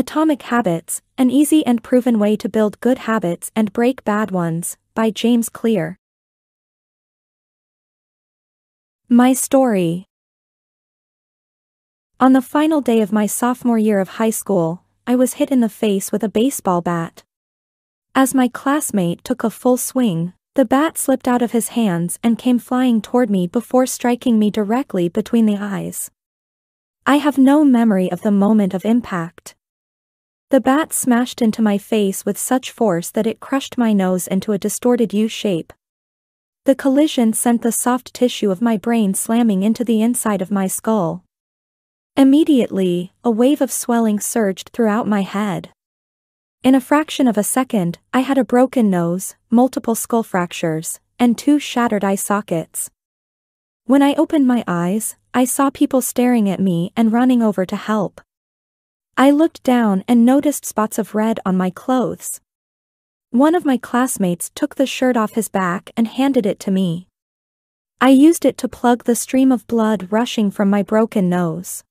Atomic Habits An Easy and Proven Way to Build Good Habits and Break Bad Ones, by James Clear. My story. On the final day of my sophomore year of high school, I was hit in the face with a baseball bat. As my classmate took a full swing, the bat slipped out of his hands and came flying toward me before striking me directly between the eyes. I have no memory of the moment of impact. The bat smashed into my face with such force that it crushed my nose into a distorted U shape. The collision sent the soft tissue of my brain slamming into the inside of my skull. Immediately, a wave of swelling surged throughout my head. In a fraction of a second, I had a broken nose, multiple skull fractures, and two shattered eye sockets. When I opened my eyes, I saw people staring at me and running over to help. I looked down and noticed spots of red on my clothes. One of my classmates took the shirt off his back and handed it to me. I used it to plug the stream of blood rushing from my broken nose.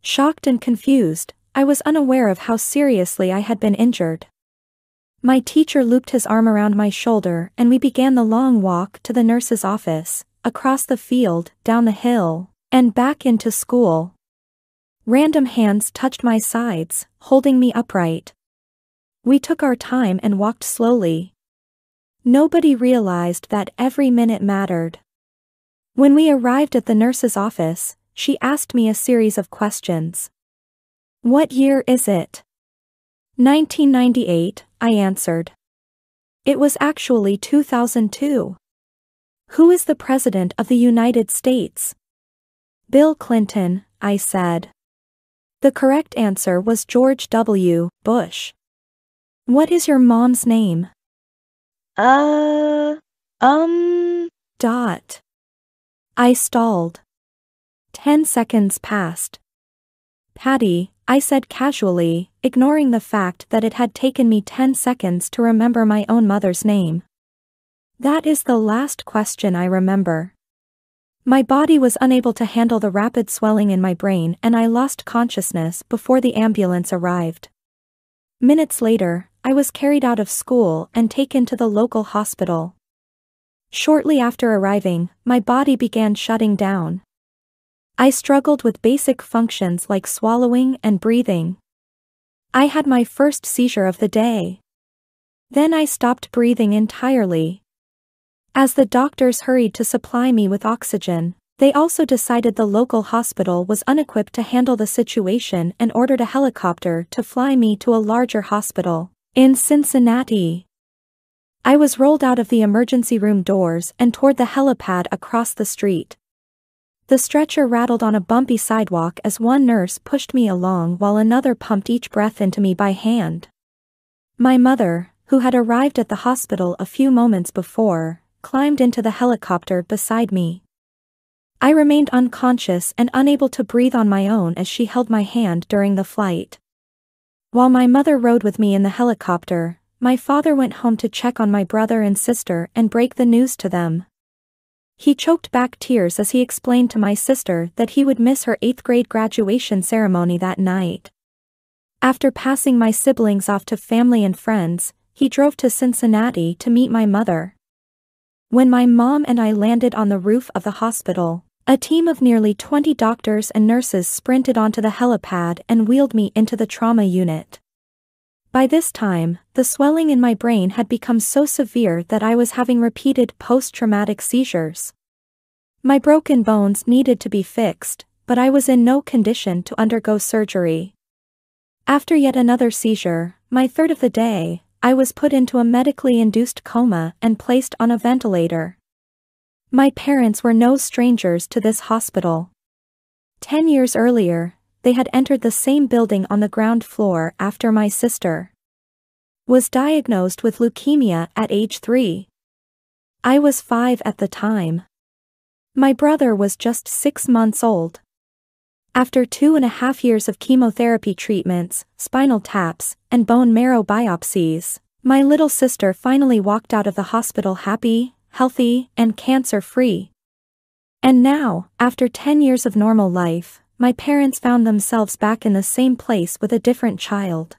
Shocked and confused, I was unaware of how seriously I had been injured. My teacher looped his arm around my shoulder and we began the long walk to the nurse's office, across the field, down the hill, and back into school. Random hands touched my sides, holding me upright. We took our time and walked slowly. Nobody realized that every minute mattered. When we arrived at the nurse's office, she asked me a series of questions. What year is it? 1998, I answered. It was actually 2002. Who is the President of the United States? Bill Clinton, I said. The correct answer was George W. Bush. What is your mom's name? Uh, um. Dot. I stalled. Ten seconds passed. Patty, I said casually, ignoring the fact that it had taken me 10 seconds to remember my own mother's name. That is the last question I remember. My body was unable to handle the rapid swelling in my brain and I lost consciousness before the ambulance arrived. Minutes later, I was carried out of school and taken to the local hospital. Shortly after arriving, my body began shutting down. I struggled with basic functions like swallowing and breathing. I had my first seizure of the day. Then I stopped breathing entirely. As the doctors hurried to supply me with oxygen, they also decided the local hospital was unequipped to handle the situation and ordered a helicopter to fly me to a larger hospital in Cincinnati. I was rolled out of the emergency room doors and toward the helipad across the street. The stretcher rattled on a bumpy sidewalk as one nurse pushed me along while another pumped each breath into me by hand. My mother, who had arrived at the hospital a few moments before, climbed into the helicopter beside me. I remained unconscious and unable to breathe on my own as she held my hand during the flight. While my mother rode with me in the helicopter, my father went home to check on my brother and sister and break the news to them. He choked back tears as he explained to my sister that he would miss her 8th grade graduation ceremony that night. After passing my siblings off to family and friends, he drove to Cincinnati to meet my mother. When my mom and I landed on the roof of the hospital, a team of nearly 20 doctors and nurses sprinted onto the helipad and wheeled me into the trauma unit. By this time, the swelling in my brain had become so severe that I was having repeated post-traumatic seizures. My broken bones needed to be fixed, but I was in no condition to undergo surgery. After yet another seizure, my third of the day, I was put into a medically induced coma and placed on a ventilator. My parents were no strangers to this hospital. Ten years earlier, they had entered the same building on the ground floor after my sister was diagnosed with leukemia at age 3. I was 5 at the time. My brother was just 6 months old. After two and a half years of chemotherapy treatments, spinal taps, and bone marrow biopsies, my little sister finally walked out of the hospital happy, healthy, and cancer-free. And now, after 10 years of normal life, my parents found themselves back in the same place with a different child.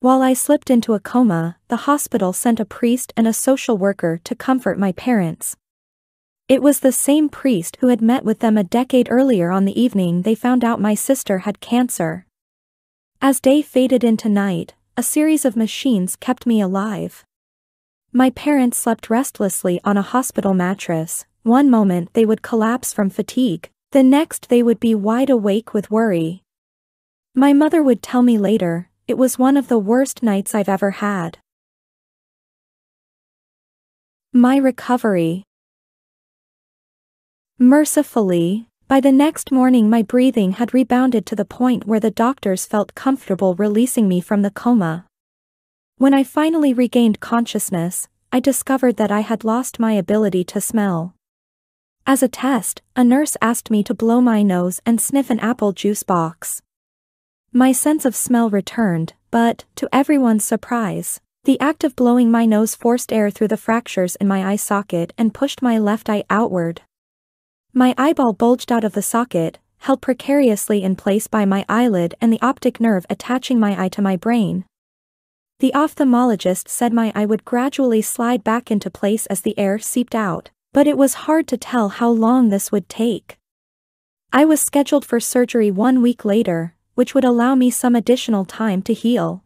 While I slipped into a coma, the hospital sent a priest and a social worker to comfort my parents. It was the same priest who had met with them a decade earlier on the evening they found out my sister had cancer. As day faded into night, a series of machines kept me alive. My parents slept restlessly on a hospital mattress, one moment they would collapse from fatigue, the next they would be wide awake with worry. My mother would tell me later, it was one of the worst nights I've ever had. My recovery. Mercifully, by the next morning my breathing had rebounded to the point where the doctors felt comfortable releasing me from the coma. When I finally regained consciousness, I discovered that I had lost my ability to smell. As a test, a nurse asked me to blow my nose and sniff an apple juice box. My sense of smell returned, but, to everyone's surprise, the act of blowing my nose forced air through the fractures in my eye socket and pushed my left eye outward. My eyeball bulged out of the socket, held precariously in place by my eyelid and the optic nerve attaching my eye to my brain. The ophthalmologist said my eye would gradually slide back into place as the air seeped out, but it was hard to tell how long this would take. I was scheduled for surgery one week later, which would allow me some additional time to heal.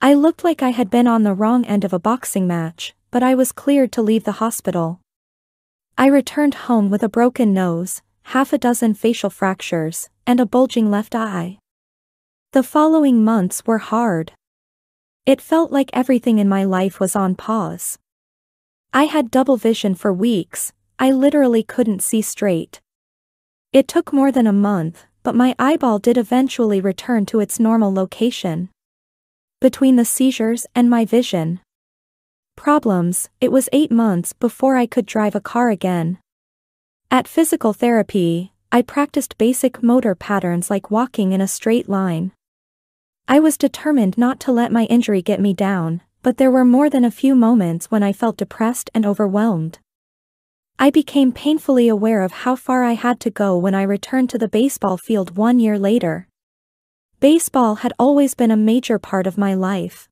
I looked like I had been on the wrong end of a boxing match, but I was cleared to leave the hospital. I returned home with a broken nose, half a dozen facial fractures, and a bulging left eye. The following months were hard. It felt like everything in my life was on pause. I had double vision for weeks, I literally couldn't see straight. It took more than a month, but my eyeball did eventually return to its normal location. Between the seizures and my vision problems, it was eight months before I could drive a car again. At physical therapy, I practiced basic motor patterns like walking in a straight line. I was determined not to let my injury get me down, but there were more than a few moments when I felt depressed and overwhelmed. I became painfully aware of how far I had to go when I returned to the baseball field one year later. Baseball had always been a major part of my life.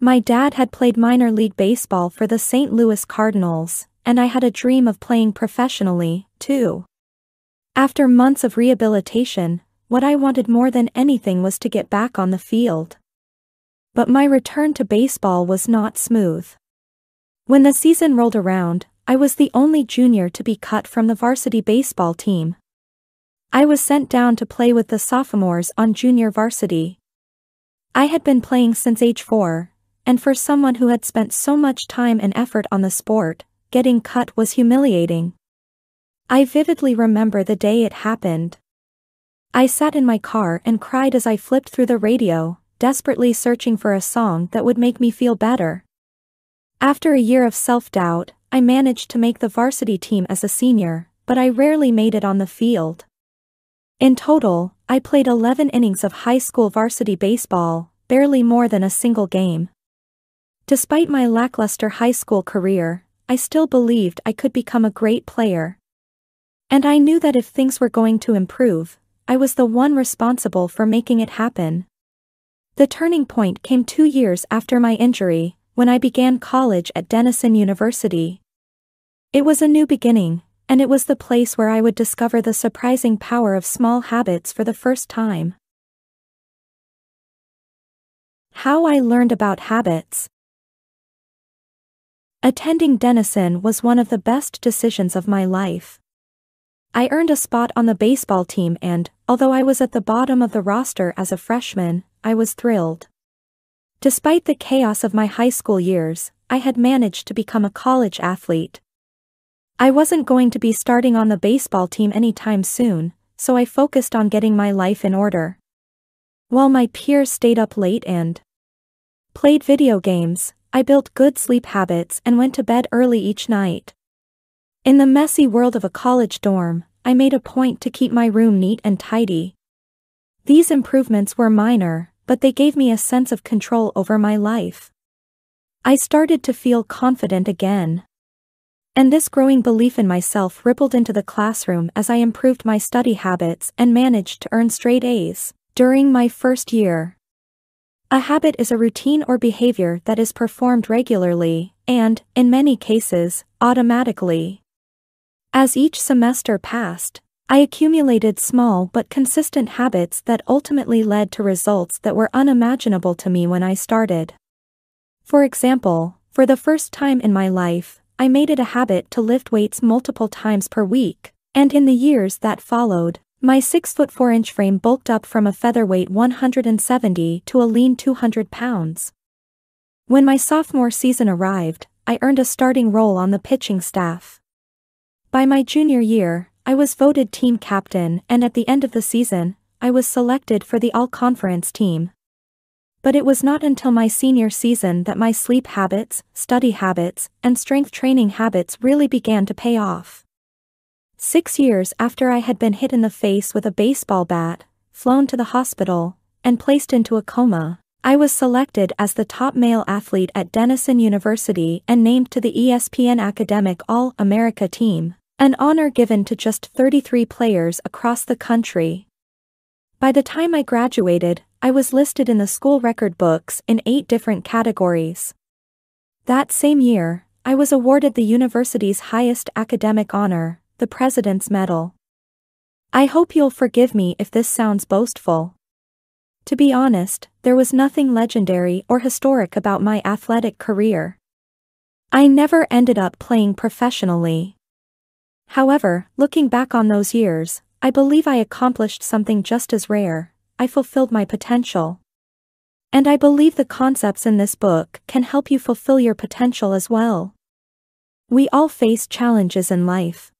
My dad had played minor league baseball for the St. Louis Cardinals, and I had a dream of playing professionally, too. After months of rehabilitation, what I wanted more than anything was to get back on the field. But my return to baseball was not smooth. When the season rolled around, I was the only junior to be cut from the varsity baseball team. I was sent down to play with the sophomores on junior varsity. I had been playing since age 4, and for someone who had spent so much time and effort on the sport, getting cut was humiliating. I vividly remember the day it happened. I sat in my car and cried as I flipped through the radio, desperately searching for a song that would make me feel better. After a year of self-doubt, I managed to make the varsity team as a senior, but I rarely made it on the field. In total, I played 11 innings of high school varsity baseball, barely more than a single game. Despite my lackluster high school career, I still believed I could become a great player. And I knew that if things were going to improve, I was the one responsible for making it happen. The turning point came two years after my injury, when I began college at Denison University. It was a new beginning, and it was the place where I would discover the surprising power of small habits for the first time. How I learned about habits. Attending Denison was one of the best decisions of my life. I earned a spot on the baseball team and, although I was at the bottom of the roster as a freshman, I was thrilled. Despite the chaos of my high school years, I had managed to become a college athlete. I wasn't going to be starting on the baseball team anytime soon, so I focused on getting my life in order. While my peers stayed up late and played video games, I built good sleep habits and went to bed early each night. In the messy world of a college dorm, I made a point to keep my room neat and tidy. These improvements were minor, but they gave me a sense of control over my life. I started to feel confident again. And this growing belief in myself rippled into the classroom as I improved my study habits and managed to earn straight A's during my first year. A habit is a routine or behavior that is performed regularly, and, in many cases, automatically. As each semester passed, I accumulated small but consistent habits that ultimately led to results that were unimaginable to me when I started. For example, for the first time in my life, I made it a habit to lift weights multiple times per week, and in the years that followed, my 6 foot 4 inch frame bulked up from a featherweight 170 to a lean 200 pounds. When my sophomore season arrived, I earned a starting role on the pitching staff. By my junior year, I was voted team captain and at the end of the season, I was selected for the all-conference team. But it was not until my senior season that my sleep habits, study habits, and strength training habits really began to pay off. Six years after I had been hit in the face with a baseball bat, flown to the hospital, and placed into a coma, I was selected as the top male athlete at Denison University and named to the ESPN Academic All-America team, an honor given to just 33 players across the country. By the time I graduated, I was listed in the school record books in eight different categories. That same year, I was awarded the university's highest academic honor, the President's Medal. I hope you'll forgive me if this sounds boastful. To be honest, there was nothing legendary or historic about my athletic career. I never ended up playing professionally. However, looking back on those years, I believe I accomplished something just as rare, I fulfilled my potential. And I believe the concepts in this book can help you fulfill your potential as well. We all face challenges in life.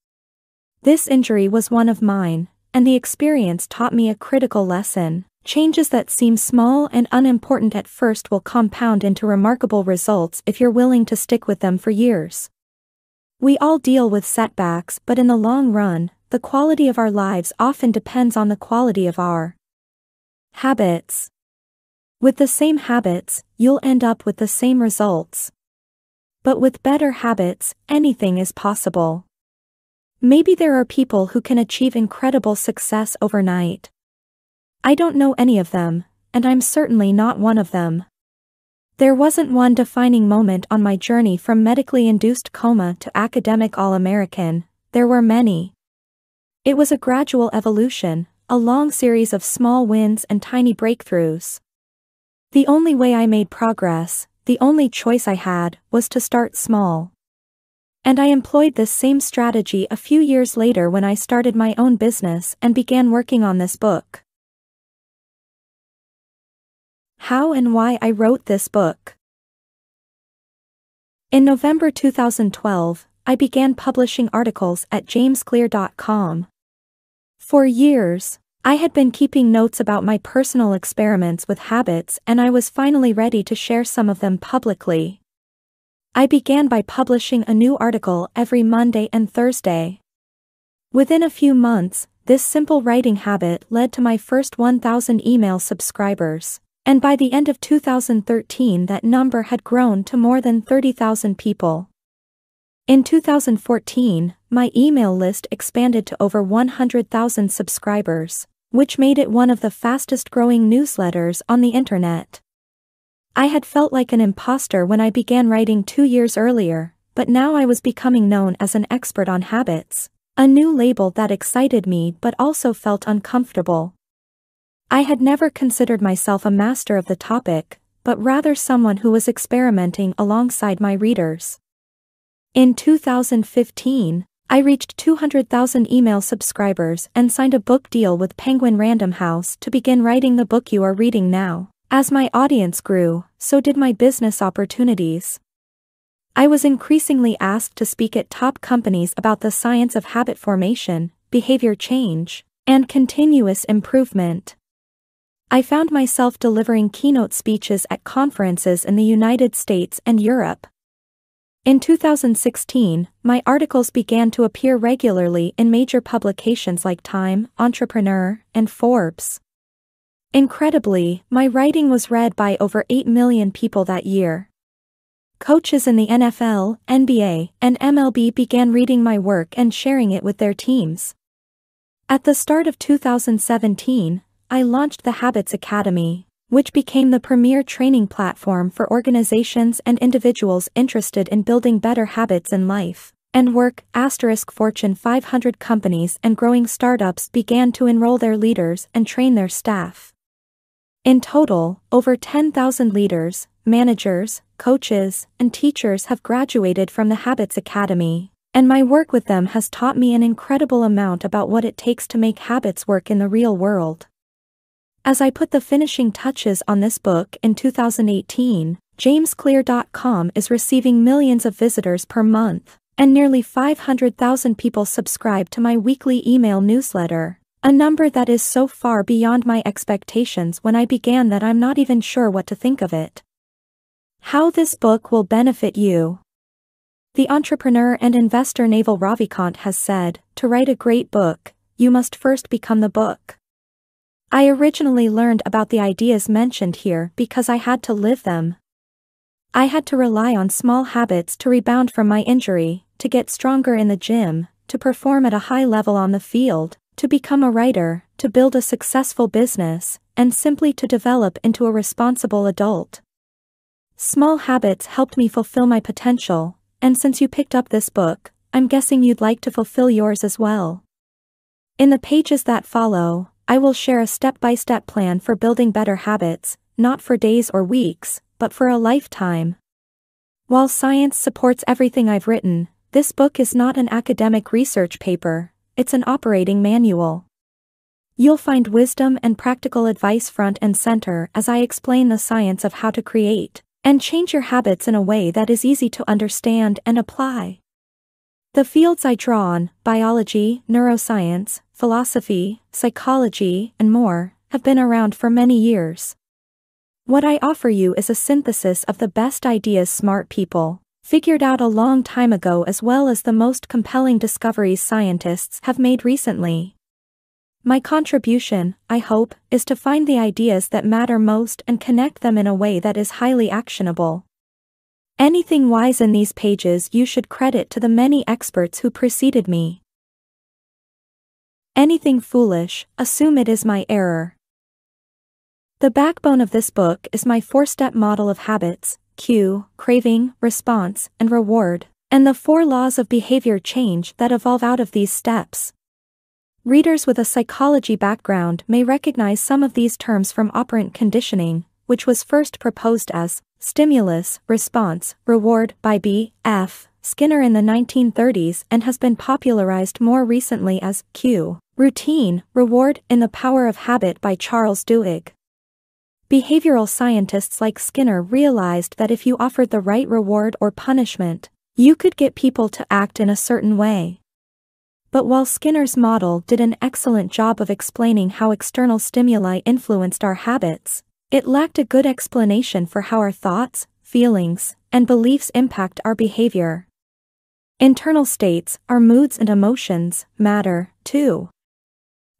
This injury was one of mine, and the experience taught me a critical lesson. Changes that seem small and unimportant at first will compound into remarkable results if you're willing to stick with them for years. We all deal with setbacks, but in the long run, the quality of our lives often depends on the quality of our habits. With the same habits, you'll end up with the same results. But with better habits, anything is possible. Maybe there are people who can achieve incredible success overnight. I don't know any of them, and I'm certainly not one of them. There wasn't one defining moment on my journey from medically induced coma to academic All-American, there were many. It was a gradual evolution, a long series of small wins and tiny breakthroughs. The only way I made progress, the only choice I had, was to start small. And I employed this same strategy a few years later when I started my own business and began working on this book. How and why I wrote this book. In November 2012, I began publishing articles at jamesclear.com. For years, I had been keeping notes about my personal experiments with habits and I was finally ready to share some of them publicly. I began by publishing a new article every Monday and Thursday. Within a few months, this simple writing habit led to my first 1,000 email subscribers, and by the end of 2013 that number had grown to more than 30,000 people. In 2014, my email list expanded to over 100,000 subscribers, which made it one of the fastest growing newsletters on the internet. I had felt like an imposter when I began writing two years earlier, but now I was becoming known as an expert on habits, a new label that excited me but also felt uncomfortable. I had never considered myself a master of the topic, but rather someone who was experimenting alongside my readers. In 2015, I reached 200,000 email subscribers and signed a book deal with Penguin Random House to begin writing the book you are reading now. As my audience grew, so did my business opportunities. I was increasingly asked to speak at top companies about the science of habit formation, behavior change, and continuous improvement. I found myself delivering keynote speeches at conferences in the United States and Europe. In 2016, my articles began to appear regularly in major publications like Time, Entrepreneur, and Forbes. Incredibly, my writing was read by over 8 million people that year. coaches in the NFL, NBA, and MLB began reading my work and sharing it with their teams. At the start of 2017, I launched the Habits Academy, which became the premier training platform for organizations and individuals interested in building better habits in life. And work, asterisk Fortune 500 companies and growing startups began to enroll their leaders and train their staff. In total, over 10,000 leaders, managers, coaches, and teachers have graduated from the Habits Academy, and my work with them has taught me an incredible amount about what it takes to make habits work in the real world. As I put the finishing touches on this book in 2018, JamesClear.com is receiving millions of visitors per month, and nearly 500,000 people subscribe to my weekly email newsletter, a number that is so far beyond my expectations when I began that I'm not even sure what to think of it. How this book will benefit you. The entrepreneur and investor Naval Ravikant has said, to write a great book, you must first become the book. I originally learned about the ideas mentioned here because I had to live them. I had to rely on small habits to rebound from my injury, to get stronger in the gym, to perform at a high level on the field, to become a writer, to build a successful business, and simply to develop into a responsible adult. Small habits helped me fulfill my potential, and since you picked up this book, I'm guessing you'd like to fulfill yours as well. In the pages that follow, I will share a step-by-step plan for building better habits, not for days or weeks, but for a lifetime. While science supports everything I've written, this book is not an academic research paper, it's an operating manual. You'll find wisdom and practical advice front and center as I explain the science of how to create and change your habits in a way that is easy to understand and apply. The fields I draw on, biology, neuroscience, philosophy, psychology, and more, have been around for many years. What I offer you is a synthesis of the best ideas smart people figured out a long time ago as well as the most compelling discoveries scientists have made recently. My contribution, I hope, is to find the ideas that matter most and connect them in a way that is highly actionable. Anything wise in these pages you should credit to the many experts who preceded me. Anything foolish, assume it is my error. The backbone of this book is my four-step model of habits, cue, craving, response, and reward, and the four laws of behavior change that evolve out of these steps. Readers with a psychology background may recognize some of these terms from operant conditioning, which was first proposed as stimulus, response, reward by B. F. Skinner in the 1930s and has been popularized more recently as cue. Routine, Reward in the Power of Habit by Charles Duhigg. Behavioral scientists like Skinner realized that if you offered the right reward or punishment, you could get people to act in a certain way. But while Skinner's model did an excellent job of explaining how external stimuli influenced our habits, it lacked a good explanation for how our thoughts, feelings, and beliefs impact our behavior. Internal states, our moods and emotions, matter, too.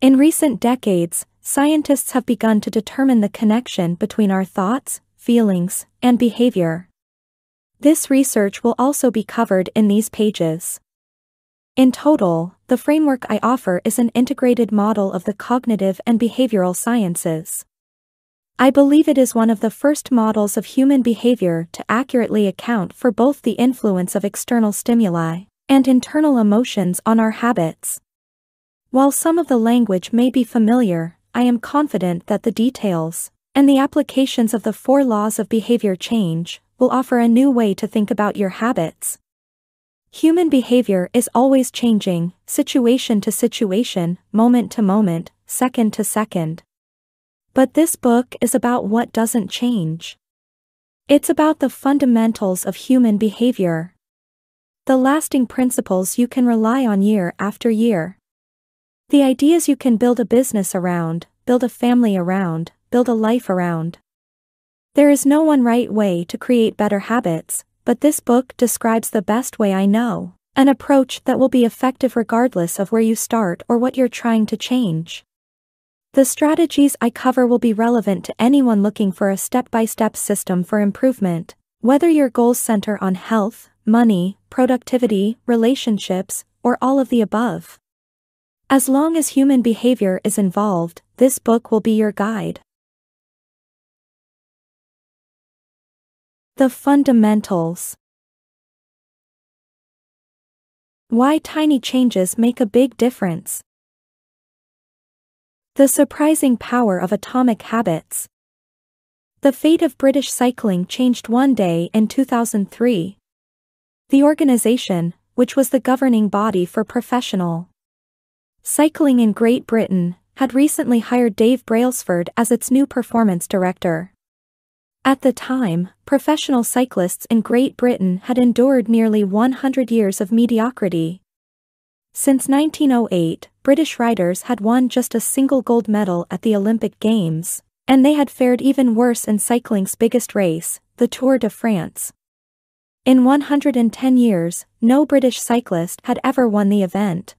In recent decades, scientists have begun to determine the connection between our thoughts, feelings, and behavior. This research will also be covered in these pages. In total, the framework I offer is an integrated model of the cognitive and behavioral sciences. I believe it is one of the first models of human behavior to accurately account for both the influence of external stimuli and internal emotions on our habits. While some of the language may be familiar, I am confident that the details, and the applications of the four laws of behavior change, will offer a new way to think about your habits. Human behavior is always changing, situation to situation, moment to moment, second to second. But this book is about what doesn't change. It's about the fundamentals of human behavior. The lasting principles you can rely on year after year. The ideas you can build a business around, build a family around, build a life around. There is no one right way to create better habits, but this book describes the best way I know, an approach that will be effective regardless of where you start or what you're trying to change. The strategies I cover will be relevant to anyone looking for a step by step system for improvement, Whether your goals center on health, money, productivity, relationships, or all of the above. As long as human behavior is involved, this book will be your guide. The Fundamentals Why tiny changes make a big difference. The surprising power of atomic habits. The fate of British cycling changed one day in 2003. The organization, which was the governing body for professional cycling in Great Britain, had recently hired Dave Brailsford as its new performance director. At the time, professional cyclists in Great Britain had endured nearly 100 years of mediocrity. Since 1908, British riders had won just a single gold medal at the Olympic Games, and they had fared even worse in cycling's biggest race, the Tour de France. In 110 years, no British cyclist had ever won the event.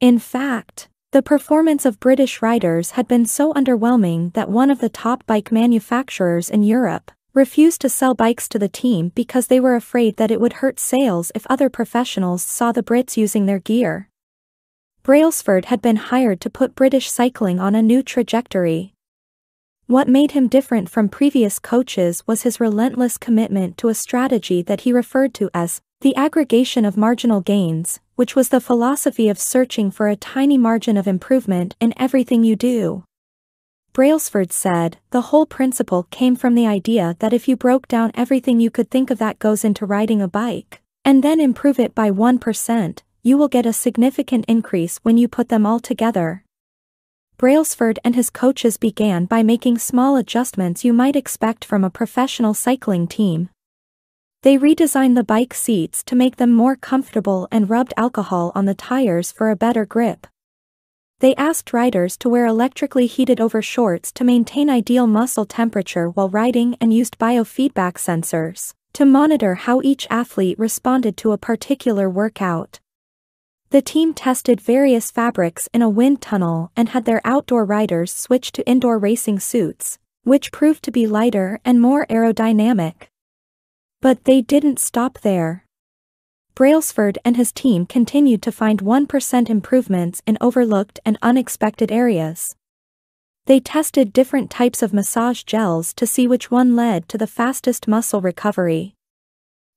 In fact, the performance of British riders had been so underwhelming that one of the top bike manufacturers in Europe refused to sell bikes to the team because they were afraid that it would hurt sales if other professionals saw the Brits using their gear. Brailsford had been hired to put British cycling on a new trajectory. What made him different from previous coaches was his relentless commitment to a strategy that he referred to as the aggregation of marginal gains, which was the philosophy of searching for a tiny margin of improvement in everything you do. Brailsford said, the whole principle came from the idea that if you broke down everything you could think of that goes into riding a bike, and then improve it by 1%, you will get a significant increase when you put them all together. Brailsford and his coaches began by making small adjustments you might expect from a professional cycling team, they redesigned the bike seats to make them more comfortable and rubbed alcohol on the tires for a better grip. They asked riders to wear electrically heated overshorts to maintain ideal muscle temperature while riding and used biofeedback sensors to monitor how each athlete responded to a particular workout. The team tested various fabrics in a wind tunnel and had their outdoor riders switch to indoor racing suits, which proved to be lighter and more aerodynamic. But they didn't stop there. Brailsford and his team continued to find 1% improvements in overlooked and unexpected areas. They tested different types of massage gels to see which one led to the fastest muscle recovery.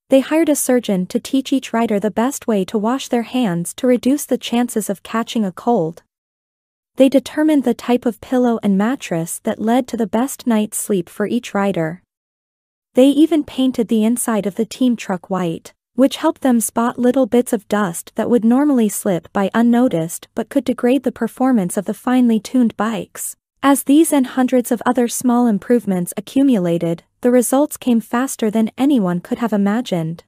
They hired a surgeon to teach each rider the best way to wash their hands to reduce the chances of catching a cold. They determined the type of pillow and mattress that led to the best night's sleep for each rider. They even painted the inside of the team truck white, which helped them spot little bits of dust that would normally slip by unnoticed but could degrade the performance of the finely tuned bikes. As these and hundreds of other small improvements accumulated, the results came faster than anyone could have imagined.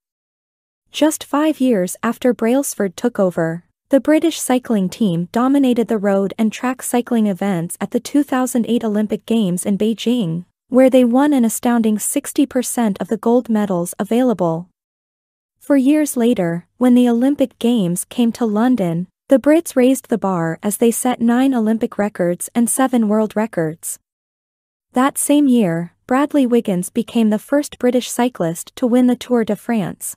Just five years after Brailsford took over, the British cycling team dominated the road and track cycling events at the 2008 Olympic Games in Beijing, where they won an astounding 60% of the gold medals available. For years later, when the Olympic Games came to London, the Brits raised the bar as they set nine Olympic records and seven world records. That same year, Bradley Wiggins became the first British cyclist to win the Tour de France.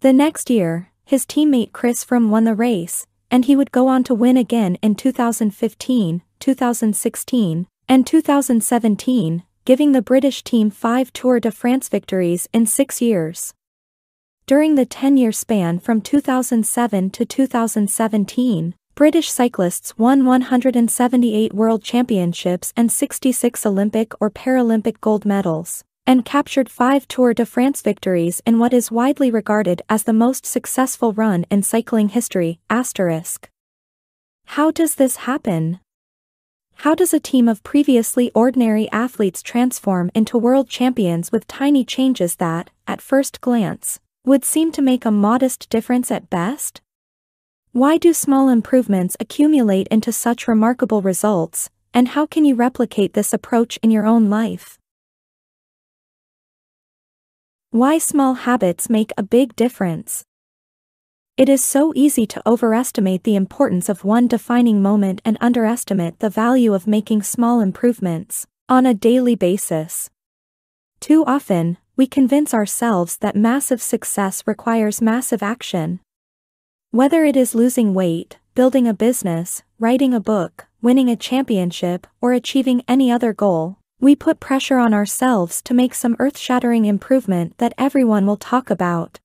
The next year, his teammate Chris Froome won the race, and he would go on to win again in 2015, 2016, and 2017, giving the British team five Tour de France victories in six years. During the 10-year span from 2007 to 2017, British cyclists won 178 World Championships and 66 Olympic or Paralympic gold medals, and captured five Tour de France victories in what is widely regarded as the most successful run in cycling history, asterisk. How does this happen? How does a team of previously ordinary athletes transform into world champions with tiny changes that, at first glance, would seem to make a modest difference at best? Why do small improvements accumulate into such remarkable results, and how can you replicate this approach in your own life? Why small habits make a big difference. It is so easy to overestimate the importance of one defining moment and underestimate the value of making small improvements on a daily basis. Too often, we convince ourselves that massive success requires massive action. Whether it is losing weight, building a business, writing a book, winning a championship, or achieving any other goal, we put pressure on ourselves to make some earth-shattering improvement that everyone will talk about.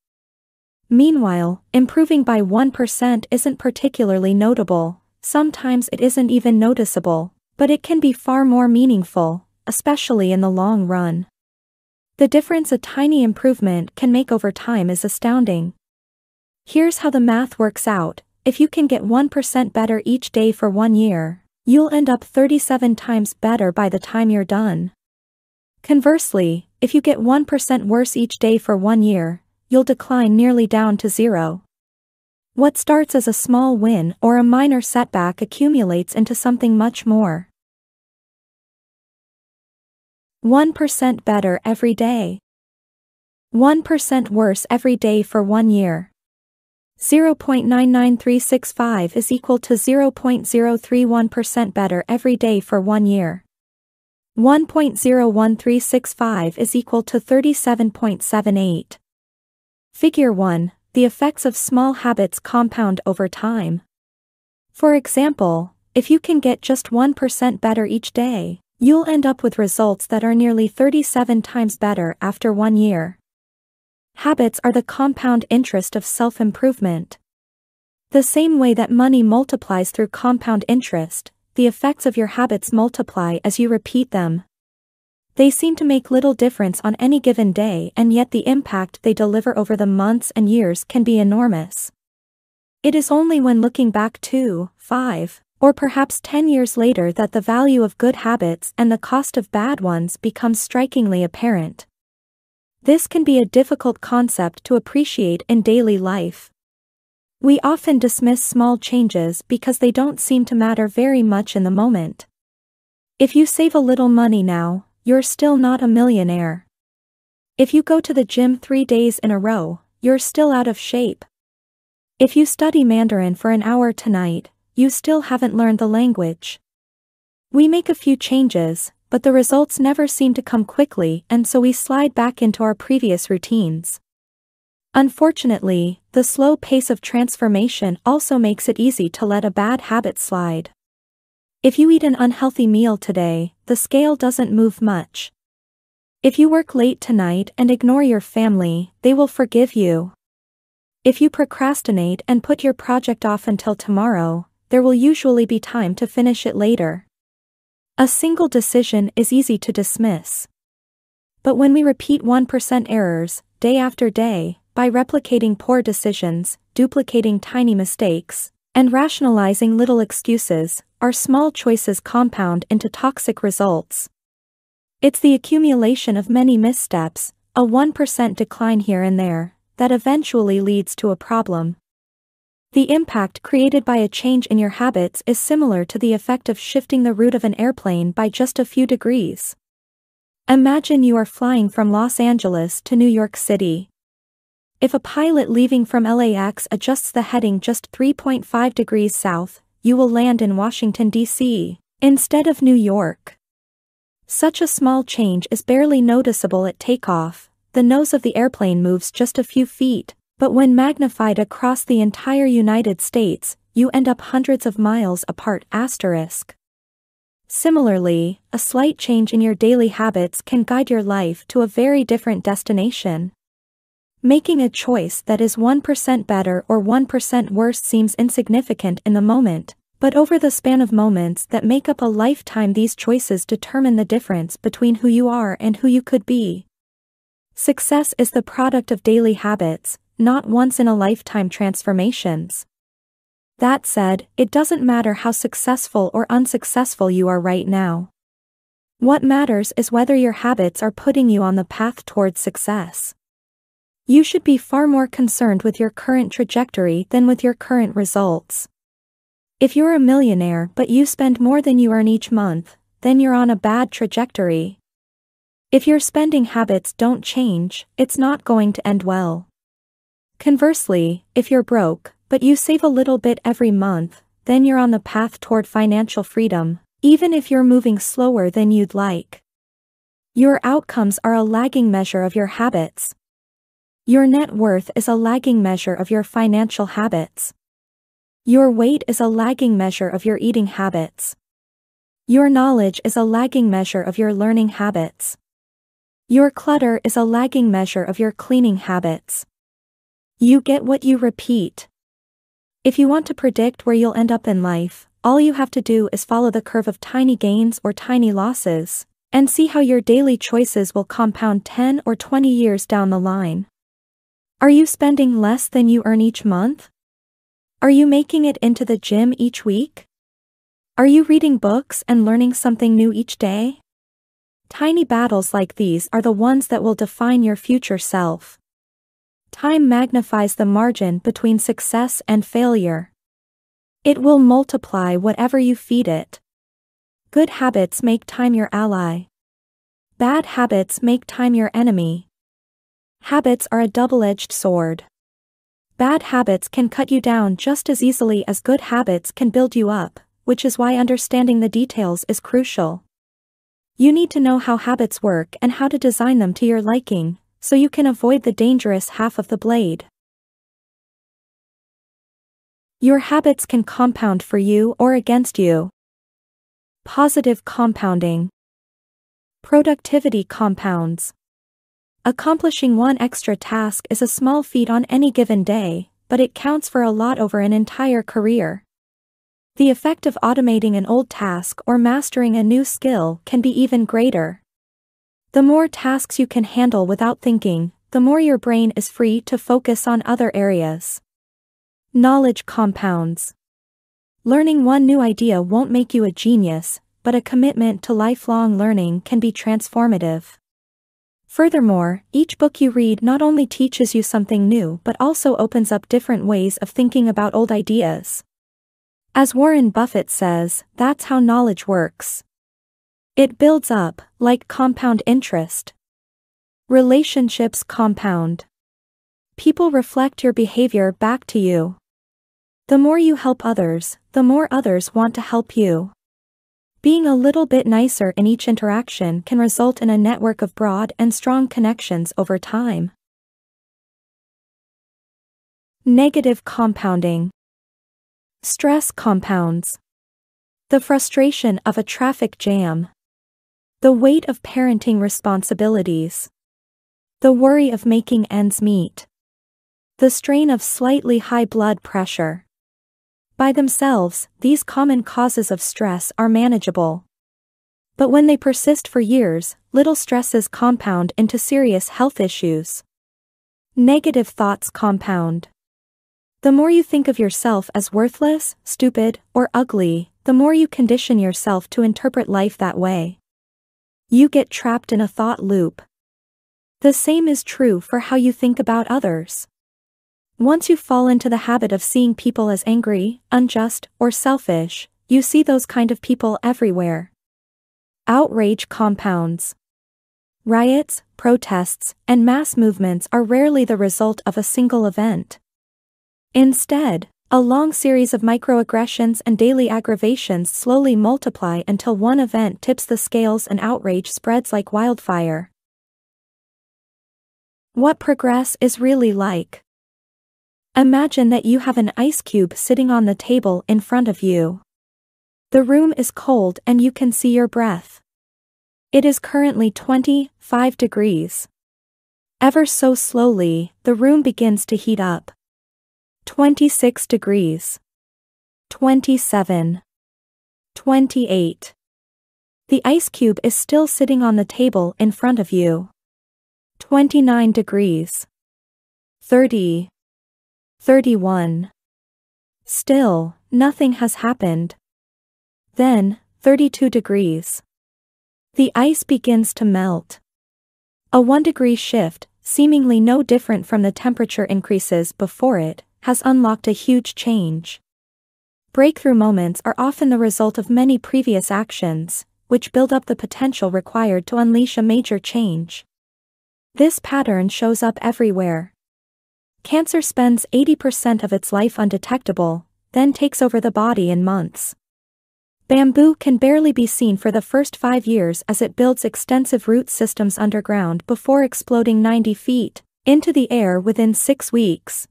Meanwhile, improving by 1% isn't particularly notable, sometimes it isn't even noticeable, but it can be far more meaningful, especially in the long run. The difference a tiny improvement can make over time is astounding. Here's how the math works out, if you can get 1% better each day for one year, you'll end up 37 times better by the time you're done. Conversely, if you get 1% worse each day for one year, you'll decline nearly down to zero. What starts as a small win or a minor setback accumulates into something much more. 1% better every day. 1% worse every day for one year. 0.99365 is equal to 0.031% better every day for one year. 1.01365 is equal to 37.78. Figure 1 The effects of small habits compound over time. For example, if you can get just 1% better each day, You'll end up with results that are nearly 37 times better after one year. Habits are the compound interest of self-improvement. The same way that money multiplies through compound interest, the effects of your habits multiply as you repeat them. They seem to make little difference on any given day and yet the impact they deliver over the months and years can be enormous. It is only when looking back two, five, or perhaps 10 years later that the value of good habits and the cost of bad ones becomes strikingly apparent. This can be a difficult concept to appreciate in daily life. We often dismiss small changes because they don't seem to matter very much in the moment. If you save a little money now, you're still not a millionaire. If you go to the gym three days in a row, you're still out of shape. If you study Mandarin for an hour tonight, you still haven't learned the language. We make a few changes, but the results never seem to come quickly and so we slide back into our previous routines. Unfortunately, the slow pace of transformation also makes it easy to let a bad habit slide. If you eat an unhealthy meal today, the scale doesn't move much. If you work late tonight and ignore your family, they will forgive you. If you procrastinate and put your project off until tomorrow, there will usually be time to finish it later. A single decision is easy to dismiss. But when we repeat 1% errors, day after day, by replicating poor decisions, duplicating tiny mistakes, and rationalizing little excuses, our small choices compound into toxic results. It's the accumulation of many missteps, a 1% decline here and there, that eventually leads to a problem. The impact created by a change in your habits is similar to the effect of shifting the route of an airplane by just a few degrees. Imagine you are flying from Los Angeles to New York City. If a pilot leaving from LAX adjusts the heading just 3.5 degrees south, you will land in Washington, D.C., instead of New York. Such a small change is barely noticeable at takeoff, the nose of the airplane moves just a few feet, but when magnified across the entire United States, you end up hundreds of miles apart asterisk. Similarly, a slight change in your daily habits can guide your life to a very different destination. Making a choice that is 1% better or 1% worse seems insignificant in the moment, but over the span of moments that make up a lifetime these choices determine the difference between who you are and who you could be. Success is the product of daily habits, not once in a lifetime transformations. That said, it doesn't matter how successful or unsuccessful you are right now. What matters is whether your habits are putting you on the path towards success. You should be far more concerned with your current trajectory than with your current results. If you're a millionaire but you spend more than you earn each month, then you're on a bad trajectory. If your spending habits don't change, it's not going to end well. Conversely, if you're broke, but you save a little bit every month, then you're on the path toward financial freedom, even if you're moving slower than you'd like. Your outcomes are a lagging measure of your habits. Your net worth is a lagging measure of your financial habits. Your weight is a lagging measure of your eating habits. Your knowledge is a lagging measure of your learning habits. Your clutter is a lagging measure of your cleaning habits. You get what you repeat. If you want to predict where you'll end up in life, all you have to do is follow the curve of tiny gains or tiny losses, and see how your daily choices will compound 10 or 20 years down the line. Are you spending less than you earn each month? Are you making it into the gym each week? Are you reading books and learning something new each day? Tiny battles like these are the ones that will define your future self. Time magnifies the margin between success and failure. It will multiply whatever you feed it. Good habits make time your ally. Bad habits make time your enemy. Habits are a double-edged sword. Bad habits can cut you down just as easily as good habits can build you up, which is why understanding the details is crucial. You need to know how habits work and how to design them to your liking, so you can avoid the dangerous half of the blade. Your habits can compound for you or against you. Positive compounding. Productivity compounds. Accomplishing one extra task is a small feat on any given day, but it counts for a lot over an entire career. The effect of automating an old task or mastering a new skill can be even greater. The more tasks you can handle without thinking, the more your brain is free to focus on other areas. Knowledge compounds. Learning one new idea won't make you a genius, but a commitment to lifelong learning can be transformative. Furthermore, each book you read not only teaches you something new but also opens up different ways of thinking about old ideas. As Warren Buffett says, that's how knowledge works. It builds up, like compound interest. Relationships compound. People reflect your behavior back to you. The more you help others, the more others want to help you. Being a little bit nicer in each interaction can result in a network of broad and strong connections over time. Negative compounding. Stress compounds. The frustration of a traffic jam. The weight of parenting responsibilities. The worry of making ends meet. The strain of slightly high blood pressure. By themselves, these common causes of stress are manageable. But when they persist for years, little stresses compound into serious health issues. Negative thoughts compound. The more you think of yourself as worthless, stupid, or ugly, the more you condition yourself to interpret life that way. You get trapped in a thought loop. The same is true for how you think about others. Once you fall into the habit of seeing people as angry, unjust, or selfish, you see those kind of people everywhere. Outrage compounds. Riots, protests, and mass movements are rarely the result of a single event. Instead, a long series of microaggressions and daily aggravations slowly multiply until one event tips the scales and outrage spreads like wildfire. What progress is really like. Imagine that you have an ice cube sitting on the table in front of you. The room is cold and you can see your breath. It is currently 25 degrees. Ever so slowly, the room begins to heat up. 26 degrees. 27. 28. The ice cube is still sitting on the table in front of you. 29 degrees. 30. 31. Still, nothing has happened. Then, 32 degrees. The ice begins to melt. A 1 degree shift, seemingly no different from the temperature increases before it, has unlocked a huge change. Breakthrough moments are often the result of many previous actions, which build up the potential required to unleash a major change. This pattern shows up everywhere. Cancer spends 80% of its life undetectable, then takes over the body in months. Bamboo can barely be seen for the first five years as it builds extensive root systems underground before exploding 90 feet into the air within six weeks.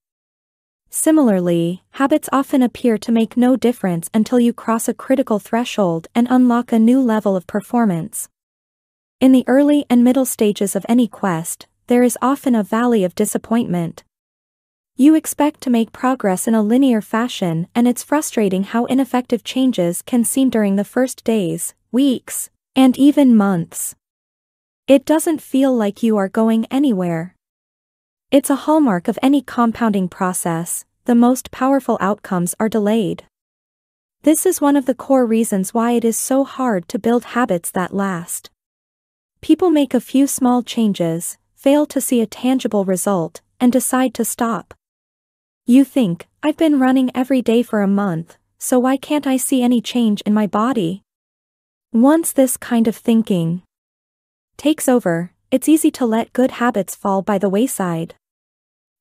Similarly, habits often appear to make no difference until you cross a critical threshold and unlock a new level of performance. In the early and middle stages of any quest, there is often a valley of disappointment. You expect to make progress in a linear fashion and it's frustrating how ineffective changes can seem during the first days, weeks, and even months. It doesn't feel like you are going anywhere. It's a hallmark of any compounding process, the most powerful outcomes are delayed. This is one of the core reasons why it is so hard to build habits that last. People make a few small changes, fail to see a tangible result, and decide to stop. You think, I've been running every day for a month, so why can't I see any change in my body? Once this kind of thinking takes over, it's easy to let good habits fall by the wayside.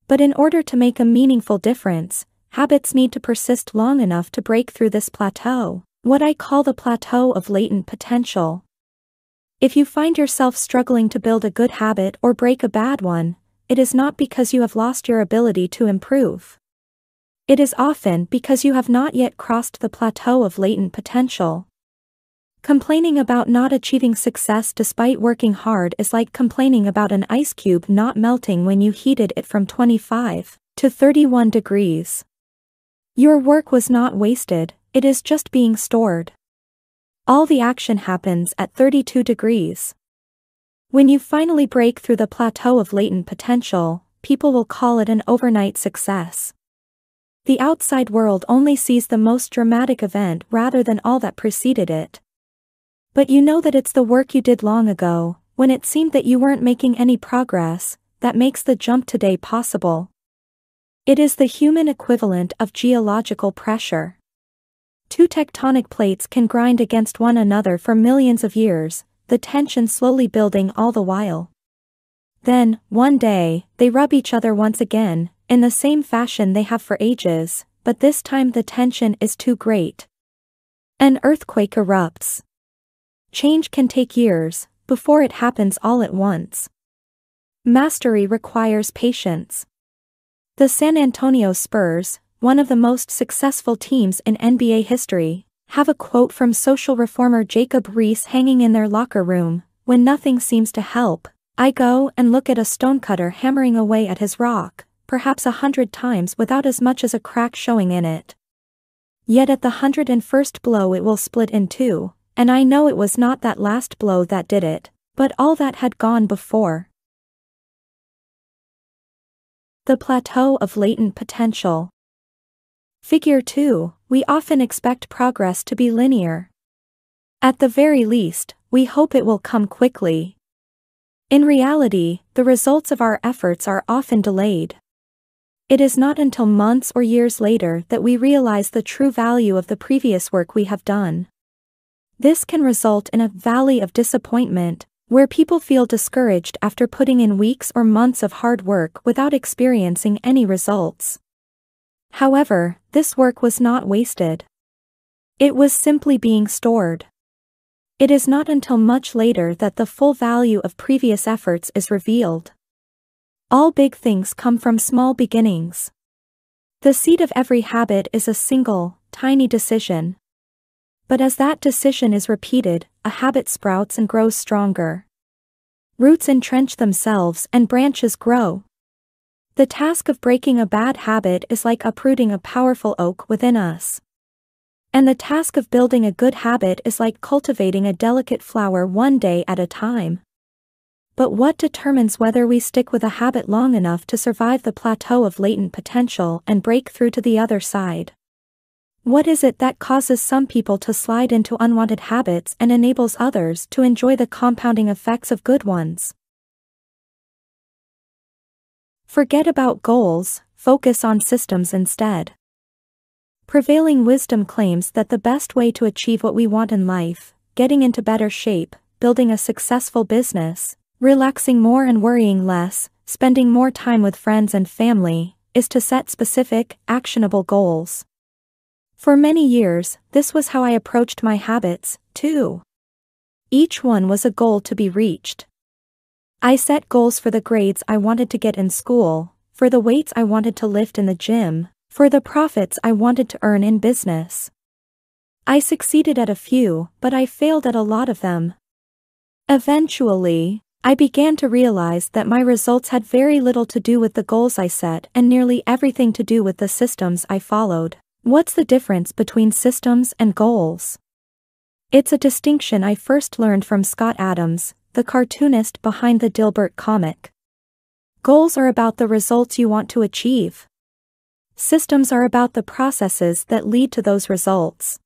But in order to make a meaningful difference, habits need to persist long enough to break through this plateau, what I call the plateau of latent potential. If you find yourself struggling to build a good habit or break a bad one, it is not because you have lost your ability to improve. It is often because you have not yet crossed the plateau of latent potential. Complaining about not achieving success despite working hard is like complaining about an ice cube not melting when you heated it from 25 to 31 degrees. Your work was not wasted, it is just being stored. All the action happens at 32 degrees. When you finally break through the plateau of latent potential, people will call it an overnight success. The outside world only sees the most dramatic event rather than all that preceded it. But you know that it's the work you did long ago, when it seemed that you weren't making any progress, that makes the jump today possible. It is the human equivalent of geological pressure. Two tectonic plates can grind against one another for millions of years, the tension slowly building all the while. Then, one day, they rub each other once again, in the same fashion they have for ages, but this time the tension is too great. An earthquake erupts. Change can take years, before it happens all at once. Mastery requires patience. The San Antonio Spurs, one of the most successful teams in NBA history, have a quote from social reformer Jacob Riis hanging in their locker room When nothing seems to help, I go and look at a stonecutter hammering away at his rock, perhaps a hundred times without as much as a crack showing in it. Yet at the hundred and first blow it will split in two, and I know it was not that last blow that did it, but all that had gone before. The Plateau of Latent Potential Figure 2, we often expect progress to be linear. At the very least, we hope it will come quickly. In reality, the results of our efforts are often delayed. It is not until months or years later that we realize the true value of the previous work we have done. This can result in a valley of disappointment, where people feel discouraged after putting in weeks or months of hard work without experiencing any results. However, this work was not wasted. It was simply being stored. It is not until much later that the full value of previous efforts is revealed. All big things come from small beginnings. The seed of every habit is a single, tiny decision, but as that decision is repeated, a habit sprouts and grows stronger. Roots entrench themselves and branches grow. The task of breaking a bad habit is like uprooting a powerful oak within us. And the task of building a good habit is like cultivating a delicate flower one day at a time. But what determines whether we stick with a habit long enough to survive the plateau of latent potential and break through to the other side? What is it that causes some people to slide into unwanted habits and enables others to enjoy the compounding effects of good ones? Forget about goals, focus on systems instead. Prevailing wisdom claims that the best way to achieve what we want in life, getting into better shape, building a successful business, relaxing more and worrying less, spending more time with friends and family, is to set specific, actionable goals. For many years, this was how I approached my habits, too. Each one was a goal to be reached. I set goals for the grades I wanted to get in school, for the weights I wanted to lift in the gym, for the profits I wanted to earn in business. I succeeded at a few, but I failed at a lot of them. Eventually, I began to realize that my results had very little to do with the goals I set and nearly everything to do with the systems I followed. What's the difference between systems and goals? It's a distinction I first learned from Scott Adams, the cartoonist behind the Dilbert comic. Goals are about the results you want to achieve. Systems are about the processes that lead to those results.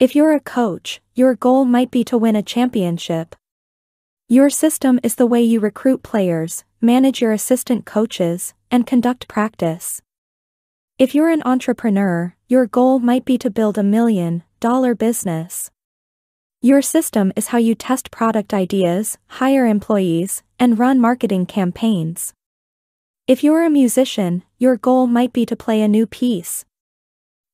If you're a coach, your goal might be to win a championship, your system is the way you recruit players, manage your assistant coaches, and conduct practice. If you're an entrepreneur, your goal might be to build a million dollar business. Your system is how you test product ideas, hire employees, and run marketing campaigns. If you're a musician, your goal might be to play a new piece.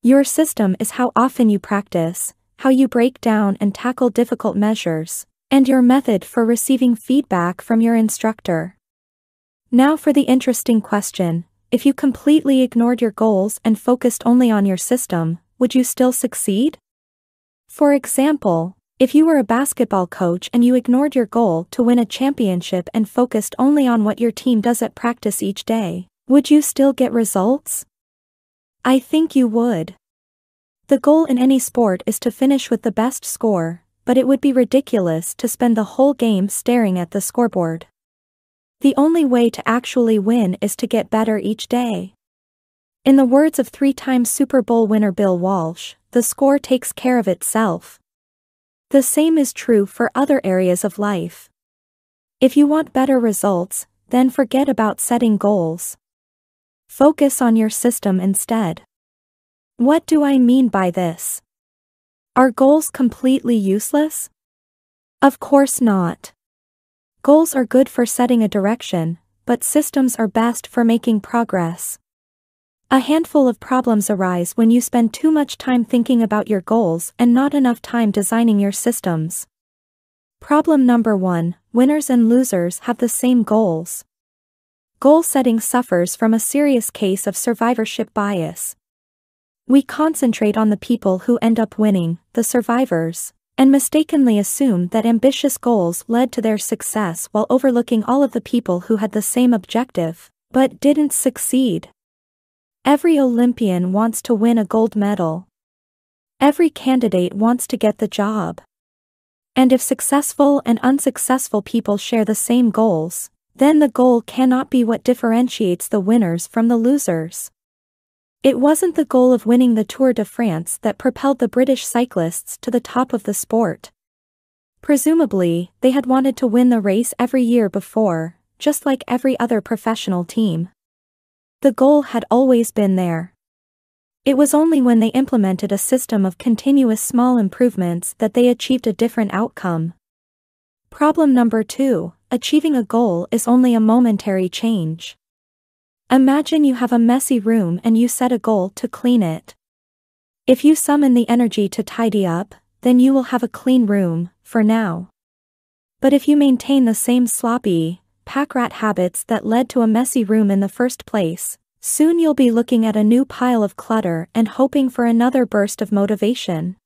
Your system is how often you practice, how you break down and tackle difficult measures, and your method for receiving feedback from your instructor. Now for the interesting question, if you completely ignored your goals and focused only on your system, would you still succeed? For example, if you were a basketball coach and you ignored your goal to win a championship and focused only on what your team does at practice each day, would you still get results? I think you would. The goal in any sport is to finish with the best score, but it would be ridiculous to spend the whole game staring at the scoreboard. The only way to actually win is to get better each day. In the words of three-time Super Bowl winner Bill Walsh, the score takes care of itself. The same is true for other areas of life. If you want better results, then forget about setting goals. Focus on your system instead. What do I mean by this? Are goals completely useless? Of course not. Goals are good for setting a direction, but systems are best for making progress. A handful of problems arise when you spend too much time thinking about your goals and not enough time designing your systems. Problem number one winners and losers have the same goals. Goal setting suffers from a serious case of survivorship bias. We concentrate on the people who end up winning, the survivors, and mistakenly assume that ambitious goals led to their success while overlooking all of the people who had the same objective, but didn't succeed. Every Olympian wants to win a gold medal. Every candidate wants to get the job. And if successful and unsuccessful people share the same goals, then the goal cannot be what differentiates the winners from the losers. It wasn't the goal of winning the Tour de France that propelled the British cyclists to the top of the sport. Presumably, they had wanted to win the race every year before, just like every other professional team. The goal had always been there. It was only when they implemented a system of continuous small improvements that they achieved a different outcome. Problem number two achieving a goal is only a momentary change. Imagine you have a messy room and you set a goal to clean it. If you summon the energy to tidy up, then you will have a clean room, for now. But if you maintain the same sloppy, pack rat habits that led to a messy room in the first place, soon you'll be looking at a new pile of clutter and hoping for another burst of motivation.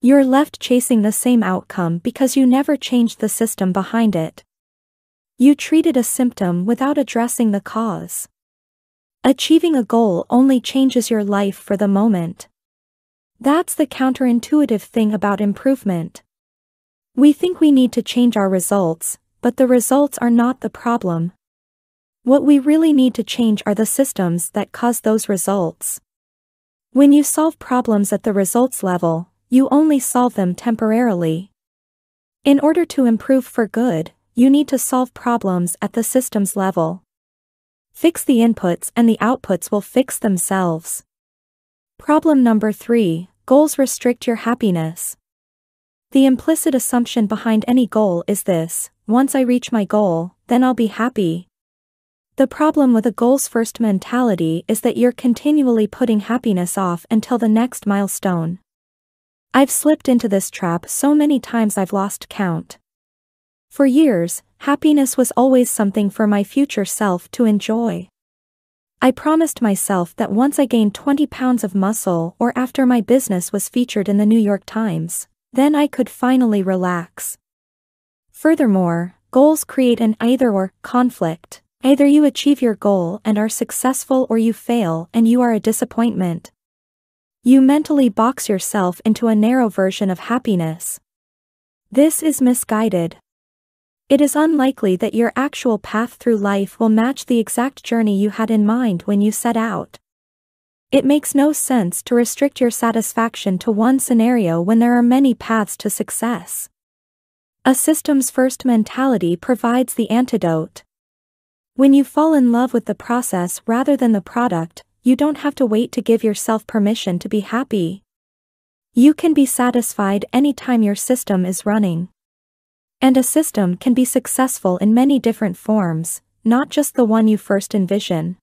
You're left chasing the same outcome because you never changed the system behind it. You treated a symptom without addressing the cause. Achieving a goal only changes your life for the moment. That's the counterintuitive thing about improvement. We think we need to change our results, but the results are not the problem. What we really need to change are the systems that cause those results. When you solve problems at the results level, you only solve them temporarily. In order to improve for good, you need to solve problems at the systems level. Fix the inputs and the outputs will fix themselves. Problem number 3 Goals restrict your happiness. The implicit assumption behind any goal is this once I reach my goal, then I'll be happy. The problem with a goals first mentality is that you're continually putting happiness off until the next milestone. I've slipped into this trap so many times I've lost count. For years, happiness was always something for my future self to enjoy. I promised myself that once I gained 20 pounds of muscle or after my business was featured in the New York Times, then I could finally relax. Furthermore, goals create an either or conflict. Either you achieve your goal and are successful or you fail and you are a disappointment. You mentally box yourself into a narrow version of happiness. This is misguided. It is unlikely that your actual path through life will match the exact journey you had in mind when you set out. It makes no sense to restrict your satisfaction to one scenario when there are many paths to success. A systems first mentality provides the antidote. When you fall in love with the process rather than the product, you don't have to wait to give yourself permission to be happy. You can be satisfied anytime your system is running. And a system can be successful in many different forms, not just the one you first envision.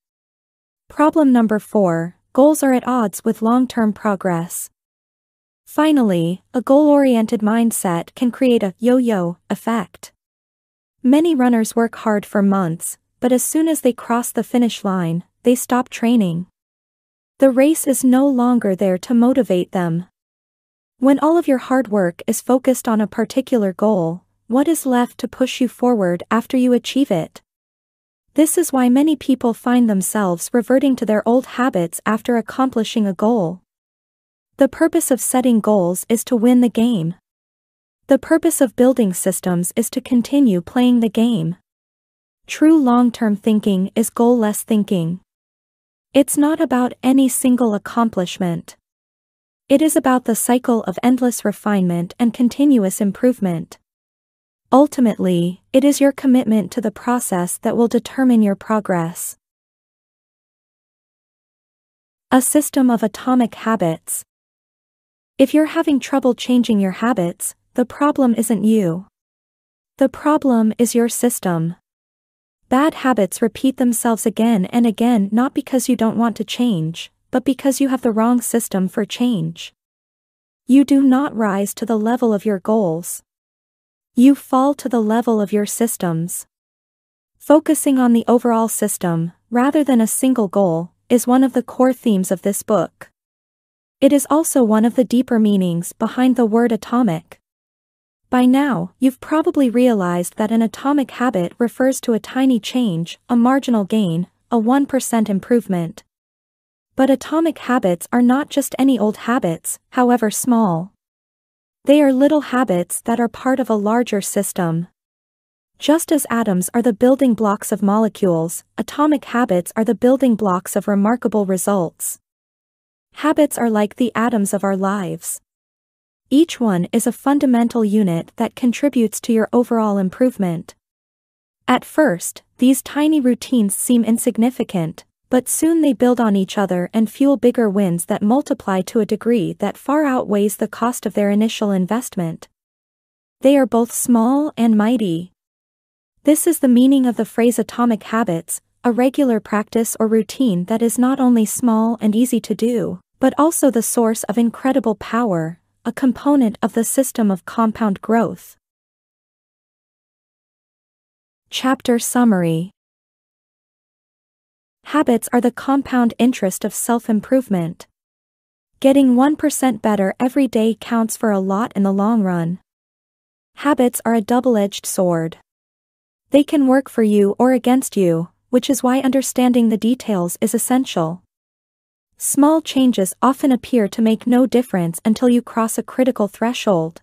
Problem number 4 Goals are at odds with long term progress. Finally, a goal oriented mindset can create a yo yo effect. Many runners work hard for months, but as soon as they cross the finish line, they stop training. The race is no longer there to motivate them. When all of your hard work is focused on a particular goal, what is left to push you forward after you achieve it? This is why many people find themselves reverting to their old habits after accomplishing a goal. The purpose of setting goals is to win the game. The purpose of building systems is to continue playing the game. True long-term thinking is goal-less thinking. It's not about any single accomplishment. It is about the cycle of endless refinement and continuous improvement. Ultimately, it is your commitment to the process that will determine your progress. A system of atomic habits. If you're having trouble changing your habits, the problem isn't you. The problem is your system. Bad habits repeat themselves again and again not because you don't want to change, but because you have the wrong system for change. You do not rise to the level of your goals. You fall to the level of your systems. Focusing on the overall system, rather than a single goal, is one of the core themes of this book. It is also one of the deeper meanings behind the word atomic. By now, you've probably realized that an atomic habit refers to a tiny change, a marginal gain, a 1% improvement. But atomic habits are not just any old habits, however small. They are little habits that are part of a larger system. Just as atoms are the building blocks of molecules, atomic habits are the building blocks of remarkable results. Habits are like the atoms of our lives. Each one is a fundamental unit that contributes to your overall improvement. At first, these tiny routines seem insignificant, but soon they build on each other and fuel bigger wins that multiply to a degree that far outweighs the cost of their initial investment. They are both small and mighty. This is the meaning of the phrase atomic habits, a regular practice or routine that is not only small and easy to do, but also the source of incredible power, a component of the system of compound growth. Chapter Summary Habits are the compound interest of self-improvement. Getting 1% better every day counts for a lot in the long run. Habits are a double-edged sword. They can work for you or against you, which is why understanding the details is essential. Small changes often appear to make no difference until you cross a critical threshold.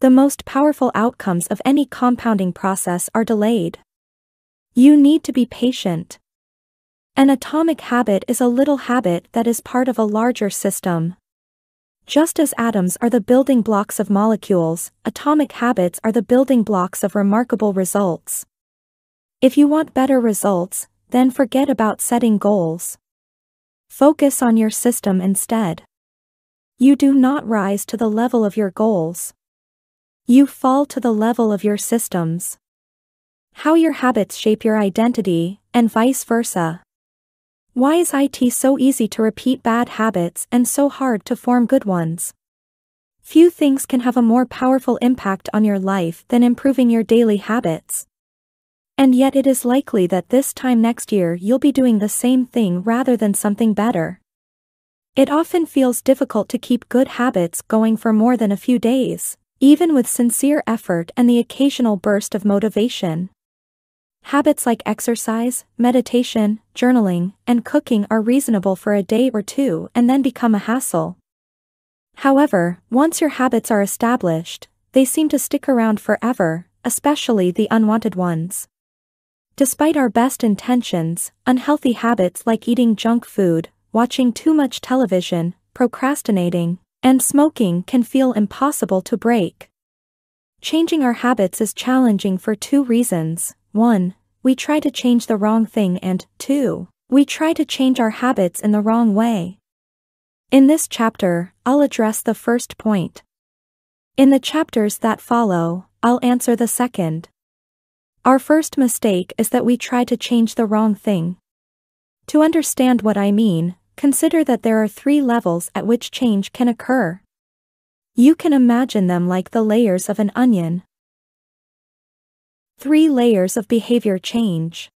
The most powerful outcomes of any compounding process are delayed. You need to be patient. An atomic habit is a little habit that is part of a larger system. Just as atoms are the building blocks of molecules, atomic habits are the building blocks of remarkable results. If you want better results, then forget about setting goals. Focus on your system instead. You do not rise to the level of your goals. You fall to the level of your systems. How your habits shape your identity, and vice versa. Why is it so easy to repeat bad habits and so hard to form good ones? Few things can have a more powerful impact on your life than improving your daily habits. And yet it is likely that this time next year you'll be doing the same thing rather than something better. It often feels difficult to keep good habits going for more than a few days, even with sincere effort and the occasional burst of motivation. Habits like exercise, meditation, journaling, and cooking are reasonable for a day or two and then become a hassle. However, once your habits are established, they seem to stick around forever, especially the unwanted ones. Despite our best intentions, unhealthy habits like eating junk food, watching too much television, procrastinating, and smoking can feel impossible to break. Changing our habits is challenging for two reasons. 1. We try to change the wrong thing and, 2. We try to change our habits in the wrong way. In this chapter, I'll address the first point. In the chapters that follow, I'll answer the second. Our first mistake is that we try to change the wrong thing. To understand what I mean, consider that there are three levels at which change can occur. You can imagine them like the layers of an onion. Three layers of behavior change.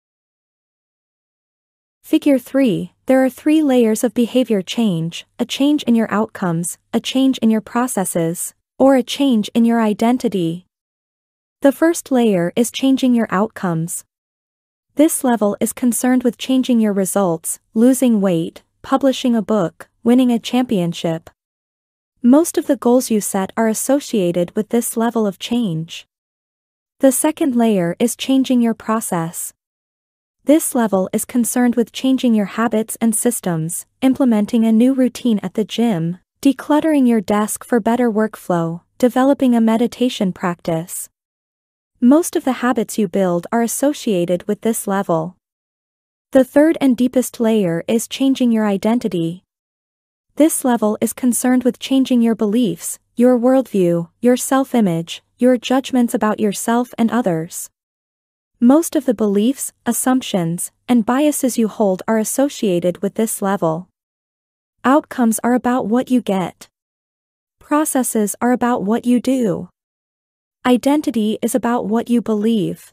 Figure 3 There are three layers of behavior change a change in your outcomes, a change in your processes, or a change in your identity. The first layer is changing your outcomes. This level is concerned with changing your results, losing weight, publishing a book, winning a championship. Most of the goals you set are associated with this level of change. The second layer is changing your process. This level is concerned with changing your habits and systems, implementing a new routine at the gym, decluttering your desk for better workflow, developing a meditation practice. Most of the habits you build are associated with this level. The third and deepest layer is changing your identity. This level is concerned with changing your beliefs, your worldview, your self-image, your judgments about yourself and others. Most of the beliefs, assumptions, and biases you hold are associated with this level. Outcomes are about what you get. Processes are about what you do. Identity is about what you believe.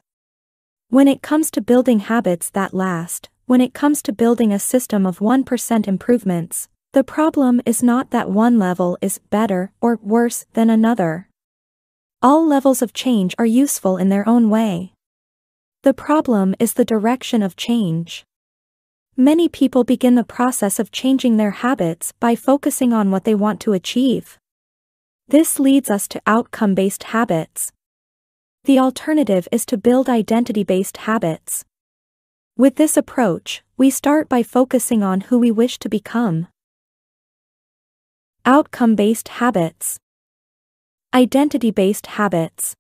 When it comes to building habits that last, when it comes to building a system of 1% improvements, the problem is not that one level is better or worse than another. All levels of change are useful in their own way. The problem is the direction of change. Many people begin the process of changing their habits by focusing on what they want to achieve. This leads us to outcome based habits. The alternative is to build identity based habits. With this approach, we start by focusing on who we wish to become. Outcome based habits, Identity based habits.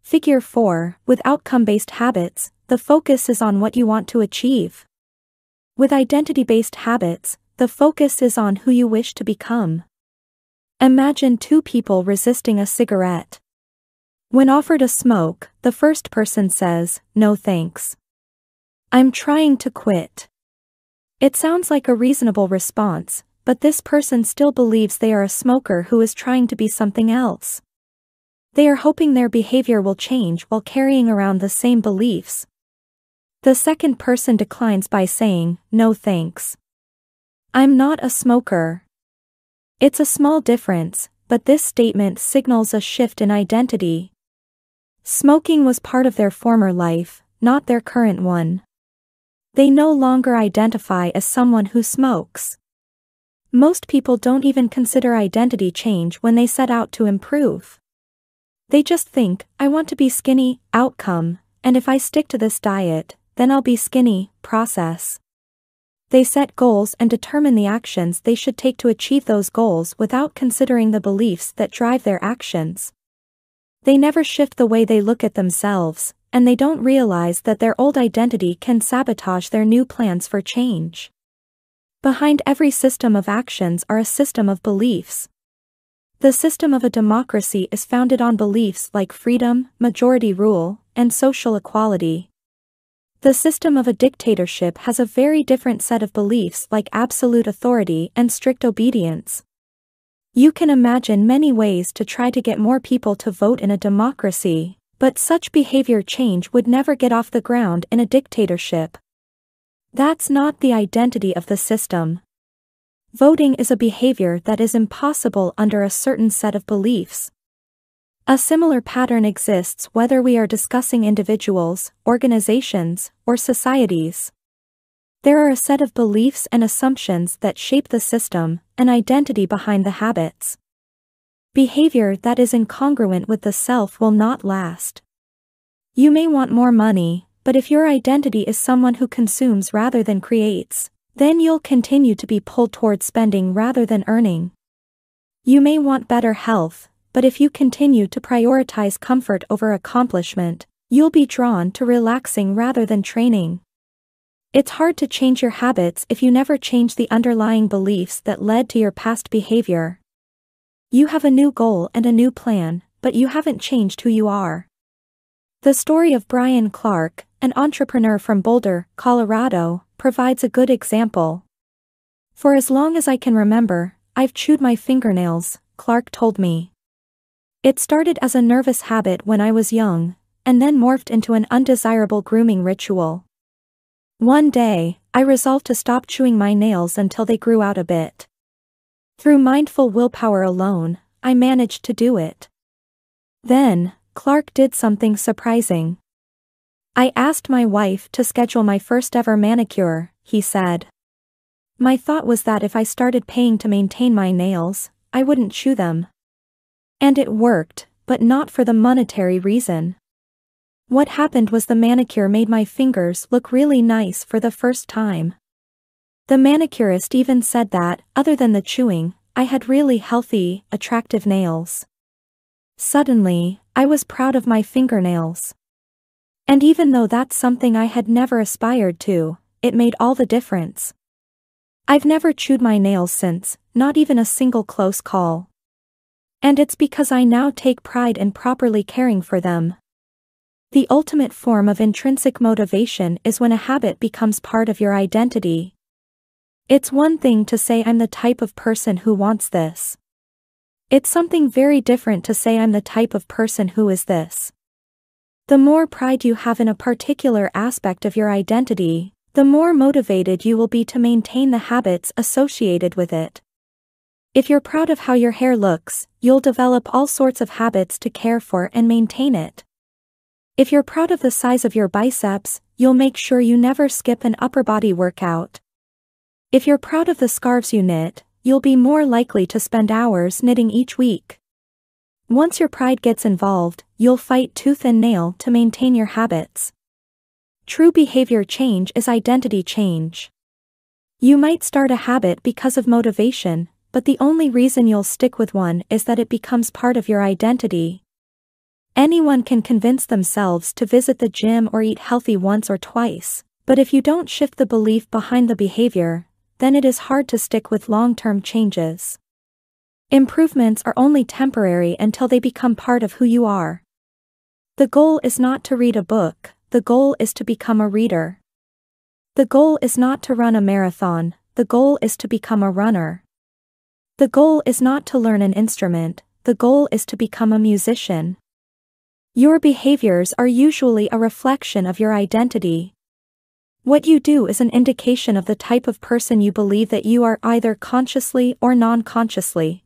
Figure 4 With outcome based habits, the focus is on what you want to achieve. With identity based habits, the focus is on who you wish to become. Imagine two people resisting a cigarette. When offered a smoke, the first person says, No thanks. I'm trying to quit. It sounds like a reasonable response, but this person still believes they are a smoker who is trying to be something else. They are hoping their behavior will change while carrying around the same beliefs. The second person declines by saying, no thanks. I'm not a smoker. It's a small difference, but this statement signals a shift in identity. Smoking was part of their former life, not their current one. They no longer identify as someone who smokes. Most people don't even consider identity change when they set out to improve. They just think, I want to be skinny, outcome, and if I stick to this diet, then I'll be skinny, process. They set goals and determine the actions they should take to achieve those goals without considering the beliefs that drive their actions. They never shift the way they look at themselves, and they don't realize that their old identity can sabotage their new plans for change. Behind every system of actions are a system of beliefs. The system of a democracy is founded on beliefs like freedom, majority rule, and social equality. The system of a dictatorship has a very different set of beliefs like absolute authority and strict obedience. You can imagine many ways to try to get more people to vote in a democracy, but such behavior change would never get off the ground in a dictatorship. That's not the identity of the system. Voting is a behavior that is impossible under a certain set of beliefs. A similar pattern exists whether we are discussing individuals, organizations, or societies. There are a set of beliefs and assumptions that shape the system, an identity behind the habits. Behavior that is incongruent with the self will not last. You may want more money, but if your identity is someone who consumes rather than creates, then you'll continue to be pulled toward spending rather than earning. You may want better health, but if you continue to prioritize comfort over accomplishment, you'll be drawn to relaxing rather than training. It's hard to change your habits if you never change the underlying beliefs that led to your past behavior. You have a new goal and a new plan, but you haven't changed who you are. The story of Brian Clark, an entrepreneur from Boulder, Colorado, provides a good example. For as long as I can remember, I've chewed my fingernails, Clark told me. It started as a nervous habit when I was young, and then morphed into an undesirable grooming ritual. One day, I resolved to stop chewing my nails until they grew out a bit. Through mindful willpower alone, I managed to do it. Then, Clark did something surprising. I asked my wife to schedule my first ever manicure, he said. My thought was that if I started paying to maintain my nails, I wouldn't chew them. And it worked, but not for the monetary reason. What happened was the manicure made my fingers look really nice for the first time. The manicurist even said that, other than the chewing, I had really healthy, attractive nails. Suddenly, I was proud of my fingernails. And even though that's something I had never aspired to, it made all the difference. I've never chewed my nails since, not even a single close call. And it's because I now take pride in properly caring for them. The ultimate form of intrinsic motivation is when a habit becomes part of your identity. It's one thing to say I'm the type of person who wants this. It's something very different to say I'm the type of person who is this. The more pride you have in a particular aspect of your identity, the more motivated you will be to maintain the habits associated with it. If you're proud of how your hair looks, you'll develop all sorts of habits to care for and maintain it. If you're proud of the size of your biceps, you'll make sure you never skip an upper body workout. If you're proud of the scarves you knit, you'll be more likely to spend hours knitting each week. Once your pride gets involved, you'll fight tooth and nail to maintain your habits. True behavior change is identity change. You might start a habit because of motivation, but the only reason you'll stick with one is that it becomes part of your identity. Anyone can convince themselves to visit the gym or eat healthy once or twice, but if you don't shift the belief behind the behavior, then it is hard to stick with long-term changes. Improvements are only temporary until they become part of who you are. The goal is not to read a book, the goal is to become a reader. The goal is not to run a marathon, the goal is to become a runner. The goal is not to learn an instrument, the goal is to become a musician. Your behaviors are usually a reflection of your identity. What you do is an indication of the type of person you believe that you are either consciously or non-consciously.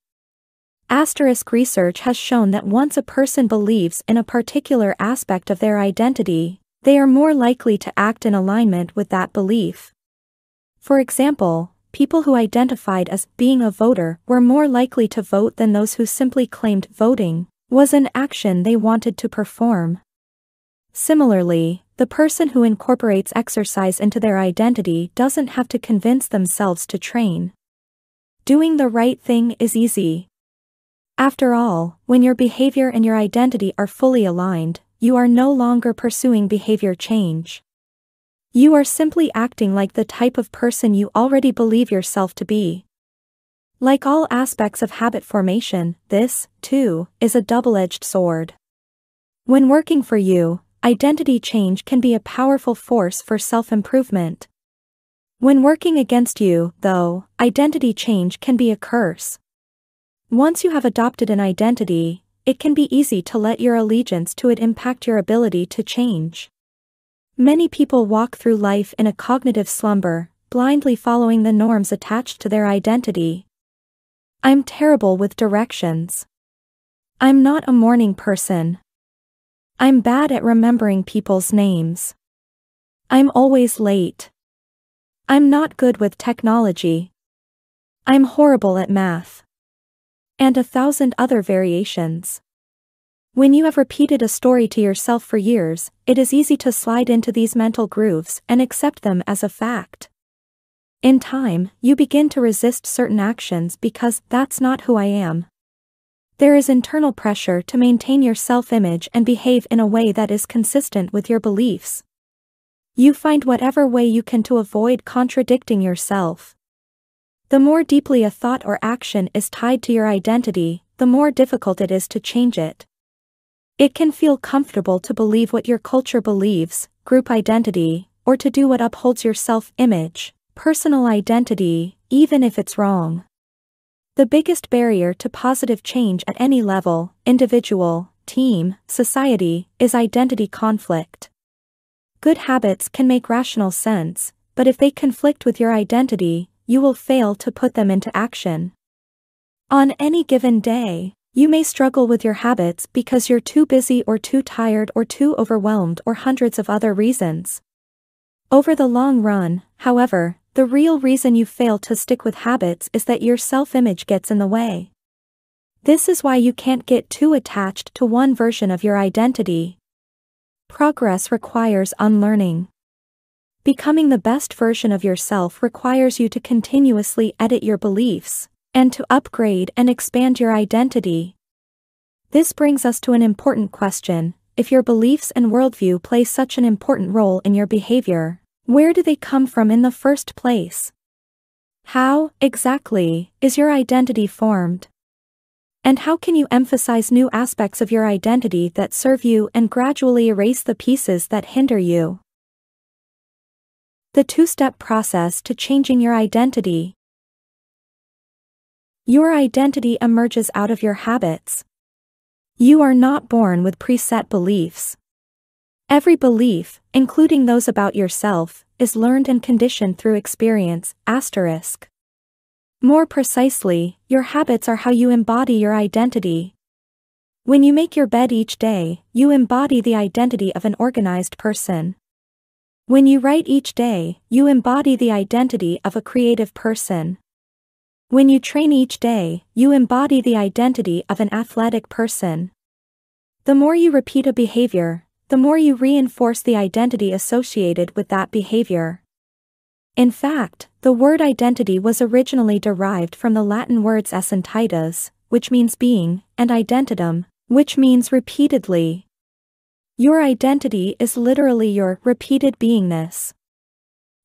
Asterisk research has shown that once a person believes in a particular aspect of their identity, they are more likely to act in alignment with that belief. For example, people who identified as being a voter were more likely to vote than those who simply claimed voting was an action they wanted to perform. Similarly, the person who incorporates exercise into their identity doesn't have to convince themselves to train. Doing the right thing is easy. After all, when your behavior and your identity are fully aligned, you are no longer pursuing behavior change. You are simply acting like the type of person you already believe yourself to be. Like all aspects of habit formation, this, too, is a double-edged sword. When working for you, identity change can be a powerful force for self-improvement. When working against you, though, identity change can be a curse. Once you have adopted an identity, it can be easy to let your allegiance to it impact your ability to change. Many people walk through life in a cognitive slumber, blindly following the norms attached to their identity. I'm terrible with directions. I'm not a morning person. I'm bad at remembering people's names. I'm always late. I'm not good with technology. I'm horrible at math. And a thousand other variations. When you have repeated a story to yourself for years, it is easy to slide into these mental grooves and accept them as a fact. In time, you begin to resist certain actions because that's not who I am. There is internal pressure to maintain your self-image and behave in a way that is consistent with your beliefs. You find whatever way you can to avoid contradicting yourself. The more deeply a thought or action is tied to your identity, the more difficult it is to change it. It can feel comfortable to believe what your culture believes, group identity, or to do what upholds your self-image personal identity, even if it's wrong. The biggest barrier to positive change at any level, individual, team, society, is identity conflict. Good habits can make rational sense, but if they conflict with your identity, you will fail to put them into action. On any given day, you may struggle with your habits because you're too busy or too tired or too overwhelmed or hundreds of other reasons. Over the long run, however, the real reason you fail to stick with habits is that your self-image gets in the way. This is why you can't get too attached to one version of your identity. Progress requires unlearning. Becoming the best version of yourself requires you to continuously edit your beliefs, and to upgrade and expand your identity. This brings us to an important question, if your beliefs and worldview play such an important role in your behavior, where do they come from in the first place? How, exactly, is your identity formed? And how can you emphasize new aspects of your identity that serve you and gradually erase the pieces that hinder you? The two-step process to changing your identity. Your identity emerges out of your habits. You are not born with preset beliefs. Every belief, including those about yourself, is learned and conditioned through experience, asterisk. More precisely, your habits are how you embody your identity. When you make your bed each day, you embody the identity of an organized person. When you write each day, you embody the identity of a creative person. When you train each day, you embody the identity of an athletic person. The more you repeat a behavior, the more you reinforce the identity associated with that behavior. In fact, the word identity was originally derived from the Latin words essentitas, which means being, and identidem, which means repeatedly. Your identity is literally your repeated beingness.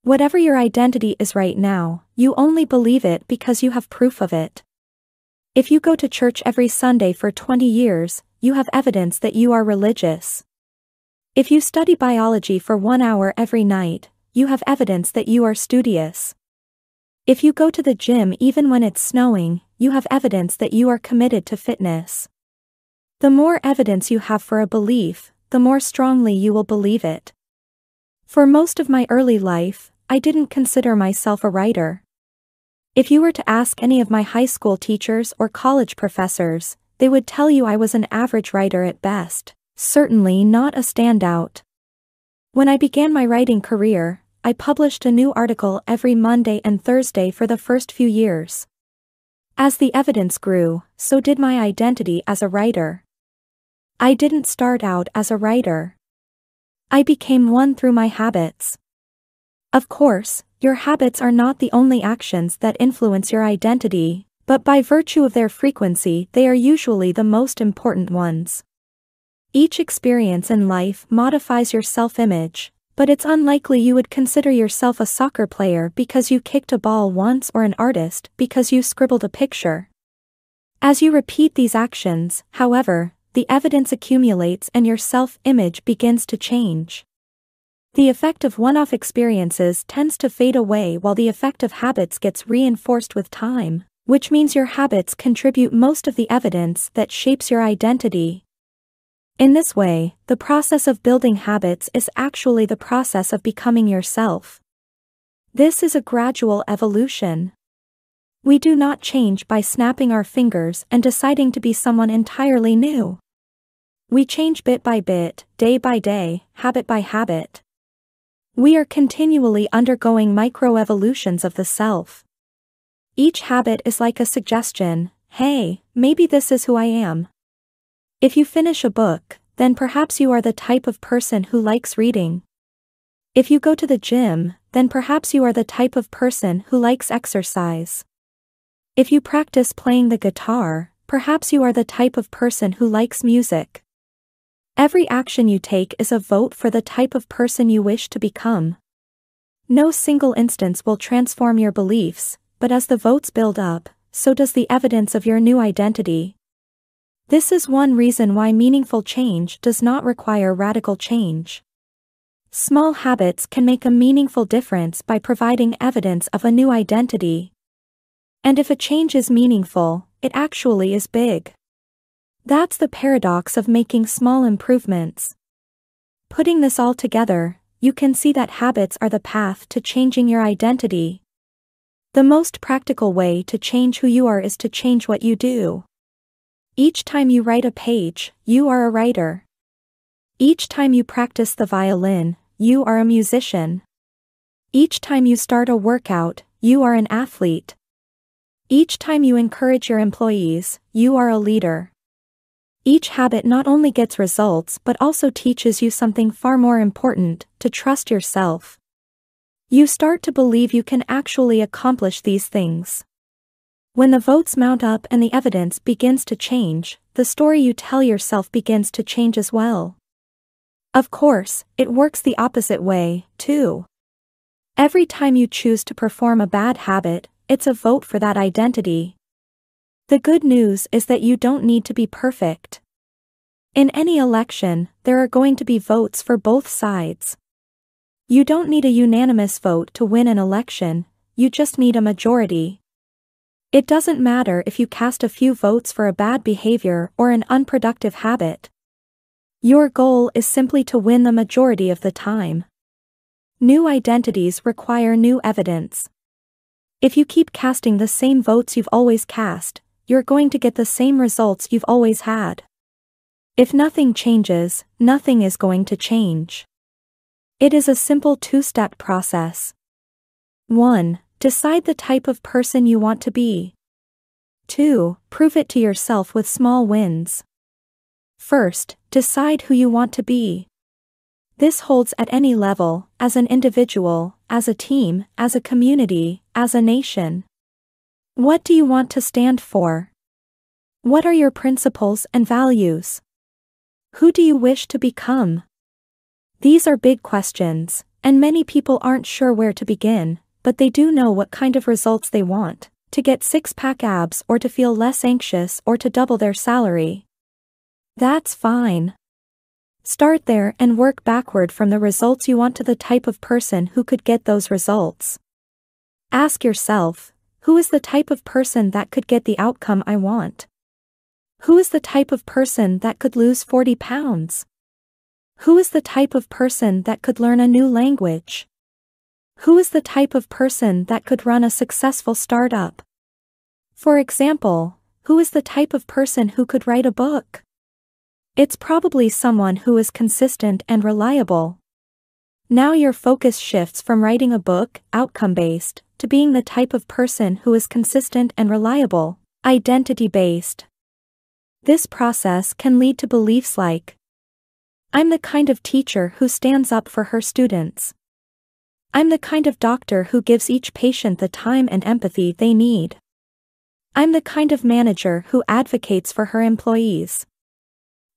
Whatever your identity is right now, you only believe it because you have proof of it. If you go to church every Sunday for 20 years, you have evidence that you are religious. If you study biology for one hour every night, you have evidence that you are studious. If you go to the gym even when it's snowing, you have evidence that you are committed to fitness. The more evidence you have for a belief, the more strongly you will believe it. For most of my early life, I didn't consider myself a writer. If you were to ask any of my high school teachers or college professors, they would tell you I was an average writer at best certainly not a standout. When I began my writing career, I published a new article every Monday and Thursday for the first few years. As the evidence grew, so did my identity as a writer. I didn't start out as a writer. I became one through my habits. Of course, your habits are not the only actions that influence your identity, but by virtue of their frequency they are usually the most important ones. Each experience in life modifies your self-image, but it's unlikely you would consider yourself a soccer player because you kicked a ball once or an artist because you scribbled a picture. As you repeat these actions, however, the evidence accumulates and your self-image begins to change. The effect of one-off experiences tends to fade away while the effect of habits gets reinforced with time, which means your habits contribute most of the evidence that shapes your identity. In this way, the process of building habits is actually the process of becoming yourself. This is a gradual evolution. We do not change by snapping our fingers and deciding to be someone entirely new. We change bit by bit, day by day, habit by habit. We are continually undergoing microevolutions of the self. Each habit is like a suggestion, hey, maybe this is who I am. If you finish a book, then perhaps you are the type of person who likes reading. If you go to the gym, then perhaps you are the type of person who likes exercise. If you practice playing the guitar, perhaps you are the type of person who likes music. Every action you take is a vote for the type of person you wish to become. No single instance will transform your beliefs, but as the votes build up, so does the evidence of your new identity. This is one reason why meaningful change does not require radical change. Small habits can make a meaningful difference by providing evidence of a new identity. And if a change is meaningful, it actually is big. That's the paradox of making small improvements. Putting this all together, you can see that habits are the path to changing your identity. The most practical way to change who you are is to change what you do. Each time you write a page, you are a writer. Each time you practice the violin, you are a musician. Each time you start a workout, you are an athlete. Each time you encourage your employees, you are a leader. Each habit not only gets results but also teaches you something far more important to trust yourself. You start to believe you can actually accomplish these things. When the votes mount up and the evidence begins to change, the story you tell yourself begins to change as well. Of course, it works the opposite way, too. Every time you choose to perform a bad habit, it's a vote for that identity, the good news is that you don't need to be perfect. In any election, there are going to be votes for both sides. You don't need a unanimous vote to win an election, you just need a majority. It doesn't matter if you cast a few votes for a bad behavior or an unproductive habit. Your goal is simply to win the majority of the time. New identities require new evidence. If you keep casting the same votes you've always cast, you're going to get the same results you've always had. If nothing changes, nothing is going to change. It is a simple two-step process. 1. Decide the type of person you want to be. 2. Prove it to yourself with small wins. First, decide who you want to be. This holds at any level, as an individual, as a team, as a community, as a nation. What do you want to stand for? What are your principles and values? Who do you wish to become? These are big questions, and many people aren't sure where to begin, but they do know what kind of results they want to get six pack abs or to feel less anxious or to double their salary. That's fine. Start there and work backward from the results you want to the type of person who could get those results. Ask yourself, who is the type of person that could get the outcome I want? Who is the type of person that could lose 40 pounds? Who is the type of person that could learn a new language? Who is the type of person that could run a successful startup? For example, who is the type of person who could write a book? It's probably someone who is consistent and reliable. Now your focus shifts from writing a book, outcome based, to being the type of person who is consistent and reliable, identity based. This process can lead to beliefs like I'm the kind of teacher who stands up for her students. I'm the kind of doctor who gives each patient the time and empathy they need. I'm the kind of manager who advocates for her employees.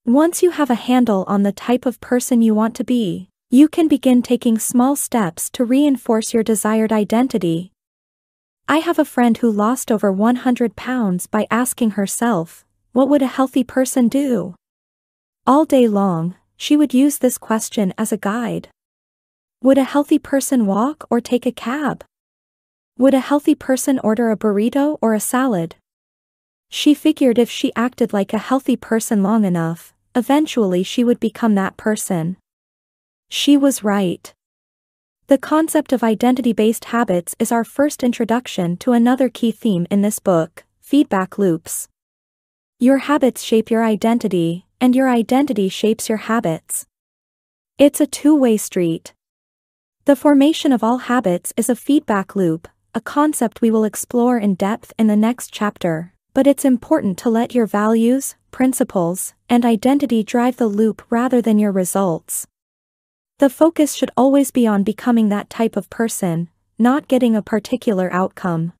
Once you have a handle on the type of person you want to be, You can begin taking small steps to reinforce your desired identity. I have a friend who lost over 100 pounds by asking herself, What would a healthy person do? All day long, she would use this question as a guide. Would a healthy person walk or take a cab? Would a healthy person order a burrito or a salad? She figured if she acted like a healthy person long enough, eventually she would become that person. She was right. The concept of identity-based habits is our first introduction to another key theme in this book, feedback loops. Your habits shape your identity, and your identity shapes your habits. It's a two-way street. The formation of all habits is a feedback loop, a concept we will explore in depth in the next chapter but it's important to let your values, principles, and identity drive the loop rather than your results. The focus should always be on becoming that type of person, not getting a particular outcome.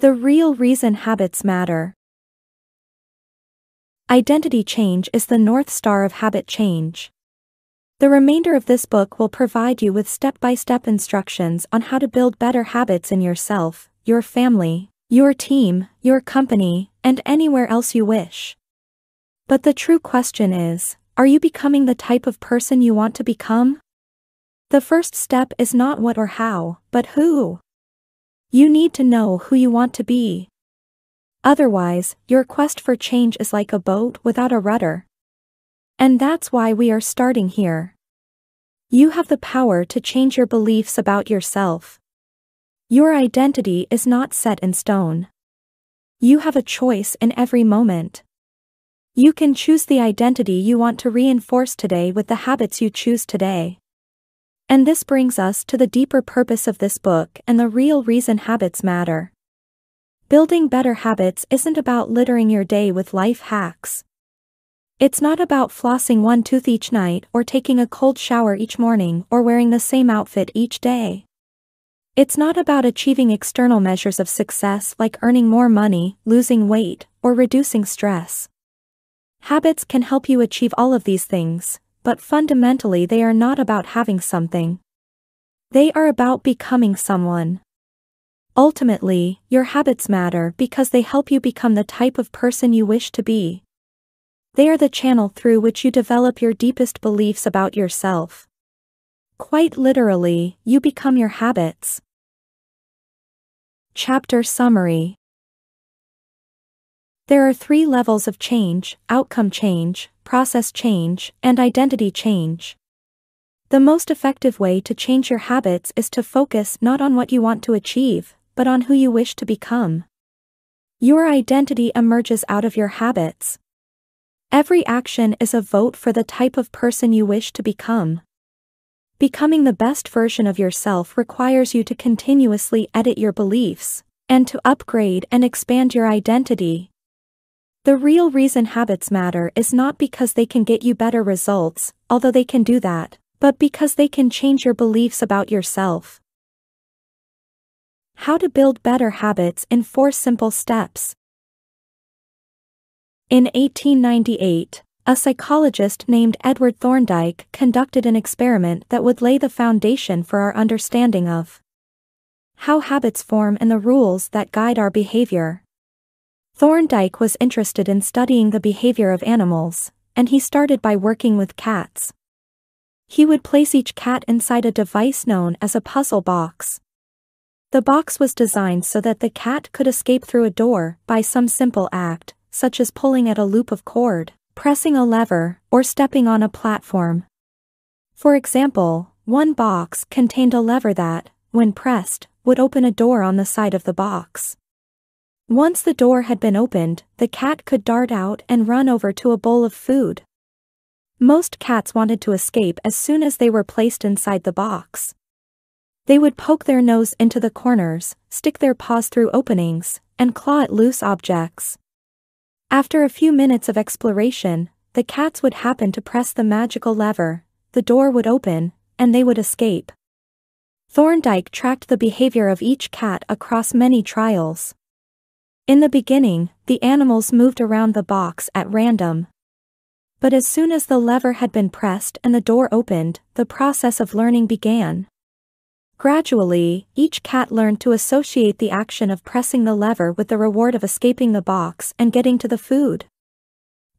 The real reason habits matter. Identity change is the North Star of habit change. The remainder of this book will provide you with step by step instructions on how to build better habits in yourself, your family, your team, your company, and anywhere else you wish. But the true question is, are you becoming the type of person you want to become? The first step is not what or how, but who. You need to know who you want to be. Otherwise, your quest for change is like a boat without a rudder. And that's why we are starting here. You have the power to change your beliefs about yourself. Your identity is not set in stone. You have a choice in every moment. You can choose the identity you want to reinforce today with the habits you choose today. And this brings us to the deeper purpose of this book and the real reason habits matter. Building better habits isn't about littering your day with life hacks. It's not about flossing one tooth each night or taking a cold shower each morning or wearing the same outfit each day. It's not about achieving external measures of success like earning more money, losing weight, or reducing stress. Habits can help you achieve all of these things, but fundamentally they are not about having something. They are about becoming someone. Ultimately, your habits matter because they help you become the type of person you wish to be. They are the channel through which you develop your deepest beliefs about yourself. Quite literally, you become your habits. Chapter Summary There are three levels of change outcome change, process change, and identity change. The most effective way to change your habits is to focus not on what you want to achieve, but on who you wish to become. Your identity emerges out of your habits. Every action is a vote for the type of person you wish to become. Becoming the best version of yourself requires you to continuously edit your beliefs, and to upgrade and expand your identity. The real reason habits matter is not because they can get you better results, although they can do that, but because they can change your beliefs about yourself. How to build better habits in four simple steps. In 1898, a psychologist named Edward Thorndike conducted an experiment that would lay the foundation for our understanding of how habits form and the rules that guide our behavior. Thorndike was interested in studying the behavior of animals, and he started by working with cats. He would place each cat inside a device known as a puzzle box. The box was designed so that the cat could escape through a door by some simple act, such as pulling at a loop of cord pressing a lever, or stepping on a platform. For example, one box contained a lever that, when pressed, would open a door on the side of the box. Once the door had been opened, the cat could dart out and run over to a bowl of food. Most cats wanted to escape as soon as they were placed inside the box. They would poke their nose into the corners, stick their paws through openings, and claw at loose objects. After a few minutes of exploration, the cats would happen to press the magical lever, the door would open, and they would escape. Thorndike tracked the behavior of each cat across many trials. In the beginning, the animals moved around the box at random. But as soon as the lever had been pressed and the door opened, the process of learning began. Gradually, each cat learned to associate the action of pressing the lever with the reward of escaping the box and getting to the food.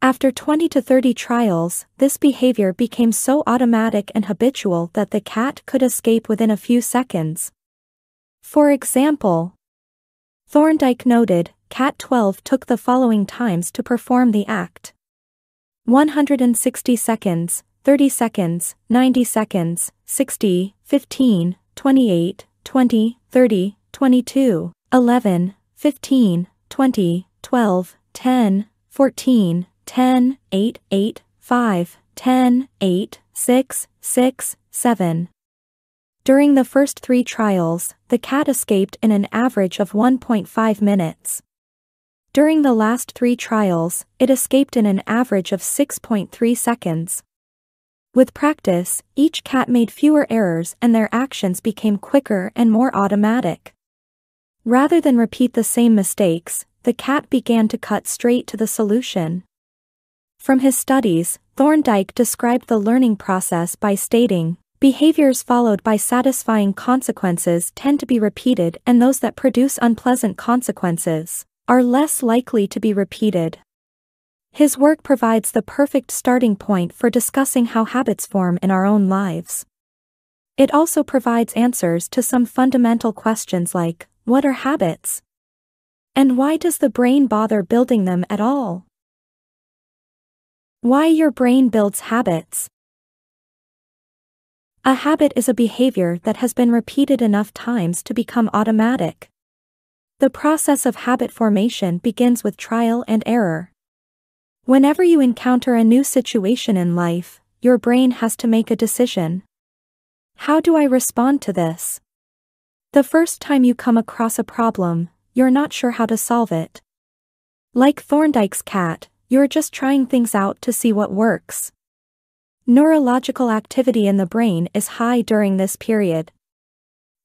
After 20 to 30 trials, this behavior became so automatic and habitual that the cat could escape within a few seconds. For example, Thorndike noted, Cat 12 took the following times to perform the act. 160 seconds, 30 seconds, 90 seconds, 60, 15, 28, 20, 30, 22, 11, 15, 20, 12, 10, 14, 10, 8, 8, 5, 10, 8, 6, 6, 7. During the first three trials, the cat escaped in an average of 1.5 minutes. During the last three trials, it escaped in an average of 6.3 seconds. With practice, each cat made fewer errors and their actions became quicker and more automatic. Rather than repeat the same mistakes, the cat began to cut straight to the solution. From his studies, Thorndike described the learning process by stating, Behaviors followed by satisfying consequences tend to be repeated and those that produce unpleasant consequences are less likely to be repeated. His work provides the perfect starting point for discussing how habits form in our own lives. It also provides answers to some fundamental questions like, what are habits? And why does the brain bother building them at all? Why your brain builds habits. A habit is a behavior that has been repeated enough times to become automatic. The process of habit formation begins with trial and error. Whenever you encounter a new situation in life, your brain has to make a decision. How do I respond to this? The first time you come across a problem, you're not sure how to solve it. Like Thorndike's cat, you're just trying things out to see what works. Neurological activity in the brain is high during this period.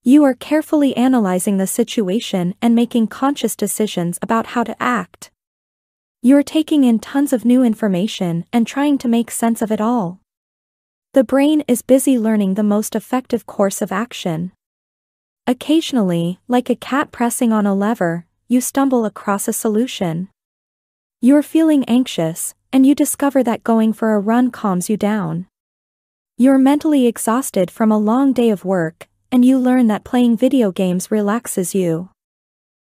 You are carefully analyzing the situation and making conscious decisions about how to act. You're taking in tons of new information and trying to make sense of it all. The brain is busy learning the most effective course of action. Occasionally, like a cat pressing on a lever, you stumble across a solution. You're feeling anxious, and you discover that going for a run calms you down. You're mentally exhausted from a long day of work, and you learn that playing video games relaxes you.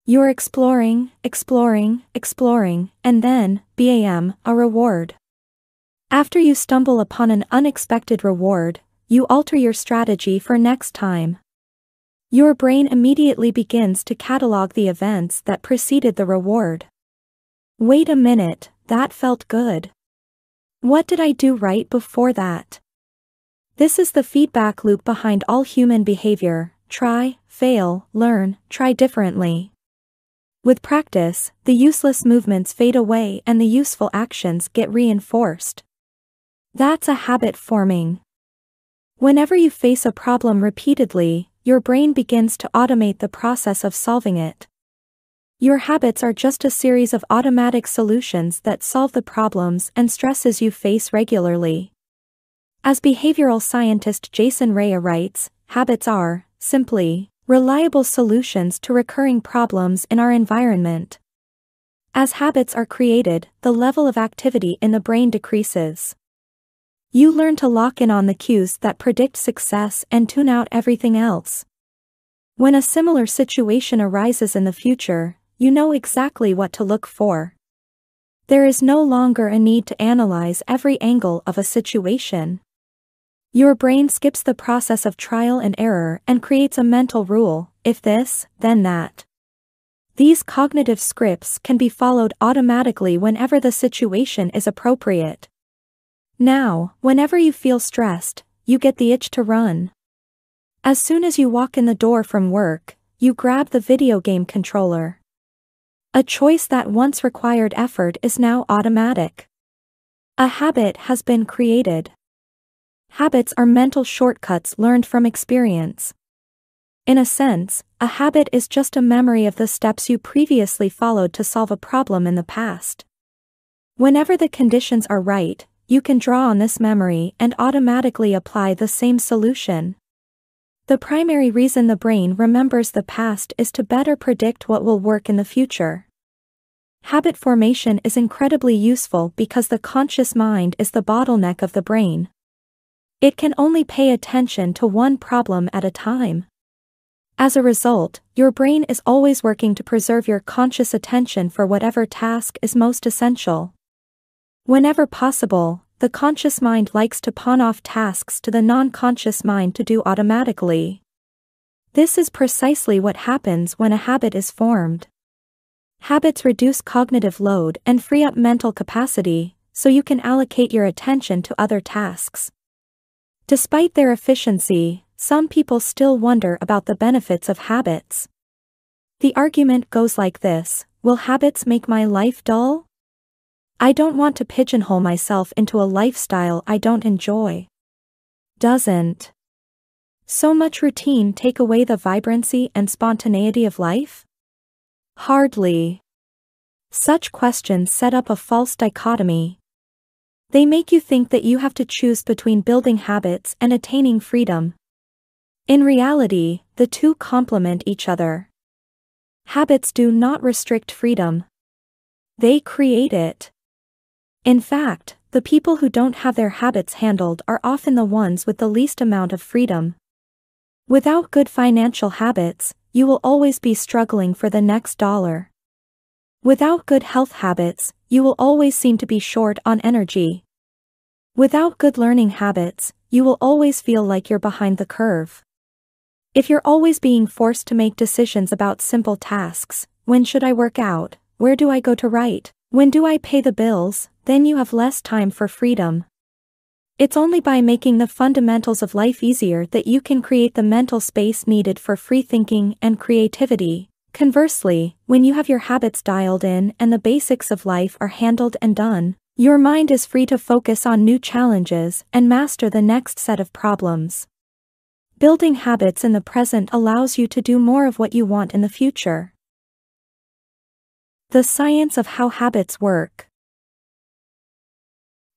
You're exploring, exploring, exploring, and then, BAM, a reward. After you stumble upon an unexpected reward, you alter your strategy for next time. Your brain immediately begins to catalog the events that preceded the reward. Wait a minute, that felt good. What did I do right before that? This is the feedback loop behind all human behavior try, fail, learn, try differently. With practice, the useless movements fade away and the useful actions get reinforced. That's a habit forming. Whenever you face a problem repeatedly, your brain begins to automate the process of solving it. Your habits are just a series of automatic solutions that solve the problems and stresses you face regularly. As behavioral scientist Jason Hreha writes, habits are, simply, reliable solutions to recurring problems in our environment. As habits are created, the level of activity in the brain decreases. You learn to lock in on the cues that predict success and tune out everything else. When a similar situation arises in the future, you know exactly what to look for. There is no longer a need to analyze every angle of a situation. Your brain skips the process of trial and error and creates a mental rule, if this, then that. These cognitive scripts can be followed automatically whenever the situation is appropriate. Now, whenever you feel stressed, you get the itch to run. As soon as you walk in the door from work, you grab the video game controller. A choice that once required effort is now automatic. A habit has been created. Habits are mental shortcuts learned from experience. In a sense, a habit is just a memory of the steps you previously followed to solve a problem in the past. Whenever the conditions are right, you can draw on this memory and automatically apply the same solution. The primary reason the brain remembers the past is to better predict what will work in the future. Habit formation is incredibly useful because the conscious mind is the bottleneck of the brain. It can only pay attention to one problem at a time. As a result, your brain is always working to preserve your conscious attention for whatever task is most essential. Whenever possible, the conscious mind likes to pawn off tasks to the non-conscious mind to do automatically. This is precisely what happens when a habit is formed. Habits reduce cognitive load and free up mental capacity, so you can allocate your attention to other tasks. Despite their efficiency, some people still wonder about the benefits of habits. The argument goes like this Will habits make my life dull? I don't want to pigeonhole myself into a lifestyle I don't enjoy. Doesn't so much routine take away the vibrancy and spontaneity of life? Hardly. Such questions set up a false dichotomy. They make you think that you have to choose between building habits and attaining freedom. In reality, the two complement each other. Habits do not restrict freedom. They create it. In fact, the people who don't have their habits handled are often the ones with the least amount of freedom. Without good financial habits, you will always be struggling for the next dollar. Without good health habits, you will always seem to be short on energy. Without good learning habits, you will always feel like you're behind the curve. If you're always being forced to make decisions about simple tasks, when should I work out, where do I go to write, when do I pay the bills, then you have less time for freedom. It's only by making the fundamentals of life easier that you can create the mental space needed for free thinking and creativity. Conversely, when you have your habits dialed in and the basics of life are handled and done, your mind is free to focus on new challenges and master the next set of problems. Building habits in the present allows you to do more of what you want in the future. The science of how habits work.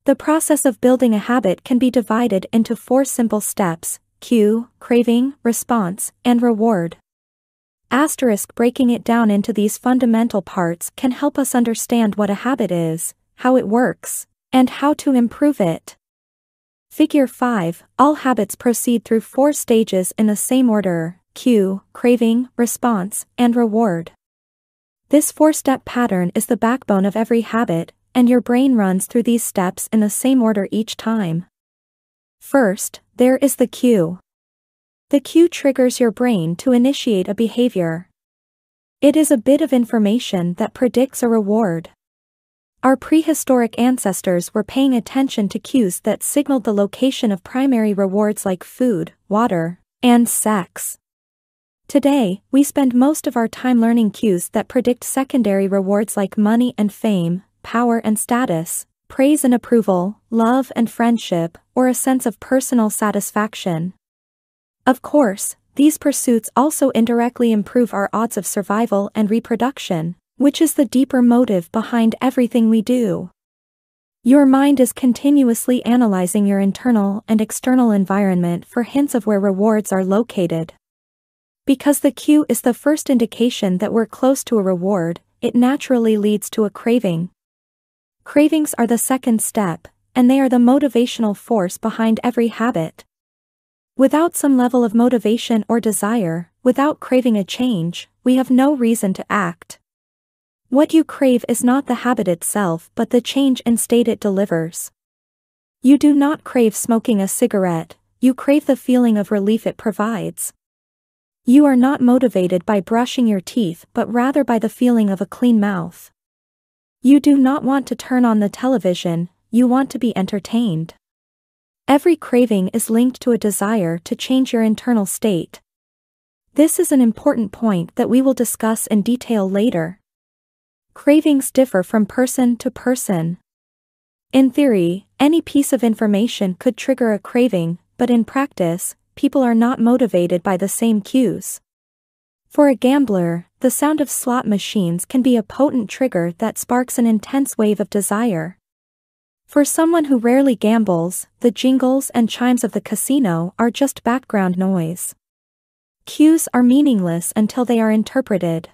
The process of building a habit can be divided into four simple steps cue, craving, response, and reward. Asterisk breaking it down into these fundamental parts can help us understand what a habit is, how it works, and how to improve it. Figure 5 All habits proceed through four stages in the same order cue, craving, response, and reward. This four step pattern is the backbone of every habit, and your brain runs through these steps in the same order each time. First, there is the cue. The cue triggers your brain to initiate a behavior. It is a bit of information that predicts a reward. Our prehistoric ancestors were paying attention to cues that signaled the location of primary rewards like food, water, and sex. Today, we spend most of our time learning cues that predict secondary rewards like money and fame, power and status, praise and approval, love and friendship, or a sense of personal satisfaction. Of course, these pursuits also indirectly improve our odds of survival and reproduction, which is the deeper motive behind everything we do. Your mind is continuously analyzing your internal and external environment for hints of where rewards are located. Because the cue is the first indication that we're close to a reward, it naturally leads to a craving, Cravings are the second step, and they are the motivational force behind every habit. Without some level of motivation or desire, without craving a change, we have no reason to act. What you crave is not the habit itself but the change and state it delivers. You do not crave smoking a cigarette, you crave the feeling of relief it provides. You are not motivated by brushing your teeth but rather by the feeling of a clean mouth. You do not want to turn on the television, you want to be entertained. Every craving is linked to a desire to change your internal state. This is an important point that we will discuss in detail later. Cravings differ from person to person. In theory, any piece of information could trigger a craving, but in practice, people are not motivated by the same cues. For a gambler, the sound of slot machines can be a potent trigger that sparks an intense wave of desire. For someone who rarely gambles, the jingles and chimes of the casino are just background noise. Cues are meaningless until they are interpreted.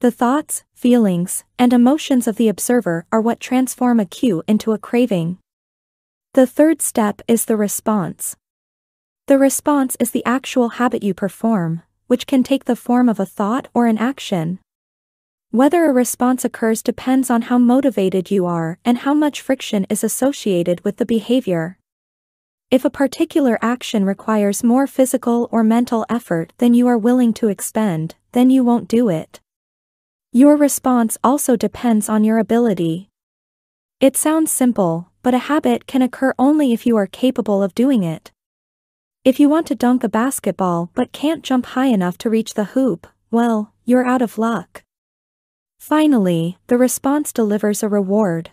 The thoughts, feelings, and emotions of the observer are what transform a cue into a craving. The third step is the response. The response is the actual habit you perform, which can take the form of a thought or an action. Whether a response occurs depends on how motivated you are and how much friction is associated with the behavior. If a particular action requires more physical or mental effort than you are willing to expend, then you won't do it. Your response also depends on your ability. It sounds simple, but a habit can occur only if you are capable of doing it. If you want to dunk a basketball but can't jump high enough to reach the hoop, well, you're out of luck. Finally, the response delivers a reward.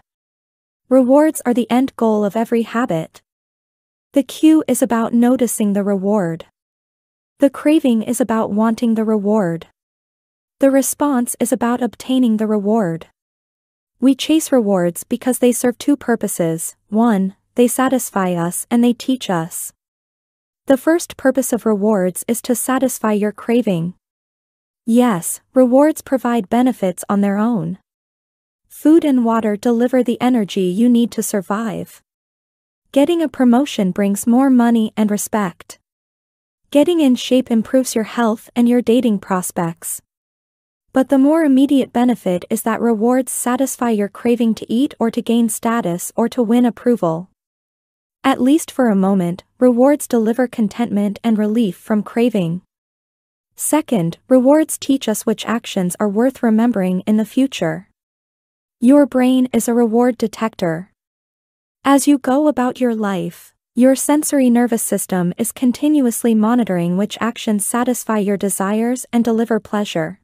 Rewards are the end goal of every habit. The cue is about noticing the reward. The craving is about wanting the reward. The response is about obtaining the reward. We chase rewards because they serve two purposes. One, they satisfy us and they teach us. The first purpose of rewards is to satisfy your craving. Yes, rewards provide benefits on their own. Food and water deliver the energy you need to survive. Getting a promotion brings more money and respect. Getting in shape improves your health and your dating prospects. But the more immediate benefit is that rewards satisfy your craving to eat or to gain status or to win approval. At least for a moment, rewards deliver contentment and relief from craving. Second, rewards teach us which actions are worth remembering in the future. Your brain is a reward detector. As you go about your life, your sensory nervous system is continuously monitoring which actions satisfy your desires and deliver pleasure.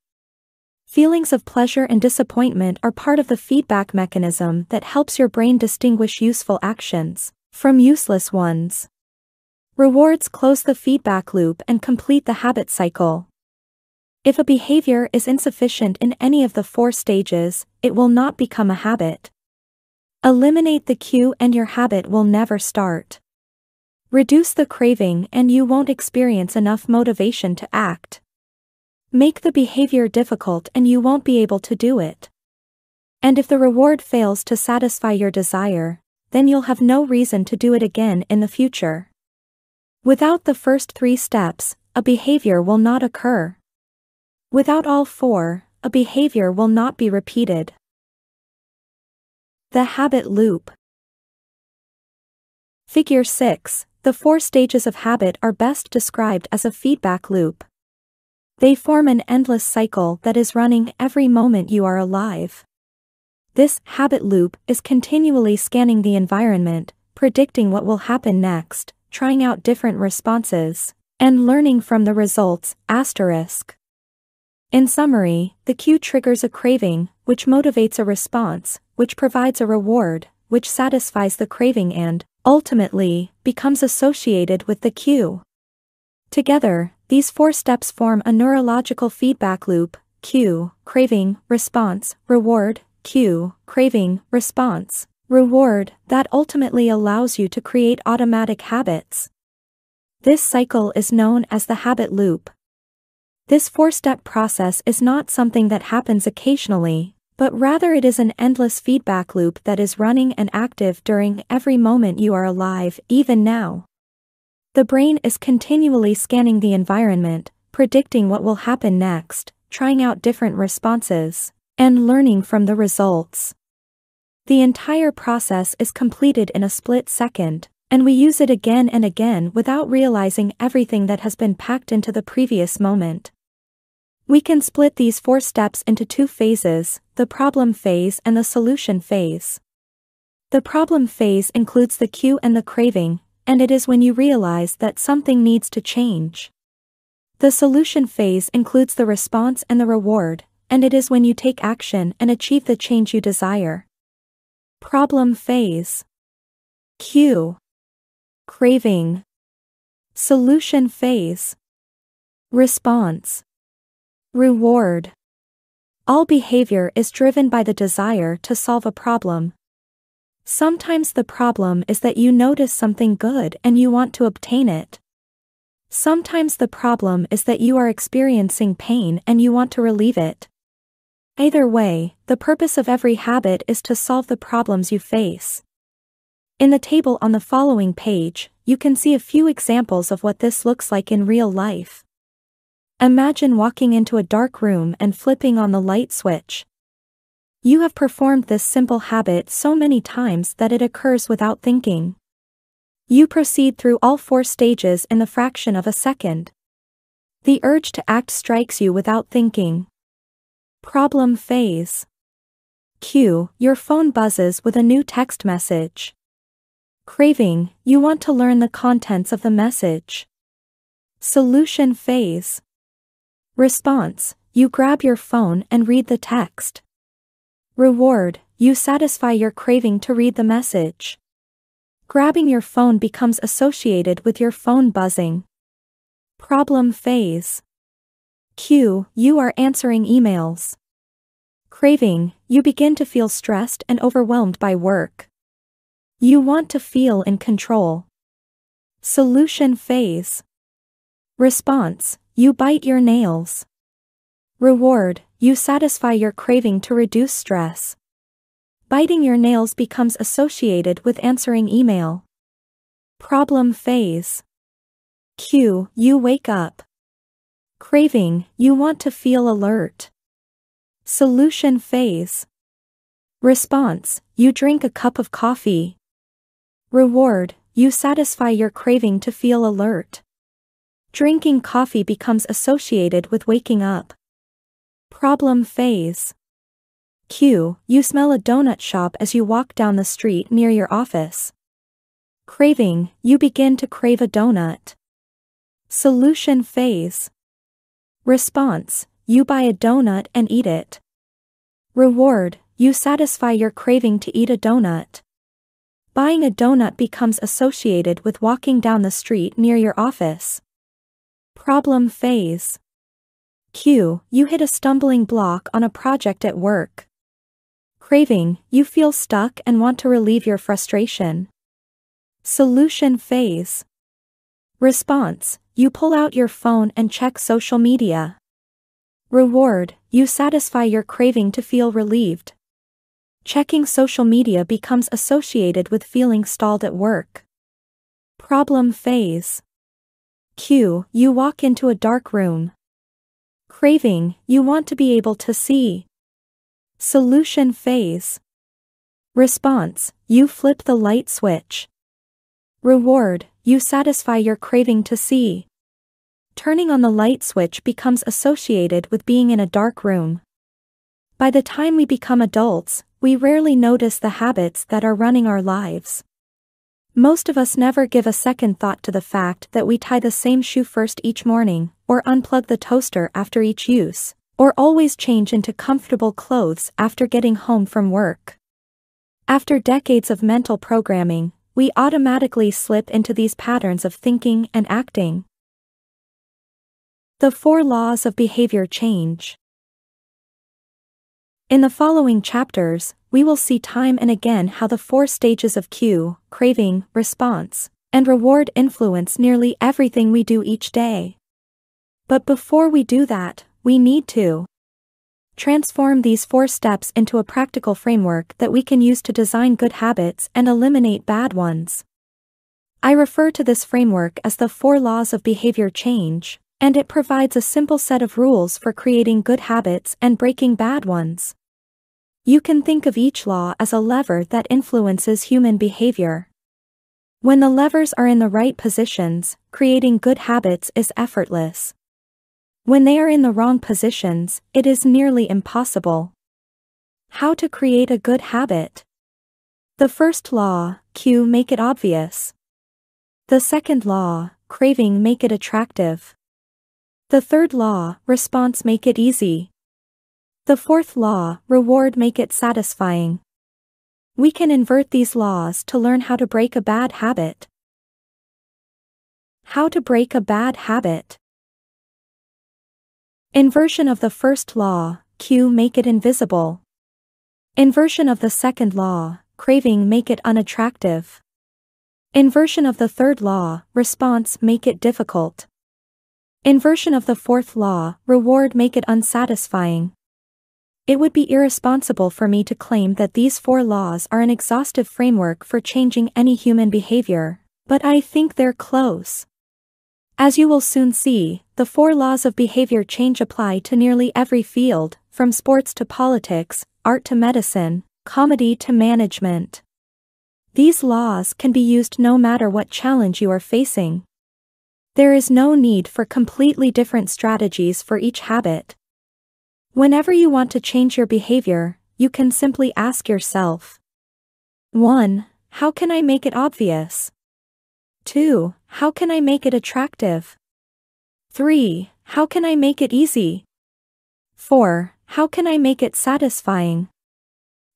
Feelings of pleasure and disappointment are part of the feedback mechanism that helps your brain distinguish useful actions from useless ones. Rewards close the feedback loop and complete the habit cycle. If a behavior is insufficient in any of the four stages, it will not become a habit. Eliminate the cue and your habit will never start. Reduce the craving and you won't experience enough motivation to act. Make the behavior difficult and you won't be able to do it. And if the reward fails to satisfy your desire, then you'll have no reason to do it again in the future. Without the first three steps, a behavior will not occur. Without all four, a behavior will not be repeated. The habit loop. Figure 6. The four stages of habit are best described as a feedback loop. They form an endless cycle that is running every moment you are alive. This habit loop is continually scanning the environment, predicting what will happen next, trying out different responses, and learning from the results. Asterisk. In summary, the cue triggers a craving, which motivates a response, which provides a reward, which satisfies the craving and, ultimately, becomes associated with the cue. Together, these four steps form a neurological feedback loop cue, craving, response, reward, cue, craving, response, reward that ultimately allows you to create automatic habits. This cycle is known as the habit loop. This four step process is not something that happens occasionally, but rather it is an endless feedback loop that is running and active during every moment you are alive, even now. The brain is continually scanning the environment, predicting what will happen next, trying out different responses, and learning from the results. The entire process is completed in a split second, and we use it again and again without realizing everything that has been packed into the previous moment. We can split these four steps into two phases, the problem phase and the solution phase. The problem phase includes the cue and the craving, and it is when you realize that something needs to change. The solution phase includes the response and the reward, and it is when you take action and achieve the change you desire. Problem phase. Cue. Craving. Solution phase. Response. Reward. All behavior is driven by the desire to solve a problem. Sometimes the problem is that you notice something good and you want to obtain it. Sometimes the problem is that you are experiencing pain and you want to relieve it. Either way, the purpose of every habit is to solve the problems you face. In the table on the following page, you can see a few examples of what this looks like in real life. Imagine walking into a dark room and flipping on the light switch. You have performed this simple habit so many times that it occurs without thinking. You proceed through all four stages in the fraction of a second. The urge to act strikes you without thinking. Problem phase. Cue. Your phone buzzes with a new text message. Craving, you want to learn the contents of the message. Solution phase. Response, you grab your phone and read the text. Reward, you satisfy your craving to read the message. Grabbing your phone becomes associated with your phone buzzing. Problem phase. Cue, you are answering emails. Craving, you begin to feel stressed and overwhelmed by work. You want to feel in control. Solution phase. Response, you bite your nails. Reward, you satisfy your craving to reduce stress. Biting your nails becomes associated with answering email. Problem phase. Cue, you wake up. Craving, you want to feel alert. Solution phase. Response, you drink a cup of coffee. Reward, you satisfy your craving to feel alert. Drinking coffee becomes associated with waking up. Problem phase. Cue. You smell a donut shop as you walk down the street near your office. Craving, you begin to crave a donut. Solution phase. Response, you buy a donut and eat it. Reward, you satisfy your craving to eat a donut. Buying a donut becomes associated with walking down the street near your office. Problem phase. Cue. You hit a stumbling block on a project at work. Craving, you feel stuck and want to relieve your frustration. Solution phase. Response, you pull out your phone and check social media. Reward, you satisfy your craving to feel relieved. Checking social media becomes associated with feeling stalled at work. Problem phase. Cue. You walk into a dark room. Craving, you want to be able to see. Solution phase. Response, you flip the light switch. Reward, you satisfy your craving to see. Turning on the light switch becomes associated with being in a dark room. By the time we become adults, we rarely notice the habits that are running our lives. Most of us never give a second thought to the fact that we tie the same shoe first each morning, or unplug the toaster after each use, or always change into comfortable clothes after getting home from work. After decades of mental programming, we automatically slip into these patterns of thinking and acting. The Four Laws of Behavior Change In the following chapters, we will see time and again how the four stages of cue, craving, response, and reward influence nearly everything we do each day. But before we do that, we need to transform these four steps into a practical framework that we can use to design good habits and eliminate bad ones. I refer to this framework as the four laws of behavior change, and it provides a simple set of rules for creating good habits and breaking bad ones. You can think of each law as a lever that influences human behavior. When the levers are in the right positions, creating good habits is effortless. When they are in the wrong positions, it is nearly impossible. How to create a good habit? The first law, cue make it obvious. The second law, craving make it attractive. The third law, response make it easy. The fourth law, reward make it satisfying. We can invert these laws to learn how to break a bad habit. How to break a bad habit. Inversion of the first law, cue make it invisible. Inversion of the second law, craving make it unattractive. Inversion of the third law, response make it difficult. Inversion of the fourth law, reward make it unsatisfying. It would be irresponsible for me to claim that these four laws are an exhaustive framework for changing any human behavior, but I think they're close. As you will soon see, the four laws of behavior change apply to nearly every field, from sports to politics, art to medicine, comedy to management. These laws can be used no matter what challenge you are facing. There is no need for completely different strategies for each habit. Whenever you want to change your behavior, you can simply ask yourself 1. How can I make it obvious? 2. How can I make it attractive? 3. How can I make it easy? 4. How can I make it satisfying?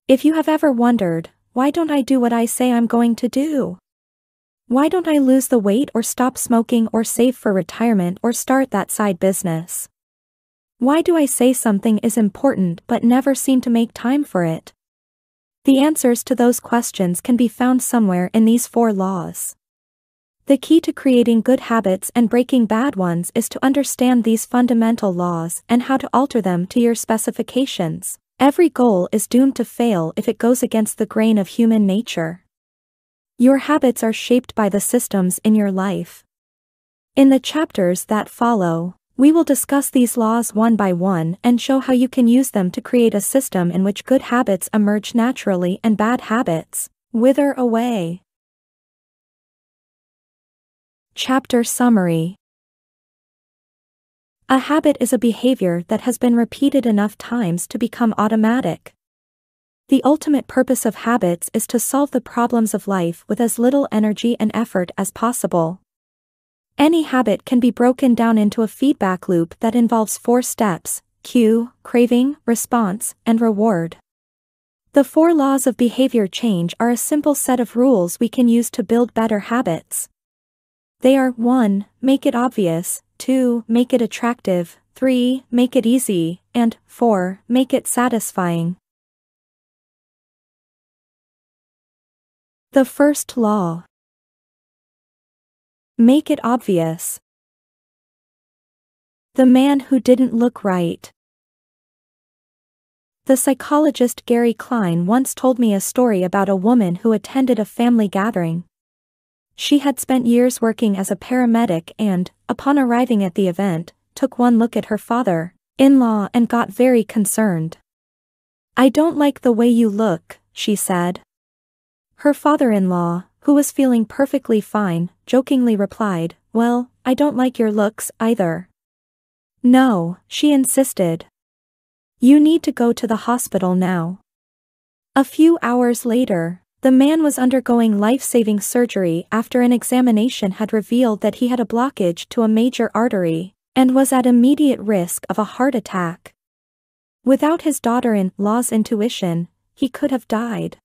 If you have ever wondered, why don't I do what I say I'm going to do? Why don't I lose the weight or stop smoking or save for retirement or start that side business? Why do I say something is important but never seem to make time for it? The answers to those questions can be found somewhere in these four laws. The key to creating good habits and breaking bad ones is to understand these fundamental laws and how to alter them to your specifications. Every goal is doomed to fail if it goes against the grain of human nature. Your habits are shaped by the systems in your life. In the chapters that follow, we will discuss these laws one by one and show how you can use them to create a system in which good habits emerge naturally and bad habits wither away. Chapter Summary A habit is a behavior that has been repeated enough times to become automatic. The ultimate purpose of habits is to solve the problems of life with as little energy and effort as possible. Any habit can be broken down into a feedback loop that involves four steps cue, craving, response, and reward. The four laws of behavior change are a simple set of rules we can use to build better habits. They are 1. Make it obvious, 2. Make it attractive, 3. Make it easy, and 4. Make it satisfying. The first law. Make it obvious. The man who didn't look right. The psychologist Gary Klein once told me a story about a woman who attended a family gathering. She had spent years working as a paramedic and, upon arriving at the event, took one look at her father in law and got very concerned. I don't like the way you look, she said. Her father in law, who was feeling perfectly fine, jokingly replied, Well, I don't like your looks either. No, she insisted. You need to go to the hospital now. A few hours later, the man was undergoing life-saving surgery after an examination had revealed that he had a blockage to a major artery, and was at immediate risk of a heart attack. Without his daughter-in-law's intuition, he could have died.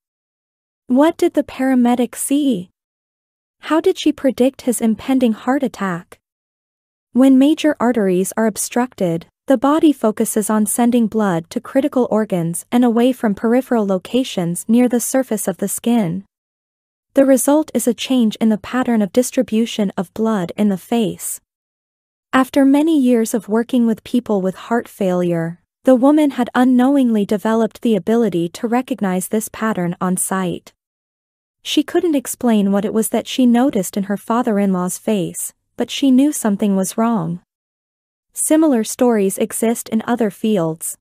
What did the paramedic see? How did she predict his impending heart attack? When major arteries are obstructed, the body focuses on sending blood to critical organs and away from peripheral locations near the surface of the skin. The result is a change in the pattern of distribution of blood in the face. After many years of working with people with heart failure, the woman had unknowingly developed the ability to recognize this pattern on sight. She couldn't explain what it was that she noticed in her father-in-law's face, but she knew something was wrong. Similar stories exist in other fields.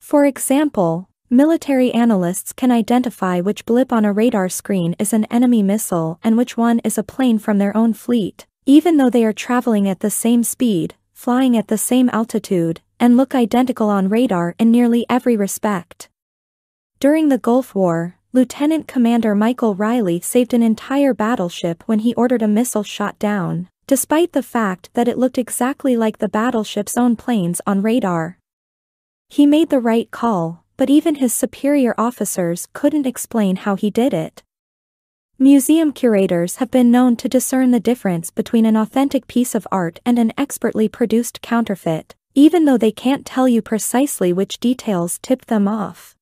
For example, military analysts can identify which blip on a radar screen is an enemy missile and which one is a plane from their own fleet, even though they are traveling at the same speed, flying at the same altitude, and look identical on radar in nearly every respect. During the Gulf War, Lieutenant Commander Michael Riley saved an entire battleship when he ordered a missile shot down despite the fact that it looked exactly like the battleship's own planes on radar. He made the right call, but even his superior officers couldn't explain how he did it. Museum curators have been known to discern the difference between an authentic piece of art and an expertly produced counterfeit, even though they can't tell you precisely which details tipped them off.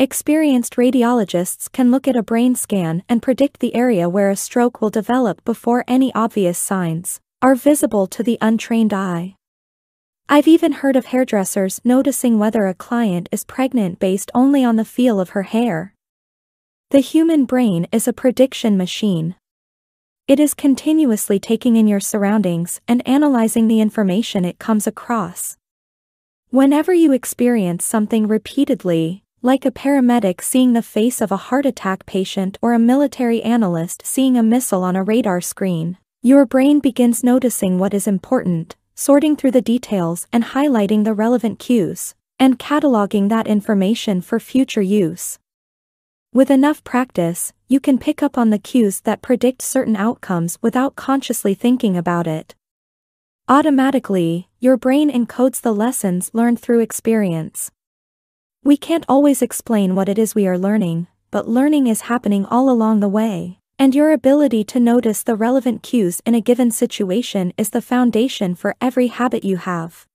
Experienced radiologists can look at a brain scan and predict the area where a stroke will develop before any obvious signs are visible to the untrained eye. I've even heard of hairdressers noticing whether a client is pregnant based only on the feel of her hair. The human brain is a prediction machine. It is continuously taking in your surroundings and analyzing the information it comes across. Whenever you experience something repeatedly, like a paramedic seeing the face of a heart attack patient or a military analyst seeing a missile on a radar screen, your brain begins noticing what is important, sorting through the details and highlighting the relevant cues, and cataloging that information for future use. With enough practice, you can pick up on the cues that predict certain outcomes without consciously thinking about it. Automatically, your brain encodes the lessons learned through experience. We can't always explain what it is we are learning, but learning is happening all along the way, and your ability to notice the relevant cues in a given situation is the foundation for every habit you have.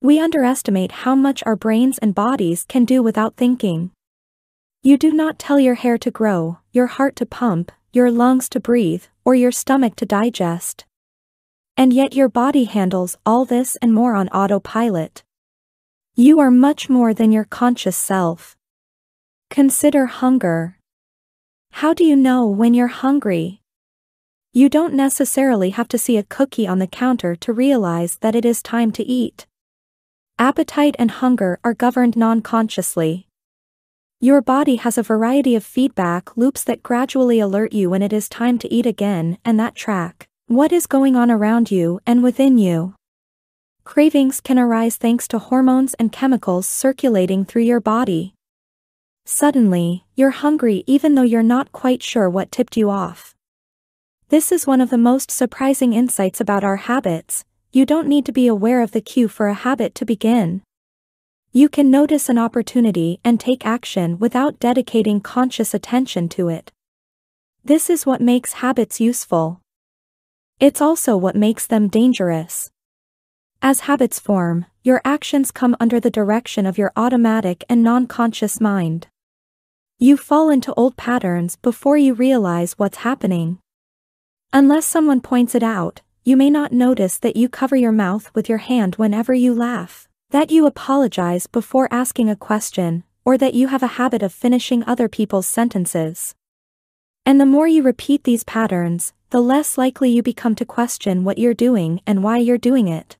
We underestimate how much our brains and bodies can do without thinking. You do not tell your hair to grow, your heart to pump, your lungs to breathe, or your stomach to digest. And yet your body handles all this and more on autopilot. You are much more than your conscious self. Consider hunger. How do you know when you're hungry? You don't necessarily have to see a cookie on the counter to realize that it is time to eat. Appetite and hunger are governed non-consciously. Your body has a variety of feedback loops that gradually alert you when it is time to eat again and that track what is going on around you and within you. Cravings can arise thanks to hormones and chemicals circulating through your body. Suddenly, you're hungry even though you're not quite sure what tipped you off. This is one of the most surprising insights about our habits, you don't need to be aware of the cue for a habit to begin. You can notice an opportunity and take action without dedicating conscious attention to it. This is what makes habits useful. It's also what makes them dangerous. As habits form, your actions come under the direction of your automatic and non-conscious mind. You fall into old patterns before you realize what's happening. Unless someone points it out, you may not notice that you cover your mouth with your hand whenever you laugh, that you apologize before asking a question, or that you have a habit of finishing other people's sentences. And the more you repeat these patterns, the less likely you become to question what you're doing and why you're doing it.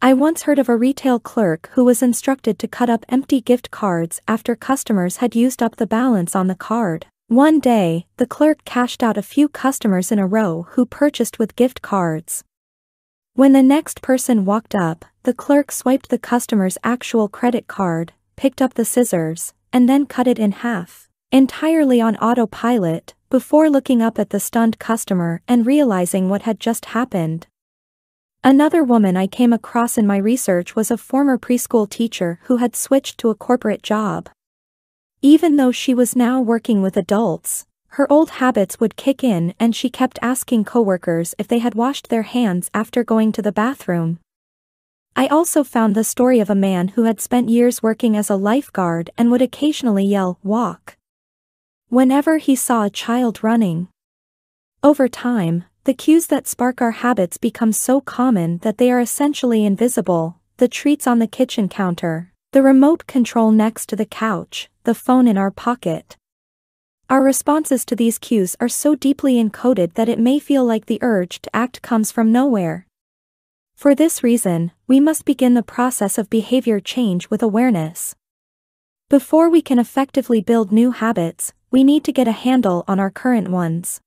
I once heard of a retail clerk who was instructed to cut up empty gift cards after customers had used up the balance on the card. One day, the clerk cashed out a few customers in a row who purchased with gift cards. When the next person walked up, the clerk swiped the customer's actual credit card, picked up the scissors, and then cut it in half, entirely on autopilot, before looking up at the stunned customer and realizing what had just happened. Another woman I came across in my research was a former preschool teacher who had switched to a corporate job. Even though she was now working with adults, her old habits would kick in and she kept asking coworkers if they had washed their hands after going to the bathroom. I also found the story of a man who had spent years working as a lifeguard and would occasionally yell, walk. Whenever he saw a child running. Over time, the cues that spark our habits become so common that they are essentially invisible, the treats on the kitchen counter, the remote control next to the couch, the phone in our pocket. Our responses to these cues are so deeply encoded that it may feel like the urge to act comes from nowhere. For this reason, we must begin the process of behavior change with awareness. Before we can effectively build new habits, we need to get a handle on our current ones.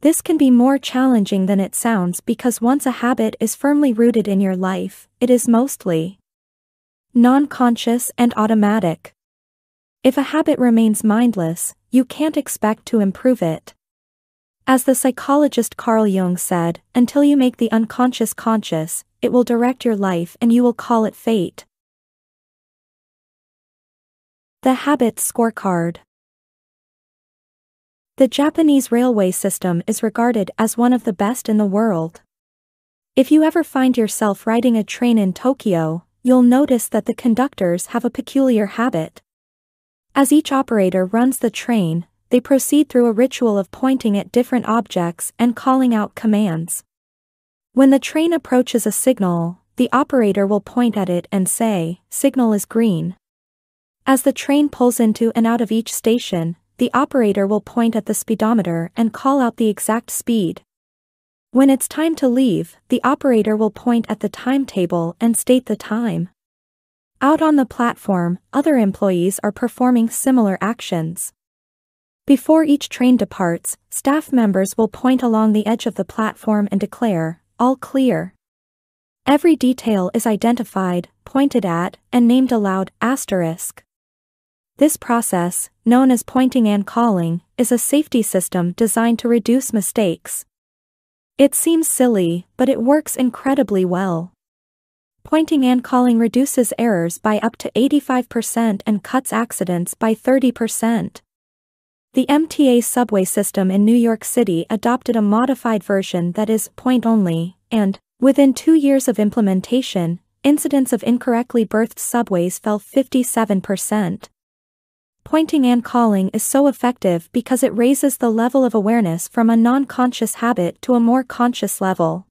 This can be more challenging than it sounds because once a habit is firmly rooted in your life, it is mostly non-conscious and automatic. If a habit remains mindless, you can't expect to improve it. As the psychologist Carl Jung said, until you make the unconscious conscious, it will direct your life and you will call it fate. The Habits Scorecard the Japanese railway system is regarded as one of the best in the world. If you ever find yourself riding a train in Tokyo, you'll notice that the conductors have a peculiar habit. As each operator runs the train, they proceed through a ritual of pointing at different objects and calling out commands. When the train approaches a signal, the operator will point at it and say, signal is green. As the train pulls into and out of each station, the operator will point at the speedometer and call out the exact speed. When it's time to leave, the operator will point at the timetable and state the time. Out on the platform, other employees are performing similar actions. Before each train departs, staff members will point along the edge of the platform and declare, all clear. Every detail is identified, pointed at, and named aloud, asterisk. This process, known as pointing and calling, is a safety system designed to reduce mistakes. It seems silly, but it works incredibly well. Pointing and calling reduces errors by up to 85% and cuts accidents by 30%. The MTA subway system in New York City adopted a modified version that is point only, and, within two years of implementation, incidents of incorrectly berthed subways fell 57%. Pointing and calling is so effective because it raises the level of awareness from a non-conscious habit to a more conscious level.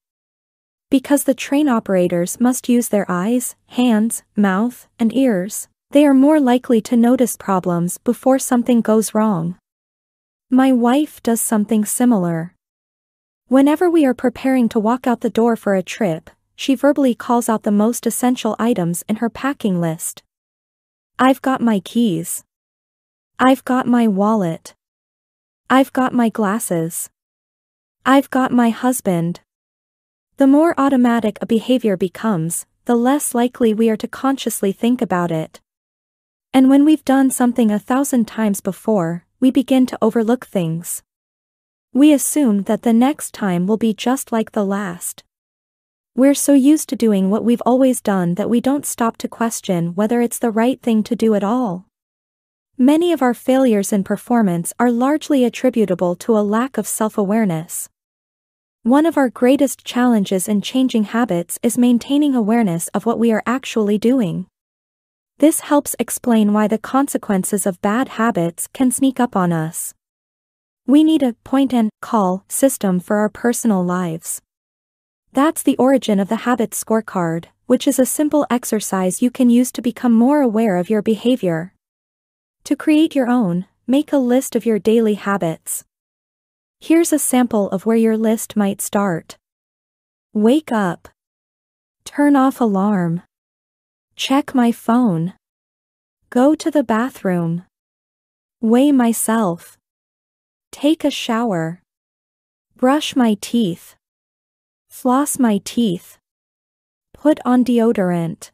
Because the train operators must use their eyes, hands, mouth, and ears, they are more likely to notice problems before something goes wrong. My wife does something similar. Whenever we are preparing to walk out the door for a trip, she verbally calls out the most essential items in her packing list. I've got my keys. I've got my wallet. I've got my glasses. I've got my husband. The more automatic a behavior becomes, the less likely we are to consciously think about it. And when we've done something a thousand times before, we begin to overlook things. We assume that the next time will be just like the last. We're so used to doing what we've always done that we don't stop to question whether it's the right thing to do at all. Many of our failures in performance are largely attributable to a lack of self-awareness. One of our greatest challenges in changing habits is maintaining awareness of what we are actually doing. This helps explain why the consequences of bad habits can sneak up on us. We need a point and call system for our personal lives. That's the origin of the habit scorecard, which is a simple exercise you can use to become more aware of your behavior. To create your own, make a list of your daily habits. Here's a sample of where your list might start. Wake up. Turn off alarm. Check my phone. Go to the bathroom. Weigh myself. Take a shower. Brush my teeth. Floss my teeth. Put on deodorant.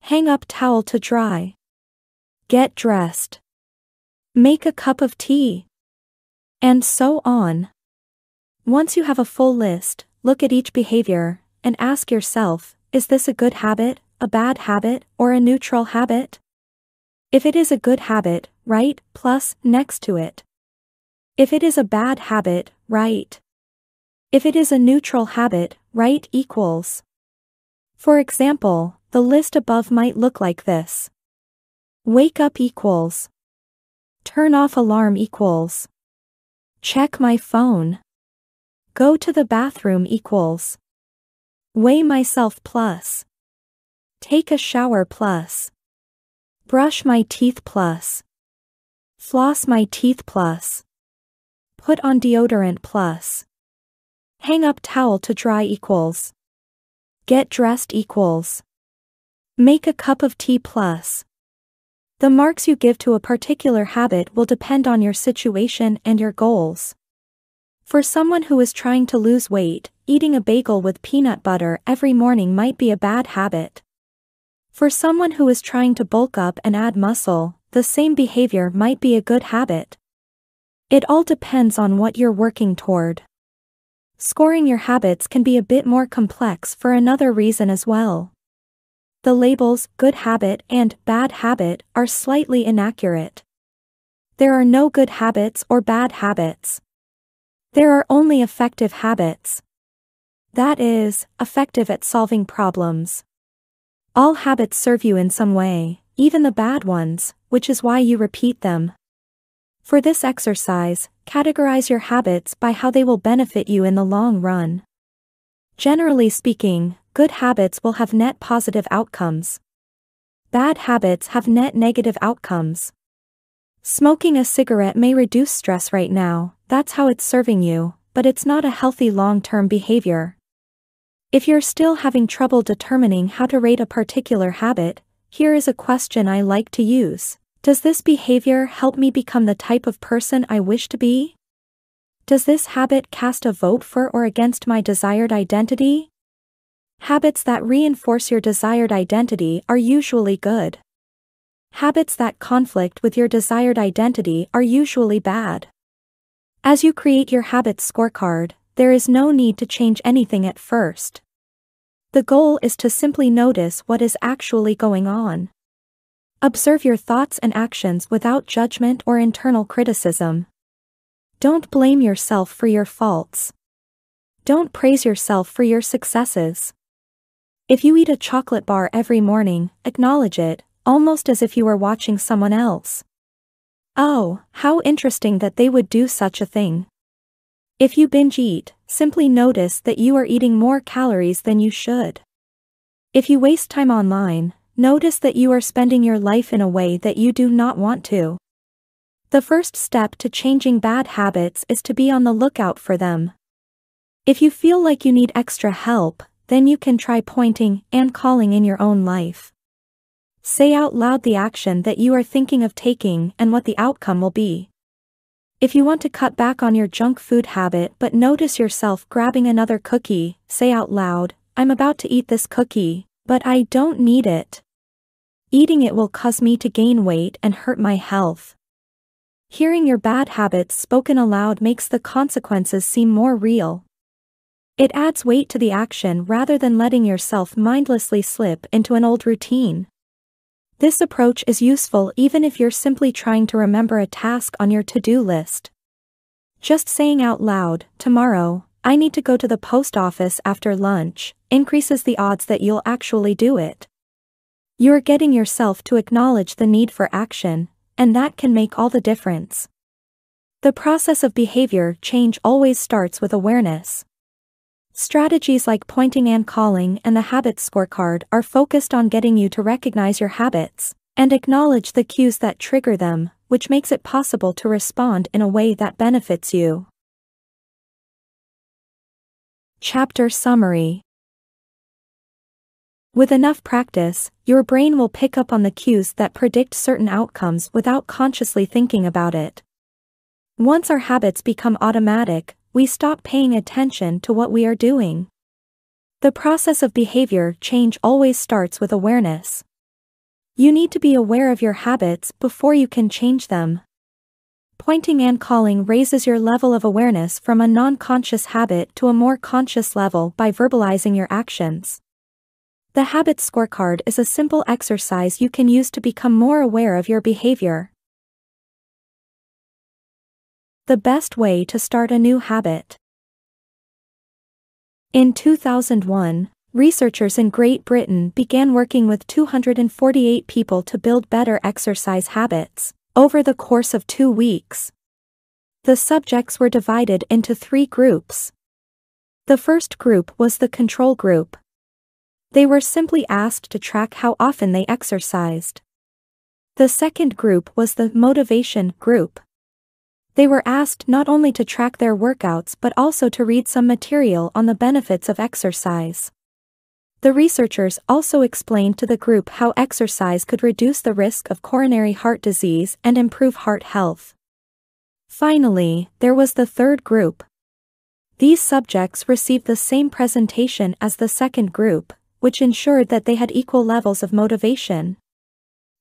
Hang up towel to dry. Get dressed. Make a cup of tea. And so on. Once you have a full list, look at each behavior and ask yourself, is this a good habit, a bad habit, or a neutral habit? If it is a good habit, write plus next to it. If it is a bad habit, write. If it is a neutral habit, write equals. For example, the list above might look like this. Wake up equals. Turn off alarm equals. Check my phone. Go to the bathroom equals. Weigh myself plus. Take a shower plus. Brush my teeth plus. Floss my teeth plus. Put on deodorant plus. Hang up towel to dry equals. Get dressed equals. Make a cup of tea plus. The marks you give to a particular habit will depend on your situation and your goals. For someone who is trying to lose weight, eating a bagel with peanut butter every morning might be a bad habit. For someone who is trying to bulk up and add muscle, the same behavior might be a good habit. It all depends on what you're working toward. Scoring your habits can be a bit more complex for another reason as well. The labels good habit and bad habit are slightly inaccurate. There are no good habits or bad habits. There are only effective habits. That is, effective at solving problems. All habits serve you in some way, even the bad ones, which is why you repeat them. For this exercise, categorize your habits by how they will benefit you in the long run. Generally speaking, good habits will have net positive outcomes. Bad habits have net negative outcomes. Smoking a cigarette may reduce stress right now, that's how it's serving you, but it's not a healthy long-term behavior. If you're still having trouble determining how to rate a particular habit, here is a question I like to use. Does this behavior help me become the type of person I wish to be? Does this habit cast a vote for or against my desired identity? Habits that reinforce your desired identity are usually good. Habits that conflict with your desired identity are usually bad. As you create your habits scorecard, there is no need to change anything at first. The goal is to simply notice what is actually going on. Observe your thoughts and actions without judgment or internal criticism. Don't blame yourself for your faults. Don't praise yourself for your successes. If you eat a chocolate bar every morning, acknowledge it, almost as if you were watching someone else. Oh, how interesting that they would do such a thing. If you binge eat, simply notice that you are eating more calories than you should. If you waste time online, notice that you are spending your life in a way that you do not want to. The first step to changing bad habits is to be on the lookout for them. If you feel like you need extra help, then you can try pointing and calling in your own life. Say out loud the action that you are thinking of taking and what the outcome will be. If you want to cut back on your junk food habit but notice yourself grabbing another cookie, say out loud, I'm about to eat this cookie, but I don't need it. Eating it will cause me to gain weight and hurt my health. Hearing your bad habits spoken aloud makes the consequences seem more real. It adds weight to the action rather than letting yourself mindlessly slip into an old routine. This approach is useful even if you're simply trying to remember a task on your to-do list. Just saying out loud, tomorrow, I need to go to the post office after lunch, increases the odds that you'll actually do it. You're getting yourself to acknowledge the need for action, and that can make all the difference. The process of behavior change always starts with awareness. Strategies like pointing and calling and the habits scorecard are focused on getting you to recognize your habits and acknowledge the cues that trigger them, which makes it possible to respond in a way that benefits you. Chapter Summary With enough practice, your brain will pick up on the cues that predict certain outcomes without consciously thinking about it. Once our habits become automatic, we stop paying attention to what we are doing. The process of behavior change always starts with awareness. You need to be aware of your habits before you can change them. Pointing and calling raises your level of awareness from a non-conscious habit to a more conscious level by verbalizing your actions. The habit scorecard is a simple exercise you can use to become more aware of your behavior. The best way to start a new habit. In 2001, researchers in Great Britain began working with 248 people to build better exercise habits over the course of two weeks. The subjects were divided into three groups. The first group was the control group. They were simply asked to track how often they exercised. The second group was the motivation group. They were asked not only to track their workouts but also to read some material on the benefits of exercise. The researchers also explained to the group how exercise could reduce the risk of coronary heart disease and improve heart health. Finally, there was the third group. These subjects received the same presentation as the second group, which ensured that they had equal levels of motivation.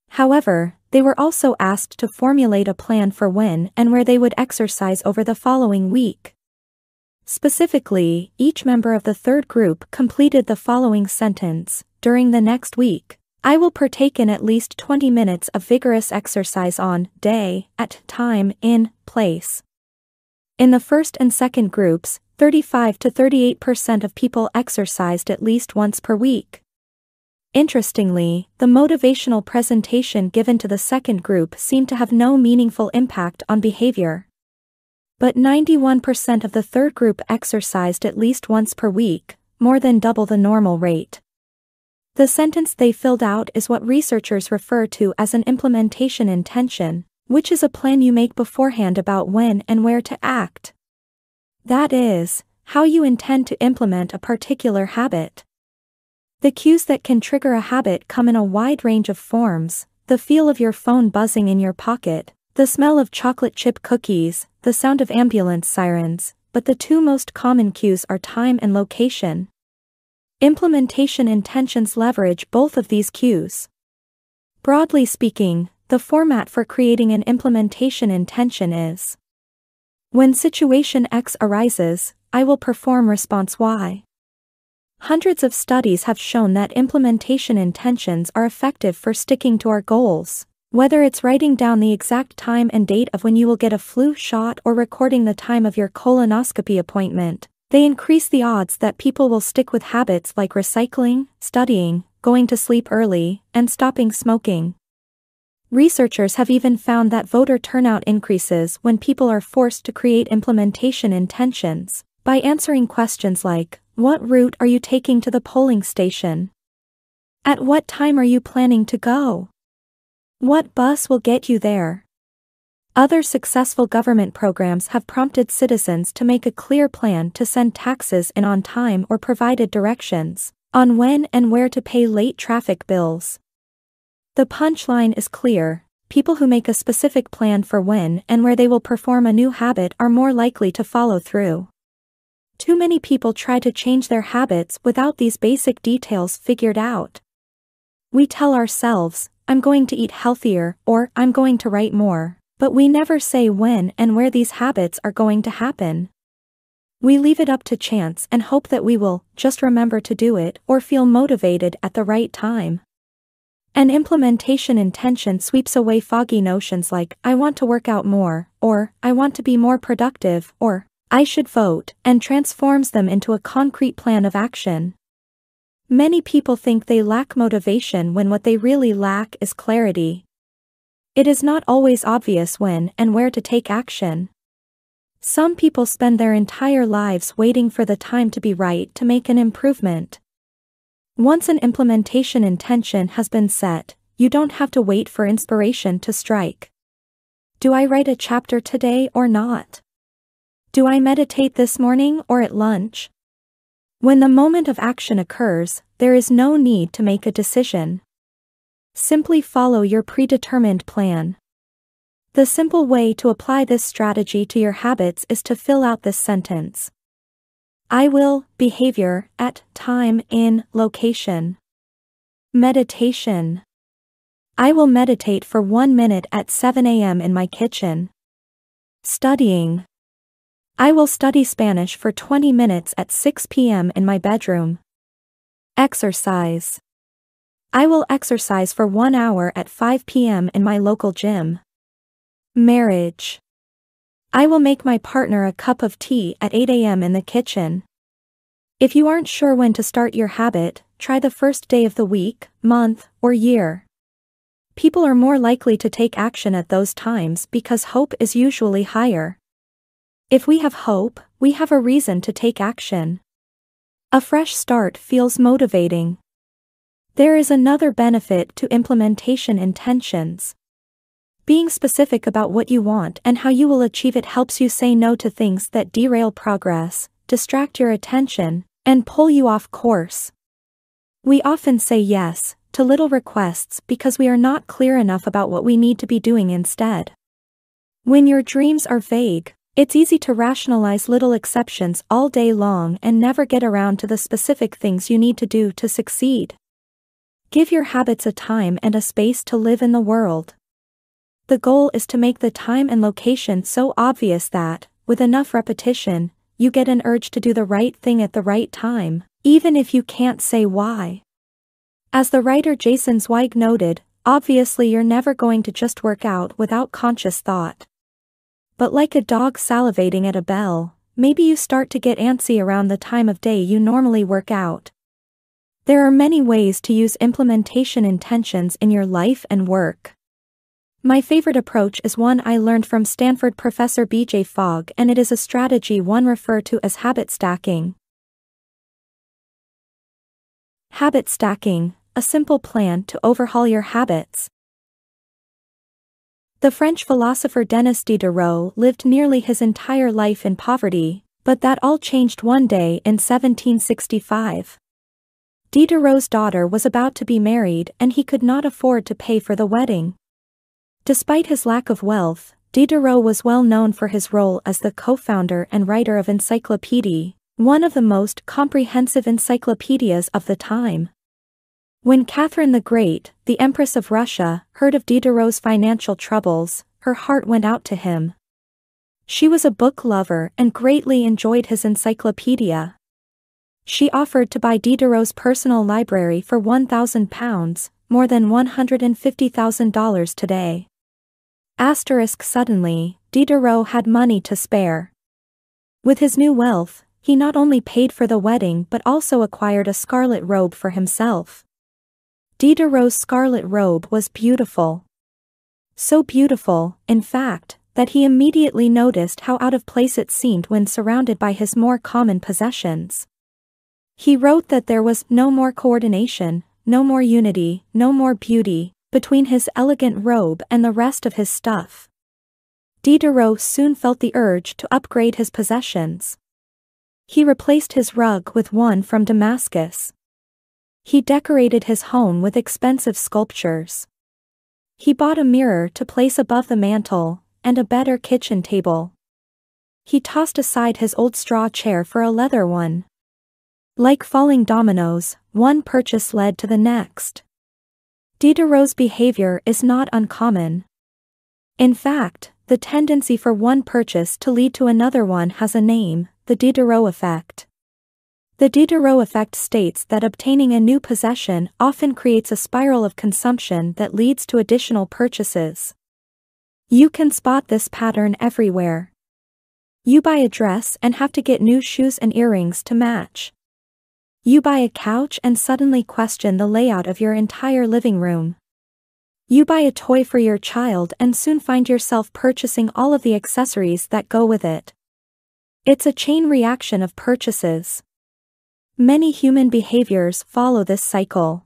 However, they were also asked to formulate a plan for when and where they would exercise over the following week. Specifically, each member of the third group completed the following sentence During the next week, I will partake in at least 20 minutes of vigorous exercise on day, at time, in place. In the first and second groups, 35 to 38% of people exercised at least once per week. Interestingly, the motivational presentation given to the second group seemed to have no meaningful impact on behavior. But 91% of the third group exercised at least once per week, more than double the normal rate. The sentence they filled out is what researchers refer to as an implementation intention, which is a plan you make beforehand about when and where to act. That is, how you intend to implement a particular habit. The cues that can trigger a habit come in a wide range of forms the feel of your phone buzzing in your pocket, the smell of chocolate chip cookies, the sound of ambulance sirens, but the two most common cues are time and location. Implementation intentions leverage both of these cues. Broadly speaking, the format for creating an implementation intention is When situation X arises, I will perform response Y. Hundreds of studies have shown that implementation intentions are effective for sticking to our goals. Whether it's writing down the exact time and date of when you will get a flu shot or recording the time of your colonoscopy appointment, they increase the odds that people will stick with habits like recycling, studying, going to sleep early, and stopping smoking. Researchers have even found that voter turnout increases when people are forced to create implementation intentions by answering questions like, What route are you taking to the polling station? At what time are you planning to go? What bus will get you there? Other successful government programs have prompted citizens to make a clear plan to send taxes in on time or provided directions on when and where to pay late traffic bills. The punchline is clear people who make a specific plan for when and where they will perform a new habit are more likely to follow through. Too many people try to change their habits without these basic details figured out. We tell ourselves, I'm going to eat healthier, or I'm going to write more, but we never say when and where these habits are going to happen. We leave it up to chance and hope that we will just remember to do it or feel motivated at the right time. An implementation intention sweeps away foggy notions like, I want to work out more, or, I want to be more productive, or, I should vote, and transforms them into a concrete plan of action. Many people think they lack motivation when what they really lack is clarity. It is not always obvious when and where to take action. Some people spend their entire lives waiting for the time to be right to make an improvement. Once an implementation intention has been set, you don't have to wait for inspiration to strike. Do I write a chapter today or not? Do I meditate this morning or at lunch? When the moment of action occurs, there is no need to make a decision. Simply follow your predetermined plan. The simple way to apply this strategy to your habits is to fill out this sentence. I will, behavior, at, time, in, location. Meditation. I will meditate for one minute at 7 a.m. in my kitchen. Studying. I will study Spanish for 20 minutes at 6 p.m. in my bedroom. Exercise. I will exercise for one hour at 5 p.m. in my local gym. Marriage. I will make my partner a cup of tea at 8 a.m. in the kitchen. If you aren't sure when to start your habit, try the first day of the week, month, or year. People are more likely to take action at those times because hope is usually higher. If we have hope, we have a reason to take action. A fresh start feels motivating. There is another benefit to implementation intentions. Being specific about what you want and how you will achieve it helps you say no to things that derail progress, distract your attention, and pull you off course. We often say yes to little requests because we are not clear enough about what we need to be doing instead. When your dreams are vague, it's easy to rationalize little exceptions all day long and never get around to the specific things you need to do to succeed. Give your habits a time and a space to live in the world. The goal is to make the time and location so obvious that, with enough repetition, you get an urge to do the right thing at the right time, even if you can't say why. As the writer Jason Zweig noted, obviously you're never going to just work out without conscious thought. But like a dog salivating at a bell, maybe you start to get antsy around the time of day you normally work out. There are many ways to use implementation intentions in your life and work. My favorite approach is one I learned from Stanford professor BJ Fogg and it is a strategy one refer to as habit stacking. Habit stacking, a simple plan to overhaul your habits. The French philosopher Denis Diderot lived nearly his entire life in poverty, but that all changed one day in 1765. Diderot's daughter was about to be married and he could not afford to pay for the wedding. Despite his lack of wealth, Diderot was well known for his role as the co-founder and writer of Encyclopédie, one of the most comprehensive encyclopedias of the time. When Catherine the Great, the Empress of Russia, heard of Diderot's financial troubles, her heart went out to him. She was a book lover and greatly enjoyed his encyclopedia. She offered to buy Diderot's personal library for £1,000, more than $150,000 today. Asterisk suddenly, Diderot had money to spare. With his new wealth, he not only paid for the wedding but also acquired a scarlet robe for himself. Diderot's scarlet robe was beautiful. So beautiful, in fact, that he immediately noticed how out of place it seemed when surrounded by his more common possessions. He wrote that there was no more coordination, no more unity, no more beauty, between his elegant robe and the rest of his stuff. Diderot soon felt the urge to upgrade his possessions. He replaced his rug with one from Damascus. He decorated his home with expensive sculptures. He bought a mirror to place above the mantel, and a better kitchen table. He tossed aside his old straw chair for a leather one. Like falling dominoes, one purchase led to the next. Diderot's behavior is not uncommon. In fact, the tendency for one purchase to lead to another one has a name, the Diderot effect. The Diderot effect states that obtaining a new possession often creates a spiral of consumption that leads to additional purchases. You can spot this pattern everywhere. You buy a dress and have to get new shoes and earrings to match. You buy a couch and suddenly question the layout of your entire living room. You buy a toy for your child and soon find yourself purchasing all of the accessories that go with it. It's a chain reaction of purchases. Many human behaviors follow this cycle.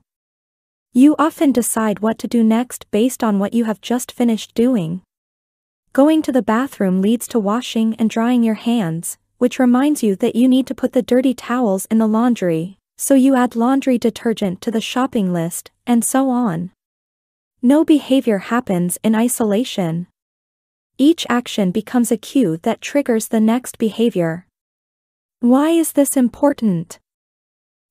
You often decide what to do next based on what you have just finished doing. Going to the bathroom leads to washing and drying your hands, which reminds you that you need to put the dirty towels in the laundry, so you add laundry detergent to the shopping list, and so on. No behavior happens in isolation. Each action becomes a cue that triggers the next behavior. Why is this important?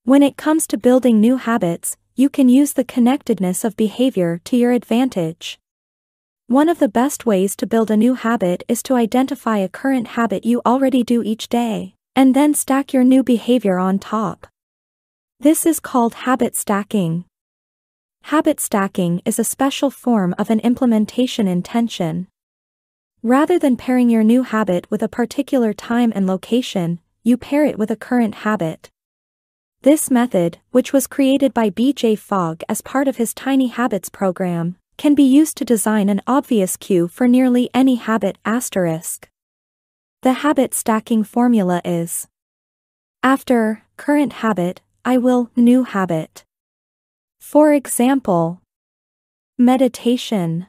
When it comes to building new habits, you can use the connectedness of behavior to your advantage. One of the best ways to build a new habit is to identify a current habit you already do each day, and then stack your new behavior on top. This is called habit stacking. Habit stacking is a special form of an implementation intention. Rather than pairing your new habit with a particular time and location, you pair it with a current habit. This method, which was created by BJ Fogg as part of his Tiny Habits program, can be used to design an obvious cue for nearly any habit asterisk. The habit stacking formula is after current habit, I will new habit. For example, meditation.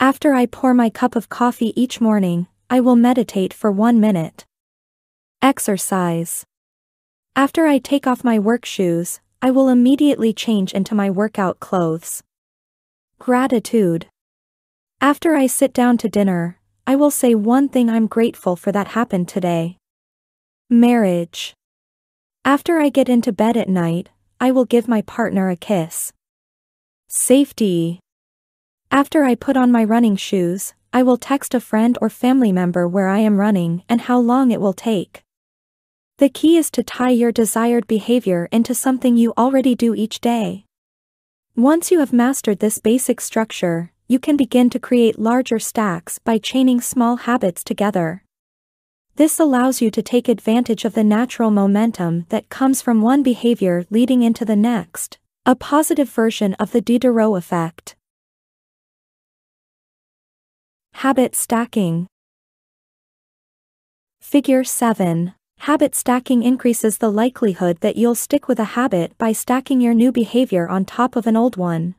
After I pour my cup of coffee each morning, I will meditate for one minute. Exercise. After I take off my work shoes, I will immediately change into my workout clothes. Gratitude. After I sit down to dinner, I will say one thing I'm grateful for that happened today. Marriage. After I get into bed at night, I will give my partner a kiss. Safety. After I put on my running shoes, I will text a friend or family member where I am running and how long it will take. The key is to tie your desired behavior into something you already do each day. Once you have mastered this basic structure, you can begin to create larger stacks by chaining small habits together. This allows you to take advantage of the natural momentum that comes from one behavior leading into the next, a positive version of the Diderot effect. Habit stacking. Figure 7. Habit stacking increases the likelihood that you'll stick with a habit by stacking your new behavior on top of an old one.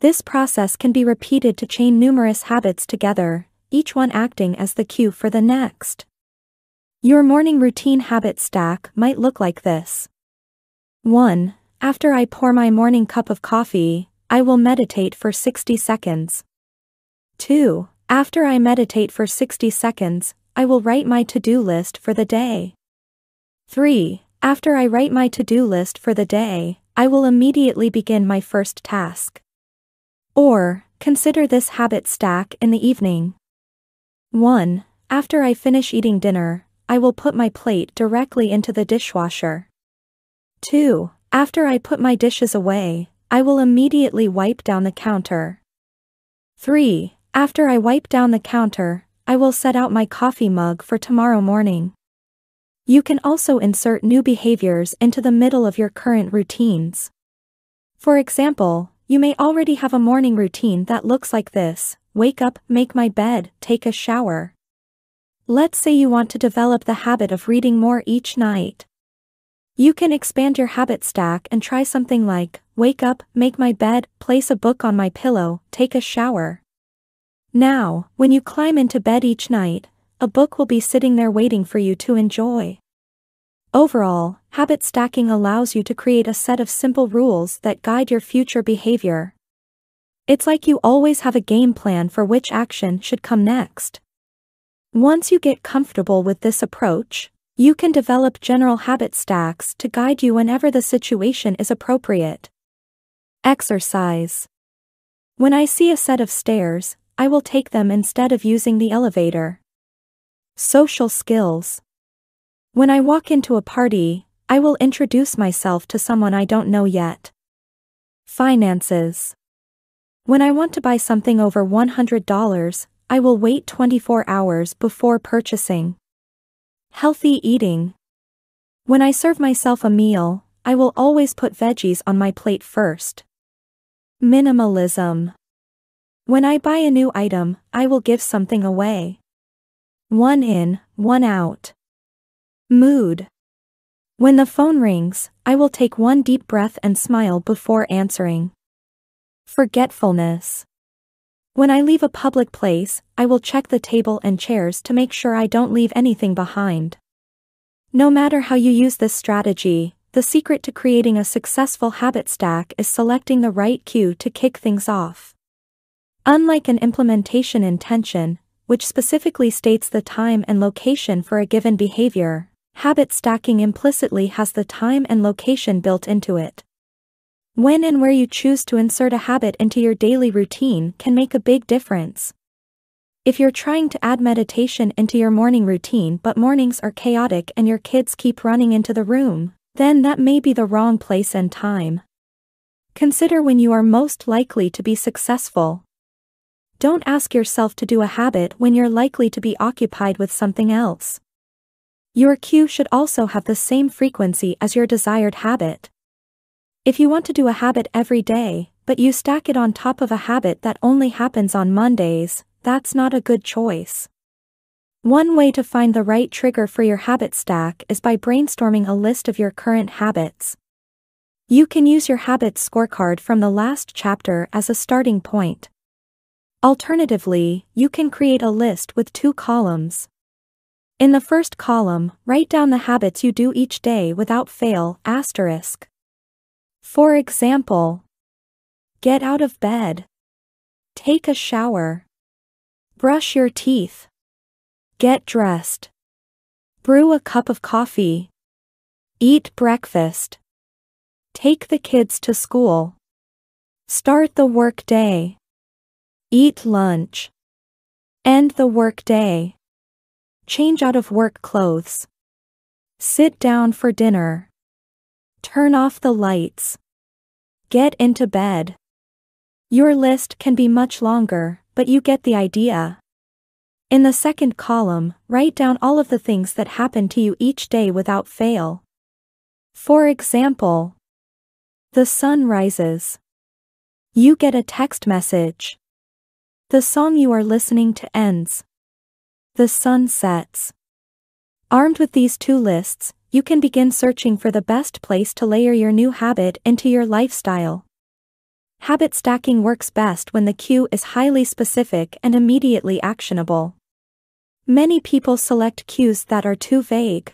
This process can be repeated to chain numerous habits together, each one acting as the cue for the next. Your morning routine habit stack might look like this. 1. After I pour my morning cup of coffee, I will meditate for 60 seconds. 2. After I meditate for 60 seconds, I will write my to-do list for the day. 3. After I write my to-do list for the day, I will immediately begin my first task. Or, consider this habit stack in the evening. 1. After I finish eating dinner, I will put my plate directly into the dishwasher. 2. After I put my dishes away, I will immediately wipe down the counter. 3. After I wipe down the counter, I will set out my coffee mug for tomorrow morning. You can also insert new behaviors into the middle of your current routines. For example, you may already have a morning routine that looks like this wake up, make my bed, take a shower. Let's say you want to develop the habit of reading more each night. You can expand your habit stack and try something like wake up, make my bed, place a book on my pillow, take a shower. Now, when you climb into bed each night, a book will be sitting there waiting for you to enjoy. Overall, habit stacking allows you to create a set of simple rules that guide your future behavior. It's like you always have a game plan for which action should come next. Once you get comfortable with this approach, you can develop general habit stacks to guide you whenever the situation is appropriate. Exercise. When I see a set of stairs, I will take them instead of using the elevator. Social skills. When I walk into a party, I will introduce myself to someone I don't know yet. Finances. When I want to buy something over $100, I will wait 24 hours before purchasing. Healthy eating. When I serve myself a meal, I will always put veggies on my plate first. Minimalism. When I buy a new item, I will give something away. One in, one out. Mood. When the phone rings, I will take one deep breath and smile before answering. Forgetfulness. When I leave a public place, I will check the table and chairs to make sure I don't leave anything behind. No matter how you use this strategy, the secret to creating a successful habit stack is selecting the right cue to kick things off. Unlike an implementation intention, which specifically states the time and location for a given behavior, habit stacking implicitly has the time and location built into it. When and where you choose to insert a habit into your daily routine can make a big difference. If you're trying to add meditation into your morning routine but mornings are chaotic and your kids keep running into the room, then that may be the wrong place and time. Consider when you are most likely to be successful. Don't ask yourself to do a habit when you're likely to be occupied with something else. Your cue should also have the same frequency as your desired habit. If you want to do a habit every day, but you stack it on top of a habit that only happens on Mondays, that's not a good choice. One way to find the right trigger for your habit stack is by brainstorming a list of your current habits. You can use your habits scorecard from the last chapter as a starting point. Alternatively, you can create a list with two columns. In the first column, write down the habits you do each day without fail, asterisk. For example, get out of bed, take a shower, brush your teeth, get dressed, brew a cup of coffee, eat breakfast, take the kids to school, start the work day, eat lunch, end the work day, change out of work clothes, sit down for dinner. Turn off the lights. Get into bed. Your list can be much longer, but you get the idea. In the second column, write down all of the things that happen to you each day without fail. For example, the sun rises. You get a text message. The song you are listening to ends. The sun sets. Armed with these two lists, you can begin searching for the best place to layer your new habit into your lifestyle. Habit stacking works best when the cue is highly specific and immediately actionable. Many people select cues that are too vague.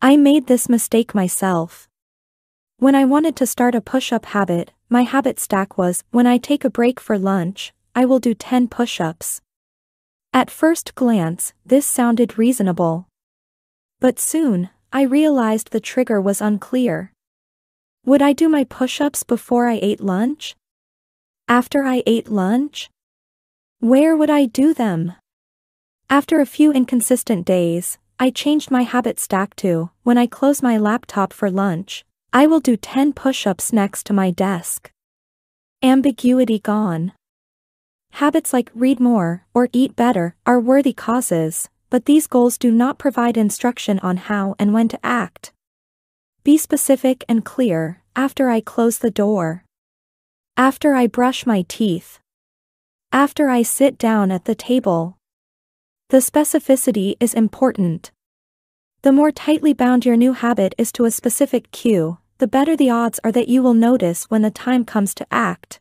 I made this mistake myself. When I wanted to start a push-up habit, my habit stack was, when I take a break for lunch, I will do 10 push-ups. At first glance, this sounded reasonable. But soon, I realized the trigger was unclear. Would I do my push-ups before I ate lunch? After I ate lunch? Where would I do them? After a few inconsistent days, I changed my habit stack to, when I close my laptop for lunch, I will do 10 push-ups next to my desk. Ambiguity gone. Habits like read more or eat better are worthy causes, but these goals do not provide instruction on how and when to act. Be specific and clear after I close the door. After I brush my teeth. After I sit down at the table. The specificity is important. The more tightly bound your new habit is to a specific cue, the better the odds are that you will notice when the time comes to act.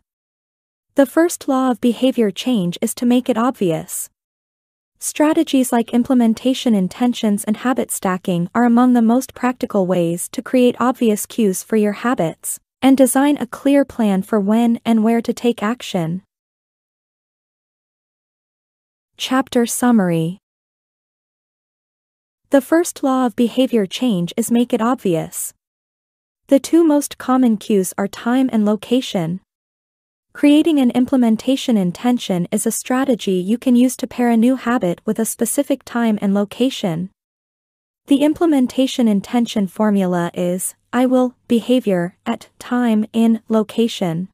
The first law of behavior change is to make it obvious. Strategies like implementation intentions and habit stacking are among the most practical ways to create obvious cues for your habits, and design a clear plan for when and where to take action. Chapter Summary the first law of behavior change is make it obvious. The two most common cues are time and location. Creating an implementation intention is a strategy you can use to pair a new habit with a specific time and location. The implementation intention formula is I will behavior at time in location.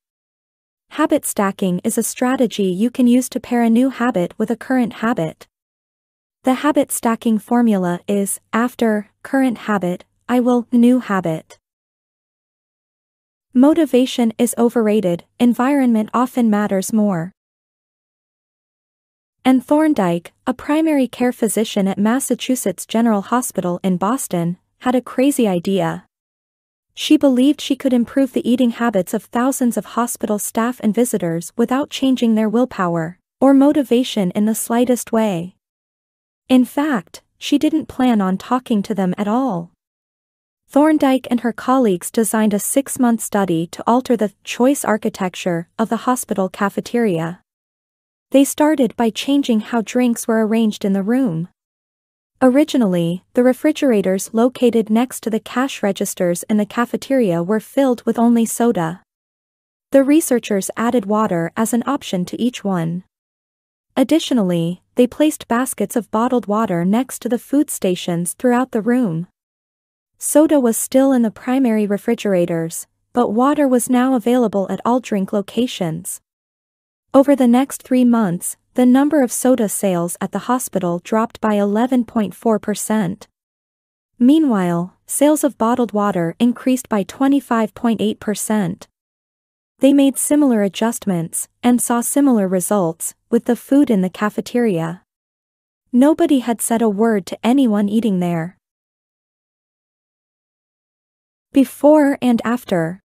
Habit stacking is a strategy you can use to pair a new habit with a current habit. The habit stacking formula is, after, current habit, I will, new habit. Motivation is overrated, environment often matters more. Anne Thorndike, a primary care physician at Massachusetts General Hospital in Boston, had a crazy idea. She believed she could improve the eating habits of thousands of hospital staff and visitors without changing their willpower or motivation in the slightest way. In fact, she didn't plan on talking to them at all. Thorndike and her colleagues designed a six-month study to alter the choice architecture of the hospital cafeteria. They started by changing how drinks were arranged in the room. Originally, the refrigerators located next to the cash registers in the cafeteria were filled with only soda. The researchers added water as an option to each one. Additionally, they placed baskets of bottled water next to the food stations throughout the room. Soda was still in the primary refrigerators, but water was now available at all drink locations. Over the next three months, the number of soda sales at the hospital dropped by 11.4%. Meanwhile, sales of bottled water increased by 25.8%. They made similar adjustments and saw similar results with the food in the cafeteria. Nobody had said a word to anyone eating there. Before and after.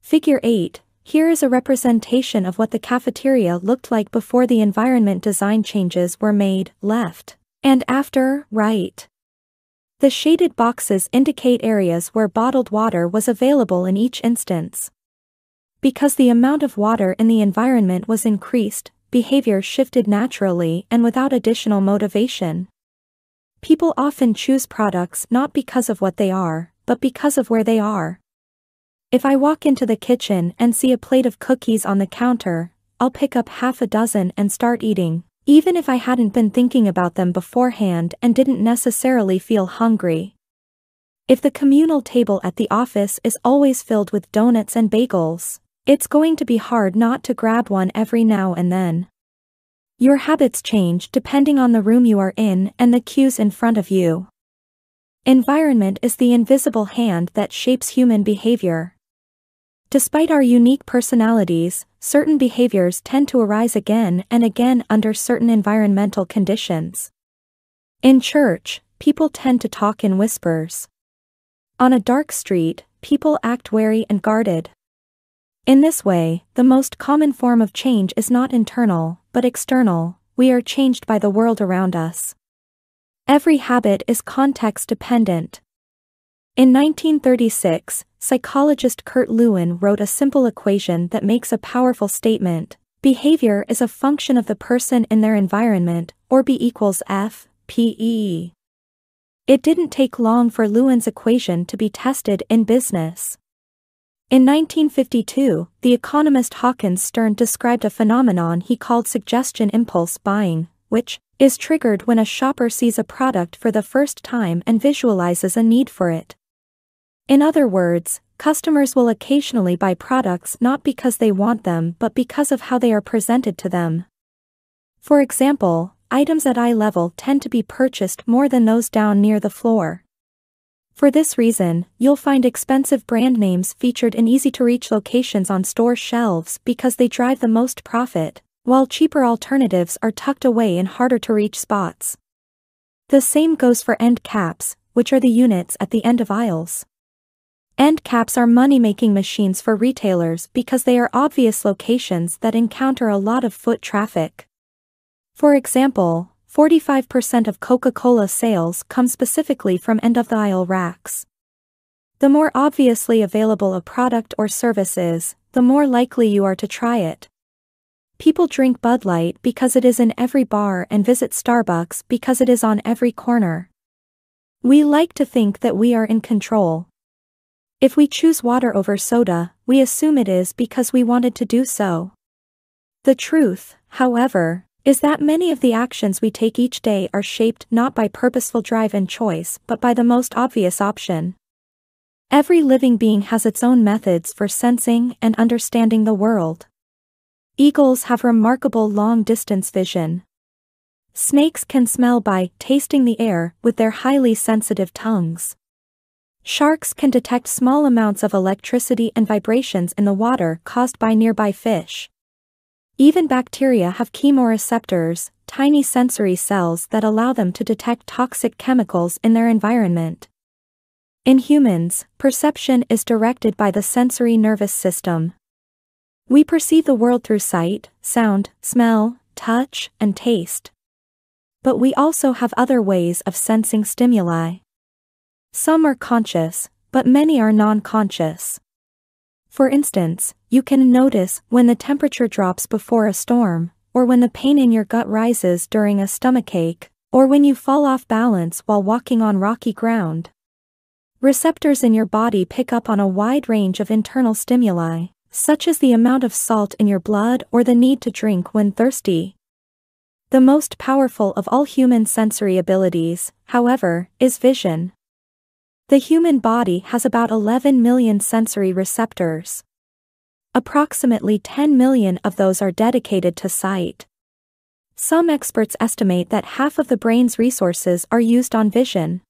Figure 8 Here is a representation of what the cafeteria looked like before the environment design changes were made, left, and after, right. The shaded boxes indicate areas where bottled water was available in each instance. Because the amount of water in the environment was increased, behavior shifted naturally and without additional motivation. People often choose products not because of what they are, but because of where they are. If I walk into the kitchen and see a plate of cookies on the counter, I'll pick up half a dozen and start eating, even if I hadn't been thinking about them beforehand and didn't necessarily feel hungry. If the communal table at the office is always filled with donuts and bagels, it's going to be hard not to grab one every now and then. Your habits change depending on the room you are in and the cues in front of you. Environment is the invisible hand that shapes human behavior. Despite our unique personalities, certain behaviors tend to arise again and again under certain environmental conditions. In church, people tend to talk in whispers. On a dark street, people act wary and guarded. In this way, the most common form of change is not internal, but external, we are changed by the world around us. Every habit is context dependent. In 1936, psychologist Kurt Lewin wrote a simple equation that makes a powerful statement. Behavior is a function of the person in their environment, or B equals F, P E. It didn't take long for Lewin's equation to be tested in business. In 1952, the economist Hawkins Stern described a phenomenon he called suggestion impulse buying, which is triggered when a shopper sees a product for the first time and visualizes a need for it. In other words, customers will occasionally buy products not because they want them but because of how they are presented to them. For example, items at eye level tend to be purchased more than those down near the floor. For this reason, you'll find expensive brand names featured in easy-to-reach locations on store shelves because they drive the most profit, while cheaper alternatives are tucked away in harder-to-reach spots. The same goes for end caps, which are the units at the end of aisles. End caps are money-making machines for retailers because they are obvious locations that encounter a lot of foot traffic. For example, 45% of Coca-Cola sales come specifically from end-of-the-aisle racks. The more obviously available a product or service is, the more likely you are to try it. People drink Bud Light because it is in every bar and visit Starbucks because it is on every corner. We like to think that we are in control. If we choose water over soda, we assume it is because we wanted to do so. The truth, however, is that many of the actions we take each day are shaped not by purposeful drive and choice but by the most obvious option. Every living being has its own methods for sensing and understanding the world. Eagles have remarkable long-distance vision. Snakes can smell by tasting the air with their highly sensitive tongues. Sharks can detect small amounts of electricity and vibrations in the water caused by nearby fish. Even bacteria have chemoreceptors, tiny sensory cells that allow them to detect toxic chemicals in their environment. In humans, perception is directed by the sensory nervous system. We perceive the world through sight, sound, smell, touch, and taste. But we also have other ways of sensing stimuli. Some are conscious, but many are non-conscious. For instance, you can notice when the temperature drops before a storm, or when the pain in your gut rises during a stomachache, or when you fall off balance while walking on rocky ground. Receptors in your body pick up on a wide range of internal stimuli, such as the amount of salt in your blood or the need to drink when thirsty. The most powerful of all human sensory abilities, however, is vision. The human body has about 11 million sensory receptors. Approximately 10 million of those are dedicated to sight. Some experts estimate that half of the brain's resources are used on vision.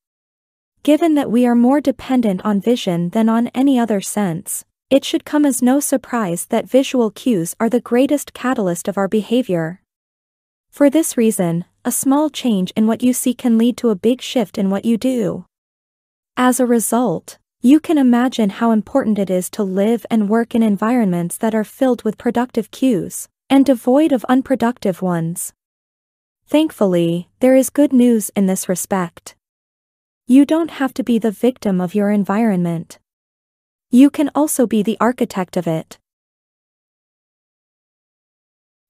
Given that we are more dependent on vision than on any other sense, it should come as no surprise that visual cues are the greatest catalyst of our behavior. For this reason, a small change in what you see can lead to a big shift in what you do. As a result, you can imagine how important it is to live and work in environments that are filled with productive cues, and devoid of unproductive ones. Thankfully, there is good news in this respect. You don't have to be the victim of your environment. You can also be the architect of it.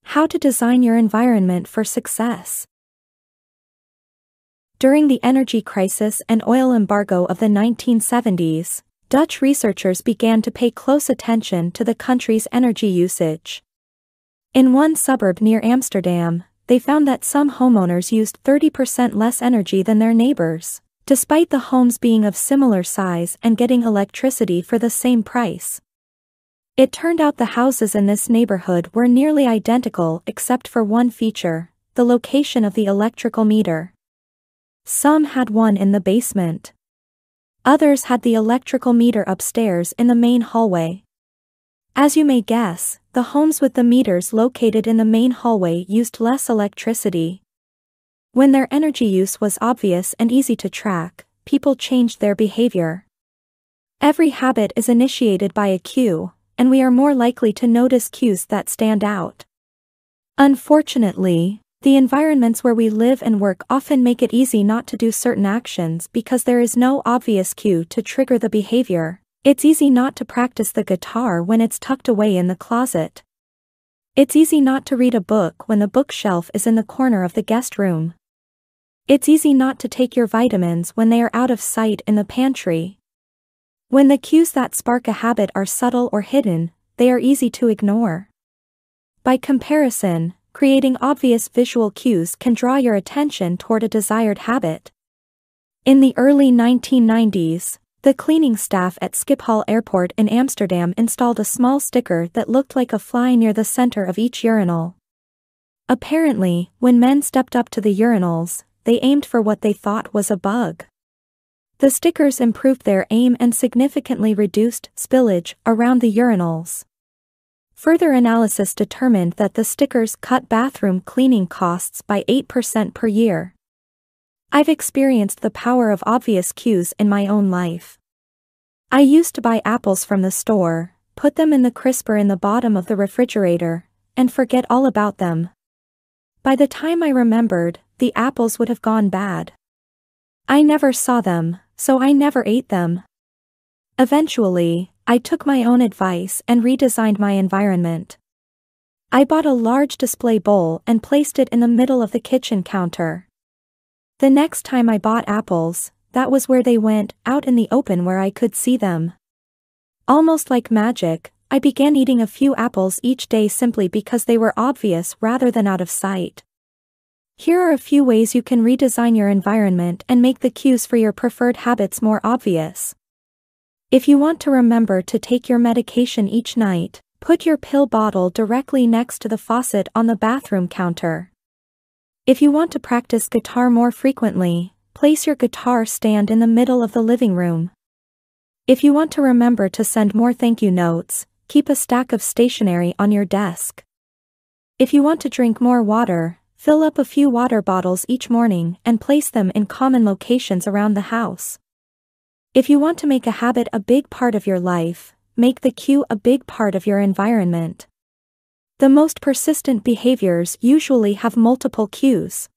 How to design your environment for success. During the energy crisis and oil embargo of the 1970s, Dutch researchers began to pay close attention to the country's energy usage. In one suburb near Amsterdam, they found that some homeowners used 30% less energy than their neighbors, despite the homes being of similar size and getting electricity for the same price. It turned out the houses in this neighborhood were nearly identical except for one feature, the location of the electrical meter. Some had one in the basement. Others had the electrical meter upstairs in the main hallway. As you may guess, the homes with the meters located in the main hallway used less electricity. When their energy use was obvious and easy to track, people changed their behavior. Every habit is initiated by a cue, and we are more likely to notice cues that stand out. Unfortunately, the environments where we live and work often make it easy not to do certain actions because there is no obvious cue to trigger the behavior. It's easy not to practice the guitar when it's tucked away in the closet. It's easy not to read a book when the bookshelf is in the corner of the guest room. It's easy not to take your vitamins when they are out of sight in the pantry. When the cues that spark a habit are subtle or hidden, they are easy to ignore. By comparison, creating obvious visual cues can draw your attention toward a desired habit. In the early 1990s, the cleaning staff at Schiphol Airport in Amsterdam installed a small sticker that looked like a fly near the center of each urinal. Apparently, when men stepped up to the urinals, they aimed for what they thought was a bug. The stickers improved their aim and significantly reduced spillage around the urinals. Further analysis determined that the stickers cut bathroom cleaning costs by 8% per year. I've experienced the power of obvious cues in my own life. I used to buy apples from the store, put them in the crisper in the bottom of the refrigerator, and forget all about them. By the time I remembered, the apples would have gone bad. I never saw them, so I never ate them. Eventually, I took my own advice and redesigned my environment. I bought a large display bowl and placed it in the middle of the kitchen counter. The next time I bought apples, that was where they went, out in the open where I could see them. Almost like magic, I began eating a few apples each day simply because they were obvious rather than out of sight. Here are a few ways you can redesign your environment and make the cues for your preferred habits more obvious. If you want to remember to take your medication each night, put your pill bottle directly next to the faucet on the bathroom counter. If you want to practice guitar more frequently, place your guitar stand in the middle of the living room. If you want to remember to send more thank you notes, keep a stack of stationery on your desk. If you want to drink more water, fill up a few water bottles each morning and place them in common locations around the house. If you want to make a habit a big part of your life, make the cue a big part of your environment. The most persistent behaviors usually have multiple cues.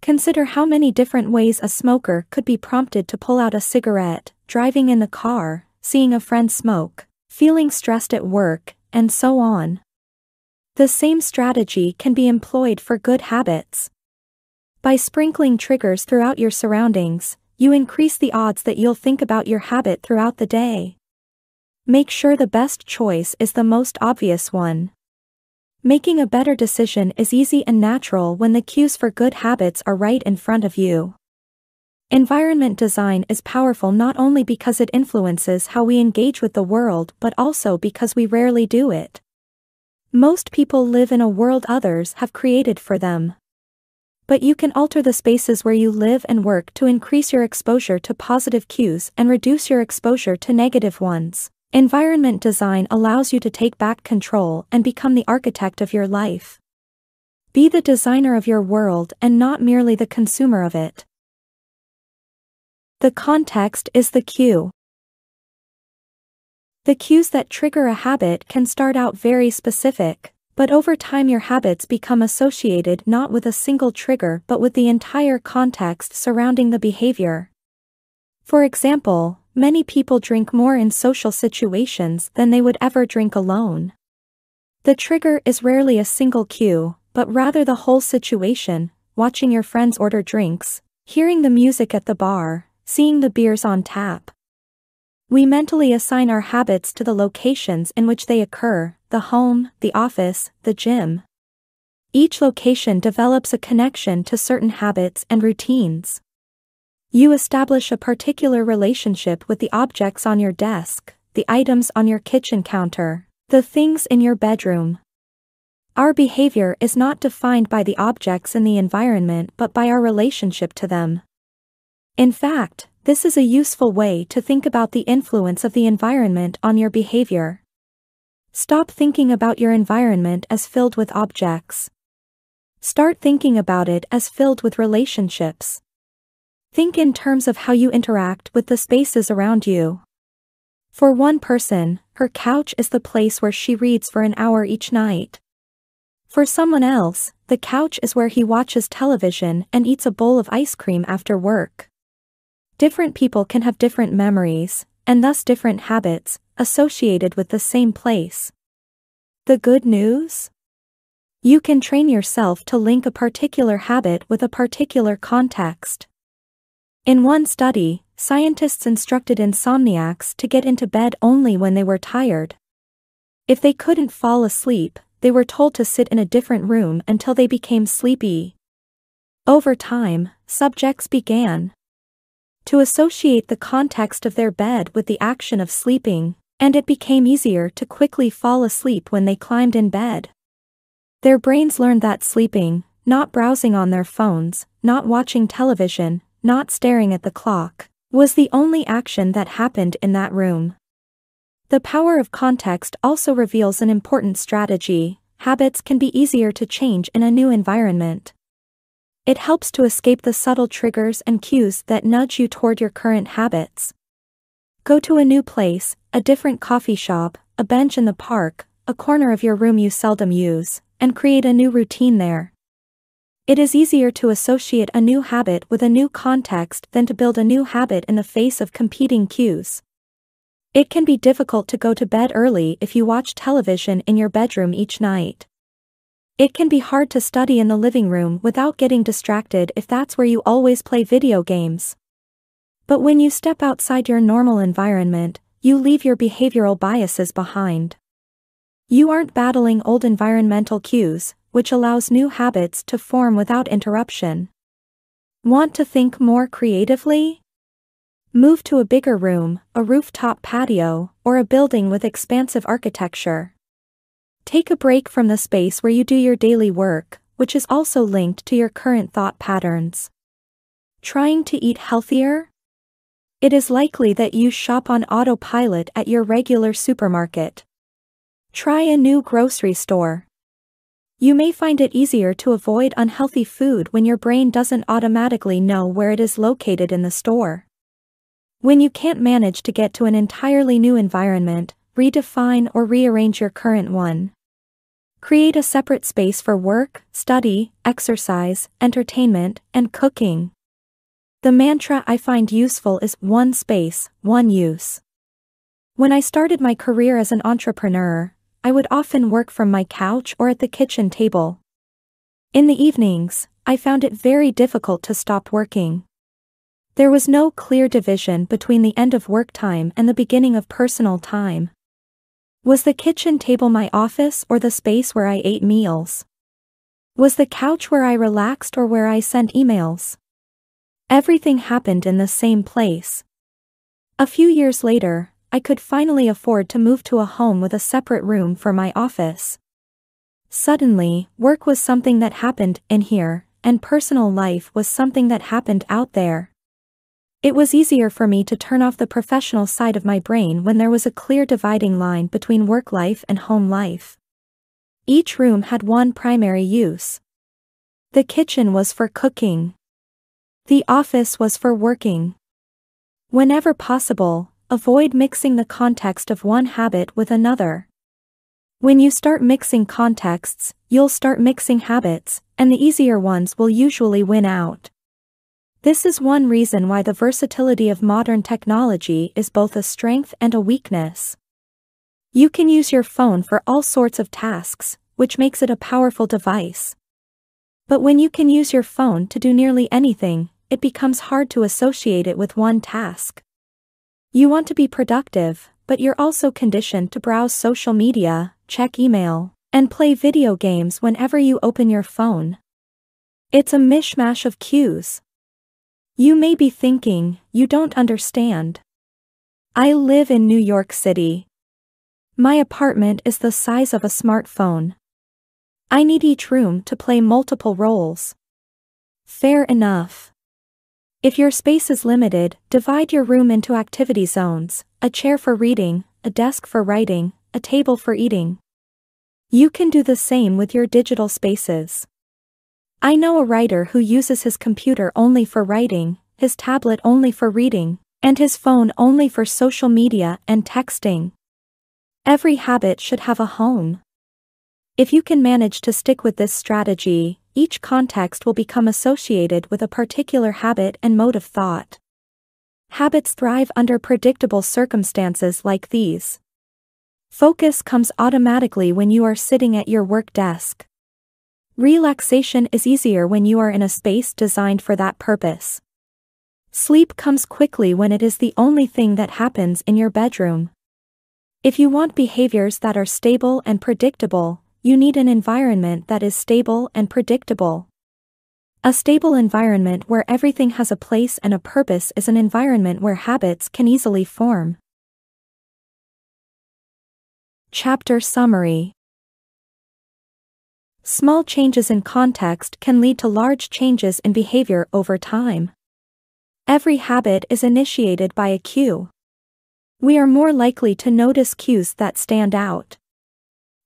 Consider how many different ways a smoker could be prompted to pull out a cigarette, driving in the car, seeing a friend smoke, feeling stressed at work, and so on. The same strategy can be employed for good habits. By sprinkling triggers throughout your surroundings, you increase the odds that you'll think about your habit throughout the day. Make sure the best choice is the most obvious one. Making a better decision is easy and natural when the cues for good habits are right in front of you. Environment design is powerful not only because it influences how we engage with the world but also because we rarely do it. Most people live in a world others have created for them but you can alter the spaces where you live and work to increase your exposure to positive cues and reduce your exposure to negative ones. Environment design allows you to take back control and become the architect of your life. Be the designer of your world and not merely the consumer of it. The context is the cue. The cues that trigger a habit can start out very specific, but over time your habits become associated not with a single trigger but with the entire context surrounding the behavior. For example, many people drink more in social situations than they would ever drink alone. The trigger is rarely a single cue, but rather the whole situation, watching your friends order drinks, hearing the music at the bar, seeing the beers on tap. We mentally assign our habits to the locations in which they occur, the home, the office, the gym. Each location develops a connection to certain habits and routines. You establish a particular relationship with the objects on your desk, the items on your kitchen counter, The things in your bedroom. Our behavior is not defined by the objects in the environment but by our relationship to them. In fact, this is a useful way to think about the influence of the environment on your behavior. Stop thinking about your environment as filled with objects. Start thinking about it as filled with relationships. Think in terms of how you interact with the spaces around you. For one person, her couch is the place where she reads for an hour each night. For someone else, the couch is where he watches television and eats a bowl of ice cream after work. Different people can have different memories, and thus different habits, associated with the same place. The good news? You can train yourself to link a particular habit with a particular context. In one study, scientists instructed insomniacs to get into bed only when they were tired. If they couldn't fall asleep, they were told to sit in a different room until they became sleepy. Over time, subjects began to associate the context of their bed with the action of sleeping, and it became easier to quickly fall asleep when they climbed in bed. Their brains learned that sleeping, not browsing on their phones, not watching television, not staring at the clock, was the only action that happened in that room. The power of context also reveals an important strategy habits can be easier to change in a new environment. It helps to escape the subtle triggers and cues that nudge you toward your current habits. Go to a new place, a different coffee shop, a bench in the park, a corner of your room you seldom use, and create a new routine there. It is easier to associate a new habit with a new context than to build a new habit in the face of competing cues. It can be difficult to go to bed early if you watch television in your bedroom each night. It can be hard to study in the living room without getting distracted if that's where you always play video games. But when you step outside your normal environment, you leave your behavioral biases behind. You aren't battling old environmental cues, which allows new habits to form without interruption. Want to think more creatively? Move to a bigger room, a rooftop patio, or a building with expansive architecture. Take a break from the space where you do your daily work, which is also linked to your current thought patterns. Trying to eat healthier? It is likely that you shop on autopilot at your regular supermarket. Try a new grocery store. You may find it easier to avoid unhealthy food when your brain doesn't automatically know where it is located in the store. When you can't manage to get to an entirely new environment, redefine or rearrange your current one. Create a separate space for work, study, exercise, entertainment, and cooking. The mantra I find useful is one space, one use. When I started my career as an entrepreneur, I would often work from my couch or at the kitchen table. In the evenings, I found it very difficult to stop working. There was no clear division between the end of work time and the beginning of personal time. Was the kitchen table my office or the space where I ate meals? Was the couch where I relaxed or where I sent emails? Everything happened in the same place. A few years later, I could finally afford to move to a home with a separate room for my office. Suddenly, work was something that happened in here, and personal life was something that happened out there. It was easier for me to turn off the professional side of my brain when there was a clear dividing line between work life and home life. Each room had one primary use. The kitchen was for cooking. The office was for working. Whenever possible, avoid mixing the context of one habit with another. When you start mixing contexts, you'll start mixing habits, and the easier ones will usually win out. This is one reason why the versatility of modern technology is both a strength and a weakness. You can use your phone for all sorts of tasks, which makes it a powerful device. But when you can use your phone to do nearly anything, it becomes hard to associate it with one task. You want to be productive, but you're also conditioned to browse social media, check email, and play video games whenever you open your phone. It's a mishmash of cues, you may be thinking, you don't understand. I live in New York City. My apartment is the size of a smartphone. I need each room to play multiple roles. Fair enough. If your space is limited, divide your room into activity zones, a chair for reading, a desk for writing, a table for eating. You can do the same with your digital spaces. I know a writer who uses his computer only for writing, his tablet only for reading, and his phone only for social media and texting. Every habit should have a home. If you can manage to stick with this strategy, each context will become associated with a particular habit and mode of thought. Habits thrive under predictable circumstances like these. Focus comes automatically when you are sitting at your work desk. Relaxation is easier when you are in a space designed for that purpose. Sleep comes quickly when it is the only thing that happens in your bedroom. If you want behaviors that are stable and predictable, you need an environment that is stable and predictable. A stable environment where everything has a place and a purpose is an environment where habits can easily form. Chapter Summary Small changes in context can lead to large changes in behavior over time. Every habit is initiated by a cue. We are more likely to notice cues that stand out.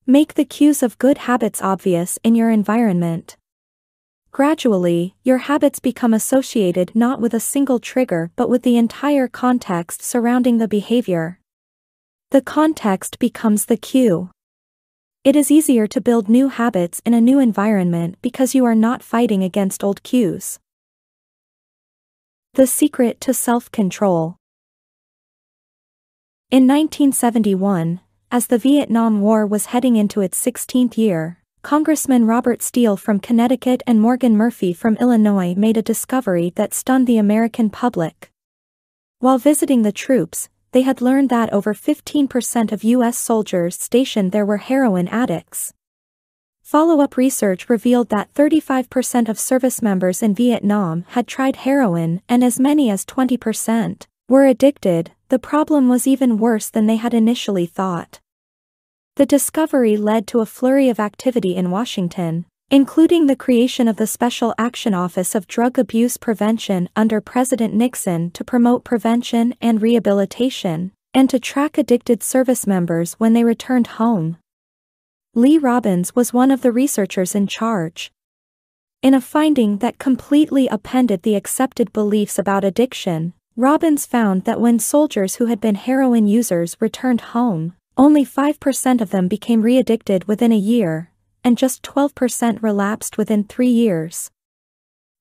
Make the cues of good habits obvious in your environment. Gradually, your habits become associated not with a single trigger but with the entire context surrounding the behavior. The context becomes the cue. It is easier to build new habits in a new environment because you are not fighting against old cues. The secret to self-control. In 1971, as the Vietnam War was heading into its 16th year, Congressman Robert Steele from Connecticut and Morgan Murphy from Illinois made a discovery that stunned the American public. While visiting the troops, they had learned that over 15% of U.S. soldiers stationed there were heroin addicts. Follow-up research revealed that 35% of service members in Vietnam had tried heroin and as many as 20% were addicted, the problem was even worse than they had initially thought. The discovery led to a flurry of activity in Washington, including the creation of the Special Action Office of Drug Abuse Prevention under President Nixon to promote prevention and rehabilitation, and to track addicted service members when they returned home. Lee Robins was one of the researchers in charge. In a finding that completely upended the accepted beliefs about addiction, Robins found that when soldiers who had been heroin users returned home, only 5% of them became re-addicted within a year, and just 12% relapsed within three years.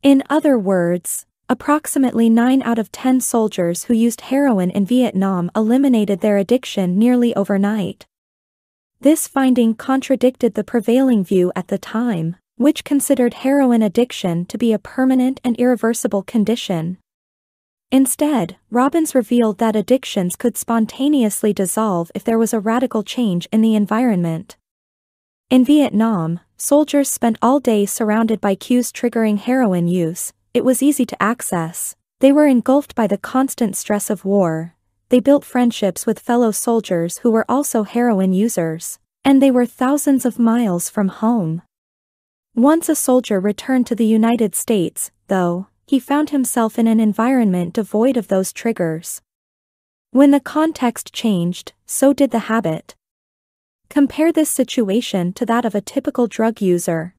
In other words, approximately 9 out of 10 soldiers who used heroin in Vietnam eliminated their addiction nearly overnight. This finding contradicted the prevailing view at the time, which considered heroin addiction to be a permanent and irreversible condition. Instead, Robins revealed that addictions could spontaneously dissolve if there was a radical change in the environment. In Vietnam, soldiers spent all day surrounded by cues triggering heroin use, it was easy to access, they were engulfed by the constant stress of war, they built friendships with fellow soldiers who were also heroin users, and they were thousands of miles from home. Once a soldier returned to the United States, though, he found himself in an environment devoid of those triggers. When the context changed, so did the habit. Compare this situation to that of a typical drug user.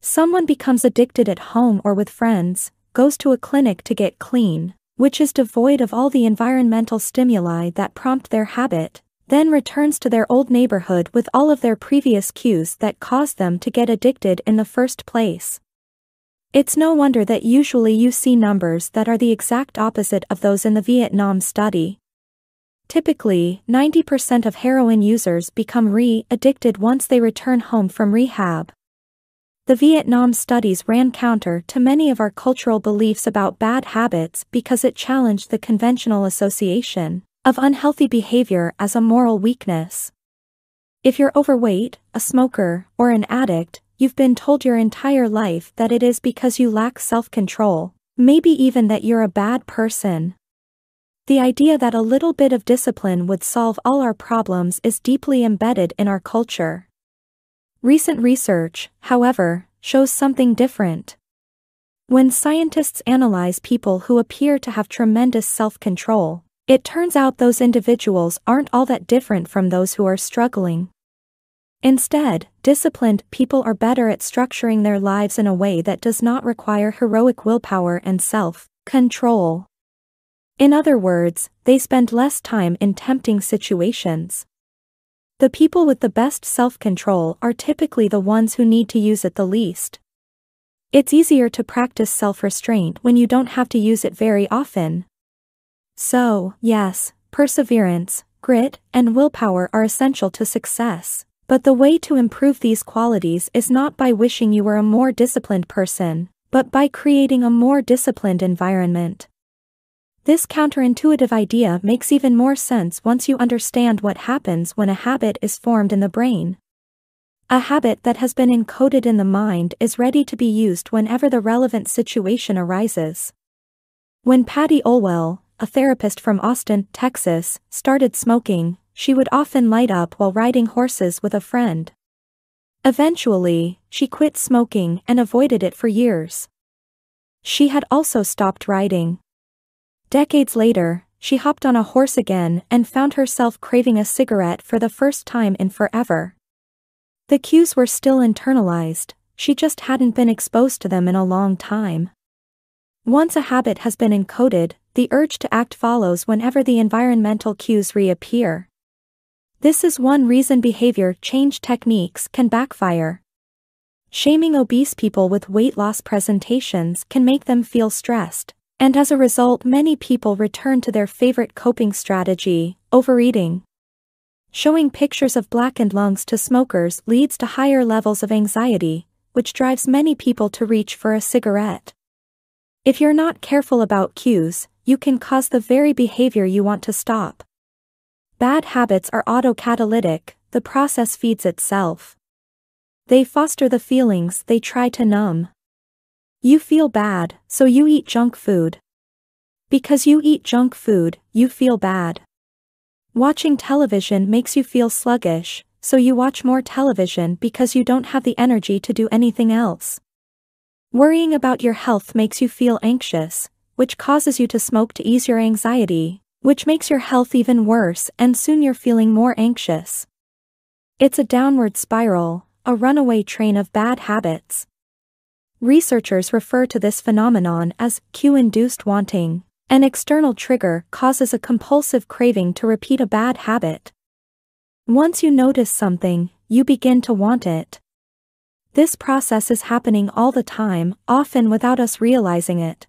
Someone becomes addicted at home or with friends, goes to a clinic to get clean, which is devoid of all the environmental stimuli that prompt their habit, then returns to their old neighborhood with all of their previous cues that caused them to get addicted in the first place. It's no wonder that usually you see numbers that are the exact opposite of those in the Vietnam study. Typically, 90% of heroin users become re-addicted once they return home from rehab. The Vietnam studies ran counter to many of our cultural beliefs about bad habits because it challenged the conventional association of unhealthy behavior as a moral weakness. If you're overweight, a smoker, or an addict, you've been told your entire life that it is because you lack self-control, maybe even that you're a bad person. The idea that a little bit of discipline would solve all our problems is deeply embedded in our culture. Recent research, however, shows something different. When scientists analyze people who appear to have tremendous self-control, it turns out those individuals aren't all that different from those who are struggling. Instead, disciplined people are better at structuring their lives in a way that does not require heroic willpower and self-control. In other words, they spend less time in tempting situations. The people with the best self-control are typically the ones who need to use it the least. It's easier to practice self-restraint when you don't have to use it very often. So, yes, perseverance, grit, and willpower are essential to success. But the way to improve these qualities is not by wishing you were a more disciplined person, but by creating a more disciplined environment. This counterintuitive idea makes even more sense once you understand what happens when a habit is formed in the brain. A habit that has been encoded in the mind is ready to be used whenever the relevant situation arises. When Patty Olwell, a therapist from Austin, Texas, started smoking, she would often light up while riding horses with a friend. Eventually, she quit smoking and avoided it for years. She had also stopped riding. Decades later, she hopped on a horse again and found herself craving a cigarette for the first time in forever. The cues were still internalized, she just hadn't been exposed to them in a long time. Once a habit has been encoded, the urge to act follows whenever the environmental cues reappear. This is one reason behavior change techniques can backfire. Shaming obese people with weight loss presentations can make them feel stressed, and as a result many people return to their favorite coping strategy, overeating. Showing pictures of blackened lungs to smokers leads to higher levels of anxiety, which drives many people to reach for a cigarette. If you're not careful about cues, you can cause the very behavior you want to stop. Bad habits are autocatalytic, the process feeds itself. They foster the feelings they try to numb. You feel bad, so you eat junk food. Because you eat junk food, you feel bad. Watching television makes you feel sluggish, so you watch more television because you don't have the energy to do anything else. Worrying about your health makes you feel anxious, which causes you to smoke to ease your anxiety, which makes your health even worse and soon you're feeling more anxious. It's a downward spiral, a runaway train of bad habits. Researchers refer to this phenomenon as cue-induced wanting. An external trigger causes a compulsive craving to repeat a bad habit. Once you notice something, you begin to want it. This process is happening all the time, often without us realizing it.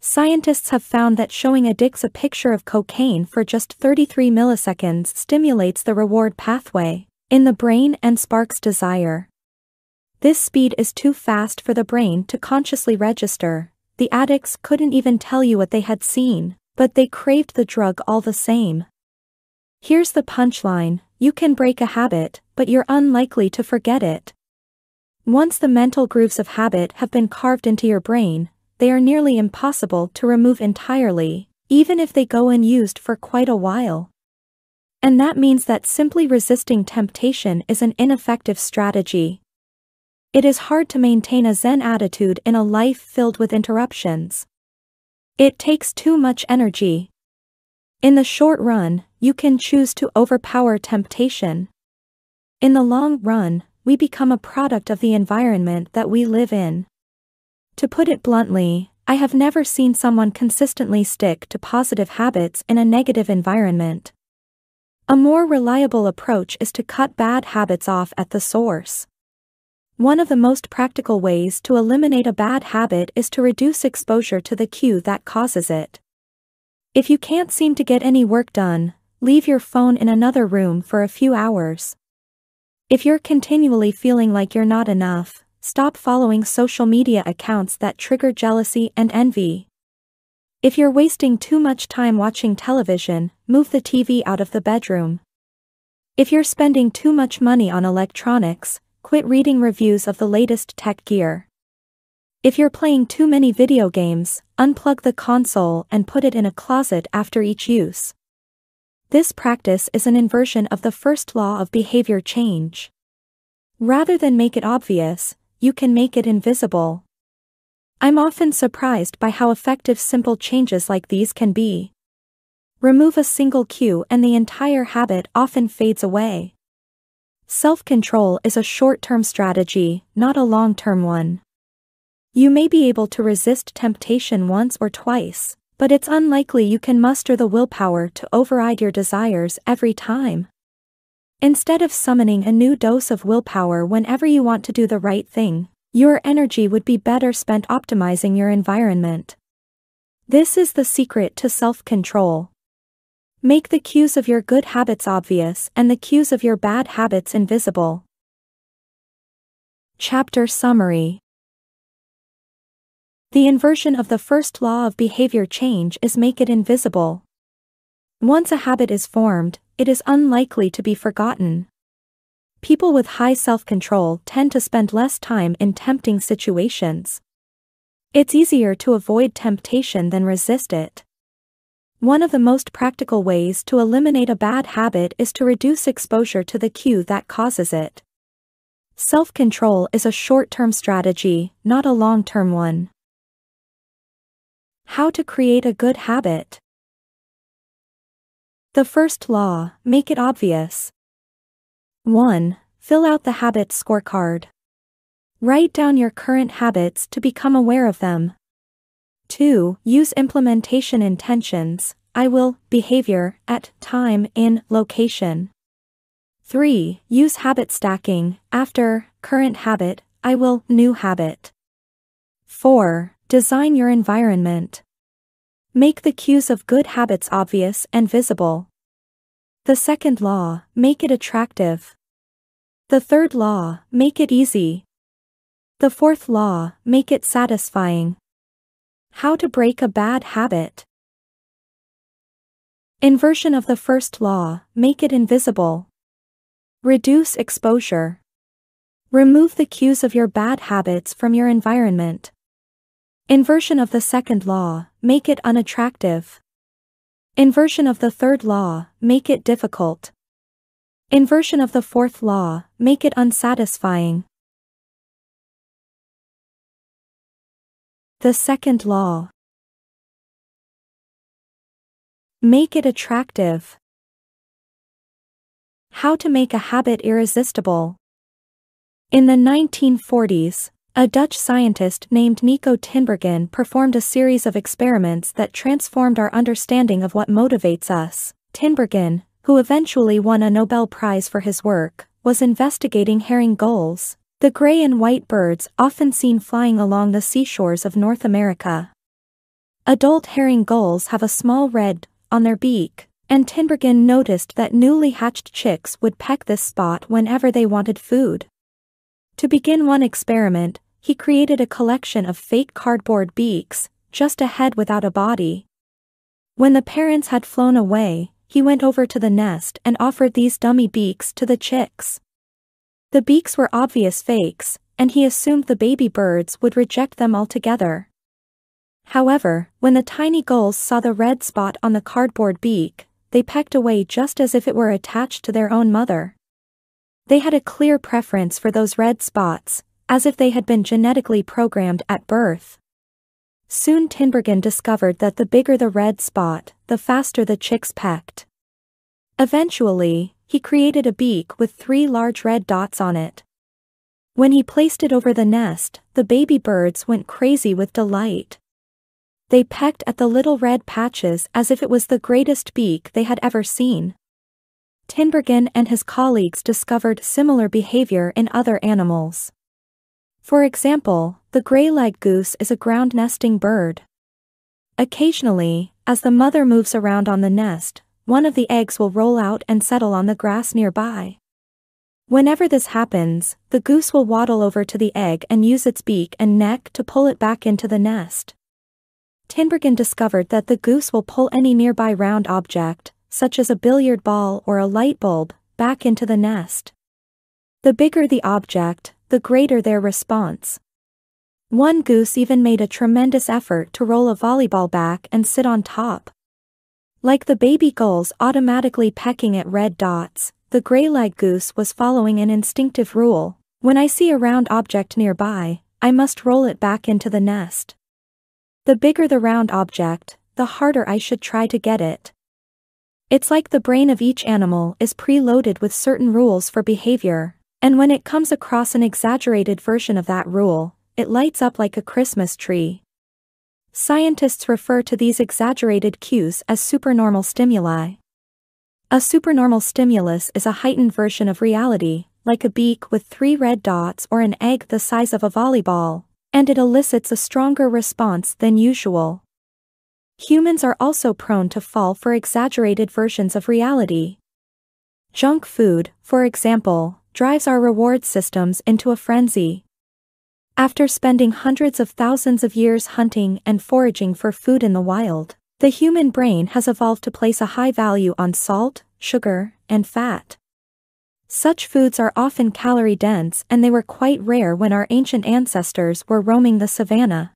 Scientists have found that showing addicts a picture of cocaine for just 33 milliseconds stimulates the reward pathway in the brain and sparks desire. This speed is too fast for the brain to consciously register. The addicts couldn't even tell you what they had seen, but they craved the drug all the same. Here's the punchline you can break a habit, but you're unlikely to forget it. Once the mental grooves of habit have been carved into your brain, they are nearly impossible to remove entirely, even if they go unused for quite a while. And that means that simply resisting temptation is an ineffective strategy. It is hard to maintain a Zen attitude in a life filled with interruptions. It takes too much energy. In the short run, you can choose to overpower temptation. In the long run, we become a product of the environment that we live in. To put it bluntly, I have never seen someone consistently stick to positive habits in a negative environment. A more reliable approach is to cut bad habits off at the source. One of the most practical ways to eliminate a bad habit is to reduce exposure to the cue that causes it. If you can't seem to get any work done, leave your phone in another room for a few hours. If you're continually feeling like you're not enough, stop following social media accounts that trigger jealousy and envy. If you're wasting too much time watching television, move the TV out of the bedroom. If you're spending too much money on electronics, Quit reading reviews of the latest tech gear. If you're playing too many video games, unplug the console and put it in a closet after each use. This practice is an inversion of the first law of behavior change. Rather than make it obvious, you can make it invisible. I'm often surprised by how effective simple changes like these can be. Remove a single cue and the entire habit often fades away. Self-control is a short-term strategy, not a long-term one. You may be able to resist temptation once or twice, but it's unlikely you can muster the willpower to override your desires every time. Instead of summoning a new dose of willpower whenever you want to do the right thing, your energy would be better spent optimizing your environment. This is the secret to self-control. Make the cues of your good habits obvious and the cues of your bad habits invisible. Chapter Summary the inversion of the first law of behavior change is make it invisible. Once a habit is formed, it is unlikely to be forgotten. People with high self-control tend to spend less time in tempting situations. It's easier to avoid temptation than resist it. One of the most practical ways to eliminate a bad habit is to reduce exposure to the cue that causes it. Self-control is a short-term strategy, not a long-term one. How to create a good habit. The first law, make it obvious. 1. Fill out the habit scorecard. Write down your current habits to become aware of them. 2. Use implementation intentions, I will, behavior, at, time, in, location. 3. Use habit stacking, after, current habit, I will, new habit. 4. Design your environment. Make the cues of good habits obvious and visible. The second law, make it attractive. The third law, make it easy. The fourth law, make it satisfying. How to break a bad habit. Inversion of the first law, make it invisible. Reduce exposure. Remove the cues of your bad habits from your environment. Inversion of the second law, make it unattractive. Inversion of the third law, make it difficult. Inversion of the fourth law, make it unsatisfying. The second law. Make it attractive. How to make a habit irresistible. In the 1940s, a Dutch scientist named Nico Tinbergen performed a series of experiments that transformed our understanding of what motivates us. Tinbergen, who eventually won a Nobel Prize for his work, was investigating herring gulls, the gray and white birds often seen flying along the seashores of North America. Adult herring gulls have a small red on their beak, and Tinbergen noticed that newly hatched chicks would peck this spot whenever they wanted food. To begin one experiment, he created a collection of fake cardboard beaks, just a head without a body. When the parents had flown away, he went over to the nest and offered these dummy beaks to the chicks. The beaks were obvious fakes, and he assumed the baby birds would reject them altogether. However, when the tiny gulls saw the red spot on the cardboard beak, they pecked away just as if it were attached to their own mother. They had a clear preference for those red spots, as if they had been genetically programmed at birth. Soon Tinbergen discovered that the bigger the red spot, the faster the chicks pecked. Eventually, he created a beak with three large red dots on it. When he placed it over the nest, the baby birds went crazy with delight. They pecked at the little red patches as if it was the greatest beak they had ever seen. Tinbergen and his colleagues discovered similar behavior in other animals. For example, the gray-lag goose is a ground-nesting bird. Occasionally, as the mother moves around on the nest, one of the eggs will roll out and settle on the grass nearby. Whenever this happens, the goose will waddle over to the egg and use its beak and neck to pull it back into the nest. Tinbergen discovered that the goose will pull any nearby round object, such as a billiard ball or a light bulb, back into the nest. The bigger the object, the greater their response. One goose even made a tremendous effort to roll a volleyball back and sit on top. Like the baby gulls automatically pecking at red dots, the gray-lag goose was following an instinctive rule. When I see a round object nearby, I must roll it back into the nest. The bigger the round object, the harder I should try to get it. It's like the brain of each animal is preloaded with certain rules for behavior, and when it comes across an exaggerated version of that rule, it lights up like a Christmas tree. Scientists refer to these exaggerated cues as supernormal stimuli. A supernormal stimulus is a heightened version of reality, like a beak with three red dots or an egg the size of a volleyball, and it elicits a stronger response than usual. Humans are also prone to fall for exaggerated versions of reality. Junk food, for example, drives our reward systems into a frenzy. After spending hundreds of thousands of years hunting and foraging for food in the wild, the human brain has evolved to place a high value on salt, sugar, and fat. Such foods are often calorie dense and they were quite rare when our ancient ancestors were roaming the savannah.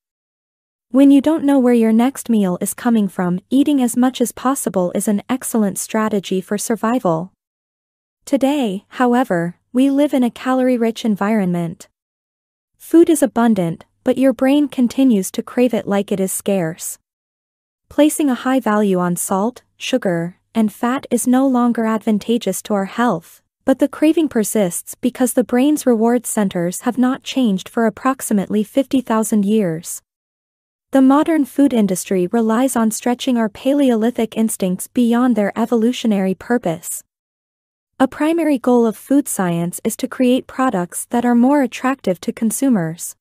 When you don't know where your next meal is coming from, eating as much as possible is an excellent strategy for survival. Today, however, we live in a calorie rich environment. Food is abundant, but your brain continues to crave it like it is scarce. Placing a high value on salt, sugar, and fat is no longer advantageous to our health, but the craving persists because the brain's reward centers have not changed for approximately 50,000 years. The modern food industry relies on stretching our Paleolithic instincts beyond their evolutionary purpose. A primary goal of food science is to create products that are more attractive to consumers.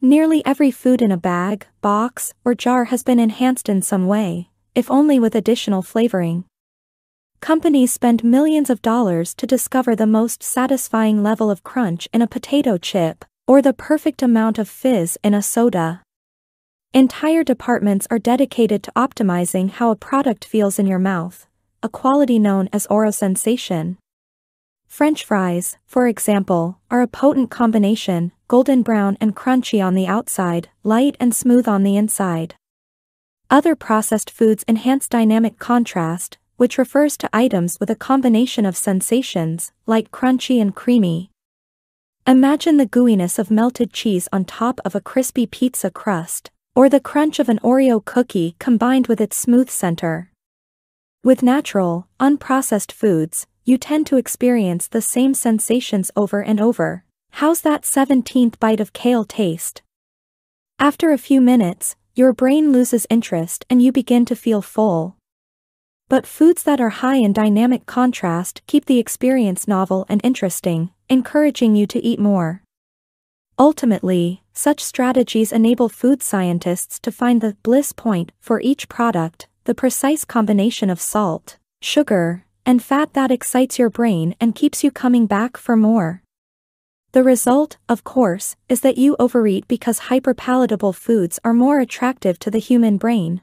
Nearly every food in a bag, box, or jar has been enhanced in some way, if only with additional flavoring. Companies spend millions of dollars to discover the most satisfying level of crunch in a potato chip, or the perfect amount of fizz in a soda. Entire departments are dedicated to optimizing how a product feels in your mouth, a quality known as orosensation. French fries, for example, are a potent combination, golden brown and crunchy on the outside, light and smooth on the inside. Other processed foods enhance dynamic contrast, which refers to items with a combination of sensations, like crunchy and creamy. Imagine the gooiness of melted cheese on top of a crispy pizza crust, or the crunch of an Oreo cookie combined with its smooth center. With natural, unprocessed foods, you tend to experience the same sensations over and over. How's that 17th bite of kale taste? After a few minutes, your brain loses interest and you begin to feel full. But foods that are high in dynamic contrast keep the experience novel and interesting, encouraging you to eat more. Ultimately, such strategies enable food scientists to find the bliss point for each product, the precise combination of salt, sugar, and fat that excites your brain and keeps you coming back for more. The result, of course, is that you overeat because hyperpalatable foods are more attractive to the human brain.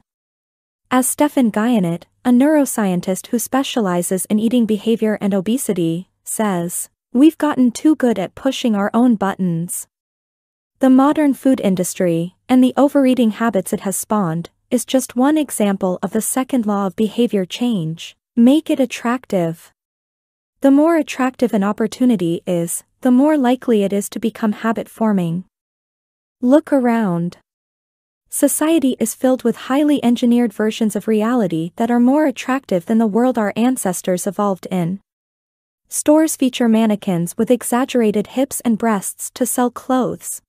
As Stephan Guyenet, a neuroscientist who specializes in eating behavior and obesity, says, We've gotten too good at pushing our own buttons. The modern food industry, and the overeating habits it has spawned, is just one example of the second law of behavior change. Make it attractive. The more attractive an opportunity is, the more likely it is to become habit forming. Look around. Society is filled with highly engineered versions of reality that are more attractive than the world our ancestors evolved in. Stores feature mannequins with exaggerated hips and breasts to sell clothes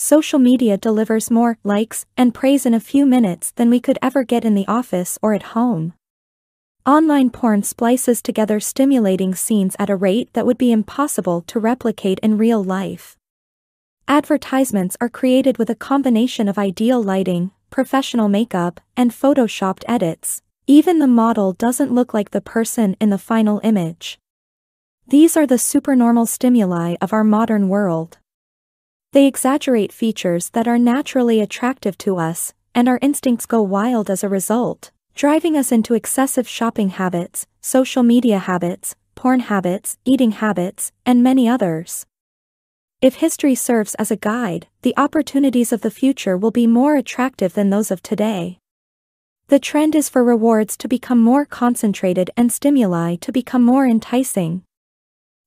social media delivers more likes and praise in a few minutes than we could ever get in the office or at home. Online porn splices together stimulating scenes at a rate that would be impossible to replicate in real life. Advertisements are created with a combination of ideal lighting, professional makeup, and photoshopped edits. Even the model doesn't look like the person in the final image. These are the supernormal stimuli of our modern world. They exaggerate features that are naturally attractive to us, and our instincts go wild as a result, driving us into excessive shopping habits, social media habits, porn habits, eating habits, and many others. If history serves as a guide, the opportunities of the future will be more attractive than those of today. The trend is for rewards to become more concentrated and stimuli to become more enticing.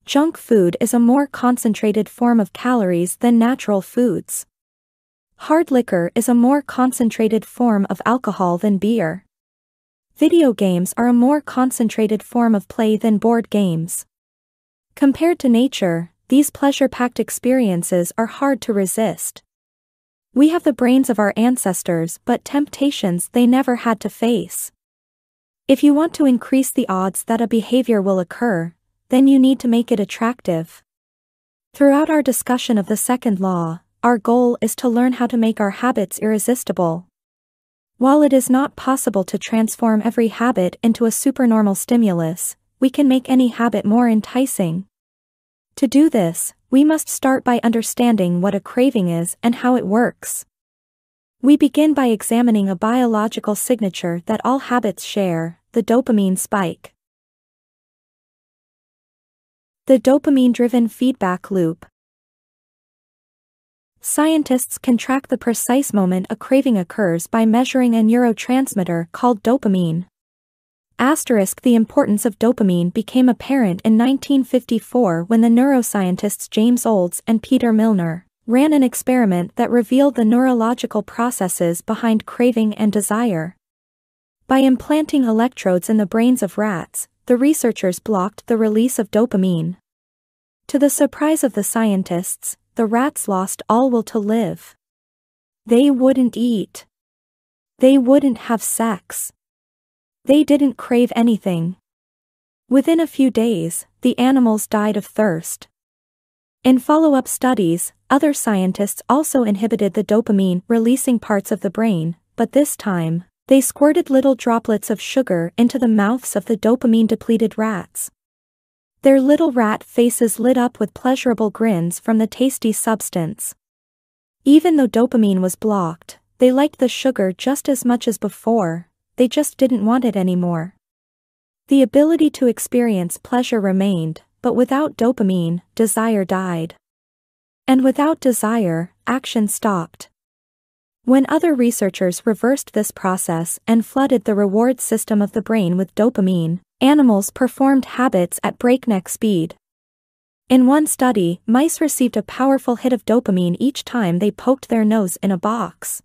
Junk food is a more concentrated form of calories than natural foods. Hard liquor is a more concentrated form of alcohol than beer. Video games are a more concentrated form of play than board games. Compared to nature, these pleasure-packed experiences are hard to resist. We have the brains of our ancestors but temptations they never had to face. If you want to increase the odds that a behavior will occur, then you need to make it attractive. Throughout our discussion of the second law, our goal is to learn how to make our habits irresistible. While it is not possible to transform every habit into a supernormal stimulus, we can make any habit more enticing. To do this, we must start by understanding what a craving is and how it works. We begin by examining a biological signature that all habits share, the dopamine spike. The dopamine-driven feedback loop. Scientists can track the precise moment a craving occurs by measuring a neurotransmitter called dopamine. Asterisk the importance of dopamine became apparent in 1954 when the neuroscientists James Olds and Peter Milner ran an experiment that revealed the neurological processes behind craving and desire. By implanting electrodes in the brains of rats, the researchers blocked the release of dopamine. To the surprise of the scientists, the rats lost all will to live. They wouldn't eat. They wouldn't have sex. They didn't crave anything. Within a few days, the animals died of thirst. In follow-up studies, other scientists also inhibited the dopamine releasing parts of the brain, but this time, they squirted little droplets of sugar into the mouths of the dopamine-depleted rats. Their little rat faces lit up with pleasurable grins from the tasty substance. Even though dopamine was blocked, they liked the sugar just as much as before, they just didn't want it anymore. The ability to experience pleasure remained, but without dopamine, desire died. And without desire, action stopped. When other researchers reversed this process and flooded the reward system of the brain with dopamine, animals performed habits at breakneck speed. In one study, mice received a powerful hit of dopamine each time they poked their nose in a box.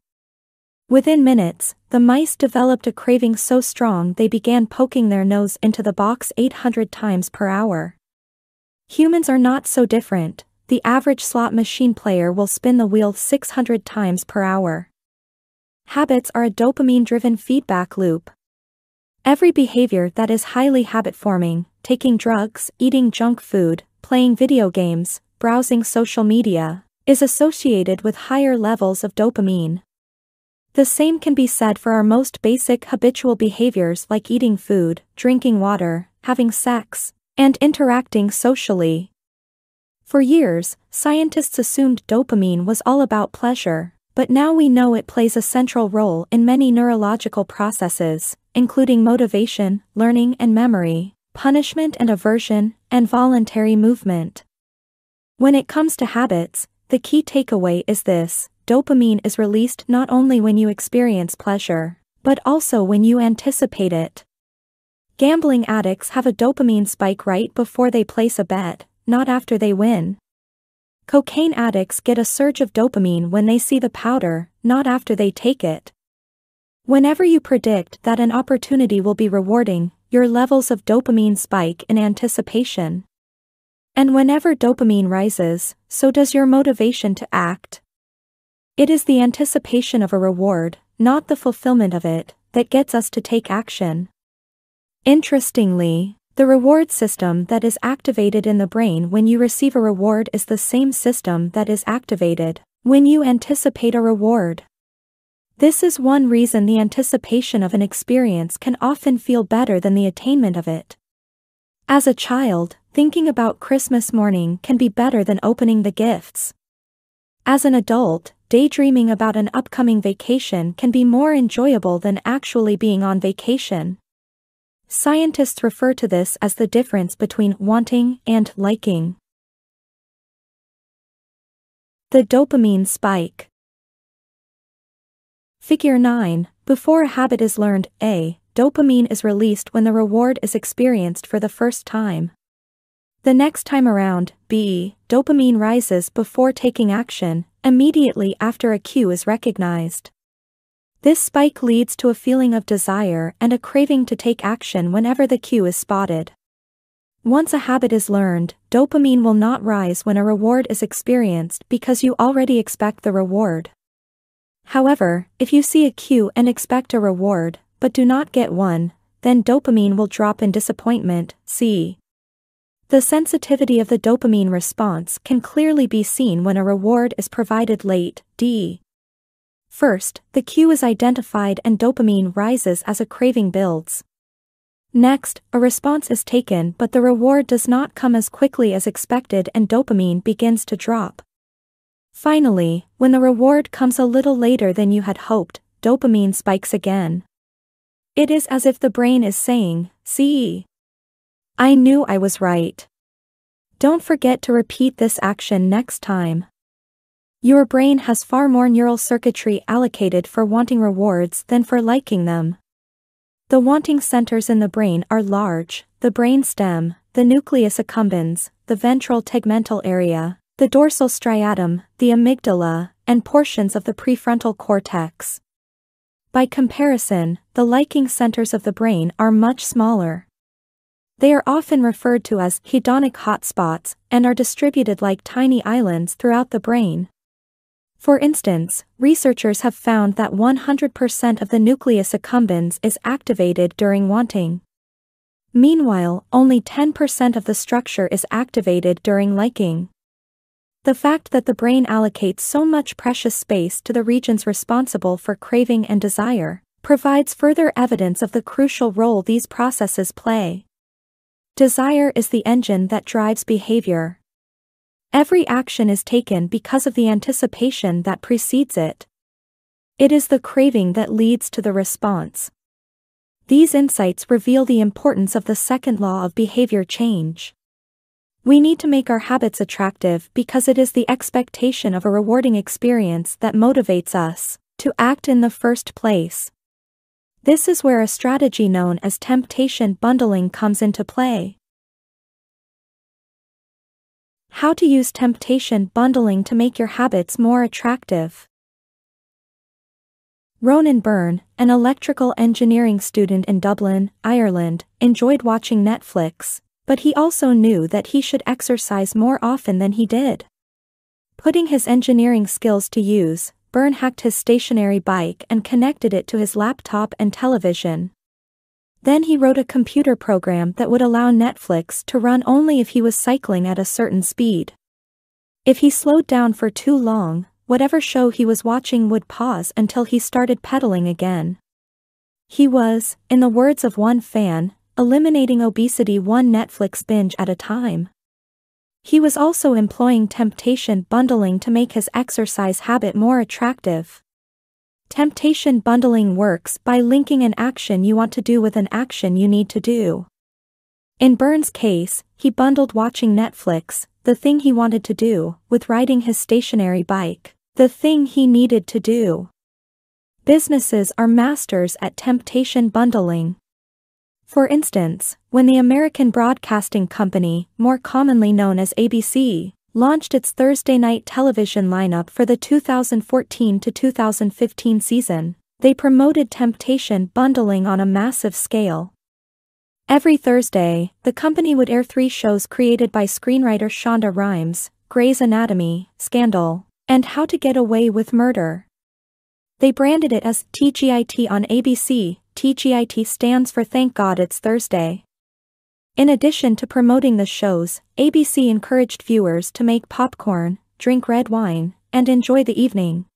Within minutes, the mice developed a craving so strong they began poking their nose into the box 800 times per hour. Humans are not so different, the average slot machine player will spin the wheel 600 times per hour. Habits are a dopamine-driven feedback loop. Every behavior that is highly habit-forming, taking drugs, eating junk food, playing video games, browsing social media, is associated with higher levels of dopamine. The same can be said for our most basic habitual behaviors like eating food, drinking water, having sex, and interacting socially. For years, scientists assumed dopamine was all about pleasure, but now we know it plays a central role in many neurological processes, including motivation, learning and memory, punishment and aversion, and voluntary movement. When it comes to habits, the key takeaway is this dopamine is released not only when you experience pleasure, but also when you anticipate it. Gambling addicts have a dopamine spike right before they place a bet, not after they win. Cocaine addicts get a surge of dopamine when they see the powder, not after they take it. Whenever you predict that an opportunity will be rewarding, your levels of dopamine spike in anticipation. And whenever dopamine rises, so does your motivation to act. It is the anticipation of a reward, not the fulfillment of it, that gets us to take action. Interestingly, the reward system that is activated in the brain when you receive a reward is the same system that is activated when you anticipate a reward. This is one reason the anticipation of an experience can often feel better than the attainment of it. As a child, thinking about Christmas morning can be better than opening the gifts. As an adult, daydreaming about an upcoming vacation can be more enjoyable than actually being on vacation. Scientists refer to this as the difference between wanting and liking. The dopamine spike. Figure 9. Before a habit is learned, A. Dopamine is released when the reward is experienced for the first time. The next time around, B. Dopamine rises before taking action, immediately after a cue is recognized. This spike leads to a feeling of desire and a craving to take action whenever the cue is spotted. Once a habit is learned, dopamine will not rise when a reward is experienced because you already expect the reward. However, if you see a cue and expect a reward, but do not get one, then dopamine will drop in disappointment, see. The sensitivity of the dopamine response can clearly be seen when a reward is provided late, d. First, the cue is identified and dopamine rises as a craving builds. Next, a response is taken but the reward does not come as quickly as expected and dopamine begins to drop. Finally, when the reward comes a little later than you had hoped, dopamine spikes again. It is as if the brain is saying, see. I knew I was right. Don't forget to repeat this action next time. Your brain has far more neural circuitry allocated for wanting rewards than for liking them. The wanting centers in the brain are large, the brain stem, the nucleus accumbens, the ventral tegmental area, the dorsal striatum, the amygdala, and portions of the prefrontal cortex. By comparison, the liking centers of the brain are much smaller. They are often referred to as hedonic hotspots and are distributed like tiny islands throughout the brain. For instance, researchers have found that 100% of the nucleus accumbens is activated during wanting. Meanwhile, only 10% of the structure is activated during liking. The fact that the brain allocates so much precious space to the regions responsible for craving and desire provides further evidence of the crucial role these processes play. Desire is the engine that drives behavior. Every action is taken because of the anticipation that precedes it. It is the craving that leads to the response. These insights reveal the importance of the second law of behavior change. We need to make our habits attractive because it is the expectation of a rewarding experience that motivates us to act in the first place. This is where a strategy known as temptation bundling comes into play. How to use temptation bundling to make your habits more attractive. Ronan Byrne, an electrical engineering student in Dublin, Ireland, enjoyed watching Netflix, but he also knew that he should exercise more often than he did. Putting his engineering skills to use, Byrne hacked his stationary bike and connected it to his laptop and television. Then he wrote a computer program that would allow Netflix to run only if he was cycling at a certain speed. If he slowed down for too long, whatever show he was watching would pause until he started pedaling again. He was, in the words of one fan, eliminating obesity one Netflix binge at a time. He was also employing temptation bundling to make his exercise habit more attractive. Temptation bundling works by linking an action you want to do with an action you need to do. In Byrne's case, he bundled watching Netflix, the thing he wanted to do, with riding his stationary bike, the thing he needed to do. Businesses are masters at temptation bundling. For instance, when the American Broadcasting Company, more commonly known as ABC, launched its Thursday night television lineup for the 2014 to 2015 season, they promoted temptation bundling on a massive scale. Every Thursday, the company would air three shows created by screenwriter Shonda Rhimes Grey's Anatomy, Scandal, and How to Get Away with Murder. They branded it as TGIT on ABC, TGIT stands for Thank God It's Thursday. In addition to promoting the shows, ABC encouraged viewers to make popcorn, drink red wine, and enjoy the evening.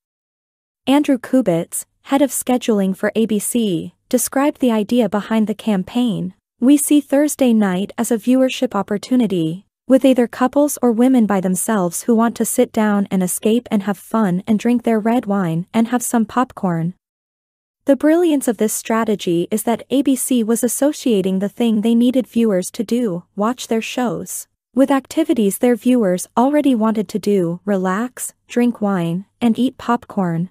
Andrew Kubitz, head of scheduling for ABC, described the idea behind the campaign. We see Thursday night as a viewership opportunity, with either couples or women by themselves who want to sit down and escape and have fun and drink their red wine and have some popcorn. The brilliance of this strategy is that ABC was associating the thing they needed viewers to do, watch their shows, with activities their viewers already wanted to do relax, drink wine, and eat popcorn.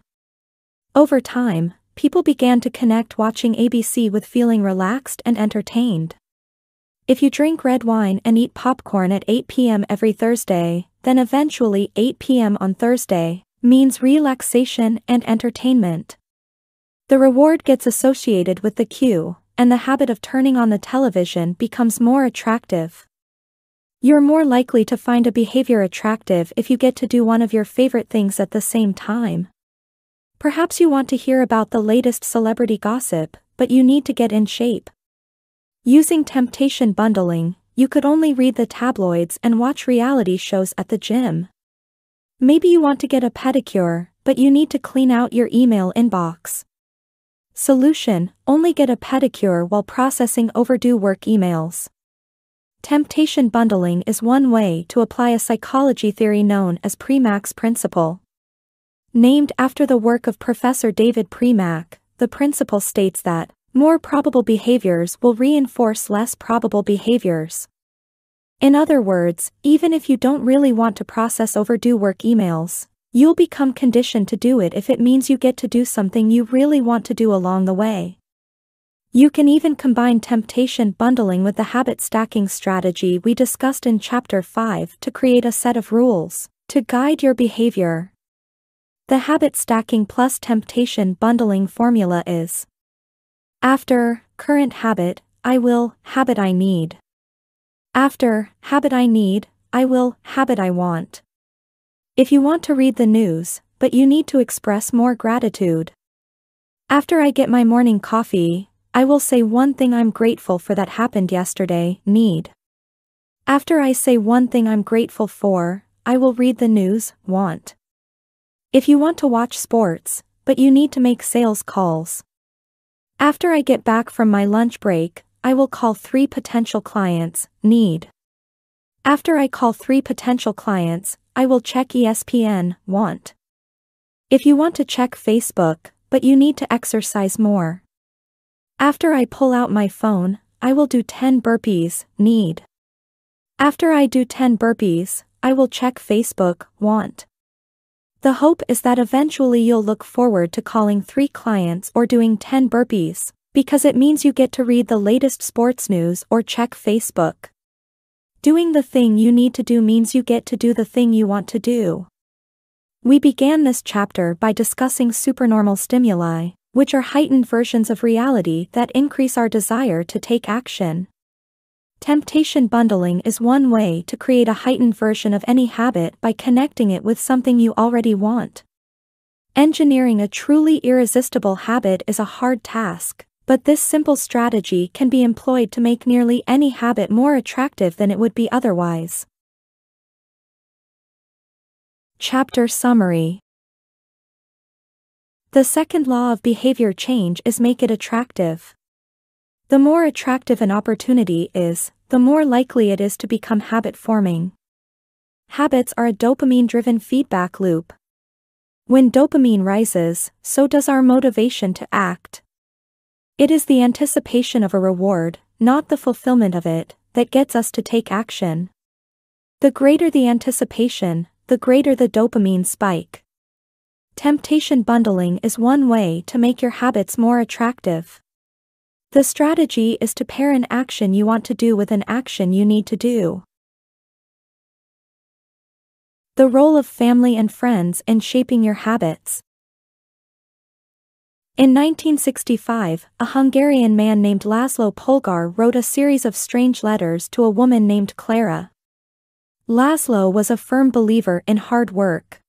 Over time, people began to connect watching ABC with feeling relaxed and entertained. If you drink red wine and eat popcorn at 8 p.m. every Thursday, then eventually 8 p.m. on Thursday means relaxation and entertainment. The reward gets associated with the cue, and the habit of turning on the television becomes more attractive. You're more likely to find a behavior attractive if you get to do one of your favorite things at the same time. Perhaps you want to hear about the latest celebrity gossip, but you need to get in shape. Using temptation bundling, you could only read the tabloids and watch reality shows at the gym. Maybe you want to get a pedicure, but you need to clean out your email inbox. Solution Only get a pedicure while processing overdue work emails. Temptation bundling is one way to apply a psychology theory known as Premack's principle. Named after the work of Professor David Premack, the principle states that more probable behaviors will reinforce less probable behaviors. In other words, even if you don't really want to process overdue work emails, you'll become conditioned to do it if it means you get to do something you really want to do along the way. You can even combine temptation bundling with the habit stacking strategy we discussed in Chapter 5 to create a set of rules to guide your behavior. The habit stacking plus temptation bundling formula is After, current habit, I will, habit I need. After, habit I need, I will, habit I want. If you want to read the news, but you need to express more gratitude. After I get my morning coffee, I will say one thing I'm grateful for that happened yesterday, need. After I say one thing I'm grateful for, I will read the news, want. If you want to watch sports, but you need to make sales calls. After I get back from my lunch break, I will call three potential clients, need. After I call three potential clients, I will check ESPN, want. If you want to check Facebook, but you need to exercise more. After I pull out my phone, I will do 10 burpees, need. After I do 10 burpees, I will check Facebook, want. The hope is that eventually you'll look forward to calling 3 clients or doing 10 burpees, because it means you get to read the latest sports news or check Facebook. Doing the thing you need to do means you get to do the thing you want to do. We began this chapter by discussing supernormal stimuli, which are heightened versions of reality that increase our desire to take action. Temptation bundling is one way to create a heightened version of any habit by connecting it with something you already want. Engineering a truly irresistible habit is a hard task, but this simple strategy can be employed to make nearly any habit more attractive than it would be otherwise. Chapter Summary the second law of behavior change is make it attractive. The more attractive an opportunity is, the more likely it is to become habit forming. Habits are a dopamine driven feedback loop. When dopamine rises, so does our motivation to act. It is the anticipation of a reward, not the fulfillment of it, that gets us to take action. The greater the anticipation, the greater the dopamine spike. Temptation bundling is one way to make your habits more attractive. The strategy is to pair an action you want to do with an action you need to do. The role of family and friends in shaping your habits. In 1965, a Hungarian man named Laszlo Polgar wrote a series of strange letters to a woman named Clara. Laszlo was a firm believer in hard work.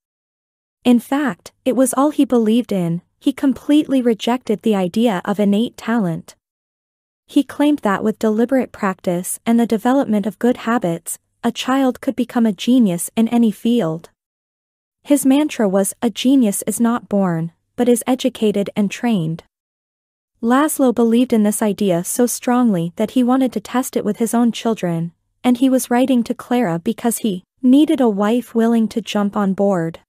In fact, it was all he believed in, he completely rejected the idea of innate talent. He claimed that with deliberate practice and the development of good habits, a child could become a genius in any field. His mantra was, a genius is not born, but is educated and trained. Laszlo believed in this idea so strongly that he wanted to test it with his own children, and he was writing to Clara because he needed a wife willing to jump on board.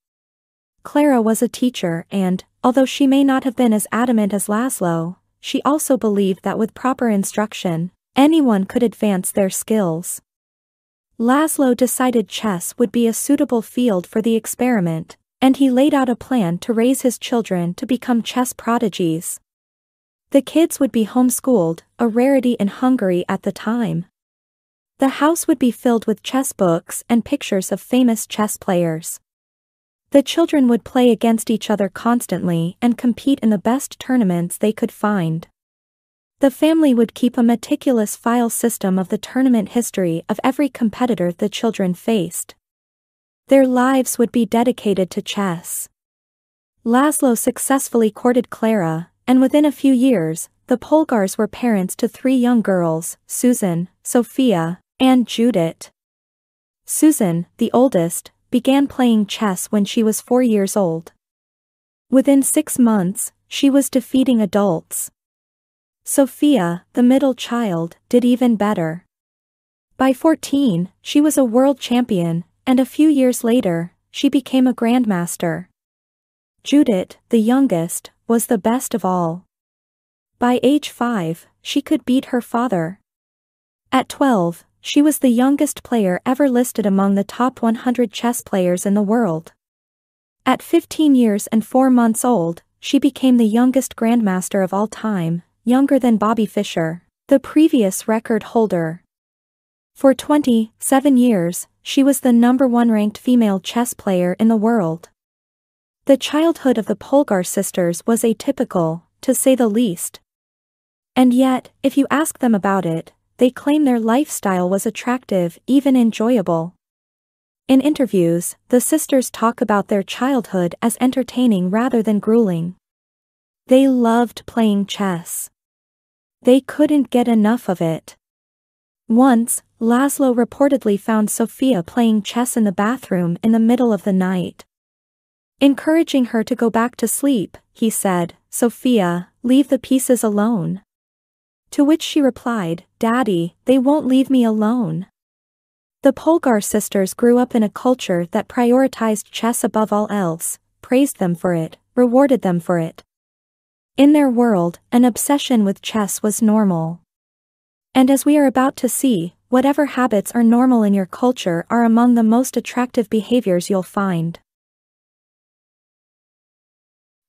Clara was a teacher and, although she may not have been as adamant as Laszlo, she also believed that with proper instruction, anyone could advance their skills. Laszlo decided chess would be a suitable field for the experiment, and he laid out a plan to raise his children to become chess prodigies. The kids would be homeschooled, a rarity in Hungary at the time. The house would be filled with chess books and pictures of famous chess players. The children would play against each other constantly and compete in the best tournaments they could find. The family would keep a meticulous file system of the tournament history of every competitor the children faced. Their lives would be dedicated to chess. Laszlo successfully courted Clara, and within a few years, the Polgars were parents to three young girls, Susan, Sophia, and Judith. Susan, the oldest, began playing chess when she was four years old. Within six months, she was defeating adults. Sophia, the middle child, did even better. By 14, she was a world champion, and a few years later, she became a grandmaster. Judith, the youngest, was the best of all. By age 5, she could beat her father. At 12, she was the youngest player ever listed among the top 100 chess players in the world. At 15 years and 4 months old, she became the youngest grandmaster of all time, younger than Bobby Fischer, the previous record holder. For 27 years, she was the number one ranked female chess player in the world. The childhood of the Polgar sisters was atypical, to say the least. And yet, if you ask them about it, they claim their lifestyle was attractive, even enjoyable. In interviews, the sisters talk about their childhood as entertaining rather than grueling. They loved playing chess. They couldn't get enough of it. Once, Laszlo reportedly found Sophia playing chess in the bathroom in the middle of the night. Encouraging her to go back to sleep, he said, Sophia, leave the pieces alone. To which she replied, Daddy, they won't leave me alone. The Polgar sisters grew up in a culture that prioritized chess above all else, praised them for it, rewarded them for it. In their world, an obsession with chess was normal. And as we are about to see, whatever habits are normal in your culture are among the most attractive behaviors you'll find.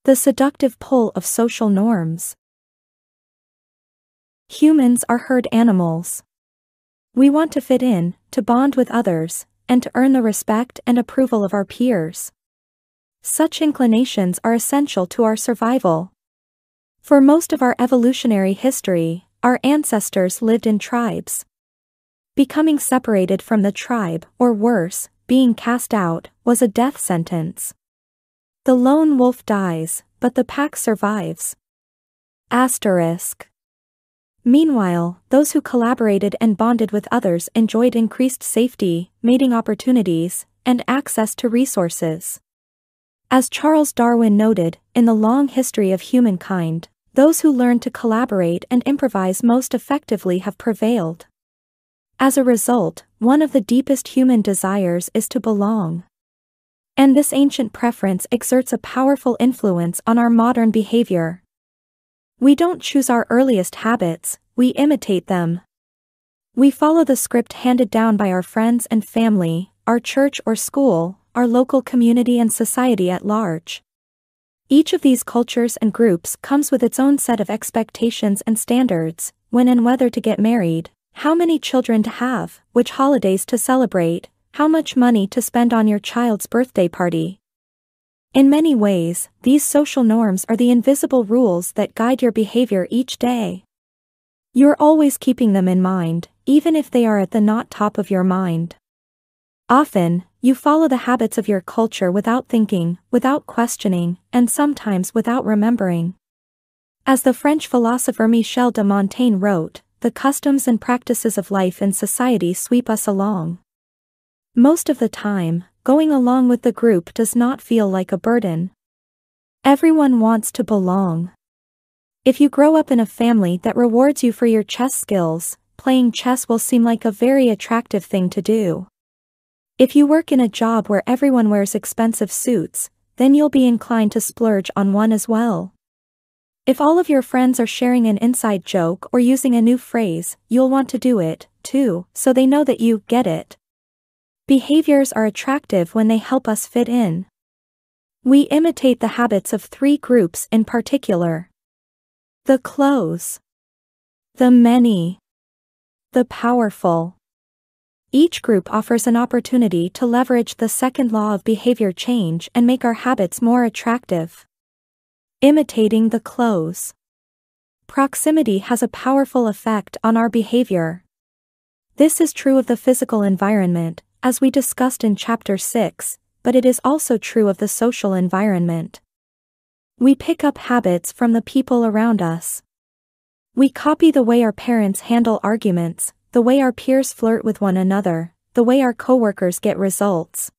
The seductive pull of social norms. Humans are herd animals. We want to fit in, to bond with others, and to earn the respect and approval of our peers. Such inclinations are essential to our survival. For most of our evolutionary history, our ancestors lived in tribes. Becoming separated from the tribe, or worse, being cast out, was a death sentence. The lone wolf dies, but the pack survives. Asterisk. Meanwhile, those who collaborated and bonded with others enjoyed increased safety, mating opportunities, and access to resources. As Charles Darwin noted, in the long history of humankind, those who learn to collaborate and improvise most effectively have prevailed. As a result, one of the deepest human desires is to belong. And this ancient preference exerts a powerful influence on our modern behavior. We don't choose our earliest habits, we imitate them. We follow the script handed down by our friends and family, our church or school, our local community and society at large. Each of these cultures and groups comes with its own set of expectations and standards, when and whether to get married, how many children to have, which holidays to celebrate, how much money to spend on your child's birthday party. In many ways, these social norms are the invisible rules that guide your behavior each day. You're always keeping them in mind, even if they are at the not top of your mind. Often, you follow the habits of your culture without thinking, without questioning, and sometimes without remembering. As the French philosopher Michel de Montaigne wrote, the customs and practices of life and society sweep us along. Most of the time, going along with the group does not feel like a burden. Everyone wants to belong. If you grow up in a family that rewards you for your chess skills, playing chess will seem like a very attractive thing to do. If you work in a job where everyone wears expensive suits, then you'll be inclined to splurge on one as well. If all of your friends are sharing an inside joke or using a new phrase, you'll want to do it, too, so they know that you get it. Behaviors are attractive when they help us fit in. We imitate the habits of three groups in particular. The close. The many. The powerful. Each group offers an opportunity to leverage the second law of behavior change and make our habits more attractive. Imitating the close. Proximity has a powerful effect on our behavior. This is true of the physical environment, as we discussed in Chapter 6, but it is also true of the social environment. We pick up habits from the people around us. We copy the way our parents handle arguments, the way our peers flirt with one another, the way our coworkers get results.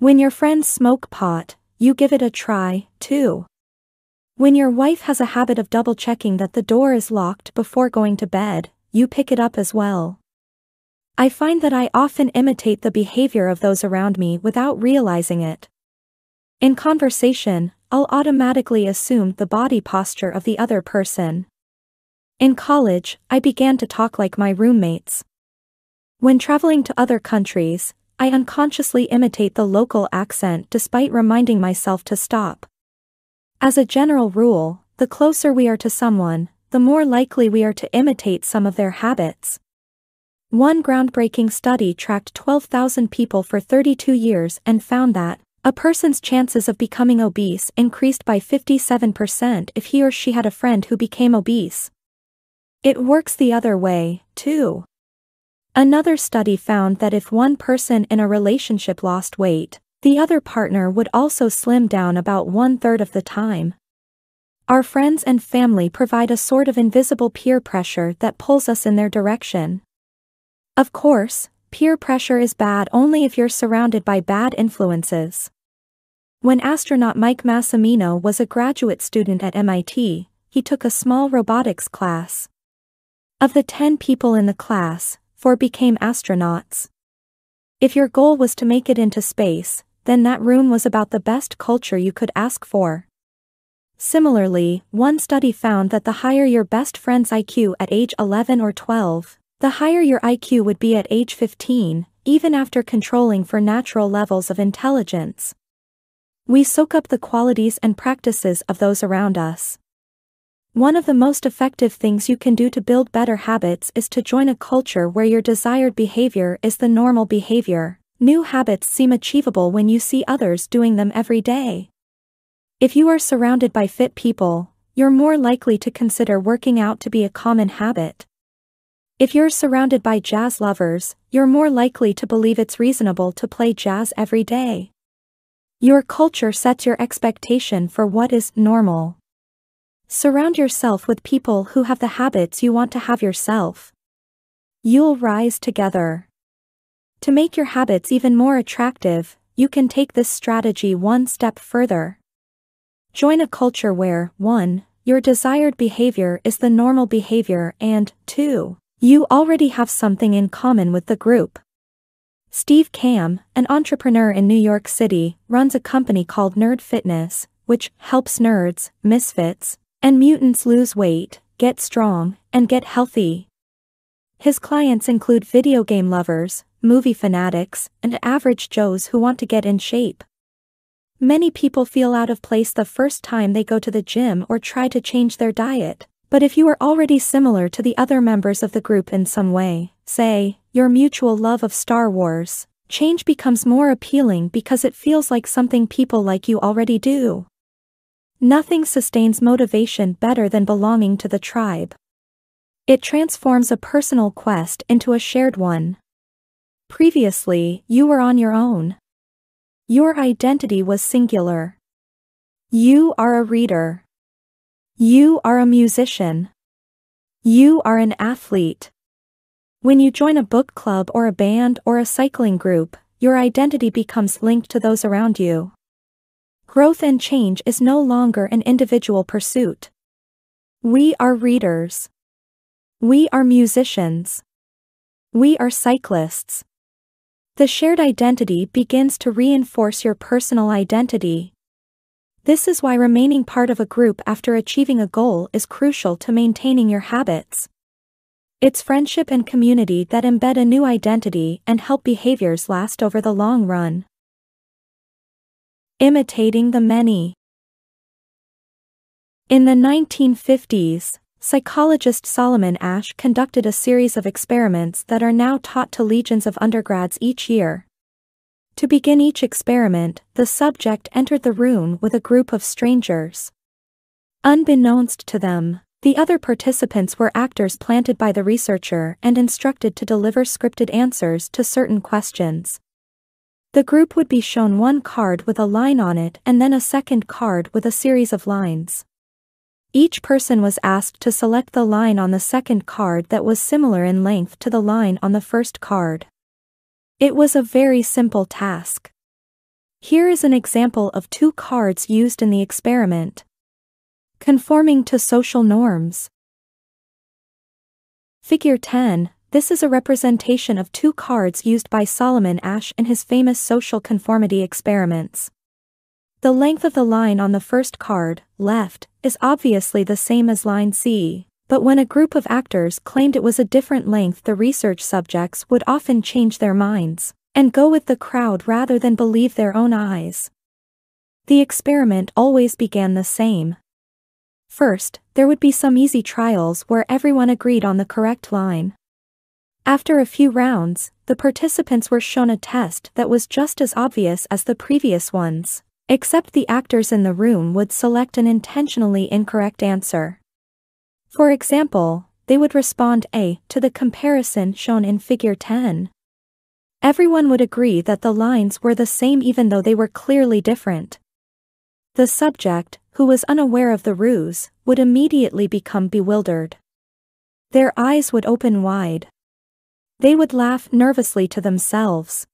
When your friends smoke pot, you give it a try, too. When your wife has a habit of double checking that the door is locked before going to bed, you pick it up as well. I find that I often imitate the behavior of those around me without realizing it. In conversation, I'll automatically assume the body posture of the other person. In college, I began to talk like my roommates. When traveling to other countries, I unconsciously imitate the local accent despite reminding myself to stop. As a general rule, the closer we are to someone, the more likely we are to imitate some of their habits. One groundbreaking study tracked 12,000 people for 32 years and found that a person's chances of becoming obese increased by 57% if he or she had a friend who became obese. It works the other way, too. Another study found that if one person in a relationship lost weight, the other partner would also slim down about one third of the time. Our friends and family provide a sort of invisible peer pressure that pulls us in their direction. Of course, peer pressure is bad only if you're surrounded by bad influences. When astronaut Mike Massimino was a graduate student at MIT, he took a small robotics class. Of the 10 people in the class, 4 became astronauts. If your goal was to make it into space, then that room was about the best culture you could ask for. Similarly, one study found that the higher your best friend's IQ at age 11 or 12, the higher your IQ would be at age 15, even after controlling for natural levels of intelligence. We soak up the qualities and practices of those around us. One of the most effective things you can do to build better habits is to join a culture where your desired behavior is the normal behavior. New habits seem achievable when you see others doing them every day. If you are surrounded by fit people, you're more likely to consider working out to be a common habit. If you're surrounded by jazz lovers, you're more likely to believe it's reasonable to play jazz every day. Your culture sets your expectation for what is normal. Surround yourself with people who have the habits you want to have yourself. You'll rise together. To make your habits even more attractive, you can take this strategy one step further. Join a culture where, 1. Your desired behavior is the normal behavior and, 2. You already have something in common with the group. Steve Kamb, an entrepreneur in New York City, runs a company called Nerd Fitness, which helps nerds, misfits, and mutants lose weight, get strong, and get healthy. His clients include video game lovers, movie fanatics, and average Joes who want to get in shape. Many people feel out of place the first time they go to the gym or try to change their diet, but if you are already similar to the other members of the group in some way, say, your mutual love of Star Wars, change becomes more appealing because it feels like something people like you already do. Nothing sustains motivation better than belonging to the tribe. It transforms a personal quest into a shared one. Previously, you were on your own. Your identity was singular. You are a reader. You are a musician. You are an athlete. When you join a book club or a band or a cycling group, your identity becomes linked to those around you. Growth and change is no longer an individual pursuit. We are readers. We are musicians. We are cyclists. The shared identity begins to reinforce your personal identity. This is why remaining part of a group after achieving a goal is crucial to maintaining your habits. It's friendship and community that embed a new identity and help behaviors last over the long run. Imitating the many. In the 1950s, psychologist Solomon Asch conducted a series of experiments that are now taught to legions of undergrads each year. To begin each experiment, the subject entered the room with a group of strangers. Unbeknownst to them, the other participants were actors planted by the researcher and instructed to deliver scripted answers to certain questions. The group would be shown one card with a line on it and then a second card with a series of lines. Each person was asked to select the line on the second card that was similar in length to the line on the first card. It was a very simple task. Here is an example of two cards used in the experiment. Conforming to social norms. Figure 10 This is a representation of two cards used by Solomon Asch in his famous social conformity experiments. The length of the line on the first card, left, is obviously the same as line C, but when a group of actors claimed it was a different length the research subjects would often change their minds, and go with the crowd rather than believe their own eyes. The experiment always began the same, First, there would be some easy trials where everyone agreed on the correct line. After a few rounds, the participants were shown a test that was just as obvious as the previous ones, except the actors in the room would select an intentionally incorrect answer. For example, they would respond A to the comparison shown in Figure 10. Everyone would agree that the lines were the same even though they were clearly different. The subject, who was unaware of the ruse, would immediately become bewildered. Their eyes would open wide. They would laugh nervously to themselves.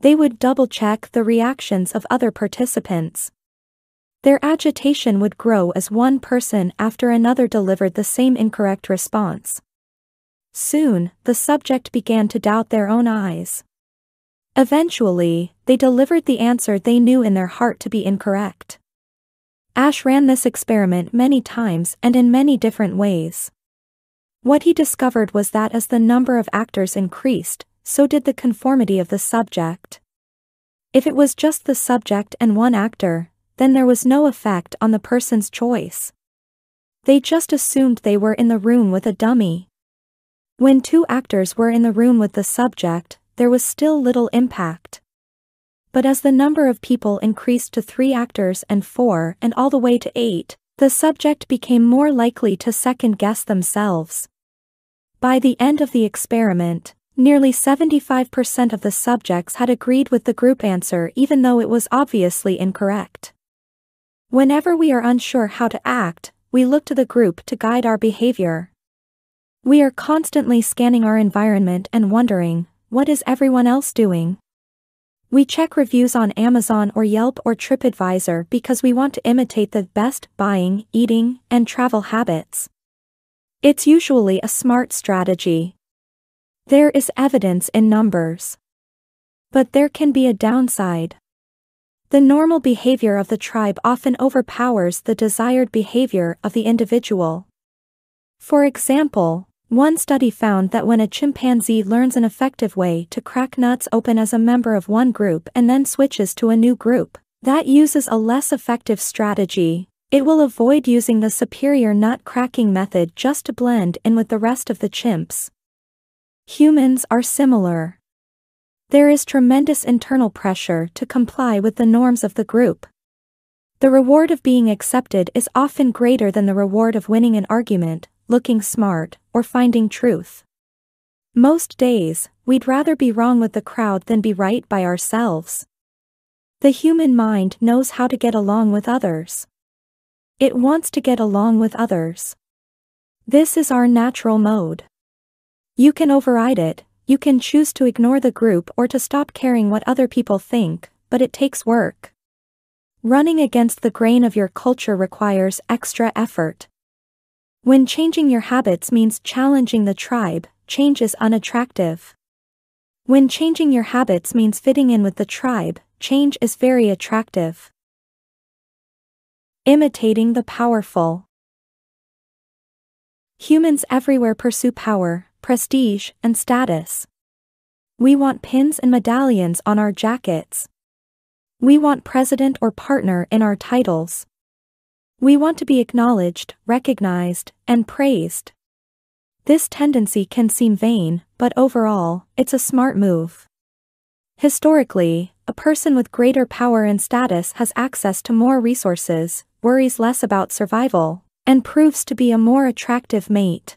They would double check the reactions of other participants. Their agitation would grow as one person after another delivered the same incorrect response. Soon, the subject began to doubt their own eyes. Eventually, they delivered the answer they knew in their heart to be incorrect. Asch ran this experiment many times and in many different ways. What he discovered was that as the number of actors increased, so did the conformity of the subject. If it was just the subject and one actor, then there was no effect on the person's choice. They just assumed they were in the room with a dummy. When two actors were in the room with the subject, there was still little impact. But as the number of people increased to three actors and four and all the way to eight, the subject became more likely to second guess themselves. By the end of the experiment, nearly 75% of the subjects had agreed with the group answer even though it was obviously incorrect. Whenever we are unsure how to act, we look to the group to guide our behavior. We are constantly scanning our environment and wondering, what is everyone else doing? We check reviews on Amazon or Yelp or TripAdvisor because we want to imitate the best buying, eating, and travel habits. It's usually a smart strategy. There is evidence in numbers. But there can be a downside. The normal behavior of the tribe often overpowers the desired behavior of the individual. For example, one study found that when a chimpanzee learns an effective way to crack nuts open as a member of one group and then switches to a new group, that uses a less effective strategy, it will avoid using the superior nut cracking method just to blend in with the rest of the chimps. Humans are similar. There is tremendous internal pressure to comply with the norms of the group. The reward of being accepted is often greater than the reward of winning an argument, looking smart, or finding truth. Most days, we'd rather be wrong with the crowd than be right by ourselves. The human mind knows how to get along with others. It wants to get along with others. This is our natural mode. You can override it, you can choose to ignore the group or to stop caring what other people think, but it takes work. Running against the grain of your culture requires extra effort. When changing your habits means challenging the tribe, change is unattractive. When changing your habits means fitting in with the tribe, change is very attractive. Imitating the powerful. Humans everywhere pursue power, prestige, and status. We want pins and medallions on our jackets. We want president or partner in our titles. We want to be acknowledged, recognized, and praised. This tendency can seem vain, but overall, it's a smart move. Historically, a person with greater power and status has access to more resources, worries less about survival, and proves to be a more attractive mate.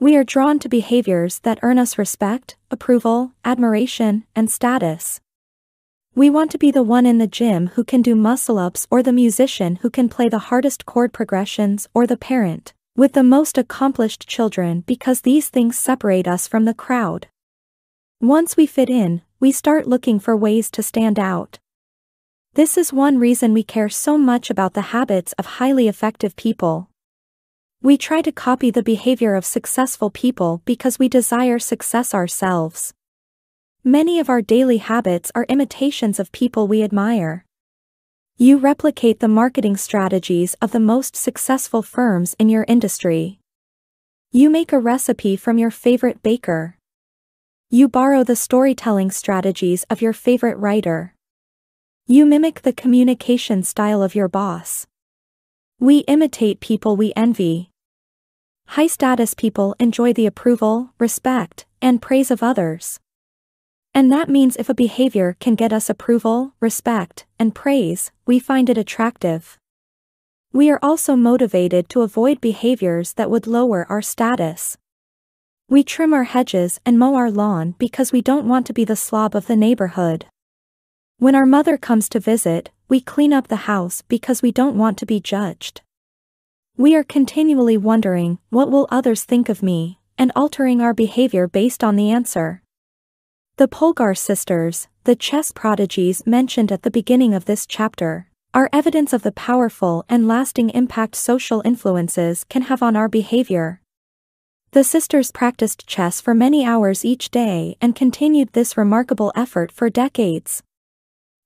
We are drawn to behaviors that earn us respect, approval, admiration, and status. We want to be the one in the gym who can do muscle ups or the musician who can play the hardest chord progressions or the parent with the most accomplished children because these things separate us from the crowd. Once we fit in, we start looking for ways to stand out. This is one reason we care so much about the habits of highly effective people. We try to copy the behavior of successful people because we desire success ourselves. Many of our daily habits are imitations of people we admire. You replicate the marketing strategies of the most successful firms in your industry. You make a recipe from your favorite baker. You borrow the storytelling strategies of your favorite writer. You mimic the communication style of your boss. We imitate people we envy. High status people enjoy the approval, respect, and praise of others. And that means if a behavior can get us approval, respect, and praise, we find it attractive. We are also motivated to avoid behaviors that would lower our status. We trim our hedges and mow our lawn because we don't want to be the slob of the neighborhood. When our mother comes to visit, we clean up the house because we don't want to be judged. We are continually wondering, what will others think of me, and altering our behavior based on the answer. The Polgar sisters, the chess prodigies mentioned at the beginning of this chapter, are evidence of the powerful and lasting impact social influences can have on our behavior. The sisters practiced chess for many hours each day and continued this remarkable effort for decades.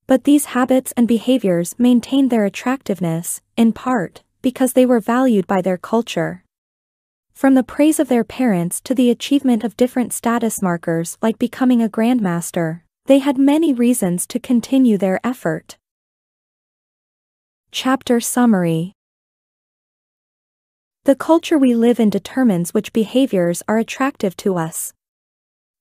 But these habits and behaviors maintained their attractiveness, in part, because they were valued by their culture. From the praise of their parents to the achievement of different status markers like becoming a grandmaster, they had many reasons to continue their effort. Chapter Summary The culture we live in determines which behaviors are attractive to us.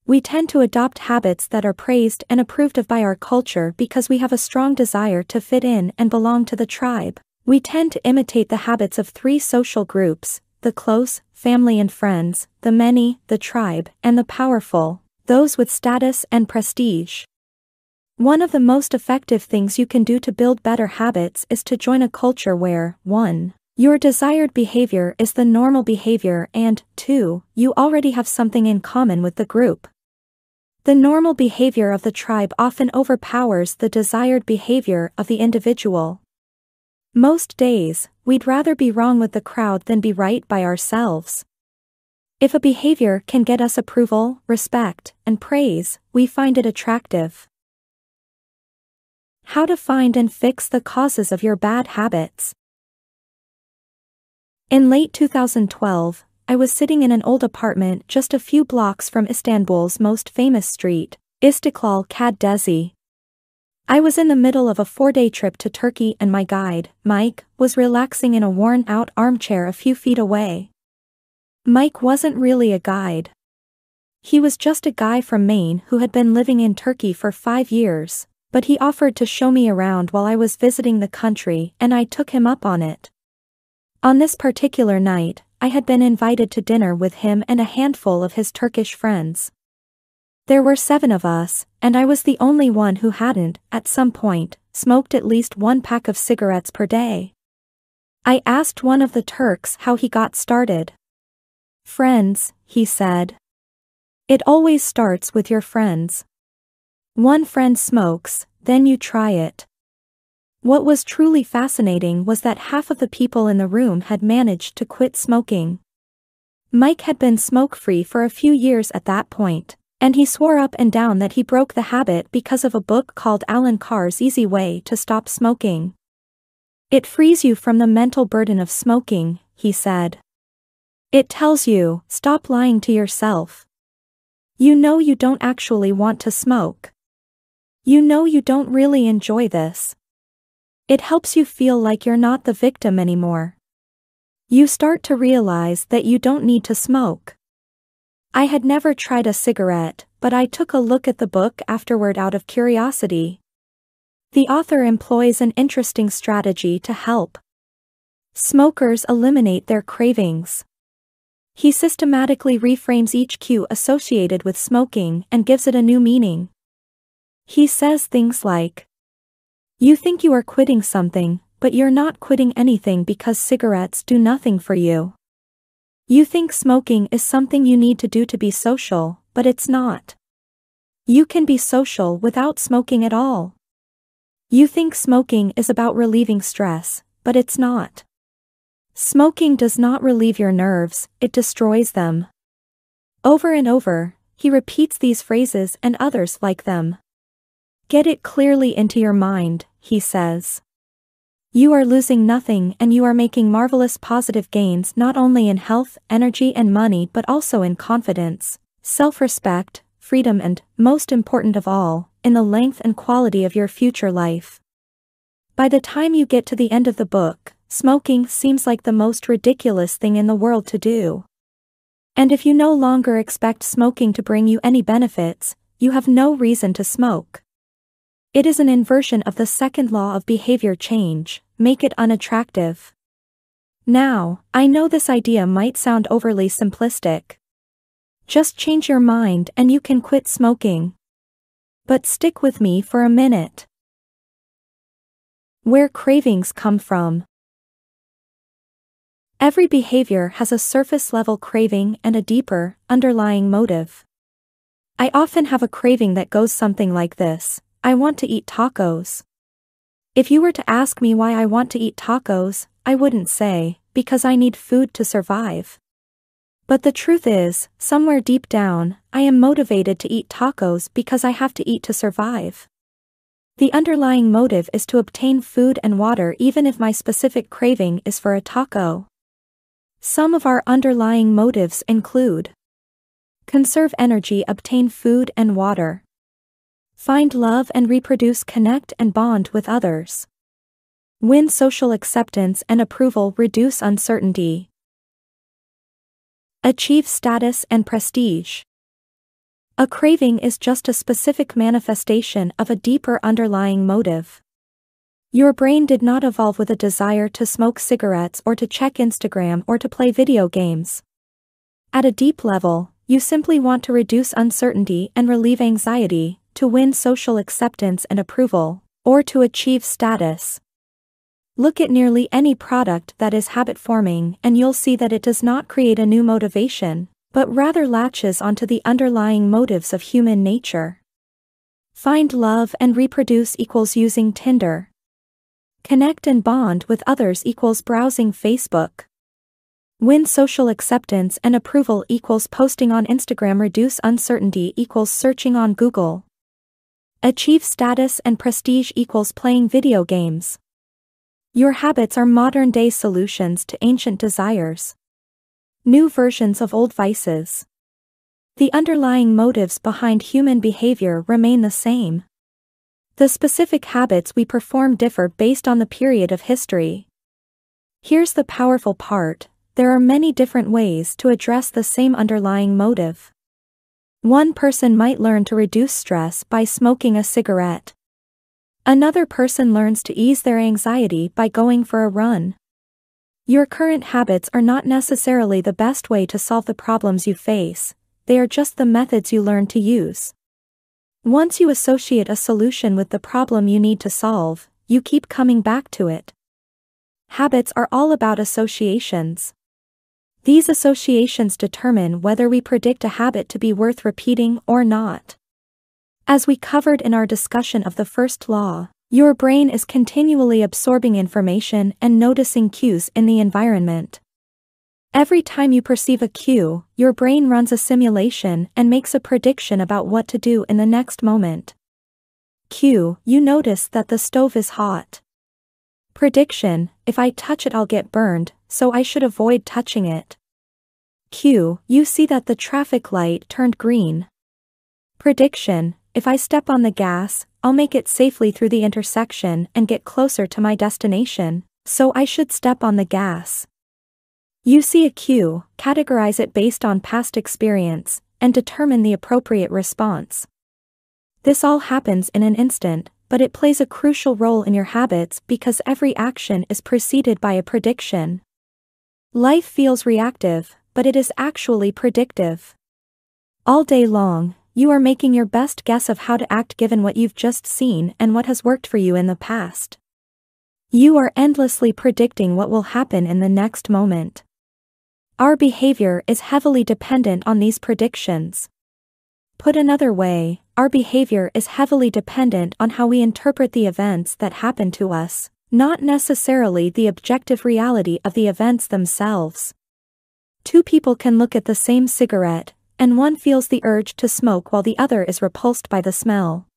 We tend to adopt habits that are praised and approved of by our culture because we have a strong desire to fit in and belong to the tribe. We tend to imitate the habits of three social groups the close, family and friends, the many, the tribe, and the powerful, those with status and prestige. One of the most effective things you can do to build better habits is to join a culture where, 1. Your desired behavior is the normal behavior and, 2. You already have something in common with the group. The normal behavior of the tribe often overpowers the desired behavior of the individual. Most days, we'd rather be wrong with the crowd than be right by ourselves. If a behavior can get us approval, respect, and praise, we find it attractive. How to find and fix the causes of your bad habits. In late 2012, I was sitting in an old apartment just a few blocks from Istanbul's most famous street, Istiklal Caddesi. I was in the middle of a four-day trip to Turkey and my guide, Mike, was relaxing in a worn-out armchair a few feet away. Mike wasn't really a guide. He was just a guy from Maine who had been living in Turkey for five years, but he offered to show me around while I was visiting the country and I took him up on it. On this particular night, I had been invited to dinner with him and a handful of his Turkish friends. There were seven of us, and I was the only one who hadn't, at some point, smoked at least one pack of cigarettes per day. I asked one of the Turks how he got started. Friends, he said. It always starts with your friends. One friend smokes, then you try it. What was truly fascinating was that half of the people in the room had managed to quit smoking. Mike had been smoke-free for a few years at that point, and he swore up and down that he broke the habit because of a book called Allen Carr's Easy Way to Stop Smoking. It frees you from the mental burden of smoking, he said. It tells you, stop lying to yourself. You know you don't actually want to smoke. You know you don't really enjoy this. It helps you feel like you're not the victim anymore. You start to realize that you don't need to smoke. I had never tried a cigarette, but I took a look at the book afterward out of curiosity. The author employs an interesting strategy to help smokers eliminate their cravings. He systematically reframes each cue associated with smoking and gives it a new meaning. He says things like, You think you are quitting something, but you're not quitting anything because cigarettes do nothing for you. You think smoking is something you need to do to be social, but it's not. You can be social without smoking at all. You think smoking is about relieving stress, but it's not. Smoking does not relieve your nerves, it destroys them. Over and over, he repeats these phrases and others like them. Get it clearly into your mind, he says. You are losing nothing and you are making marvelous positive gains not only in health, energy, and money but also in confidence, self respect, freedom, and, most important of all, in the length and quality of your future life. By the time you get to the end of the book, smoking seems like the most ridiculous thing in the world to do. And if you no longer expect smoking to bring you any benefits, you have no reason to smoke. It is an inversion of the second law of behavior change, make it unattractive. Now, I know this idea might sound overly simplistic. Just change your mind and you can quit smoking. But stick with me for a minute. Where cravings come from. Every behavior has a surface level craving and a deeper, underlying motive. I often have a craving that goes something like this I want to eat tacos. If you were to ask me why I want to eat tacos, I wouldn't say, because I need food to survive. But the truth is, somewhere deep down, I am motivated to eat tacos because I have to eat to survive. The underlying motive is to obtain food and water even if my specific craving is for a taco. Some of our underlying motives include Conserve energy, obtain food and water. Find love and reproduce, connect and bond with others. Win social acceptance and approval, reduce uncertainty. Achieve status and prestige. A craving is just a specific manifestation of a deeper underlying motive. Your brain did not evolve with a desire to smoke cigarettes or to check Instagram or to play video games. At a deep level, you simply want to reduce uncertainty and relieve anxiety, to win social acceptance and approval, or to achieve status. Look at nearly any product that is habit forming and you'll see that it does not create a new motivation, but rather latches onto the underlying motives of human nature. Find love and reproduce equals using Tinder. Connect and bond with others equals browsing Facebook. Win social acceptance and approval equals posting on Instagram. Reduce uncertainty equals searching on Google. Achieve status and prestige equals playing video games. Your habits are modern day solutions to ancient desires. New versions of old vices. The underlying motives behind human behavior remain the same. The specific habits we perform differ based on the period of history. Here's the powerful part there are many different ways to address the same underlying motive. One person might learn to reduce stress by smoking a cigarette. Another person learns to ease their anxiety by going for a run. Your current habits are not necessarily the best way to solve the problems you face, they are just the methods you learn to use. Once you associate a solution with the problem you need to solve, you keep coming back to it. Habits are all about associations. These associations determine whether we predict a habit to be worth repeating or not. As we covered in our discussion of the first law, your brain is continually absorbing information and noticing cues in the environment. Every time you perceive a cue, your brain runs a simulation and makes a prediction about what to do in the next moment. Cue, you notice that the stove is hot. Prediction, if I touch it I'll get burned, so I should avoid touching it. Cue, you see that the traffic light turned green. Prediction, if I step on the gas, I'll make it safely through the intersection and get closer to my destination, so I should step on the gas. You see a cue, categorize it based on past experience, and determine the appropriate response. This all happens in an instant, but it plays a crucial role in your habits because every action is preceded by a prediction. Life feels reactive, but it is actually predictive. All day long, you are making your best guess of how to act given what you've just seen and what has worked for you in the past. You are endlessly predicting what will happen in the next moment. Our behavior is heavily dependent on these predictions. Put another way, our behavior is heavily dependent on how we interpret the events that happen to us, not necessarily the objective reality of the events themselves. Two people can look at the same cigarette, and one feels the urge to smoke while the other is repulsed by the smell.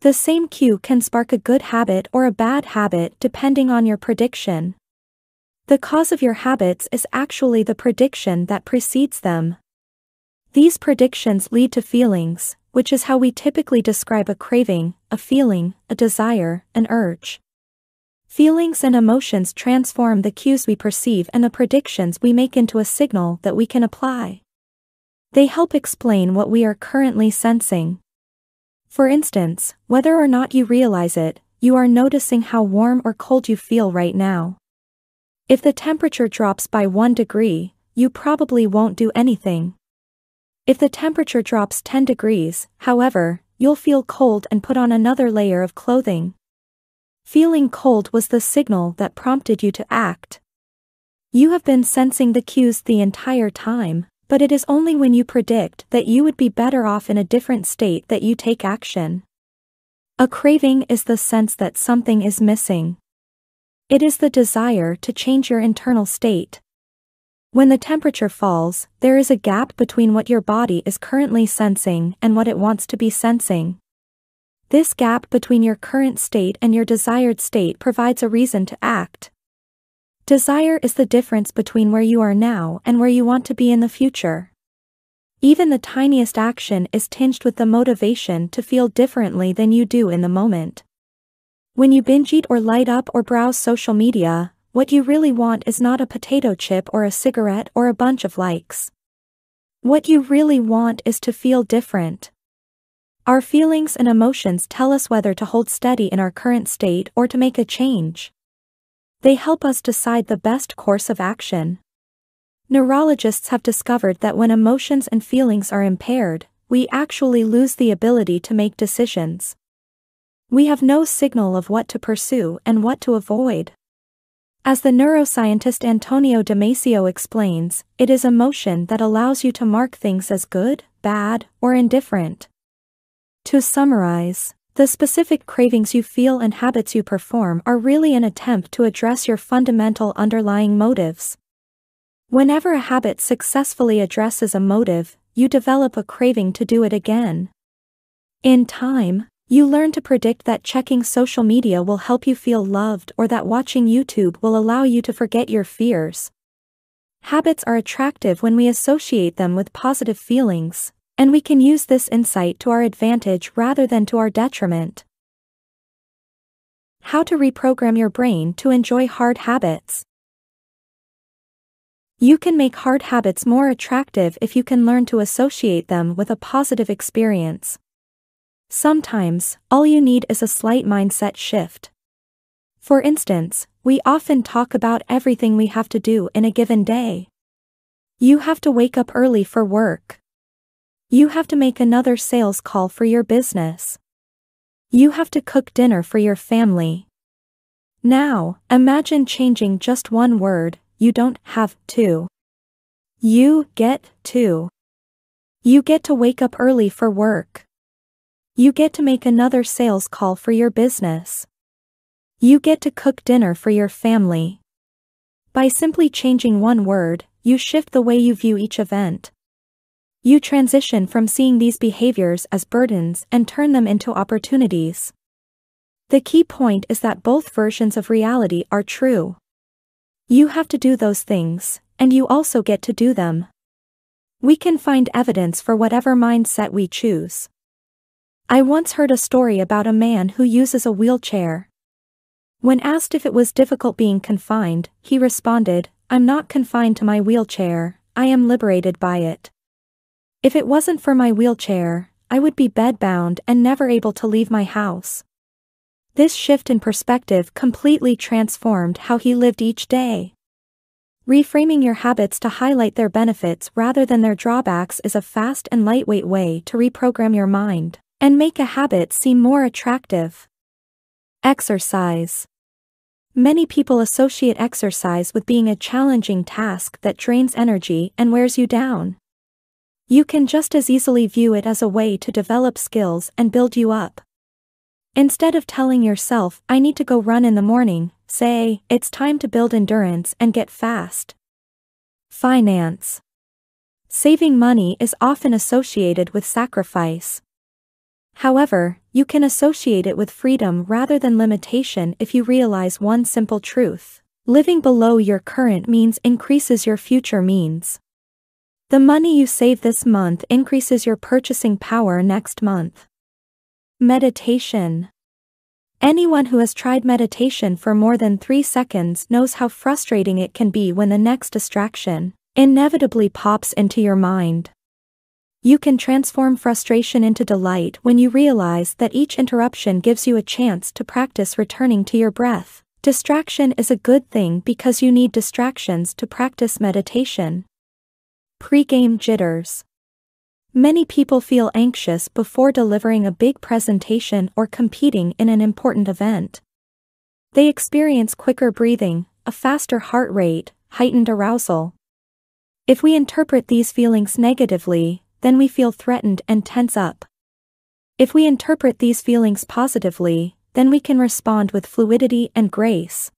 The same cue can spark a good habit or a bad habit depending on your prediction. The cause of your habits is actually the prediction that precedes them. These predictions lead to feelings, which is how we typically describe a craving, a feeling, a desire, an urge. Feelings and emotions transform the cues we perceive and the predictions we make into a signal that we can apply. They help explain what we are currently sensing. For instance, whether or not you realize it, you are noticing how warm or cold you feel right now. If the temperature drops by 1 degree, you probably won't do anything. If the temperature drops 10 degrees, however, you'll feel cold and put on another layer of clothing. Feeling cold was the signal that prompted you to act. You have been sensing the cues the entire time, but it is only when you predict that you would be better off in a different state that you take action. A craving is the sense that something is missing. It is the desire to change your internal state. When the temperature falls, there is a gap between what your body is currently sensing and what it wants to be sensing. This gap between your current state and your desired state provides a reason to act. Desire is the difference between where you are now and where you want to be in the future. Even the tiniest action is tinged with the motivation to feel differently than you do in the moment. When you binge eat or light up or browse social media, what you really want is not a potato chip or a cigarette or a bunch of likes. What you really want is to feel different. Our feelings and emotions tell us whether to hold steady in our current state or to make a change. They help us decide the best course of action. Neurologists have discovered that when emotions and feelings are impaired, we actually lose the ability to make decisions. We have no signal of what to pursue and what to avoid. As the neuroscientist Antonio Damasio explains, it is emotion that allows you to mark things as good, bad, or indifferent. To summarize, the specific cravings you feel and habits you perform are really an attempt to address your fundamental underlying motives. Whenever a habit successfully addresses a motive, you develop a craving to do it again. In time, you learn to predict that checking social media will help you feel loved or that watching YouTube will allow you to forget your fears. Habits are attractive when we associate them with positive feelings, and we can use this insight to our advantage rather than to our detriment. How to reprogram your brain to enjoy hard habits. You can make hard habits more attractive if you can learn to associate them with a positive experience. Sometimes, all you need is a slight mindset shift. For instance, we often talk about everything we have to do in a given day. You have to wake up early for work. You have to make another sales call for your business. You have to cook dinner for your family. Now, imagine changing just one word, you don't have to. You get to. You get to wake up early for work. You get to make another sales call for your business. You get to cook dinner for your family. By simply changing one word, you shift the way you view each event. You transition from seeing these behaviors as burdens and turn them into opportunities. The key point is that both versions of reality are true. You have to do those things, and you also get to do them. We can find evidence for whatever mindset we choose. I once heard a story about a man who uses a wheelchair. When asked if it was difficult being confined, he responded, I'm not confined to my wheelchair, I am liberated by it. If it wasn't for my wheelchair, I would be bedbound and never able to leave my house. This shift in perspective completely transformed how he lived each day. Reframing your habits to highlight their benefits rather than their drawbacks is a fast and lightweight way to reprogram your mind and make a habit seem more attractive. Exercise. Many people associate exercise with being a challenging task that drains energy and wears you down. You can just as easily view it as a way to develop skills and build you up. Instead of telling yourself, I need to go run in the morning, say, it's time to build endurance and get fast. Finance. Saving money is often associated with sacrifice. However, you can associate it with freedom rather than limitation if you realize one simple truth. Living below your current means increases your future means. The money you save this month increases your purchasing power next month. Meditation. Anyone who has tried meditation for more than three seconds knows how frustrating it can be when the next distraction inevitably pops into your mind. You can transform frustration into delight when you realize that each interruption gives you a chance to practice returning to your breath. Distraction is a good thing because you need distractions to practice meditation. Pre-game jitters. Many people feel anxious before delivering a big presentation or competing in an important event. They experience quicker breathing, a faster heart rate, heightened arousal. If we interpret these feelings negatively, then we feel threatened and tense up. If we interpret these feelings positively, then we can respond with fluidity and grace.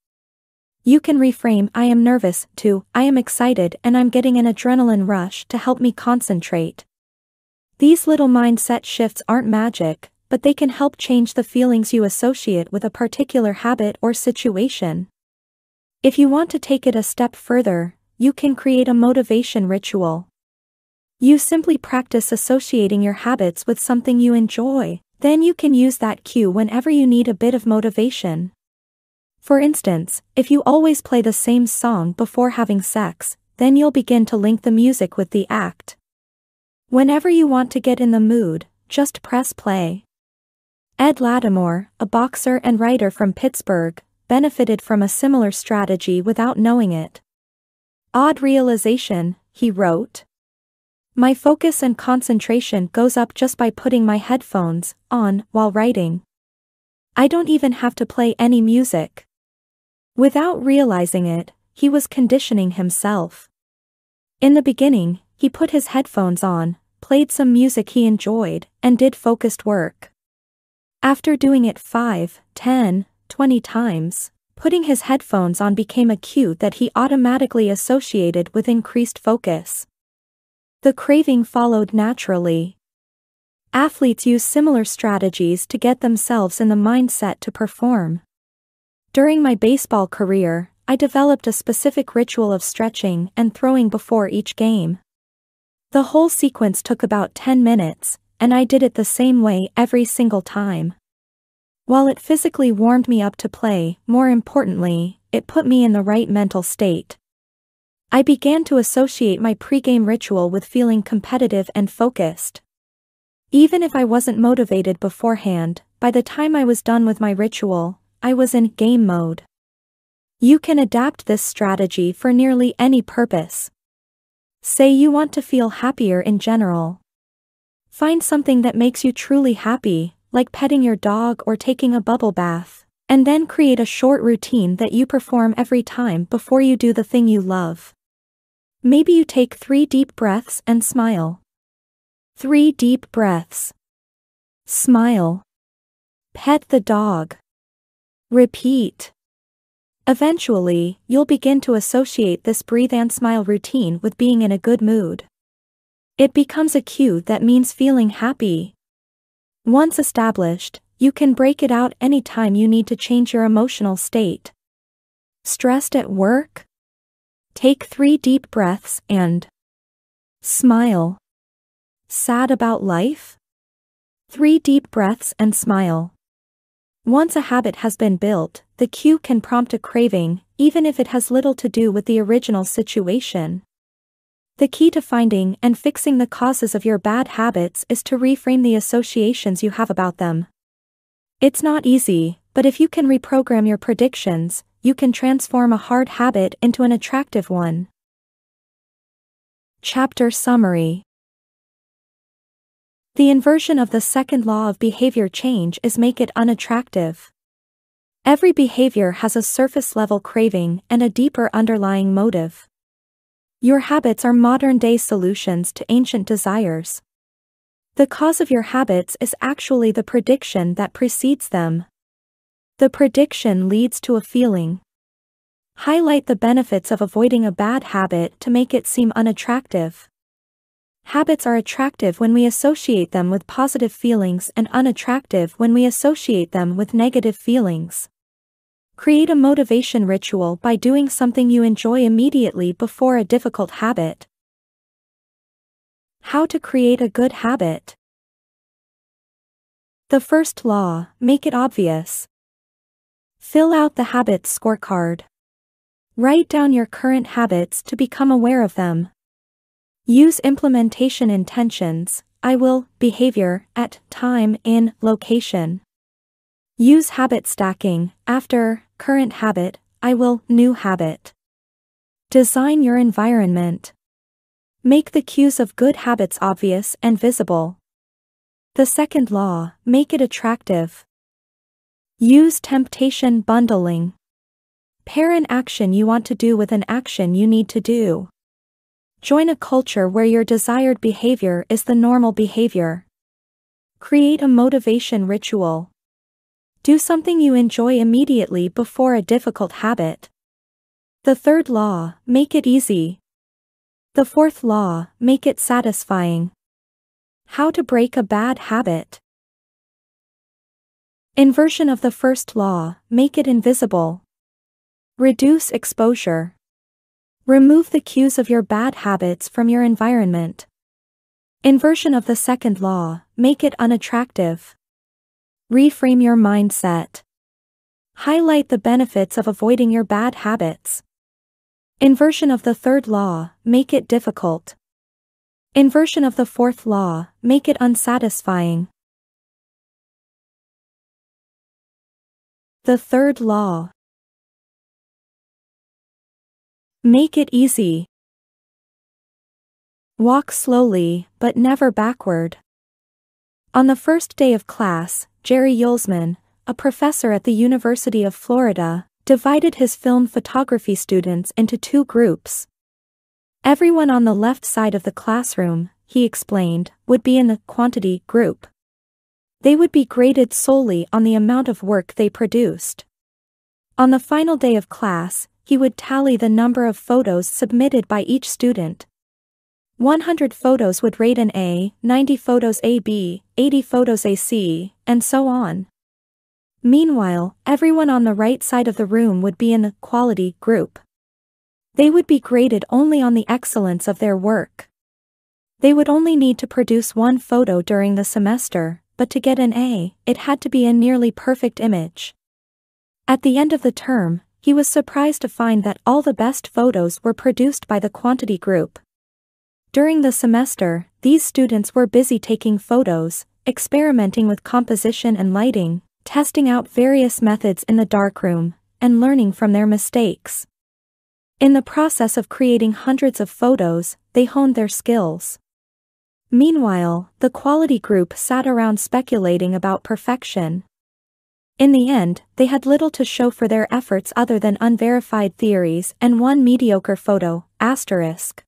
You can reframe I am nervous to I am excited and I'm getting an adrenaline rush to help me concentrate. These little mindset shifts aren't magic, but they can help change the feelings you associate with a particular habit or situation. If you want to take it a step further, you can create a motivation ritual. You simply practice associating your habits with something you enjoy, then you can use that cue whenever you need a bit of motivation. For instance, if you always play the same song before having sex, then you'll begin to link the music with the act. Whenever you want to get in the mood, just press play. Ed Latimore, a boxer and writer from Pittsburgh, benefited from a similar strategy without knowing it. Odd realization, he wrote. My focus and concentration goes up just by putting my headphones on while writing. I don't even have to play any music. Without realizing it, he was conditioning himself. In the beginning, he put his headphones on, played some music he enjoyed, and did focused work. After doing it 5, 10, 20 times, putting his headphones on became a cue that he automatically associated with increased focus. The craving followed naturally. Athletes use similar strategies to get themselves in the mindset to perform. During my baseball career, I developed a specific ritual of stretching and throwing before each game. The whole sequence took about 10 minutes, and I did it the same way every single time. While it physically warmed me up to play, more importantly, it put me in the right mental state. I began to associate my pregame ritual with feeling competitive and focused. Even if I wasn't motivated beforehand, by the time I was done with my ritual, I was in game mode. You can adapt this strategy for nearly any purpose. Say you want to feel happier in general. Find something that makes you truly happy, like petting your dog or taking a bubble bath, and then create a short routine that you perform every time before you do the thing you love. Maybe you take three deep breaths and smile. Three deep breaths. Smile. Pet the dog. Repeat. Eventually, you'll begin to associate this breathe and smile routine with being in a good mood. It becomes a cue that means feeling happy. Once established, you can break it out anytime you need to change your emotional state. Stressed at work? Take three deep breaths and Smile. Sad about life? Three deep breaths and smile. Once a habit has been built, the cue can prompt a craving, even if it has little to do with the original situation. The key to finding and fixing the causes of your bad habits is to reframe the associations you have about them. It's not easy, but if you can reprogram your predictions, you can transform a hard habit into an attractive one. Chapter Summary the inversion of the second law of behavior change is make it unattractive. Every behavior has a surface level craving and a deeper underlying motive. Your habits are modern day solutions to ancient desires. The cause of your habits is actually the prediction that precedes them. The prediction leads to a feeling. Highlight the benefits of avoiding a bad habit to make it seem unattractive. Habits are attractive when we associate them with positive feelings and unattractive when we associate them with negative feelings. Create a motivation ritual by doing something you enjoy immediately before a difficult habit. How to create a good habit. The first law, make it obvious. Fill out the habits scorecard. Write down your current habits to become aware of them. Use implementation intentions, I will, behavior, at, time, in, location. Use habit stacking, after, current habit, I will, new habit. Design your environment. Make the cues of good habits obvious and visible. The second law, make it attractive. Use temptation bundling. Pair an action you want to do with an action you need to do. Join a culture where your desired behavior is the normal behavior. Create a motivation ritual. Do something you enjoy immediately before a difficult habit. The third law, make it easy. The fourth law, make it satisfying. How to break a bad habit. Inversion of the first law, make it invisible. Reduce exposure. Remove the cues of your bad habits from your environment. Inversion of the second law, make it unattractive. Reframe your mindset. Highlight the benefits of avoiding your bad habits. Inversion of the third law, make it difficult. Inversion of the fourth law, make it unsatisfying. The third law. Make it easy. Walk slowly, but never backward. On the first day of class, Jerry Uelsmann, a professor at the University of Florida, divided his film photography students into two groups. Everyone on the left side of the classroom, he explained, would be in the quantity group. They would be graded solely on the amount of work they produced. On the final day of class, he would tally the number of photos submitted by each student. 100 photos would rate an A, 90 photos a B, 80 photos a C, and so on. Meanwhile, everyone on the right side of the room would be in the quality group. They would be graded only on the excellence of their work. They would only need to produce one photo during the semester, but to get an A, it had to be a nearly perfect image. At the end of the term, he was surprised to find that all the best photos were produced by the quantity group. During the semester, these students were busy taking photos, experimenting with composition and lighting, testing out various methods in the darkroom, and learning from their mistakes. In the process of creating hundreds of photos, they honed their skills. Meanwhile, the quality group sat around speculating about perfection, in the end, they had little to show for their efforts other than unverified theories and one mediocre photo, asterisk.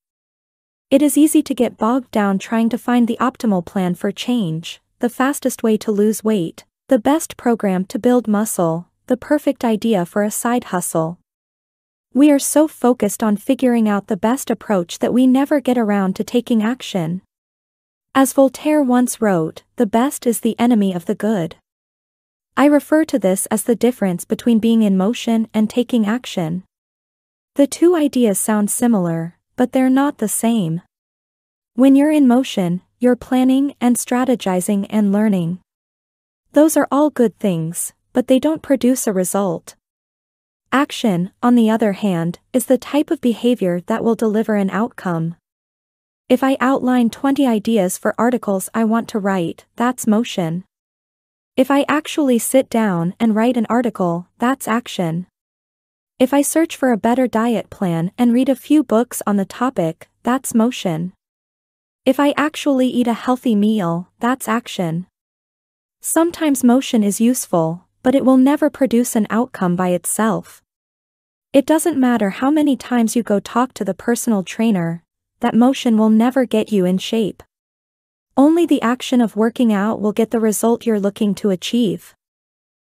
It is easy to get bogged down trying to find the optimal plan for change, the fastest way to lose weight, the best program to build muscle, the perfect idea for a side hustle. We are so focused on figuring out the best approach that we never get around to taking action. As Voltaire once wrote, the best is the enemy of the good. I refer to this as the difference between being in motion and taking action. The two ideas sound similar, but they're not the same. When you're in motion, you're planning and strategizing and learning. Those are all good things, but they don't produce a result. Action, on the other hand, is the type of behavior that will deliver an outcome. If I outline 20 ideas for articles I want to write, that's motion. If I actually sit down and write an article, that's action. If I search for a better diet plan and read a few books on the topic, that's motion. If I actually eat a healthy meal, that's action. Sometimes motion is useful, but it will never produce an outcome by itself. It doesn't matter how many times you go talk to the personal trainer, that motion will never get you in shape. Only the action of working out will get the result you're looking to achieve.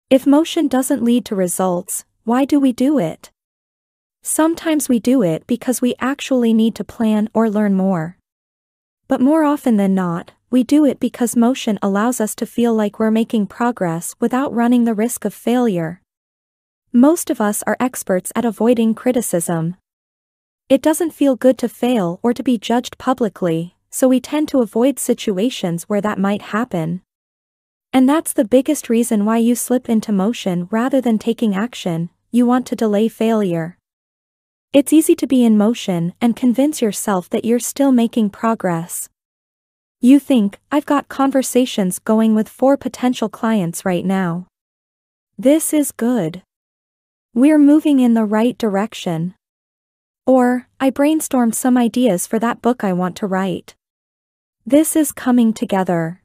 If motion doesn't lead to results, why do we do it? Sometimes we do it because we actually need to plan or learn more. But more often than not, we do it because motion allows us to feel like we're making progress without running the risk of failure. Most of us are experts at avoiding criticism. It doesn't feel good to fail or to be judged publicly, so we tend to avoid situations where that might happen. And that's the biggest reason why you slip into motion rather than taking action, you want to delay failure. It's easy to be in motion and convince yourself that you're still making progress. You think, I've got conversations going with four potential clients right now. This is good. We're moving in the right direction. Or, I brainstormed some ideas for that book I want to write. This is coming together.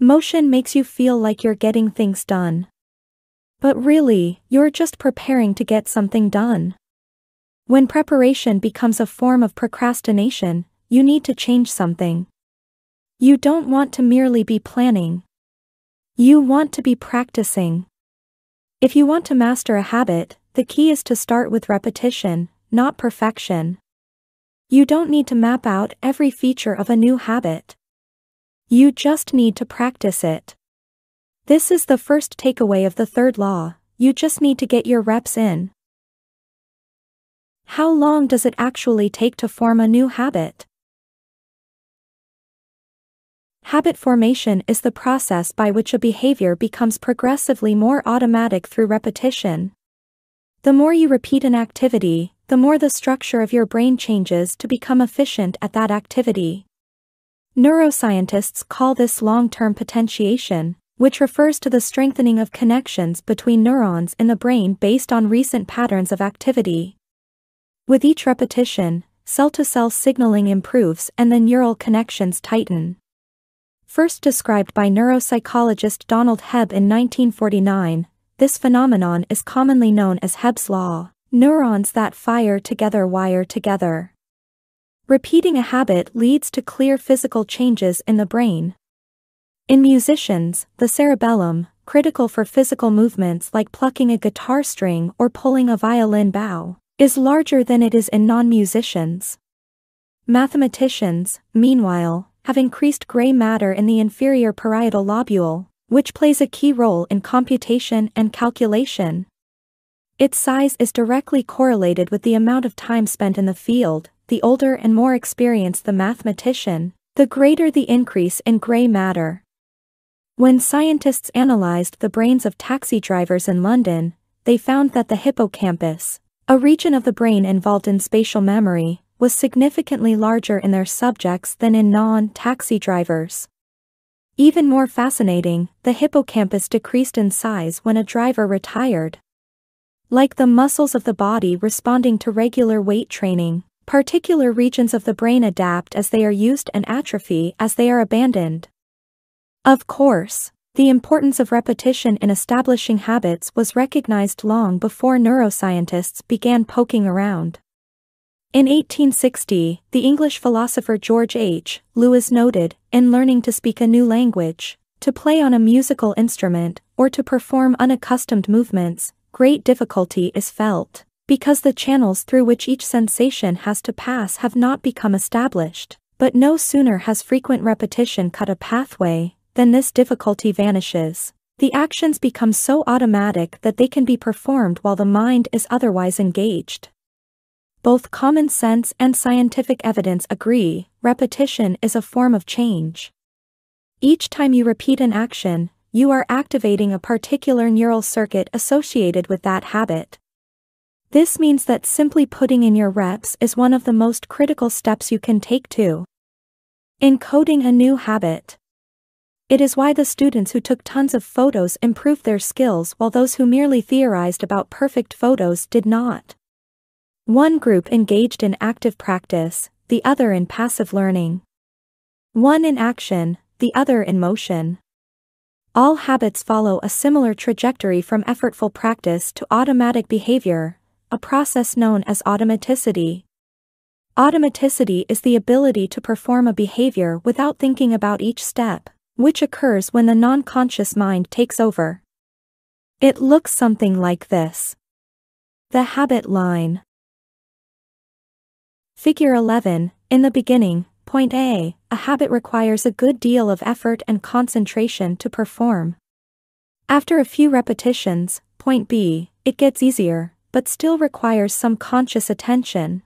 Motion makes you feel like you're getting things done. But really, you're just preparing to get something done. When preparation becomes a form of procrastination, you need to change something. You don't want to merely be planning. You want to be practicing. If you want to master a habit, the key is to start with repetition, not perfection. You don't need to map out every feature of a new habit. You just need to practice it. This is the first takeaway of the third law, you just need to get your reps in. How long does it actually take to form a new habit? Habit formation is the process by which a behavior becomes progressively more automatic through repetition. The more you repeat an activity, the more the structure of your brain changes to become efficient at that activity. Neuroscientists call this long-term potentiation, which refers to the strengthening of connections between neurons in the brain based on recent patterns of activity. With each repetition, cell-to-cell signaling improves and the neural connections tighten. First described by neuropsychologist Donald Hebb in 1949, this phenomenon is commonly known as Hebb's law. Neurons that fire together wire together. Repeating a habit leads to clear physical changes in the brain. In musicians, the cerebellum, critical for physical movements like plucking a guitar string or pulling a violin bow, is larger than it is in non-musicians. Mathematicians, meanwhile, have increased gray matter in the inferior parietal lobule, which plays a key role in computation and calculation. Its size is directly correlated with the amount of time spent in the field, the older and more experienced the mathematician, the greater the increase in gray matter. When scientists analyzed the brains of taxi drivers in London, they found that the hippocampus, a region of the brain involved in spatial memory, was significantly larger in their subjects than in non-taxi drivers. Even more fascinating, the hippocampus decreased in size when a driver retired. Like the muscles of the body responding to regular weight training, particular regions of the brain adapt as they are used and atrophy as they are abandoned. Of course, the importance of repetition in establishing habits was recognized long before neuroscientists began poking around. In 1860, the English philosopher George H. Lewes noted, in learning to speak a new language, to play on a musical instrument, or to perform unaccustomed movements, great difficulty is felt, because the channels through which each sensation has to pass have not become established, but no sooner has frequent repetition cut a pathway, than this difficulty vanishes. The actions become so automatic that they can be performed while the mind is otherwise engaged. Both common sense and scientific evidence agree, repetition is a form of change. Each time you repeat an action, you are activating a particular neural circuit associated with that habit. This means that simply putting in your reps is one of the most critical steps you can take to encoding a new habit. It is why the students who took tons of photos improved their skills while those who merely theorized about perfect photos did not. One group engaged in active practice, the other in passive learning. One in action, the other in motion. All habits follow a similar trajectory from effortful practice to automatic behavior, a process known as automaticity. Automaticity is the ability to perform a behavior without thinking about each step, which occurs when the non-conscious mind takes over. It looks something like this. The habit line. Figure 11, in the beginning, point A, a habit requires a good deal of effort and concentration to perform. After a few repetitions, point B, it gets easier, but still requires some conscious attention.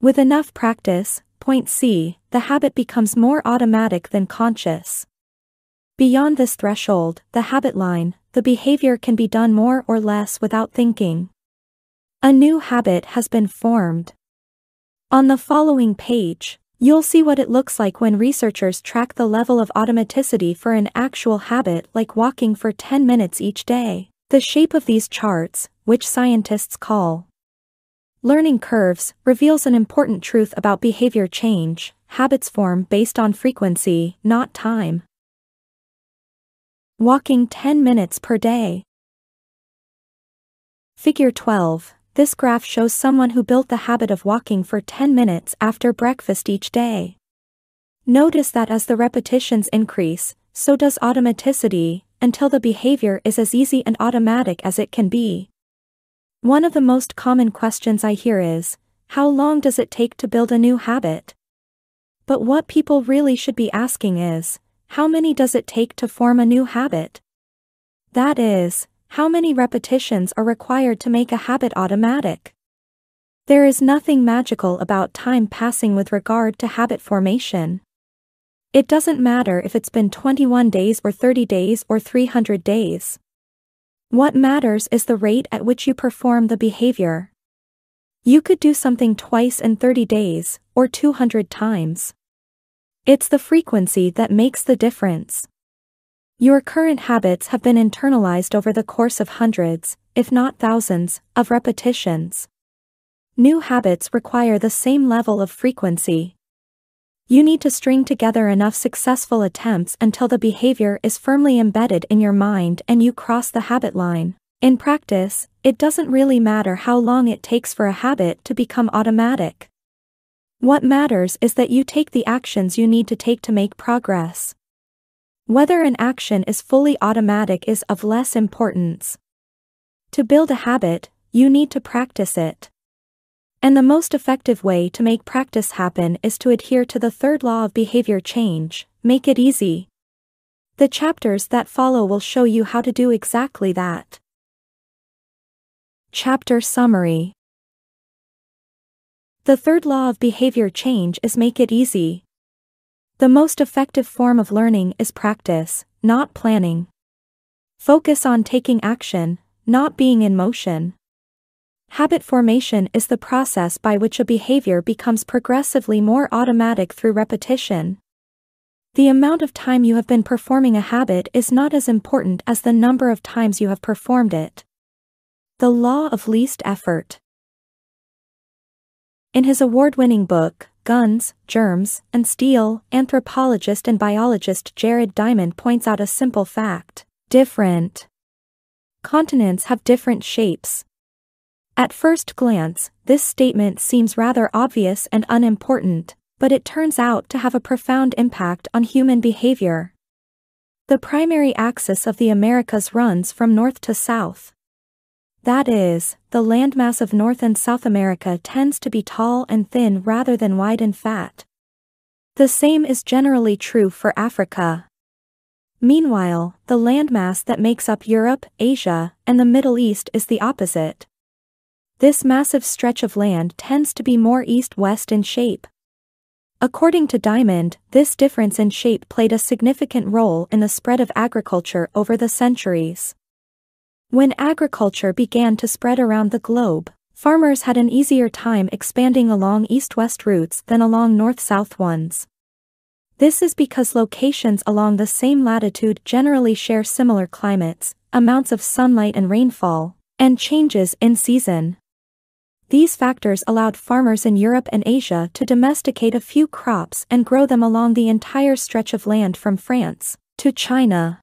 With enough practice, point C, the habit becomes more automatic than conscious. Beyond this threshold, the habit line, the behavior can be done more or less without thinking. A new habit has been formed. On the following page, you'll see what it looks like when researchers track the level of automaticity for an actual habit like walking for 10 minutes each day. The shape of these charts, which scientists call learning curves, reveals an important truth about behavior change. Habits form based on frequency, not time. Walking 10 minutes per day. Figure 12. This graph shows someone who built the habit of walking for 10 minutes after breakfast each day. Notice that as the repetitions increase, so does automaticity, until the behavior is as easy and automatic as it can be. One of the most common questions I hear is, how long does it take to build a new habit? But what people really should be asking is, how many does it take to form a new habit? That is, how many repetitions are required to make a habit automatic? There is nothing magical about time passing with regard to habit formation. It doesn't matter if it's been 21 days or 30 days or 300 days. What matters is the rate at which you perform the behavior. You could do something twice in 30 days, or 200 times. It's the frequency that makes the difference. Your current habits have been internalized over the course of hundreds, if not thousands, of repetitions. New habits require the same level of frequency. You need to string together enough successful attempts until the behavior is firmly embedded in your mind and you cross the habit line. In practice, it doesn't really matter how long it takes for a habit to become automatic. What matters is that you take the actions you need to take to make progress. Whether an action is fully automatic is of less importance. To build a habit, you need to practice it. And the most effective way to make practice happen is to adhere to the third law of behavior change, make it easy. The chapters that follow will show you how to do exactly that. Chapter Summary The third law of behavior change is make it easy. The most effective form of learning is practice, not planning. Focus on taking action, not being in motion. Habit formation is the process by which a behavior becomes progressively more automatic through repetition. The amount of time you have been performing a habit is not as important as the number of times you have performed it. The Law of Least Effort In his award-winning book, Guns, Germs, and Steel, anthropologist and biologist Jared Diamond points out a simple fact. Different continents have different shapes, at first glance, this statement seems rather obvious and unimportant, but it turns out to have a profound impact on human behavior. The primary axis of the Americas runs from north to south. That is, the landmass of North and South America tends to be tall and thin rather than wide and fat. The same is generally true for Africa. Meanwhile, the landmass that makes up Europe, Asia, and the Middle East is the opposite. this massive stretch of land tends to be more east-west in shape. According to Diamond, this difference in shape played a significant role in the spread of agriculture over the centuries. When agriculture began to spread around the globe, farmers had an easier time expanding along east-west routes than along north-south ones. This is because locations along the same latitude generally share similar climates, amounts of sunlight and rainfall, and changes in season. These factors allowed farmers in Europe and Asia to domesticate a few crops and grow them along the entire stretch of land from France to China.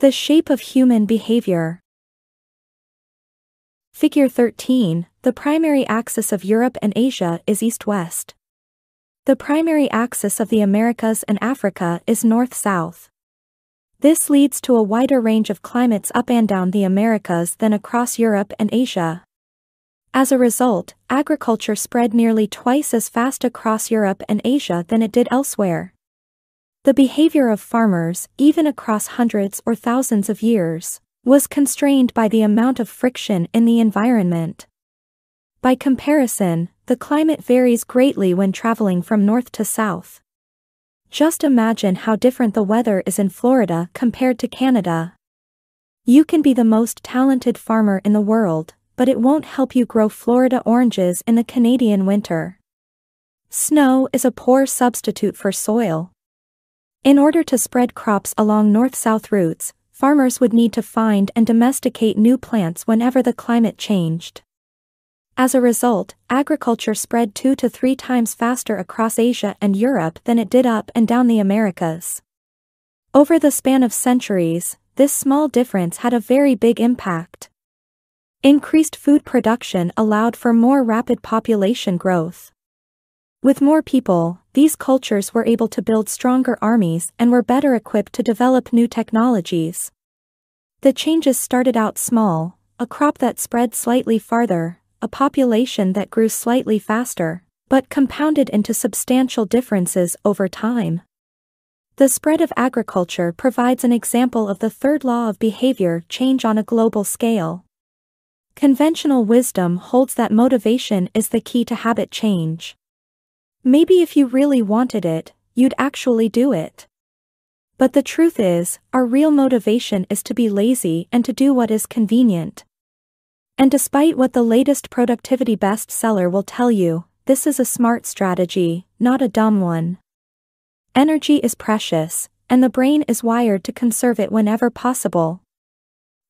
The shape of human behavior. Figure 13, the primary axis of Europe and Asia is east-west. The primary axis of the Americas and Africa is north-south. This leads to a wider range of climates up and down the Americas than across Europe and Asia. As a result, agriculture spread nearly twice as fast across Europe and Asia than it did elsewhere. The behavior of farmers, even across hundreds or thousands of years, was constrained by the amount of friction in the environment. By comparison, the climate varies greatly when traveling from north to south. Just imagine how different the weather is in Florida compared to Canada. You can be the most talented farmer in the world, but it won't help you grow Florida oranges in the Canadian winter. Snow is a poor substitute for soil. In order to spread crops along north-south routes, farmers would need to find and domesticate new plants whenever the climate changed. As a result, agriculture spread two to three times faster across Asia and Europe than it did up and down the Americas. Over the span of centuries, this small difference had a very big impact. Increased food production allowed for more rapid population growth. With more people, these cultures were able to build stronger armies and were better equipped to develop new technologies. The changes started out small, a crop that spread slightly farther, a population that grew slightly faster, but compounded into substantial differences over time. The spread of agriculture provides an example of the third law of behavior change on a global scale. Conventional wisdom holds that motivation is the key to habit change. Maybe if you really wanted it, you'd actually do it. But the truth is, our real motivation is to be lazy and to do what is convenient. And despite what the latest productivity bestseller will tell you, this is a smart strategy, not a dumb one. Energy is precious, and the brain is wired to conserve it whenever possible.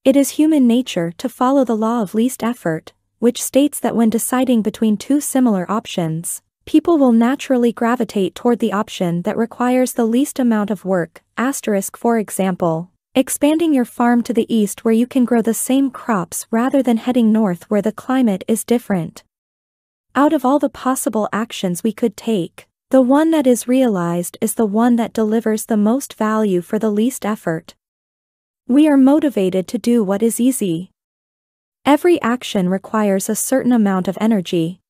It is human nature to follow the law of least effort, which states that when deciding between two similar options, people will naturally gravitate toward the option that requires the least amount of work, asterisk for example, expanding your farm to the east where you can grow the same crops rather than heading north where the climate is different. Out of all the possible actions we could take, the one that is realized is the one that delivers the most value for the least effort. We are motivated to do what is easy. Every action requires a certain amount of energy.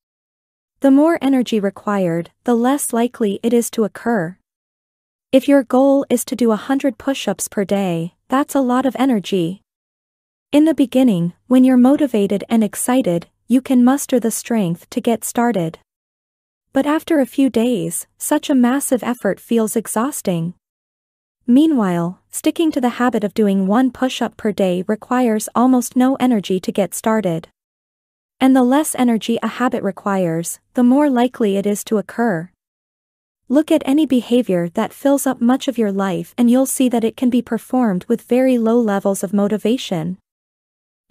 The more energy required, the less likely it is to occur. If your goal is to do a 100 push-ups per day, that's a lot of energy. In the beginning, when you're motivated and excited, you can muster the strength to get started. But after a few days, such a massive effort feels exhausting. Meanwhile, sticking to the habit of doing one push-up per day requires almost no energy to get started. And the less energy a habit requires, the more likely it is to occur. Look at any behavior that fills up much of your life and you'll see that it can be performed with very low levels of motivation.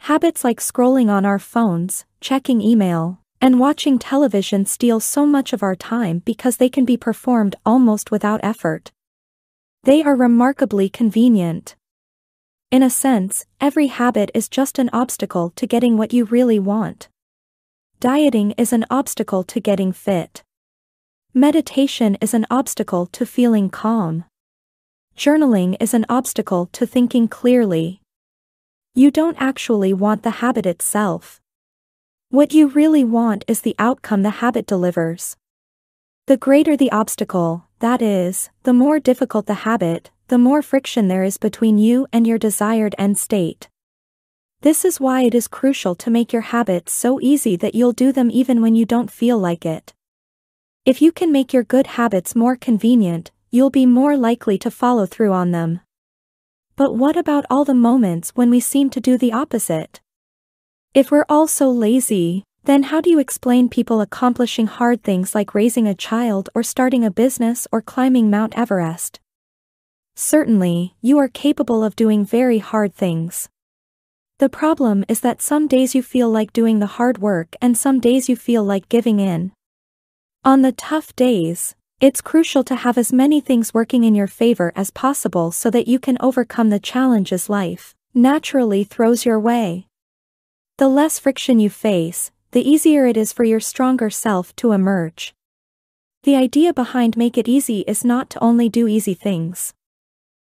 Habits like scrolling on our phones, checking email, and watching television steal so much of our time because they can be performed almost without effort. They are remarkably convenient. In a sense, every habit is just an obstacle to getting what you really want. Dieting is an obstacle to getting fit. Meditation is an obstacle to feeling calm. Journaling is an obstacle to thinking clearly. You don't actually want the habit itself. What you really want is the outcome the habit delivers. The greater the obstacle, that is, the more difficult the habit, the more friction there is between you and your desired end state. This is why it is crucial to make your habits so easy that you'll do them even when you don't feel like it. If you can make your good habits more convenient, you'll be more likely to follow through on them. But what about all the moments when we seem to do the opposite? If we're all so lazy, then how do you explain people accomplishing hard things like raising a child or starting a business or climbing Mount Everest? Certainly, you are capable of doing very hard things. The problem is that some days you feel like doing the hard work and some days you feel like giving in. On the tough days, it's crucial to have as many things working in your favor as possible so that you can overcome the challenges life naturally throws your way. The less friction you face, the easier it is for your stronger self to emerge. The idea behind Make It Easy is not to only do easy things.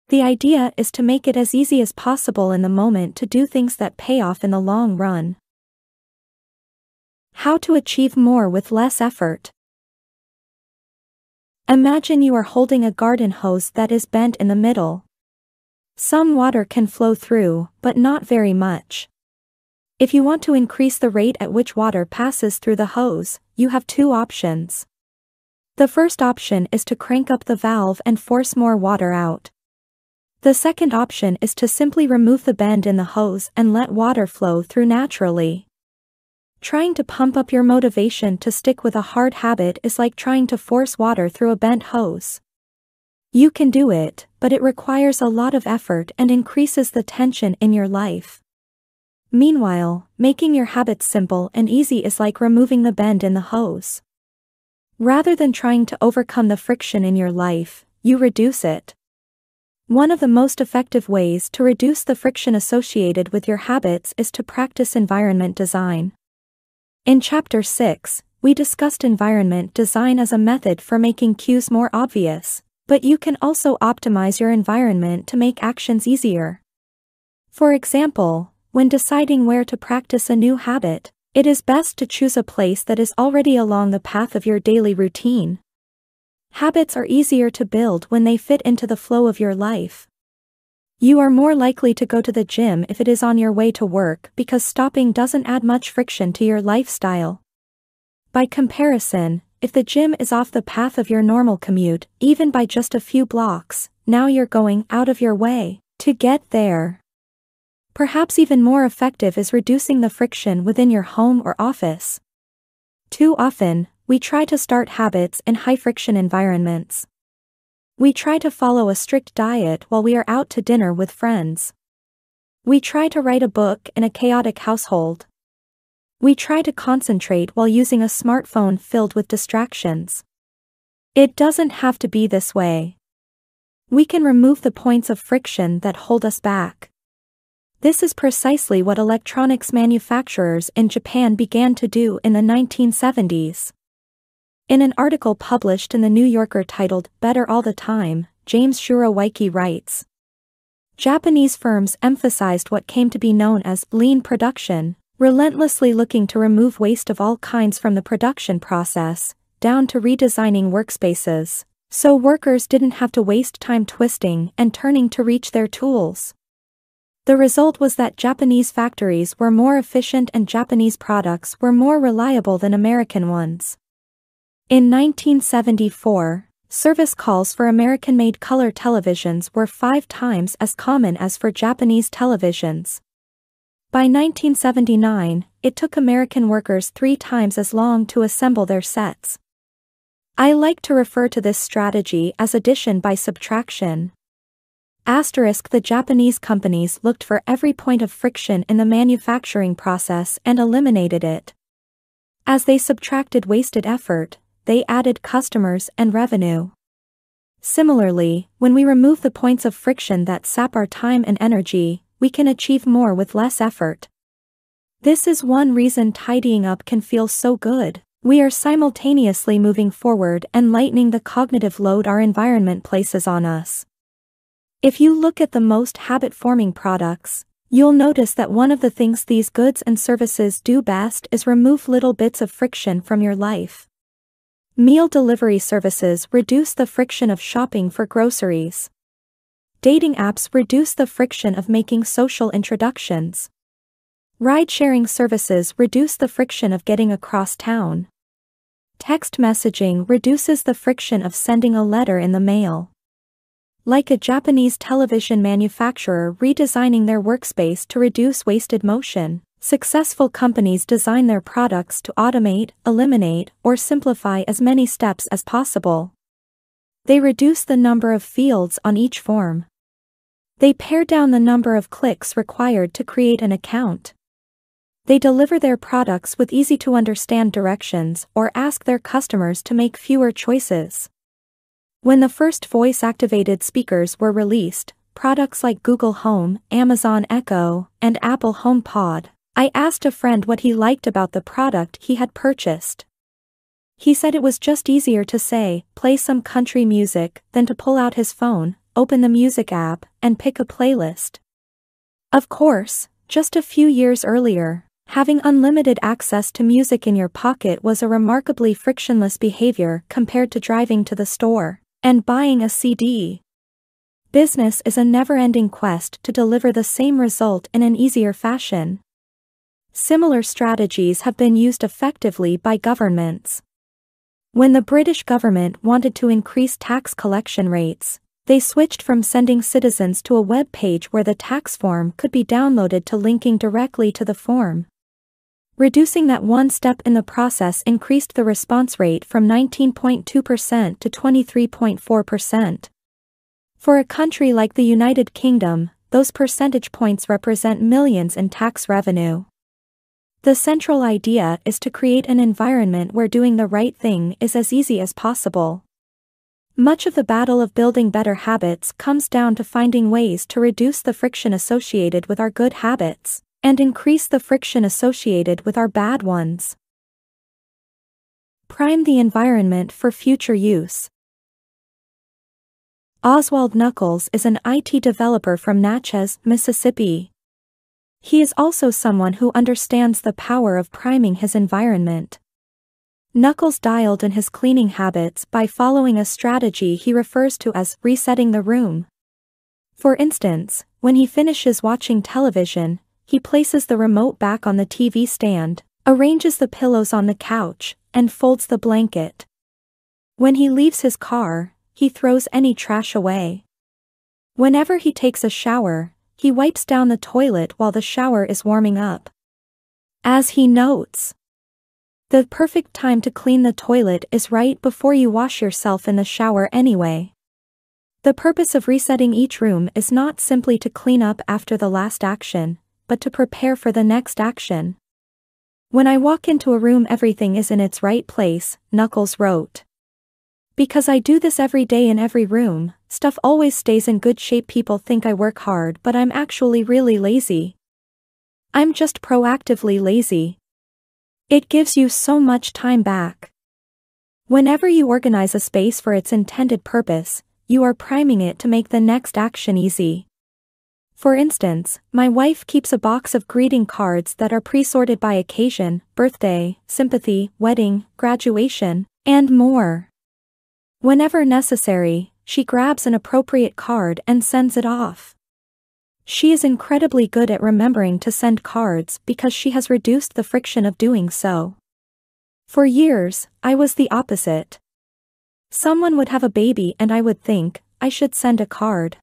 The idea is to make it as easy as possible in the moment to do things that pay off in the long run. How to achieve more with less effort. Imagine you are holding a garden hose that is bent in the middle. Some water can flow through, but not very much. If you want to increase the rate at which water passes through the hose, you have two options. The first option is to crank up the valve and force more water out. The second option is to simply remove the bend in the hose and let water flow through naturally. Trying to pump up your motivation to stick with a hard habit is like trying to force water through a bent hose. You can do it, but it requires a lot of effort and increases the tension in your life. Meanwhile, making your habits simple and easy is like removing the bend in the hose. Rather than trying to overcome the friction in your life, you reduce it. One of the most effective ways to reduce the friction associated with your habits is to practice environment design. In Chapter 6, we discussed environment design as a method for making cues more obvious, but you can also optimize your environment to make actions easier. For example, when deciding where to practice a new habit, it is best to choose a place that is already along the path of your daily routine. Habits are easier to build when they fit into the flow of your life. You are more likely to go to the gym if it is on your way to work because stopping doesn't add much friction to your lifestyle. By comparison, if the gym is off the path of your normal commute, even by just a few blocks, now you're going out of your way to get there. Perhaps even more effective is reducing the friction within your home or office. Too often, we try to start habits in high friction environments. We try to follow a strict diet while we are out to dinner with friends. We try to write a book in a chaotic household. We try to concentrate while using a smartphone filled with distractions. It doesn't have to be this way. We can remove the points of friction that hold us back. This is precisely what electronics manufacturers in Japan began to do in the 1970s. In an article published in The New Yorker titled Better All the Time, James Surowiecki writes Japanese firms emphasized what came to be known as lean production, relentlessly looking to remove waste of all kinds from the production process, down to redesigning workspaces, so workers didn't have to waste time twisting and turning to reach their tools. The result was that Japanese factories were more efficient and Japanese products were more reliable than American ones. In 1974, service calls for American-made color televisions were five times as common as for Japanese televisions. By 1979, it took American workers three times as long to assemble their sets. I like to refer to this strategy as addition by subtraction. Asterisk the Japanese companies looked for every point of friction in the manufacturing process and eliminated it. As they subtracted wasted effort, they added customers and revenue. Similarly, when we remove the points of friction that sap our time and energy, we can achieve more with less effort. This is one reason tidying up can feel so good. We are simultaneously moving forward and lightening the cognitive load our environment places on us. If you look at the most habit forming products, you'll notice that one of the things these goods and services do best is remove little bits of friction from your life. Meal delivery services reduce the friction of shopping for groceries. Dating apps reduce the friction of making social introductions. Ride sharing services reduce the friction of getting across town. Text messaging reduces the friction of sending a letter in the mail. Like a Japanese television manufacturer redesigning their workspace to reduce wasted motion, successful companies design their products to automate, eliminate, or simplify as many steps as possible. They reduce the number of fields on each form. They pare down the number of clicks required to create an account. They deliver their products with easy to understand directions or ask their customers to make fewer choices. When the first voice activated speakers were released, products like Google Home, Amazon Echo, and Apple HomePod, I asked a friend what he liked about the product he had purchased. He said it was just easier to say, play some country music, than to pull out his phone, open the music app, and pick a playlist. Of course, just a few years earlier, Having unlimited access to music in your pocket was a remarkably frictionless behavior compared to driving to the store and buying a CD. Business is a never-ending quest to deliver the same result in an easier fashion. Similar strategies have been used effectively by governments. When the British government wanted to increase tax collection rates, they switched from sending citizens to a web page where the tax form could be downloaded to linking directly to the form. Reducing that one step in the process increased the response rate from 19.2% to 23.4%. For a country like the United Kingdom, those percentage points represent millions in tax revenue. The central idea is to create an environment where doing the right thing is as easy as possible. Much of the battle of building better habits comes down to finding ways to reduce the friction associated with our good habits and increase the friction associated with our bad ones. Prime the environment for future use. Oswald Nuckols is an IT developer from Natchez, Mississippi. He is also someone who understands the power of priming his environment. Nuckols dialed in his cleaning habits by following a strategy he refers to as resetting the room. For instance, when he finishes watching television, he places the remote back on the TV stand, arranges the pillows on the couch, and folds the blanket. When he leaves his car, he throws any trash away. Whenever he takes a shower, he wipes down the toilet while the shower is warming up. As he notes, the perfect time to clean the toilet is right before you wash yourself in the shower anyway. The purpose of resetting each room is not simply to clean up after the last action, but to prepare for the next action. When I walk into a room, everything is in its right place, Nuckols wrote. Because I do this every day in every room, stuff always stays in good shape. People think I work hard, but I'm actually really lazy. I'm just proactively lazy. It gives you so much time back. Whenever you organize a space for its intended purpose, you are priming it to make the next action easy. For instance, my wife keeps a box of greeting cards that are pre-sorted by occasion, birthday, sympathy, wedding, graduation, and more. Whenever necessary, she grabs an appropriate card and sends it off. She is incredibly good at remembering to send cards because she has reduced the friction of doing so. For years, I was the opposite. Someone would have a baby and I would think, I should send a card.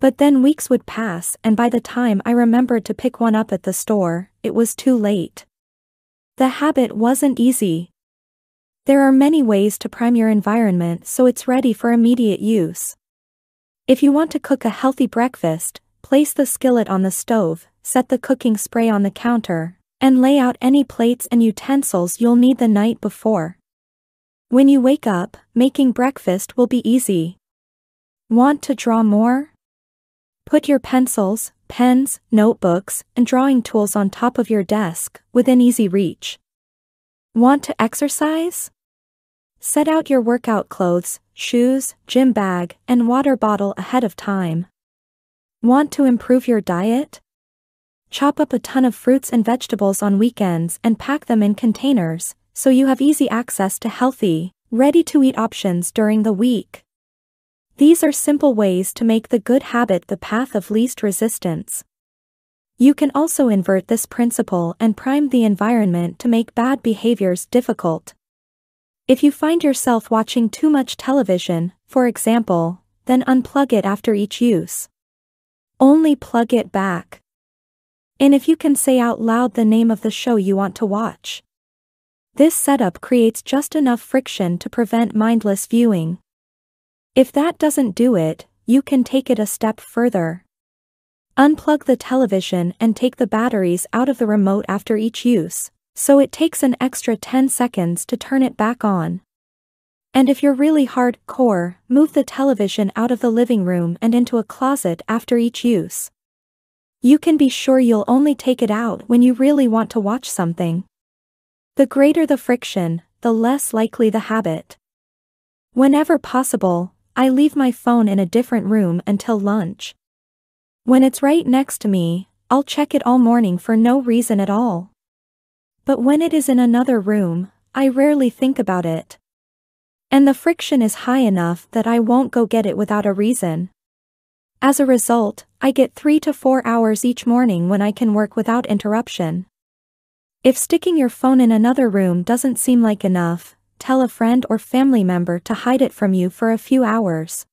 But then weeks would pass and by the time I remembered to pick one up at the store, it was too late. The habit wasn't easy. There are many ways to prime your environment so it's ready for immediate use. If you want to cook a healthy breakfast, place the skillet on the stove, set the cooking spray on the counter, and lay out any plates and utensils you'll need the night before. When you wake up, making breakfast will be easy. Want to draw more? Put your pencils, pens, notebooks, and drawing tools on top of your desk, within easy reach. Want to exercise? Set out your workout clothes, shoes, gym bag, and water bottle ahead of time. Want to improve your diet? Chop up a ton of fruits and vegetables on weekends and pack them in containers, so you have easy access to healthy, ready to eat options during the week. These are simple ways to make the good habit the path of least resistance. You can also invert this principle and prime the environment to make bad behaviors difficult. If you find yourself watching too much television, for example, then unplug it after each use. Only plug it back. And if you can say out loud the name of the show you want to watch. This setup creates just enough friction to prevent mindless viewing. If that doesn't do it, you can take it a step further. Unplug the television and take the batteries out of the remote after each use, so it takes an extra 10 seconds to turn it back on. And if you're really hardcore, move the television out of the living room and into a closet after each use. You can be sure you'll only take it out when you really want to watch something. The greater the friction, the less likely the habit. Whenever possible, I leave my phone in a different room until lunch. When it's right next to me, I'll check it all morning for no reason at all. But when it is in another room, I rarely think about it. And the friction is high enough that I won't go get it without a reason. As a result, I get 3 to 4 hours each morning when I can work without interruption. If sticking your phone in another room doesn't seem like enough, tell a friend or family member to hide it from you for a few hours.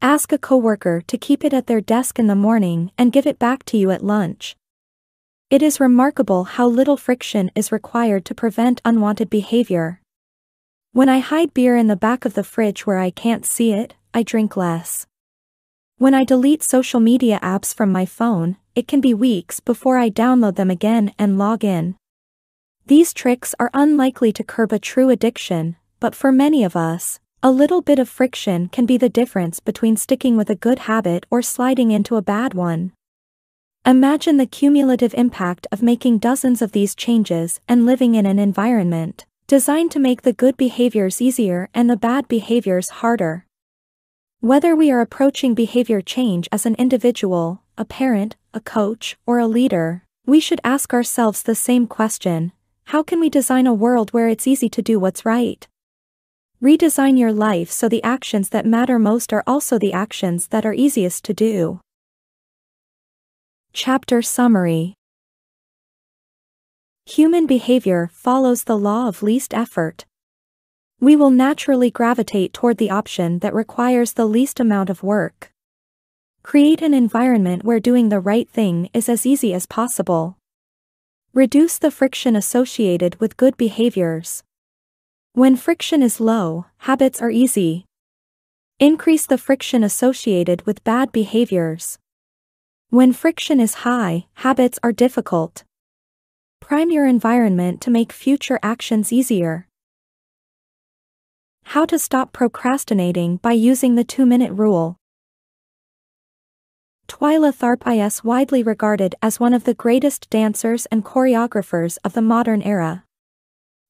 Ask a coworker to keep it at their desk in the morning and give it back to you at lunch. It is remarkable how little friction is required to prevent unwanted behavior. When I hide beer in the back of the fridge where I can't see it, I drink less. When I delete social media apps from my phone, it can be weeks before I download them again and log in. These tricks are unlikely to curb a true addiction, but for many of us, a little bit of friction can be the difference between sticking with a good habit or sliding into a bad one. Imagine the cumulative impact of making dozens of these changes and living in an environment designed to make the good behaviors easier and the bad behaviors harder. Whether we are approaching behavior change as an individual, a parent, a coach, or a leader, we should ask ourselves the same question how can we design a world where it's easy to do what's right? Redesign your life so the actions that matter most are also the actions that are easiest to do. Chapter Summary Human behavior follows the law of least effort we will naturally gravitate toward the option that requires the least amount of work. Create an environment where doing the right thing is as easy as possible. Reduce the friction associated with good behaviors. When friction is low, habits are easy. Increase the friction associated with bad behaviors. When friction is high, habits are difficult. Prime your environment to make future actions easier. How to stop procrastinating by using the 2-minute rule. Twyla Tharp is widely regarded as one of the greatest dancers and choreographers of the modern era.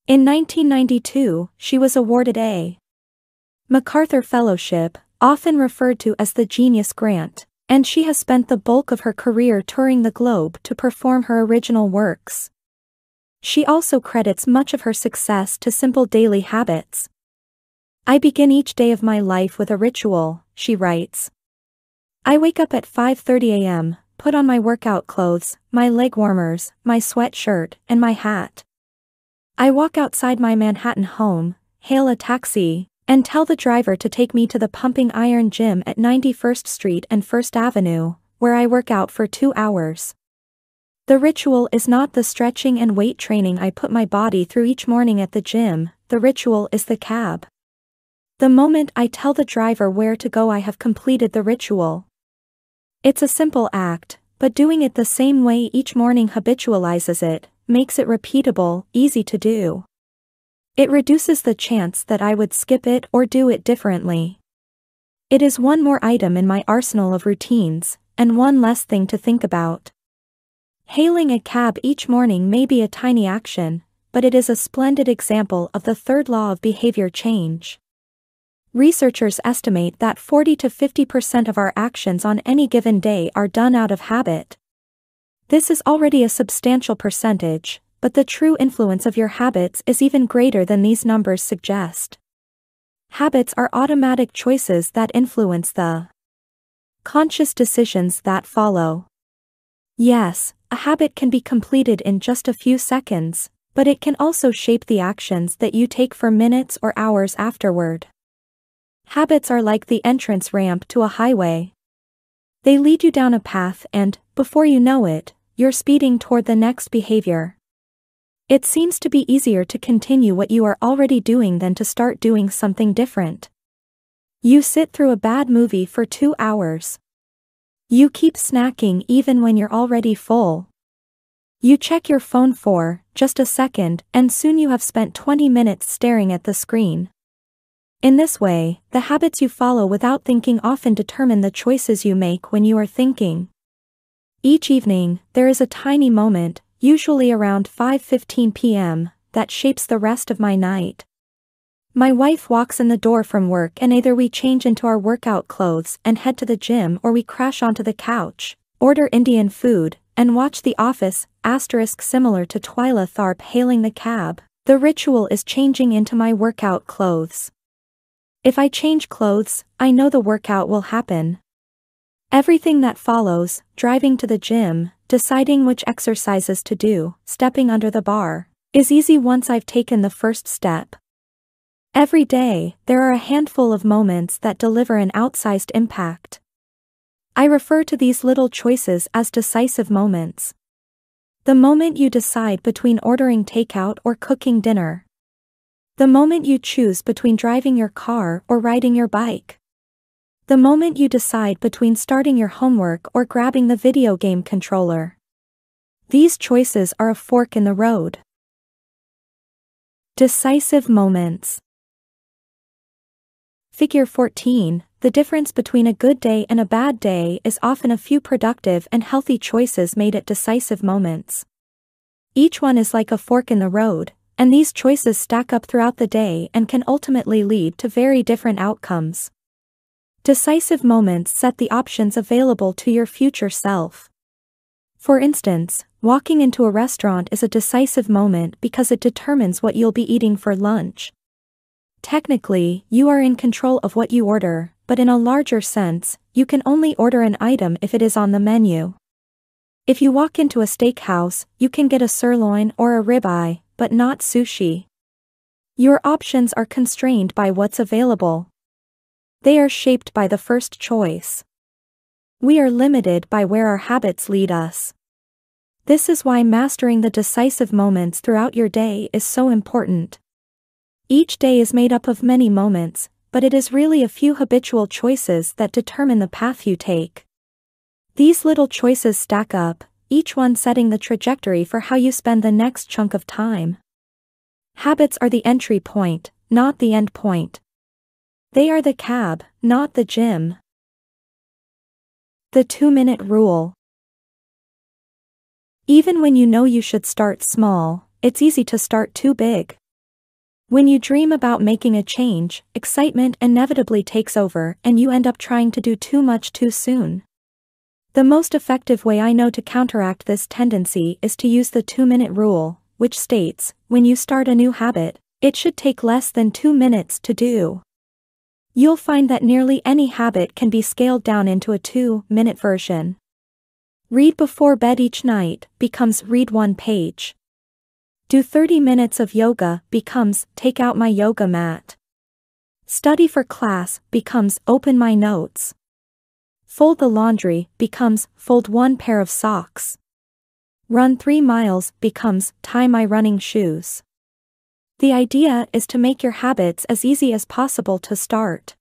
In 1992, she was awarded a MacArthur Fellowship, often referred to as the Genius Grant, and she has spent the bulk of her career touring the globe to perform her original works. She also credits much of her success to simple daily habits, I begin each day of my life with a ritual, she writes. I wake up at 5.30 a.m., put on my workout clothes, my leg warmers, my sweatshirt, and my hat. I walk outside my Manhattan home, hail a taxi, and tell the driver to take me to the Pumping Iron Gym at 91st Street and 1st Avenue, where I work out for two hours. The ritual is not the stretching and weight training I put my body through each morning at the gym, the ritual is the cab. The moment I tell the driver where to go I have completed the ritual. It's a simple act, but doing it the same way each morning habitualizes it, makes it repeatable, easy to do. It reduces the chance that I would skip it or do it differently. It is one more item in my arsenal of routines, and one less thing to think about. Hailing a cab each morning may be a tiny action, but it is a splendid example of the third law of behavior change. Researchers estimate that 40 to 50% of our actions on any given day are done out of habit. This is already a substantial percentage, but the true influence of your habits is even greater than these numbers suggest. Habits are automatic choices that influence the conscious decisions that follow. Yes, a habit can be completed in just a few seconds, but it can also shape the actions that you take for minutes or hours afterward. Habits are like the entrance ramp to a highway. They lead you down a path and, before you know it, you're speeding toward the next behavior. It seems to be easier to continue what you are already doing than to start doing something different. You sit through a bad movie for two hours. You keep snacking even when you're already full. You check your phone for just a second, and soon you have spent 20 minutes staring at the screen. In this way, the habits you follow without thinking often determine the choices you make when you are thinking. Each evening, there is a tiny moment, usually around 5:15 p.m., that shapes the rest of my night. My wife walks in the door from work and either we change into our workout clothes and head to the gym or we crash onto the couch, order Indian food, and watch The Office, asterisk similar to Twyla Tharp hailing the cab. The ritual is changing into my workout clothes. If I change clothes, I know the workout will happen. Everything that follows, driving to the gym, deciding which exercises to do, stepping under the bar, is easy once I've taken the first step. Every day, there are a handful of moments that deliver an outsized impact. I refer to these little choices as decisive moments. The moment you decide between ordering takeout or cooking dinner, the moment you choose between driving your car or riding your bike. The moment you decide between starting your homework or grabbing the video game controller. These choices are a fork in the road. Decisive moments. Figure 14 The difference between a good day and a bad day is often a few productive and healthy choices made at decisive moments. Each one is like a fork in the road, and these choices stack up throughout the day and can ultimately lead to very different outcomes. Decisive moments set the options available to your future self. For instance, walking into a restaurant is a decisive moment because it determines what you'll be eating for lunch. Technically, you are in control of what you order, but in a larger sense, you can only order an item if it is on the menu. If you walk into a steakhouse, you can get a sirloin or a ribeye, but not sushi. Your options are constrained by what's available. They are shaped by the first choice. We are limited by where our habits lead us. This is why mastering the decisive moments throughout your day is so important. Each day is made up of many moments, but it is really a few habitual choices that determine the path you take. These little choices stack up, each one setting the trajectory for how you spend the next chunk of time. Habits are the entry point, not the end point. They are the cab, not the gym. The two minute rule. Even when you know you should start small, it's easy to start too big. When you dream about making a change, excitement inevitably takes over and you end up trying to do too much too soon. The most effective way I know to counteract this tendency is to use the two minute rule, which states, when you start a new habit, it should take less than two minutes to do. You'll find that nearly any habit can be scaled down into a two minute version. Read before bed each night becomes read one page. Do 30 minutes of yoga becomes take out my yoga mat. Study for class becomes open my notes. Fold the laundry becomes fold one pair of socks. Run 3 miles becomes tie my running shoes. The idea is to make your habits as easy as possible to start.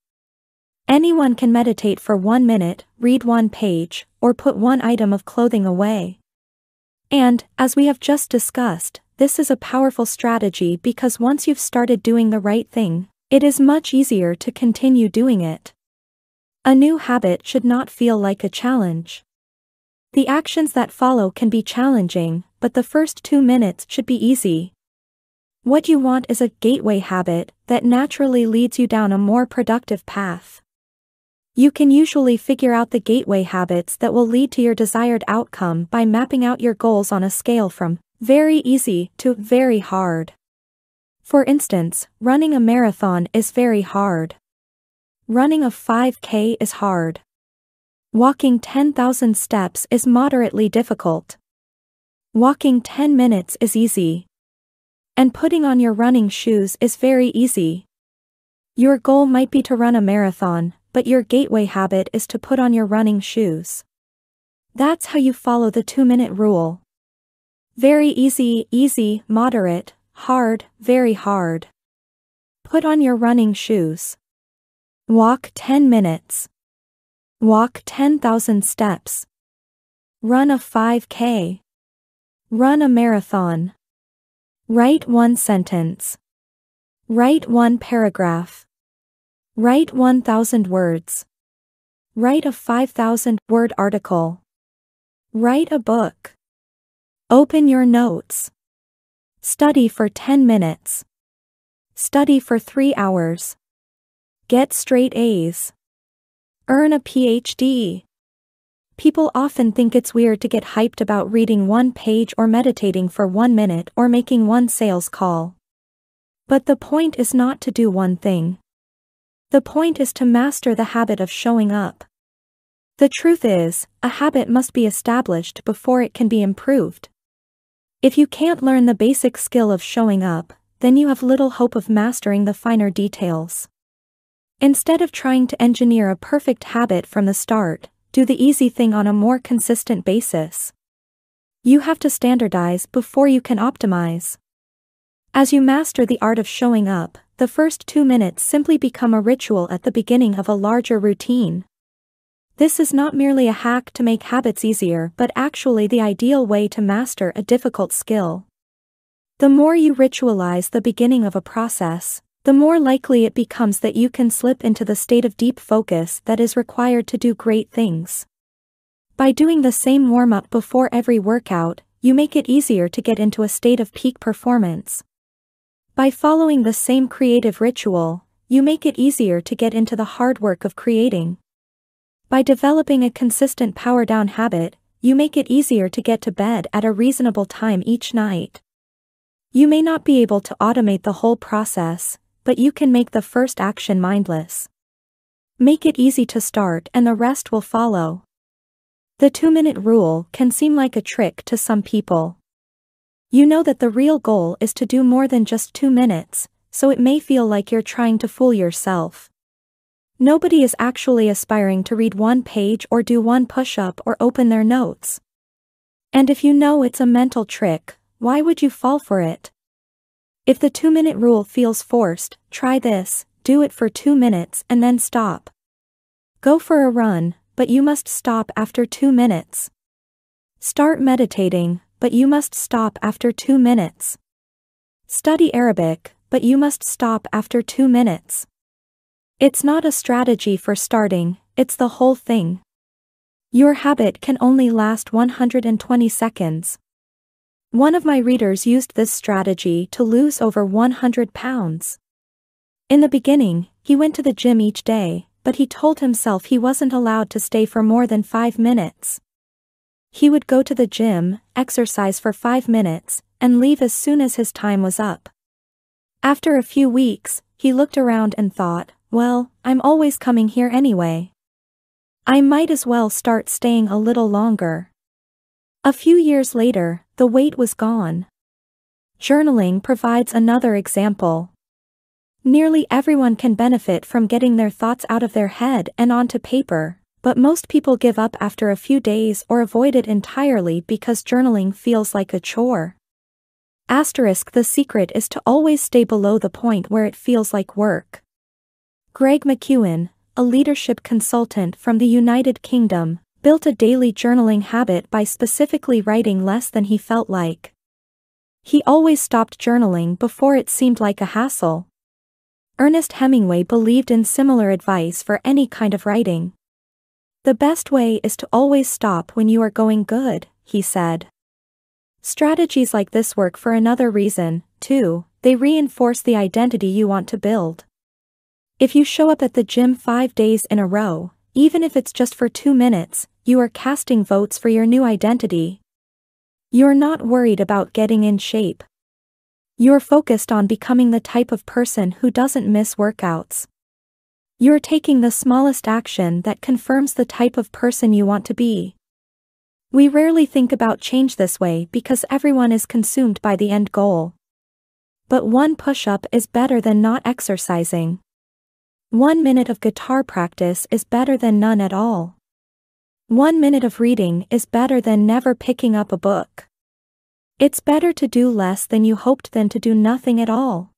Anyone can meditate for one minute, read one page, or put one item of clothing away. And, as we have just discussed, this is a powerful strategy because once you've started doing the right thing, it is much easier to continue doing it. A new habit should not feel like a challenge. The actions that follow can be challenging, but the first two minutes should be easy. What you want is a gateway habit that naturally leads you down a more productive path. You can usually figure out the gateway habits that will lead to your desired outcome by mapping out your goals on a scale from very easy to very hard. For instance, running a marathon is very hard. Running a 5K is hard. Walking 10,000 steps is moderately difficult. Walking 10 minutes is easy. And putting on your running shoes is very easy. Your goal might be to run a marathon, but your gateway habit is to put on your running shoes. That's how you follow the two minute rule. Very easy, easy, moderate, hard, very hard. Put on your running shoes. Walk 10 minutes. Walk 10,000 steps. Run a 5K. Run a marathon. Write one sentence. Write one paragraph. Write 1,000 words. Write a 5,000 word article. Write a book. Open your notes. Study for 10 minutes. Study for 3 hours. Get straight A's. Earn a PhD. People often think it's weird to get hyped about reading one page or meditating for one minute or making one sales call. But the point is not to do one thing. The point is to master the habit of showing up. The truth is, a habit must be established before it can be improved. If you can't learn the basic skill of showing up, then you have little hope of mastering the finer details. Instead of trying to engineer a perfect habit from the start, do the easy thing on a more consistent basis. You have to standardize before you can optimize. As you master the art of showing up, the first two minutes simply become a ritual at the beginning of a larger routine. This is not merely a hack to make habits easier but actually the ideal way to master a difficult skill. The more you ritualize the beginning of a process, the more likely it becomes that you can slip into the state of deep focus that is required to do great things. By doing the same warm up before every workout, you make it easier to get into a state of peak performance. By following the same creative ritual, you make it easier to get into the hard work of creating. By developing a consistent power down habit, you make it easier to get to bed at a reasonable time each night. You may not be able to automate the whole process, but you can make the first action mindless. Make it easy to start and the rest will follow. The two minute rule can seem like a trick to some people. You know that the real goal is to do more than just two minutes, so it may feel like you're trying to fool yourself. Nobody is actually aspiring to read one page or do one push up or open their notes. And if you know it's a mental trick, why would you fall for it? If the 2 minute rule feels forced, try this, do it for 2 minutes and then stop. Go for a run, but you must stop after 2 minutes. Start meditating, but you must stop after 2 minutes. Study Arabic, but you must stop after 2 minutes. It's not a strategy for starting, it's the whole thing. Your habit can only last 120 seconds. One of my readers used this strategy to lose over 100 pounds. In the beginning, he went to the gym each day, but he told himself he wasn't allowed to stay for more than 5 minutes. He would go to the gym, exercise for 5 minutes, and leave as soon as his time was up. After a few weeks, he looked around and thought, well, I'm always coming here anyway. I might as well start staying a little longer. A few years later, the weight was gone. Journaling provides another example. Nearly everyone can benefit from getting their thoughts out of their head and onto paper, but most people give up after a few days or avoid it entirely because journaling feels like a chore. Asterisk the secret is to always stay below the point where it feels like work. Greg McKeown, a leadership consultant from the United Kingdom, built a daily journaling habit by specifically writing less than he felt like. He always stopped journaling before it seemed like a hassle. Ernest Hemingway believed in similar advice for any kind of writing. The best way is to always stop when you are going good, he said. Strategies like this work for another reason, too, they reinforce the identity you want to build. If you show up at the gym five days in a row, even if it's just for two minutes, you are casting votes for your new identity. You're not worried about getting in shape. You're focused on becoming the type of person who doesn't miss workouts. You're taking the smallest action that confirms the type of person you want to be. We rarely think about change this way because everyone is consumed by the end goal. But one push up is better than not exercising. One minute of guitar practice is better than none at all. One minute of reading is better than never picking up a book. It's better to do less than you hoped than to do nothing at all.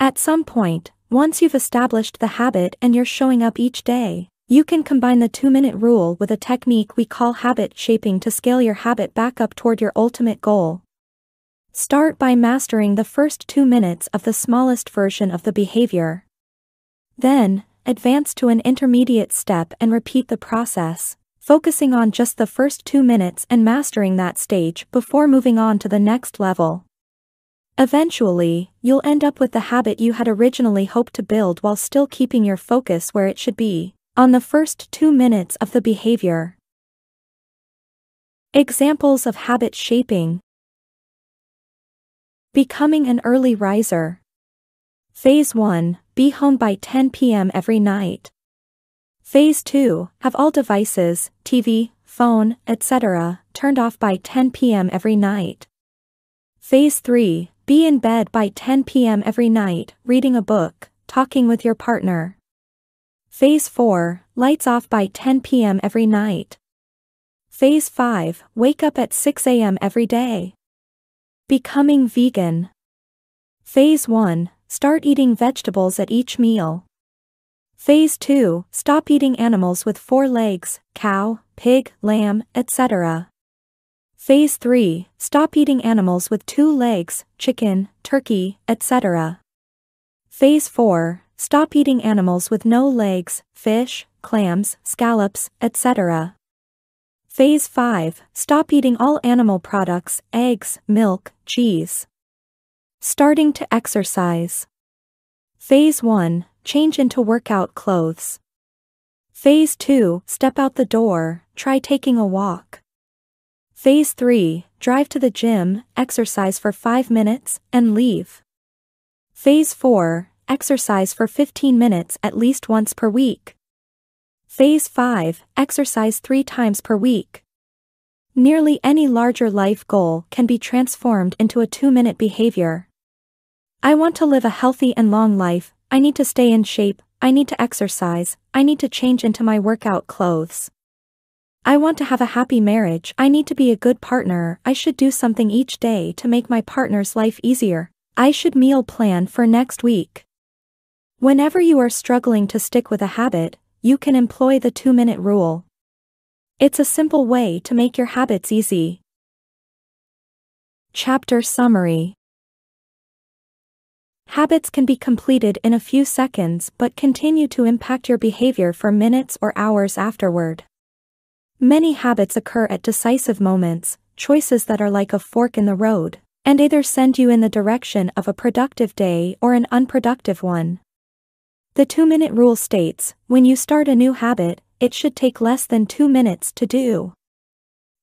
At some point, once you've established the habit and you're showing up each day, you can combine the two minute rule with a technique we call habit shaping to scale your habit back up toward your ultimate goal. Start by mastering the first two minutes of the smallest version of the behavior. Then, advance to an intermediate step and repeat the process, focusing on just the first two minutes and mastering that stage before moving on to the next level. Eventually, you'll end up with the habit you had originally hoped to build while still keeping your focus where it should be, on the first two minutes of the behavior. Examples of habit shaping Becoming an early riser. Phase 1 Be home by 10 p.m. every night. Phase 2 Have all devices, TV, phone, etc., turned off by 10 p.m. every night. Phase 3 be in bed by 10 p.m. every night, reading a book, talking with your partner. Phase 4, lights off by 10 p.m. every night. Phase 5, wake up at 6 a.m. every day. Becoming vegan. Phase 1, start eating vegetables at each meal. Phase 2, stop eating animals with four legs, cow, pig, lamb, etc. Phase 3 Stop eating animals with two legs, chicken, turkey, etc. Phase 4 Stop eating animals with no legs, fish, clams, scallops, etc. Phase 5 Stop eating all animal products, eggs, milk, cheese. Starting to exercise. Phase 1 Change into workout clothes. Phase 2 Step out the door, try taking a walk. Phase 3 Drive to the gym, exercise for 5 minutes, and leave. Phase 4 Exercise for 15 minutes at least once per week. Phase 5 Exercise 3 times per week. Nearly any larger life goal can be transformed into a 2 minute behavior. I want to live a healthy and long life, I need to stay in shape, I need to exercise, I need to change into my workout clothes. I want to have a happy marriage. I need to be a good partner. I should do something each day to make my partner's life easier. I should meal plan for next week. Whenever you are struggling to stick with a habit, you can employ the two minute rule. It's a simple way to make your habits easy. Chapter Summary Habits can be completed in a few seconds but continue to impact your behavior for minutes or hours afterward. Many habits occur at decisive moments, choices that are like a fork in the road, and either send you in the direction of a productive day or an unproductive one. The two minute rule states when you start a new habit, it should take less than two minutes to do.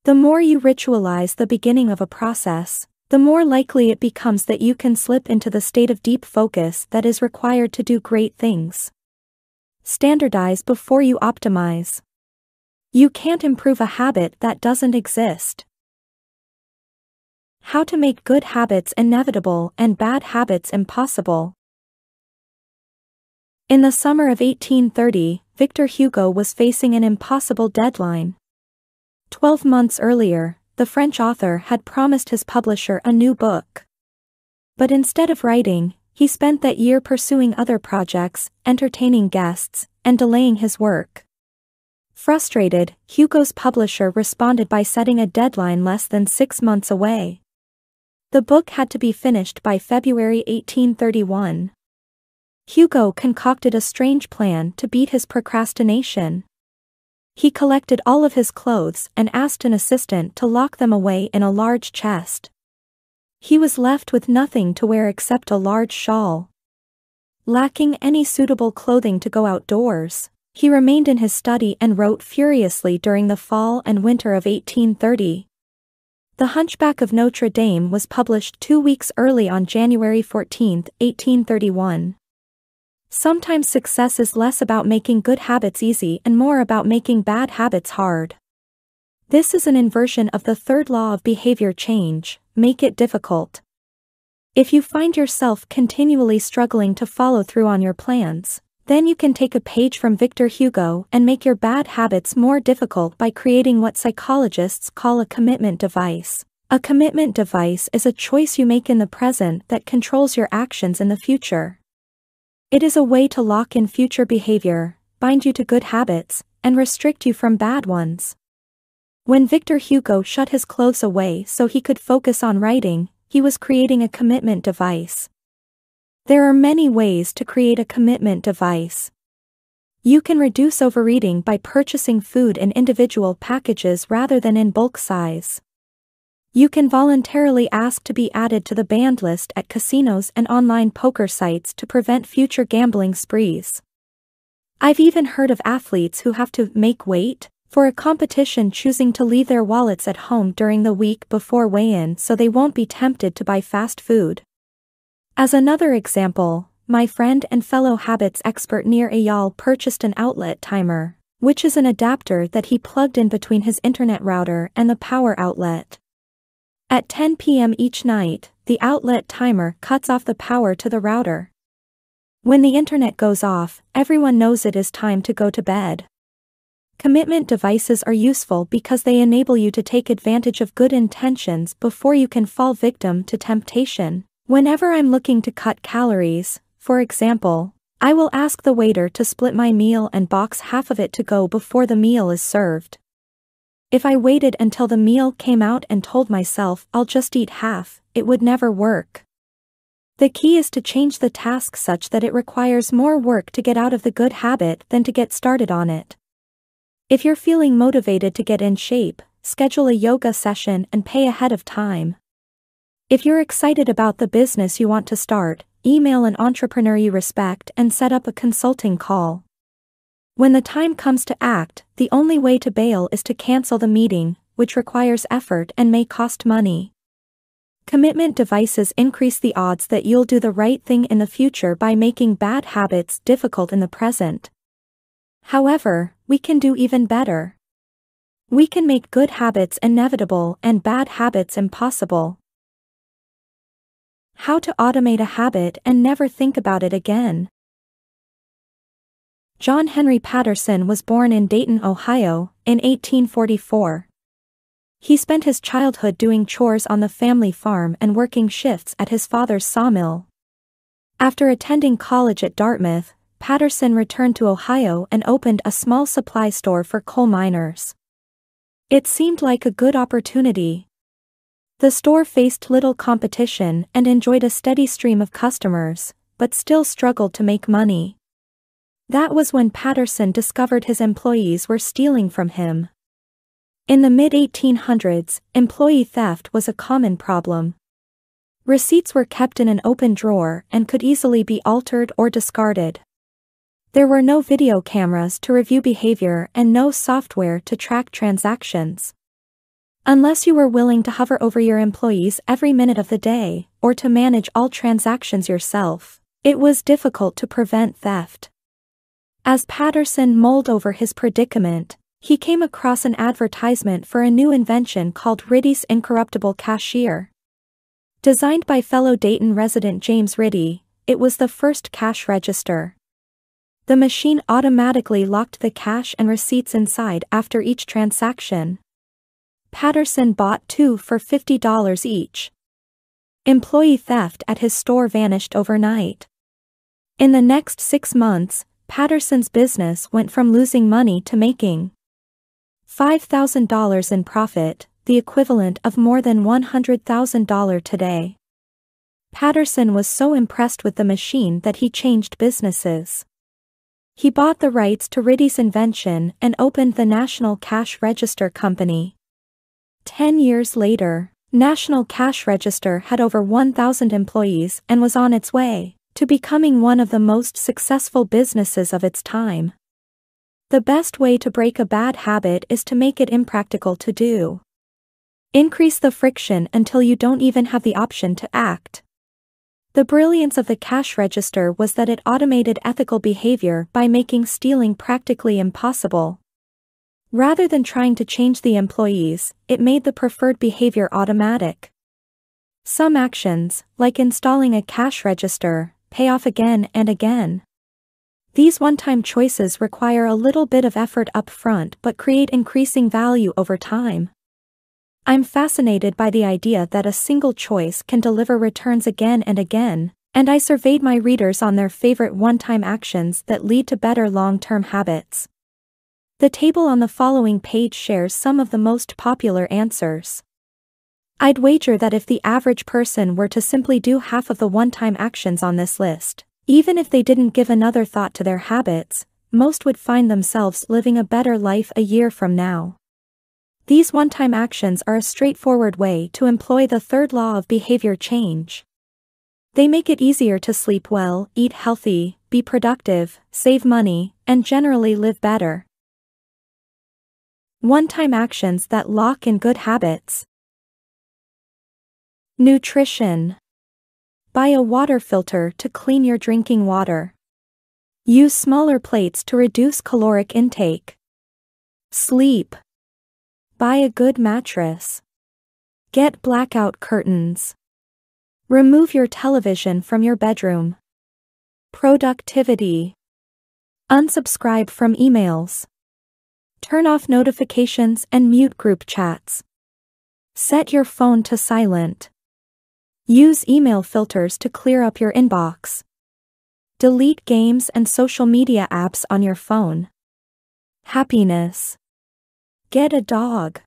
The more you ritualize the beginning of a process, the more likely it becomes that you can slip into the state of deep focus that is required to do great things. Standardize before you optimize. You can't improve a habit that doesn't exist. How to make good habits inevitable and bad habits impossible. In the summer of 1830, Victor Hugo was facing an impossible deadline. Twelve months earlier, the French author had promised his publisher a new book. But instead of writing, he spent that year pursuing other projects, entertaining guests, and delaying his work. Frustrated, Hugo's publisher responded by setting a deadline less than six months away. The book had to be finished by February 1831. Hugo concocted a strange plan to beat his procrastination. He collected all of his clothes and asked an assistant to lock them away in a large chest. He was left with nothing to wear except a large shawl. Lacking any suitable clothing to go outdoors, he remained in his study and wrote furiously during the fall and winter of 1830. The Hunchback of Notre Dame was published two weeks early on January 14, 1831. Sometimes success is less about making good habits easy and more about making bad habits hard. This is an inversion of the third law of behavior change, make it difficult. If you find yourself continually struggling to follow through on your plans, then you can take a page from Victor Hugo and make your bad habits more difficult by creating what psychologists call a commitment device. A commitment device is a choice you make in the present that controls your actions in the future. It is a way to lock in future behavior, bind you to good habits, and restrict you from bad ones. When Victor Hugo shut his clothes away so he could focus on writing, he was creating a commitment device. There are many ways to create a commitment device. You can reduce overeating by purchasing food in individual packages rather than in bulk size. You can voluntarily ask to be added to the banned list at casinos and online poker sites to prevent future gambling sprees. I've even heard of athletes who have to make weight for a competition choosing to leave their wallets at home during the week before weigh-in so they won't be tempted to buy fast food. As another example, my friend and fellow habits expert Nir Eyal purchased an outlet timer, which is an adapter that he plugged in between his internet router and the power outlet. At 10 p.m. each night, the outlet timer cuts off the power to the router. When the internet goes off, everyone knows it is time to go to bed. Commitment devices are useful because they enable you to take advantage of good intentions before you can fall victim to temptation. Whenever I'm looking to cut calories, for example, I will ask the waiter to split my meal and box half of it to go before the meal is served. If I waited until the meal came out and told myself I'll just eat half, it would never work. The key is to change the task such that it requires more work to get out of the good habit than to get started on it. If you're feeling motivated to get in shape, schedule a yoga session and pay ahead of time. If you're excited about the business you want to start, email an entrepreneur you respect and set up a consulting call. When the time comes to act, the only way to bail is to cancel the meeting, which requires effort and may cost money. Commitment devices increase the odds that you'll do the right thing in the future by making bad habits difficult in the present. However, we can do even better. We can make good habits inevitable and bad habits impossible. How to automate a habit and never think about it again. John Henry Patterson was born in Dayton, Ohio, in 1844. He spent his childhood doing chores on the family farm and working shifts at his father's sawmill. After attending college at Dartmouth, Patterson returned to Ohio and opened a small supply store for coal miners. It seemed like a good opportunity. The store faced little competition and enjoyed a steady stream of customers, but still struggled to make money. That was when Patterson discovered his employees were stealing from him. In the mid-1800s, employee theft was a common problem. Receipts were kept in an open drawer and could easily be altered or discarded. There were no video cameras to review behavior and no software to track transactions. Unless you were willing to hover over your employees every minute of the day, or to manage all transactions yourself, it was difficult to prevent theft. As Patterson mulled over his predicament, he came across an advertisement for a new invention called Ritty's Incorruptible Cashier. Designed by fellow Dayton resident James Ritty, it was the first cash register. The machine automatically locked the cash and receipts inside after each transaction. Patterson bought two for $50 each. Employee theft at his store vanished overnight. In the next six months, Patterson's business went from losing money to making $5,000 in profit, the equivalent of more than $100,000 today. Patterson was so impressed with the machine that he changed businesses. He bought the rights to Ritty's invention and opened the National Cash Register Company. Ten years later, National Cash Register had over 1,000 employees and was on its way to becoming one of the most successful businesses of its time. The best way to break a bad habit is to make it impractical to do. Increase the friction until you don't even have the option to act. The brilliance of the cash register was that it automated ethical behavior by making stealing practically impossible. Rather than trying to change the employees, it made the preferred behavior automatic. Some actions, like installing a cash register, pay off again and again. These one-time choices require a little bit of effort up front but create increasing value over time. I'm fascinated by the idea that a single choice can deliver returns again and again, and I surveyed my readers on their favorite one-time actions that lead to better long-term habits. The table on the following page shares some of the most popular answers. I'd wager that if the average person were to simply do half of the one-time actions on this list, even if they didn't give another thought to their habits, most would find themselves living a better life a year from now. These one-time actions are a straightforward way to employ the third law of behavior change. They make it easier to sleep well, eat healthy, be productive, save money, and generally live better. One-time actions that lock in good habits. Nutrition. Buy a water filter to clean your drinking water. Use smaller plates to reduce caloric intake. Sleep. Buy a good mattress. Get blackout curtains. Remove your television from your bedroom. Productivity. Unsubscribe from emails. Turn off notifications and mute group chats. Set your phone to silent. Use email filters to clear up your inbox. Delete games and social media apps on your phone. Happiness. Get a dog.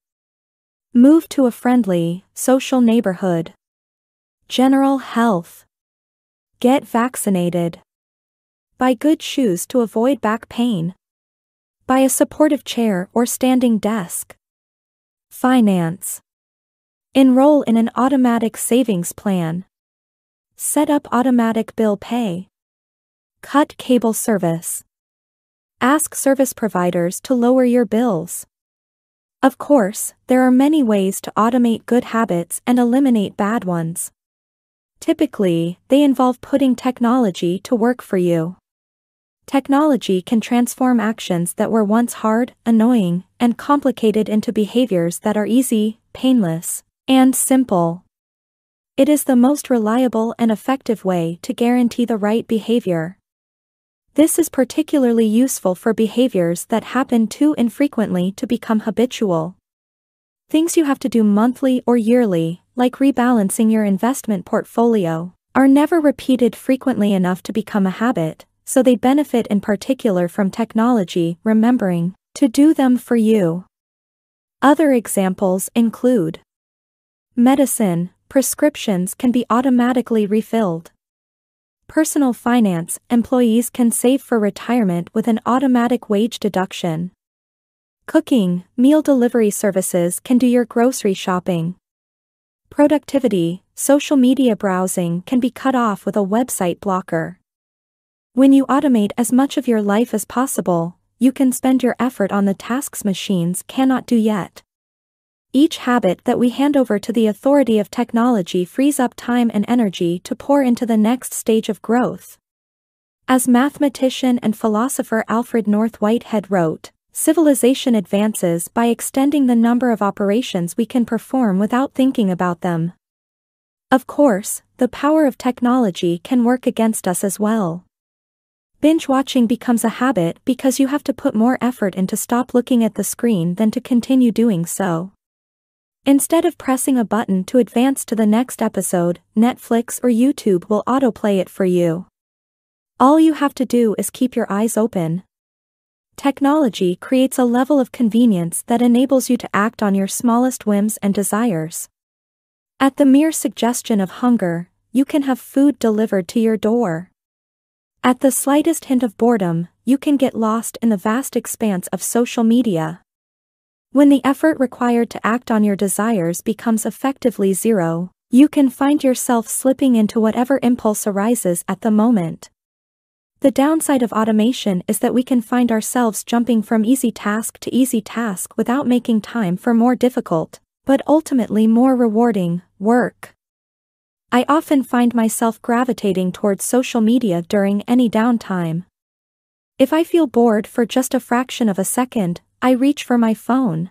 Move to a friendly, social neighborhood. General health. Get vaccinated. Buy good shoes to avoid back pain. Buy a supportive chair or standing desk. Finance. Enroll in an automatic savings plan. Set up automatic bill pay. Cut cable service. Ask service providers to lower your bills. Of course, there are many ways to automate good habits and eliminate bad ones. Typically, they involve putting technology to work for you. Technology can transform actions that were once hard, annoying, and complicated into behaviors that are easy, painless, and simple. It is the most reliable and effective way to guarantee the right behavior. This is particularly useful for behaviors that happen too infrequently to become habitual. Things you have to do monthly or yearly, like rebalancing your investment portfolio, are never repeated frequently enough to become a habit, so they benefit in particular from technology remembering to do them for you. Other examples include medicine, prescriptions can be automatically refilled. Personal finance, employees can save for retirement with an automatic wage deduction. Cooking, meal delivery services can do your grocery shopping. Productivity, social media browsing can be cut off with a website blocker. When you automate as much of your life as possible, you can spend your effort on the tasks machines cannot do yet. Each habit that we hand over to the authority of technology frees up time and energy to pour into the next stage of growth. As mathematician and philosopher Alfred North Whitehead wrote, civilization advances by extending the number of operations we can perform without thinking about them. Of course, the power of technology can work against us as well. Binge watching becomes a habit because you have to put more effort into stop looking at the screen than to continue doing so. Instead of pressing a button to advance to the next episode, Netflix or YouTube will autoplay it for you. All you have to do is keep your eyes open. Technology creates a level of convenience that enables you to act on your smallest whims and desires. At the mere suggestion of hunger, you can have food delivered to your door. At the slightest hint of boredom, you can get lost in the vast expanse of social media. When the effort required to act on your desires becomes effectively zero, you can find yourself slipping into whatever impulse arises at the moment. The downside of automation is that we can find ourselves jumping from easy task to easy task without making time for more difficult, but ultimately more rewarding, work. I often find myself gravitating towards social media during any downtime. If I feel bored for just a fraction of a second, I reach for my phone.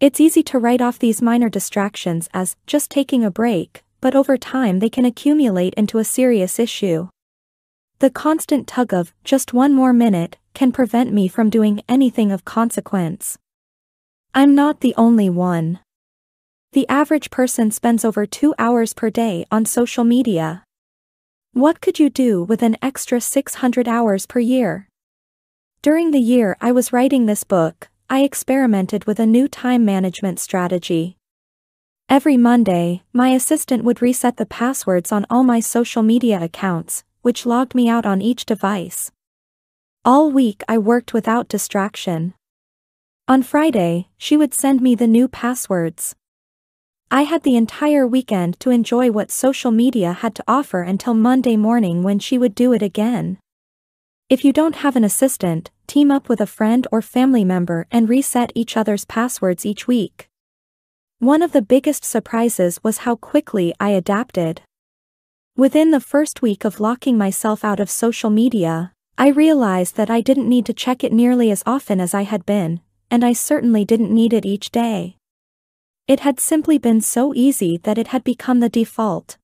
It's easy to write off these minor distractions as just taking a break, but over time they can accumulate into a serious issue. The constant tug of just one more minute can prevent me from doing anything of consequence. I'm not the only one. The average person spends over two hours per day on social media. What could you do with an extra 600 hours per year? During the year I was writing this book, I experimented with a new time management strategy. Every Monday, my assistant would reset the passwords on all my social media accounts, which logged me out on each device. All week I worked without distraction. On Friday, she would send me the new passwords. I had the entire weekend to enjoy what social media had to offer until Monday morning when she would do it again. If you don't have an assistant, team up with a friend or family member and reset each other's passwords each week. One of the biggest surprises was how quickly I adapted. Within the first week of locking myself out of social media, I realized that I didn't need to check it nearly as often as I had been, and I certainly didn't need it each day. It had simply been so easy that it had become the default.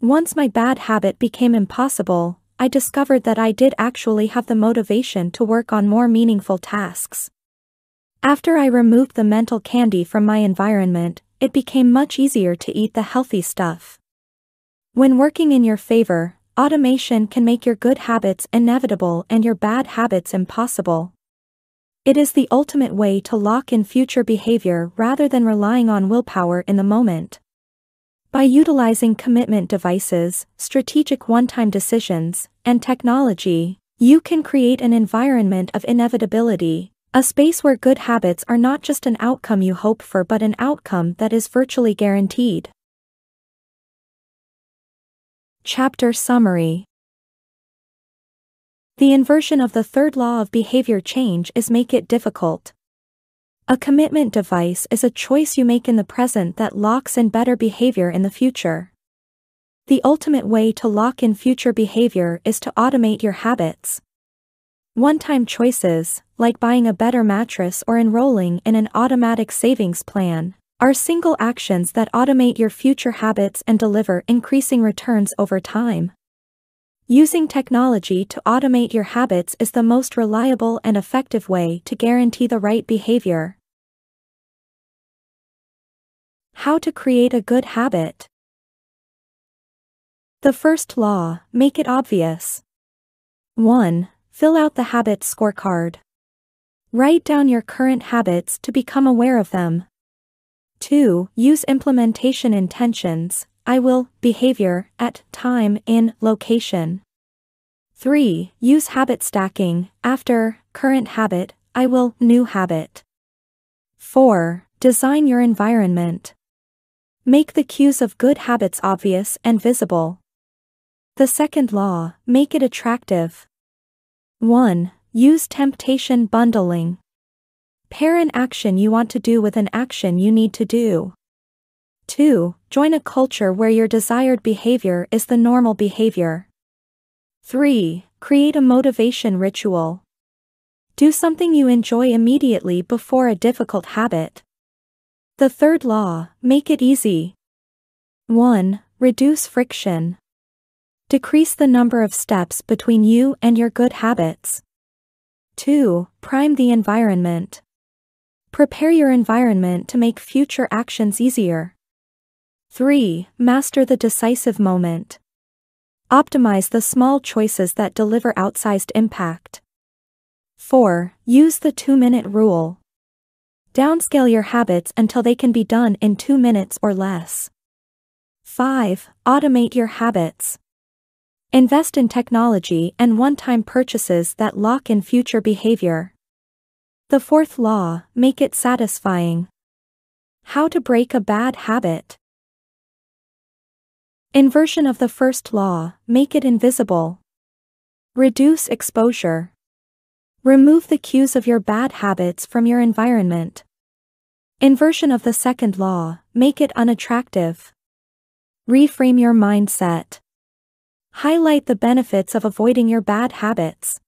Once my bad habit became impossible, I discovered that I did actually have the motivation to work on more meaningful tasks. After I removed the mental candy from my environment, it became much easier to eat the healthy stuff. When working in your favor, automation can make your good habits inevitable and your bad habits impossible. It is the ultimate way to lock in future behavior rather than relying on willpower in the moment. By utilizing commitment devices, strategic one-time decisions, and technology, you can create an environment of inevitability, a space where good habits are not just an outcome you hope for but an outcome that is virtually guaranteed. Chapter Summary the inversion of the third law of behavior change is make it difficult. A commitment device is a choice you make in the present that locks in better behavior in the future. The ultimate way to lock in future behavior is to automate your habits. One-time choices, like buying a better mattress or enrolling in an automatic savings plan, are single actions that automate your future habits and deliver increasing returns over time. Using technology to automate your habits is the most reliable and effective way to guarantee the right behavior. How to create a good habit. The first law, make it obvious. 1. Fill out the habit scorecard. Write down your current habits to become aware of them. 2. Use implementation intentions, I will, behavior, at, time, in, location. 3. Use habit stacking, after, current habit, I will, new habit. 4. Design your environment. Make the cues of good habits obvious and visible. The second law, make it attractive. 1. Use temptation bundling. Pair an action you want to do with an action you need to do. 2. Join a culture where your desired behavior is the normal behavior. 3. Create a motivation ritual. Do something you enjoy immediately before a difficult habit. The third law, make it easy. 1. Reduce friction. Decrease the number of steps between you and your good habits. 2. Prime the environment. Prepare your environment to make future actions easier. 3. Master the decisive moment. Optimize the small choices that deliver outsized impact. 4. Use the 2 minute rule. Downscale your habits until they can be done in 2 minutes or less. 5. Automate your habits. Invest in technology and one time purchases that lock in future behavior. The fourth law make it satisfying. How to break a bad habit. Inversion of the first law, make it invisible. Reduce exposure. Remove the cues of your bad habits from your environment. Inversion of the second law, make it unattractive. Reframe your mindset. Highlight the benefits of avoiding your bad habits.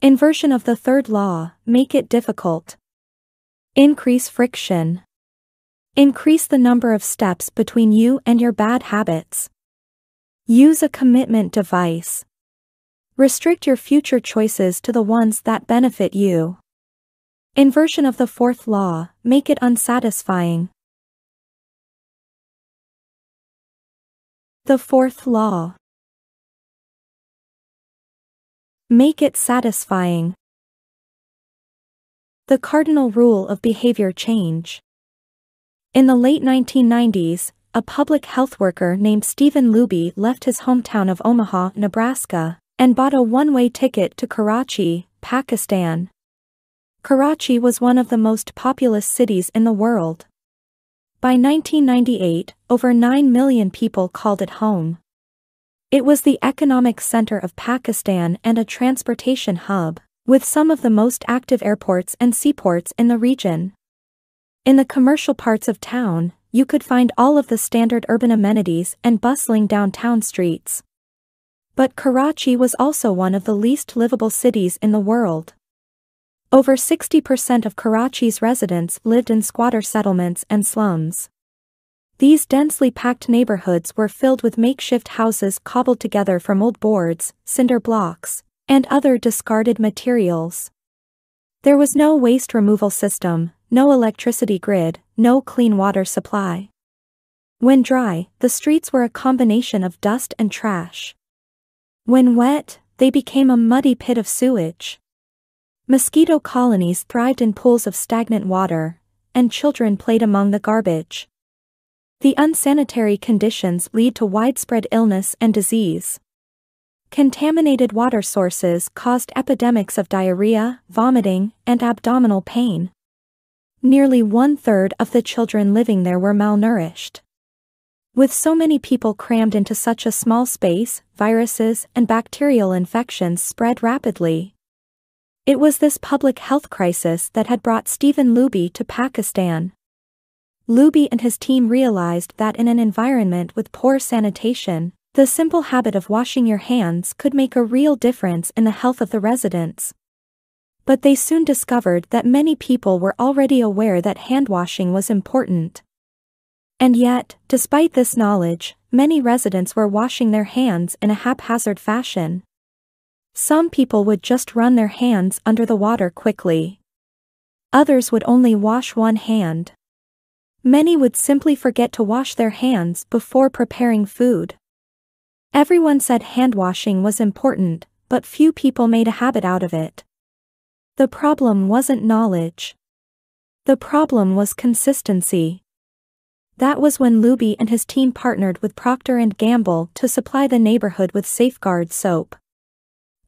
Inversion of the third law, make it difficult. Increase friction. Increase the number of steps between you and your bad habits. Use a commitment device. Restrict your future choices to the ones that benefit you. Inversion of the fourth law, make it unsatisfying. The fourth law. Make it satisfying. The cardinal rule of behavior change. In the late 1990s, a public health worker named Stephen Luby left his hometown of Omaha, Nebraska, and bought a one-way ticket to Karachi, Pakistan. Karachi was one of the most populous cities in the world. By 1998, over 9 million people called it home. It was the economic center of Pakistan and a transportation hub, with some of the most active airports and seaports in the region. In the commercial parts of town, you could find all of the standard urban amenities and bustling downtown streets. But Karachi was also one of the least livable cities in the world. Over 60% of Karachi's residents lived in squatter settlements and slums. These densely packed neighborhoods were filled with makeshift houses cobbled together from old boards, cinder blocks, and other discarded materials. There was no waste removal system, no electricity grid, no clean water supply. When dry, the streets were a combination of dust and trash. When wet, they became a muddy pit of sewage. Mosquito colonies thrived in pools of stagnant water, and children played among the garbage. The unsanitary conditions lead to widespread illness and disease. Contaminated water sources caused epidemics of diarrhea, vomiting, and abdominal pain. Nearly one-third of the children living there were malnourished. With so many people crammed into such a small space, viruses and bacterial infections spread rapidly. It was this public health crisis that had brought Stephen Luby to Pakistan. Luby and his team realized that in an environment with poor sanitation, the simple habit of washing your hands could make a real difference in the health of the residents. But they soon discovered that many people were already aware that hand washing was important. And yet, despite this knowledge, many residents were washing their hands in a haphazard fashion. Some people would just run their hands under the water quickly. Others would only wash one hand. Many would simply forget to wash their hands before preparing food. Everyone said hand washing was important, but few people made a habit out of it. The problem wasn't knowledge. The problem was consistency. That was when Luby and his team partnered with Procter & Gamble to supply the neighborhood with Safeguard soap.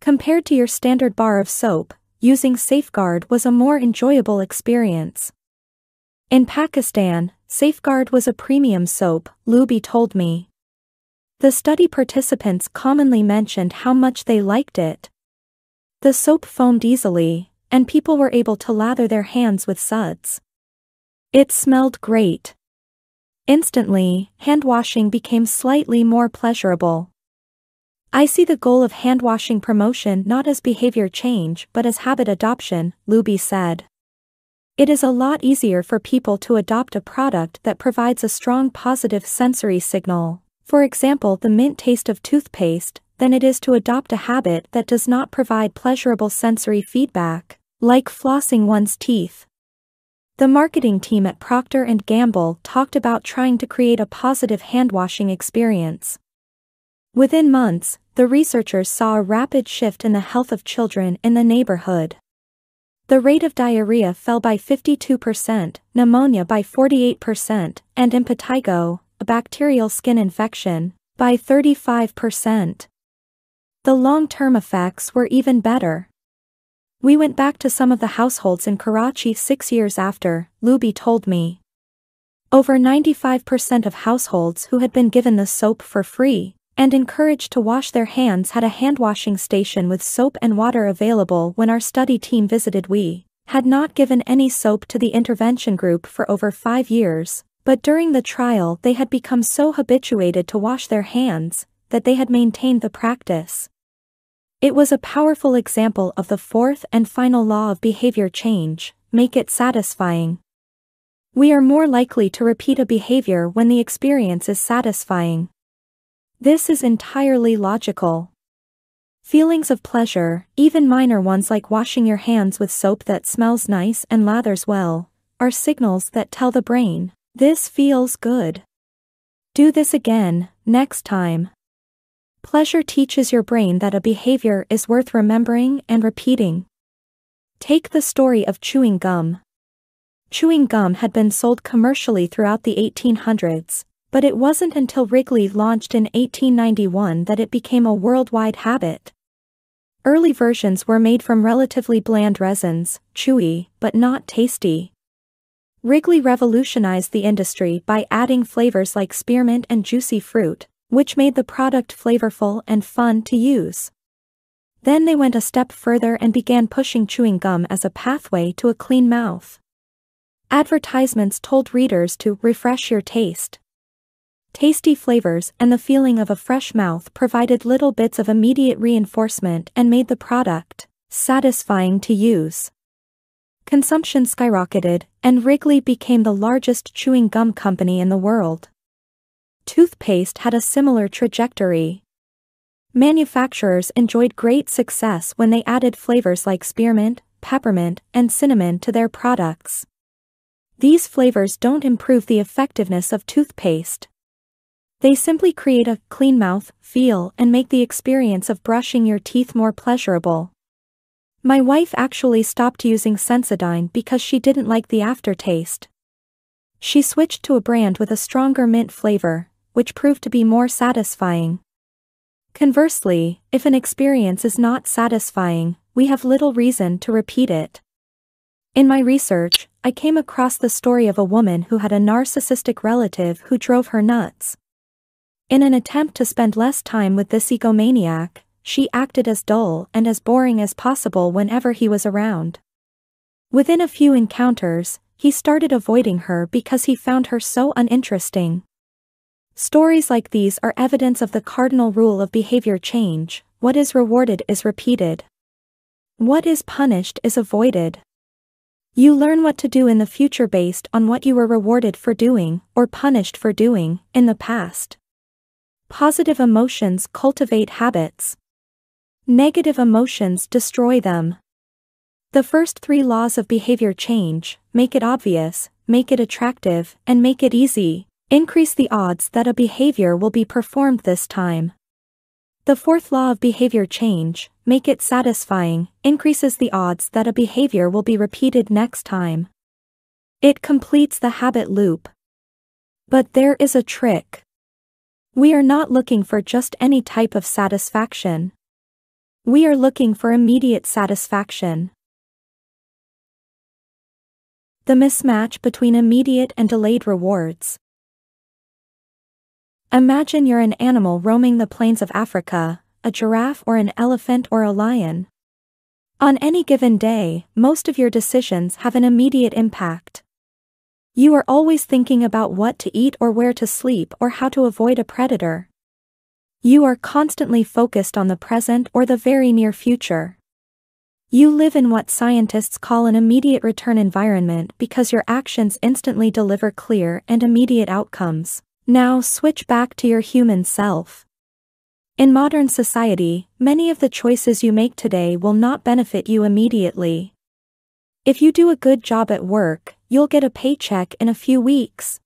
Compared to your standard bar of soap, using Safeguard was a more enjoyable experience. In Pakistan, Safeguard was a premium soap, Luby told me. The study participants commonly mentioned how much they liked it. The soap foamed easily, and people were able to lather their hands with suds. It smelled great. Instantly, hand washing became slightly more pleasurable. I see the goal of hand washing promotion not as behavior change but as habit adoption, Luby said. It is a lot easier for people to adopt a product that provides a strong positive sensory signal, for example the mint taste of toothpaste, than it is to adopt a habit that does not provide pleasurable sensory feedback, like flossing one's teeth. The marketing team at Procter & Gamble talked about trying to create a positive hand-washing experience. Within months, the researchers saw a rapid shift in the health of children in the neighborhood. The rate of diarrhea fell by 52%, pneumonia by 48%, and impetigo, a bacterial skin infection, by 35%. The long-term effects were even better. We went back to some of the households in Karachi six years after, Luby told me. Over 95% of households who had been given the soap for free, and encouraged to wash their hands had a hand washing station with soap and water available when our study team visited we had not given any soap to the intervention group for over five years, But during the trial they had become so habituated to wash their hands, that they had maintained the practice. It was a powerful example of the fourth and final law of behavior change, make it satisfying. We are more likely to repeat a behavior when the experience is satisfying. This is entirely logical. Feelings of pleasure, even minor ones like washing your hands with soap that smells nice and lathers well, are signals that tell the brain, this feels good. Do this again, next time. Pleasure teaches your brain that a behavior is worth remembering and repeating. Take the story of chewing gum. Chewing gum had been sold commercially throughout the 1800s, but it wasn't until Wrigley launched in 1891 that it became a worldwide habit. Early versions were made from relatively bland resins, chewy, but not tasty. Wrigley revolutionized the industry by adding flavors like spearmint and juicy fruit, which made the product flavorful and fun to use. Then they went a step further and began pushing chewing gum as a pathway to a clean mouth. Advertisements told readers to refresh your taste. Tasty flavors and the feeling of a fresh mouth provided little bits of immediate reinforcement and made the product satisfying to use. Consumption skyrocketed, and Wrigley became the largest chewing gum company in the world. Toothpaste had a similar trajectory. Manufacturers enjoyed great success when they added flavors like spearmint, peppermint, and cinnamon to their products. These flavors don't improve the effectiveness of toothpaste. They simply create a clean mouth feel and make the experience of brushing your teeth more pleasurable. My wife actually stopped using Sensodyne because she didn't like the aftertaste. She switched to a brand with a stronger mint flavor, which proved to be more satisfying. Conversely, if an experience is not satisfying, we have little reason to repeat it. In my research, I came across the story of a woman who had a narcissistic relative who drove her nuts. In an attempt to spend less time with this egomaniac, she acted as dull and as boring as possible whenever he was around. Within a few encounters, he started avoiding her because he found her so uninteresting. Stories like these are evidence of the cardinal rule of behavior change what is rewarded is repeated. What is punished is avoided. You learn what to do in the future based on what you were rewarded for doing, or punished for doing, in the past. Positive emotions cultivate habits. Negative emotions destroy them. The first three laws of behavior change make it obvious, make it attractive, and make it easy increase the odds that a behavior will be performed this time. The fourth law of behavior change, make it satisfying, increases the odds that a behavior will be repeated next time. It completes the habit loop. But there is a trick. We are not looking for just any type of satisfaction. We are looking for immediate satisfaction. The mismatch between immediate and delayed rewards. Imagine you're an animal roaming the plains of Africa, a giraffe or an elephant or a lion. On any given day, most of your decisions have an immediate impact. You are always thinking about what to eat or where to sleep or how to avoid a predator. You are constantly focused on the present or the very near future. You live in what scientists call an immediate return environment because your actions instantly deliver clear and immediate outcomes. Now switch back to your human self. In modern society, many of the choices you make today will not benefit you immediately. If you do a good job at work, you'll get a paycheck in a few weeks.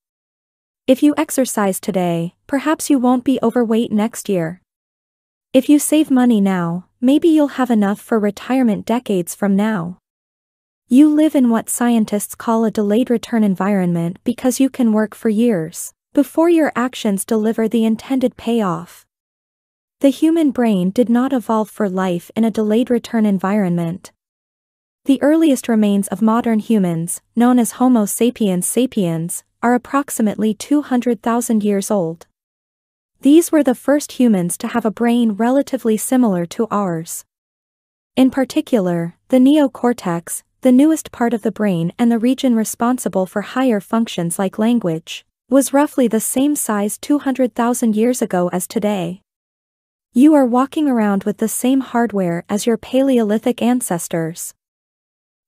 If you exercise today, perhaps you won't be overweight next year. If you save money now, maybe you'll have enough for retirement decades from now. You live in what scientists call a delayed return environment because you can work for years before your actions deliver the intended payoff. The human brain did not evolve for life in a delayed return environment. The earliest remains of modern humans, known as Homo sapiens sapiens, are approximately 200,000 years old. These were the first humans to have a brain relatively similar to ours. In particular, the neocortex, the newest part of the brain and the region responsible for higher functions like language, was roughly the same size 200,000 years ago as today. You are walking around with the same hardware as your Paleolithic ancestors.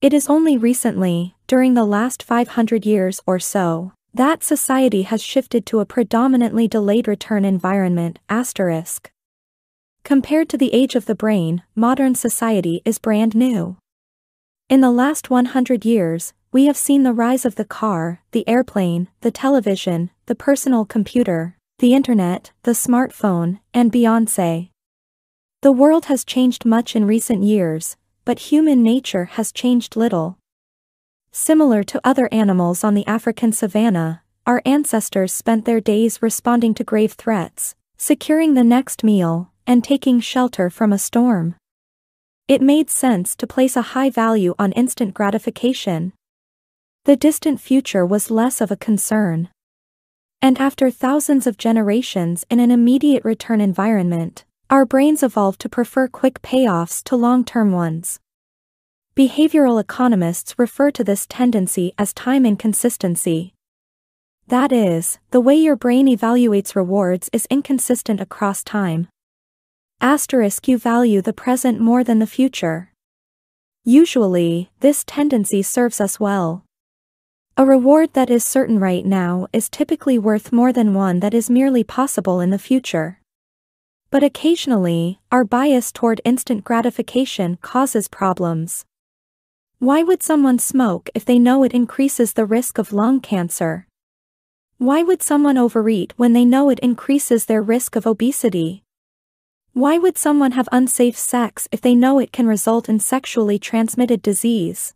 It is only recently, during the last 500 years or so, that society has shifted to a predominantly delayed return environment asterisk. Compared to the age of the brain, modern society is brand new. In the last 100 years, we have seen the rise of the car, the airplane, the television, the personal computer, the internet, the smartphone, and Beyonce. The world has changed much in recent years, but human nature has changed little. Similar to other animals on the African savanna, our ancestors spent their days responding to grave threats, securing the next meal, and taking shelter from a storm. It made sense to place a high value on instant gratification. The distant future was less of a concern. And after thousands of generations in an immediate return environment, our brains evolved to prefer quick payoffs to long-term ones. Behavioral economists refer to this tendency as time inconsistency. That is, the way your brain evaluates rewards is inconsistent across time. Asterisk you value the present more than the future. Usually, this tendency serves us well. A reward that is certain right now is typically worth more than one that is merely possible in the future. But occasionally, our bias toward instant gratification causes problems. Why would someone smoke if they know it increases the risk of lung cancer? Why would someone overeat when they know it increases their risk of obesity? Why would someone have unsafe sex if they know it can result in sexually transmitted disease?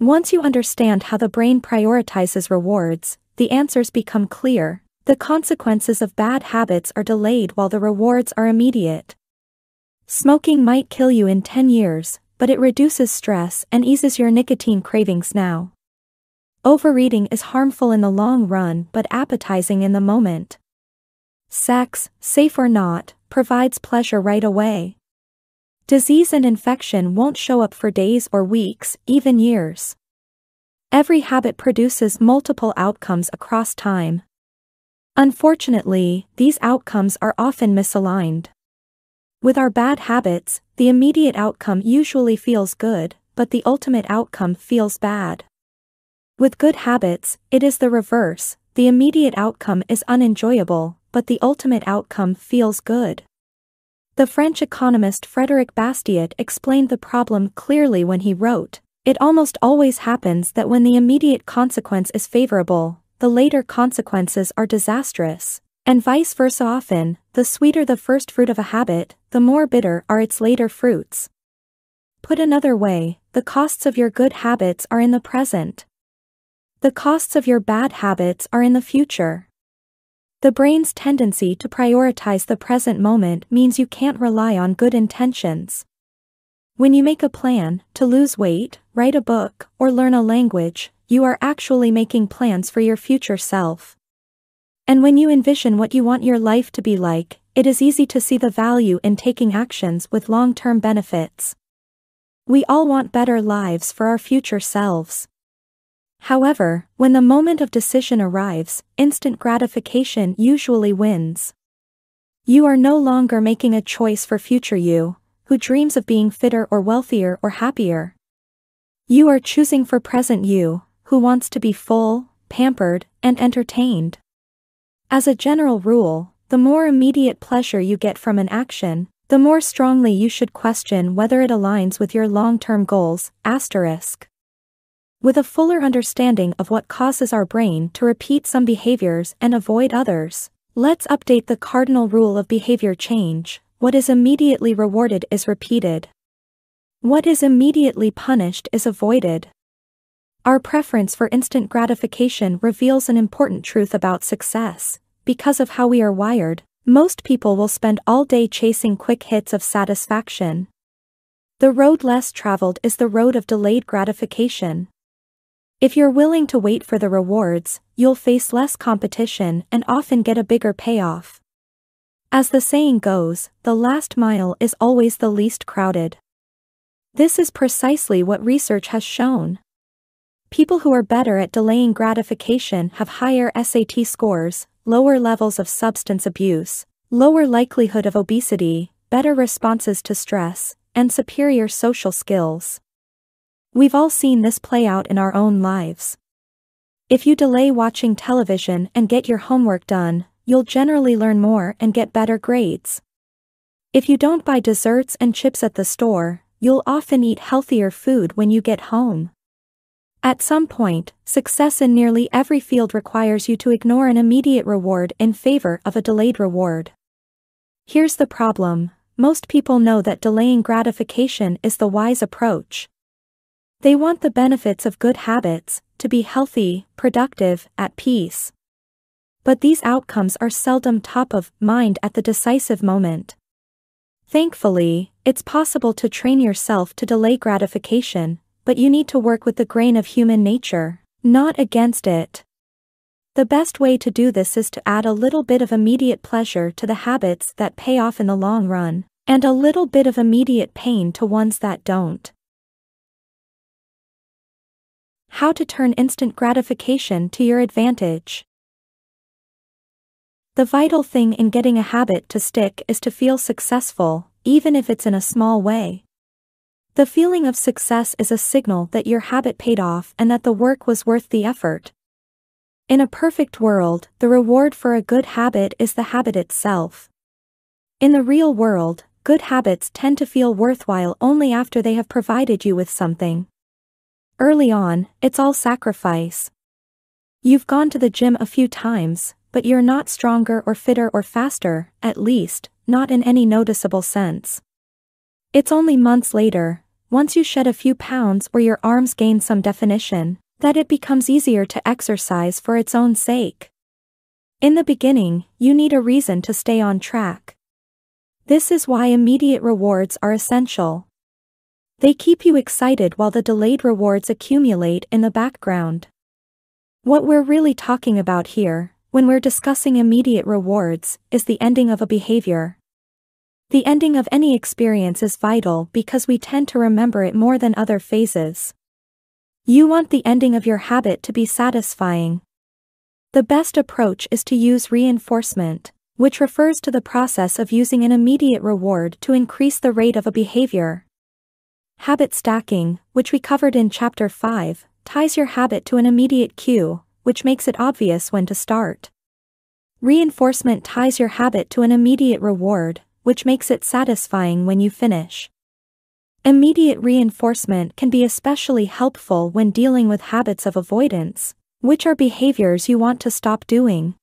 Once you understand how the brain prioritizes rewards, the answers become clear. The consequences of bad habits are delayed while the rewards are immediate. Smoking might kill you in 10 years, but it reduces stress and eases your nicotine cravings now. Overeating is harmful in the long run but appetizing in the moment. Sex, safe or not, provides pleasure right away. Disease and infection won't show up for days or weeks, even years. Every habit produces multiple outcomes across time. Unfortunately, these outcomes are often misaligned. With our bad habits, the immediate outcome usually feels good, but the ultimate outcome feels bad. With good habits, it is the reverse, the immediate outcome is unenjoyable, but the ultimate outcome feels good. The French economist Frédéric Bastiat explained the problem clearly when he wrote, It almost always happens that when the immediate consequence is favorable, the later consequences are disastrous, and vice versa often, the sweeter the first fruit of a habit, the more bitter are its later fruits. Put another way, the costs of your good habits are in the present. The costs of your bad habits are in the future. The brain's tendency to prioritize the present moment means you can't rely on good intentions. When you make a plan, to lose weight, write a book, or learn a language, you are actually making plans for your future self. And when you envision what you want your life to be like, it is easy to see the value in taking actions with long-term benefits. We all want better lives for our future selves. However, when the moment of decision arrives, instant gratification usually wins. You are no longer making a choice for future you, who dreams of being fitter or wealthier or happier. You are choosing for present you, who wants to be full, pampered, and entertained. As a general rule, the more immediate pleasure you get from an action, the more strongly you should question whether it aligns with your long-term goals, asterisk. With a fuller understanding of what causes our brain to repeat some behaviors and avoid others, let's update the cardinal rule of behavior change what is immediately rewarded is repeated. What is immediately punished is avoided. Our preference for instant gratification reveals an important truth about success. Because of how we are wired, most people will spend all day chasing quick hits of satisfaction. The road less traveled is the road of delayed gratification. If you're willing to wait for the rewards, you'll face less competition and often get a bigger payoff. As the saying goes, the last mile is always the least crowded. This is precisely what research has shown. People who are better at delaying gratification have higher SAT scores, lower levels of substance abuse, lower likelihood of obesity, better responses to stress, and superior social skills. We've all seen this play out in our own lives. If you delay watching television and get your homework done, you'll generally learn more and get better grades. If you don't buy desserts and chips at the store, you'll often eat healthier food when you get home. At some point, success in nearly every field requires you to ignore an immediate reward in favor of a delayed reward. Here's the problem most people know that delaying gratification is the wise approach. They want the benefits of good habits, to be healthy, productive, at peace. But these outcomes are seldom top of mind at the decisive moment. Thankfully, it's possible to train yourself to delay gratification, but you need to work with the grain of human nature, not against it. The best way to do this is to add a little bit of immediate pleasure to the habits that pay off in the long run, and a little bit of immediate pain to ones that don't. How to turn instant gratification to your advantage. The vital thing in getting a habit to stick is to feel successful, even if it's in a small way. The feeling of success is a signal that your habit paid off and that the work was worth the effort. In a perfect world, the reward for a good habit is the habit itself. In the real world, good habits tend to feel worthwhile only after they have provided you with something. Early on, it's all sacrifice. You've gone to the gym a few times, but you're not stronger or fitter or faster, at least, not in any noticeable sense. It's only months later, once you shed a few pounds or your arms gain some definition, that it becomes easier to exercise for its own sake. In the beginning, you need a reason to stay on track. This is why immediate rewards are essential. They keep you excited while the delayed rewards accumulate in the background. What we're really talking about here, when we're discussing immediate rewards, is the ending of a behavior. The ending of any experience is vital because we tend to remember it more than other phases. You want the ending of your habit to be satisfying. The best approach is to use reinforcement, which refers to the process of using an immediate reward to increase the rate of a behavior. Habit stacking, which we covered in Chapter 5, ties your habit to an immediate cue, which makes it obvious when to start. Reinforcement ties your habit to an immediate reward, which makes it satisfying when you finish. Immediate reinforcement can be especially helpful when dealing with habits of avoidance, which are behaviors you want to stop doing.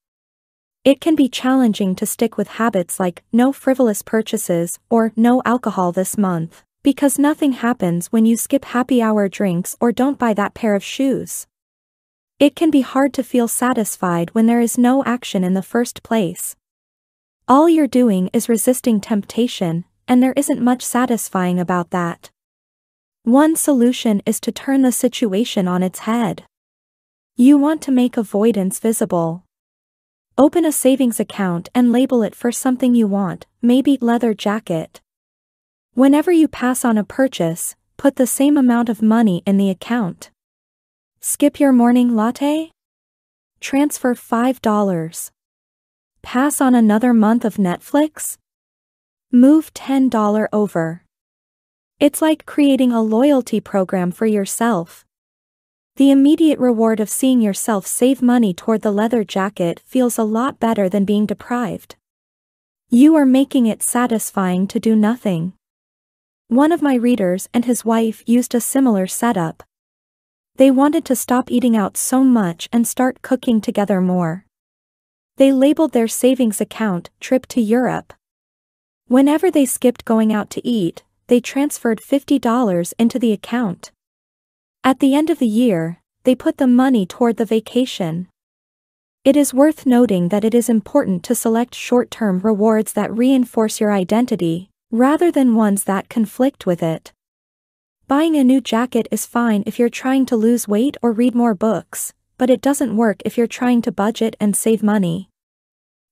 It can be challenging to stick with habits like no frivolous purchases or no alcohol this month. Because nothing happens when you skip happy hour drinks or don't buy that pair of shoes. It can be hard to feel satisfied when there is no action in the first place. All you're doing is resisting temptation, and there isn't much satisfying about that. One solution is to turn the situation on its head. You want to make avoidance visible. Open a savings account and label it for something you want, maybe leather jacket. Whenever you pass on a purchase, put the same amount of money in the account. Skip your morning latte? Transfer $5. Pass on another month of Netflix? Move $10 over. It's like creating a loyalty program for yourself. The immediate reward of seeing yourself save money toward the leather jacket feels a lot better than being deprived. You are making it satisfying to do nothing. One of my readers and his wife used a similar setup. They wanted to stop eating out so much and start cooking together more. They labeled their savings account Trip to Europe. Whenever they skipped going out to eat, they transferred $50 into the account. At the end of the year, they put the money toward the vacation. It is worth noting that it is important to select short term rewards that reinforce your identity, rather than ones that conflict with it. Buying a new jacket is fine if you're trying to lose weight or read more books, but it doesn't work if you're trying to budget and save money.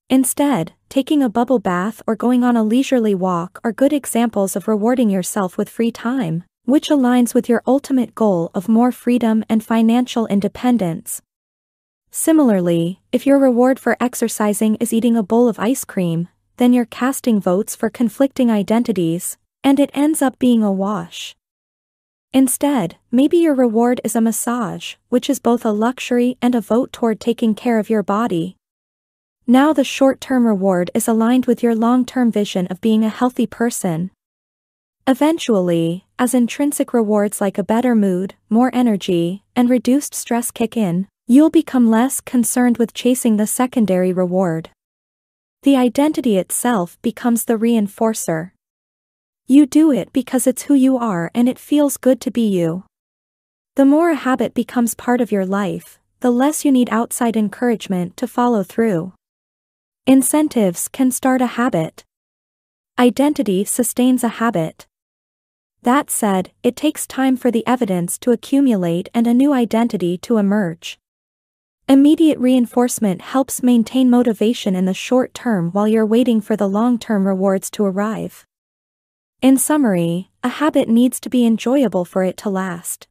Instead, taking a bubble bath or going on a leisurely walk are good examples of rewarding yourself with free time. which aligns with your ultimate goal of more freedom and financial independence. Similarly, if your reward for exercising is eating a bowl of ice cream, then you're casting votes for conflicting identities, and it ends up being a wash. Instead, maybe your reward is a massage, which is both a luxury and a vote toward taking care of your body. Now the short-term reward is aligned with your long-term vision of being a healthy person. Eventually, as intrinsic rewards like a better mood, more energy, and reduced stress kick in, you'll become less concerned with chasing the secondary reward. The identity itself becomes the reinforcer. You do it because it's who you are and it feels good to be you. The more a habit becomes part of your life, the less you need outside encouragement to follow through. Incentives can start a habit. Identity sustains a habit. That said, it takes time for the evidence to accumulate and a new identity to emerge. Immediate reinforcement helps maintain motivation in the short term while you're waiting for the long-term rewards to arrive. In summary, a habit needs to be enjoyable for it to last.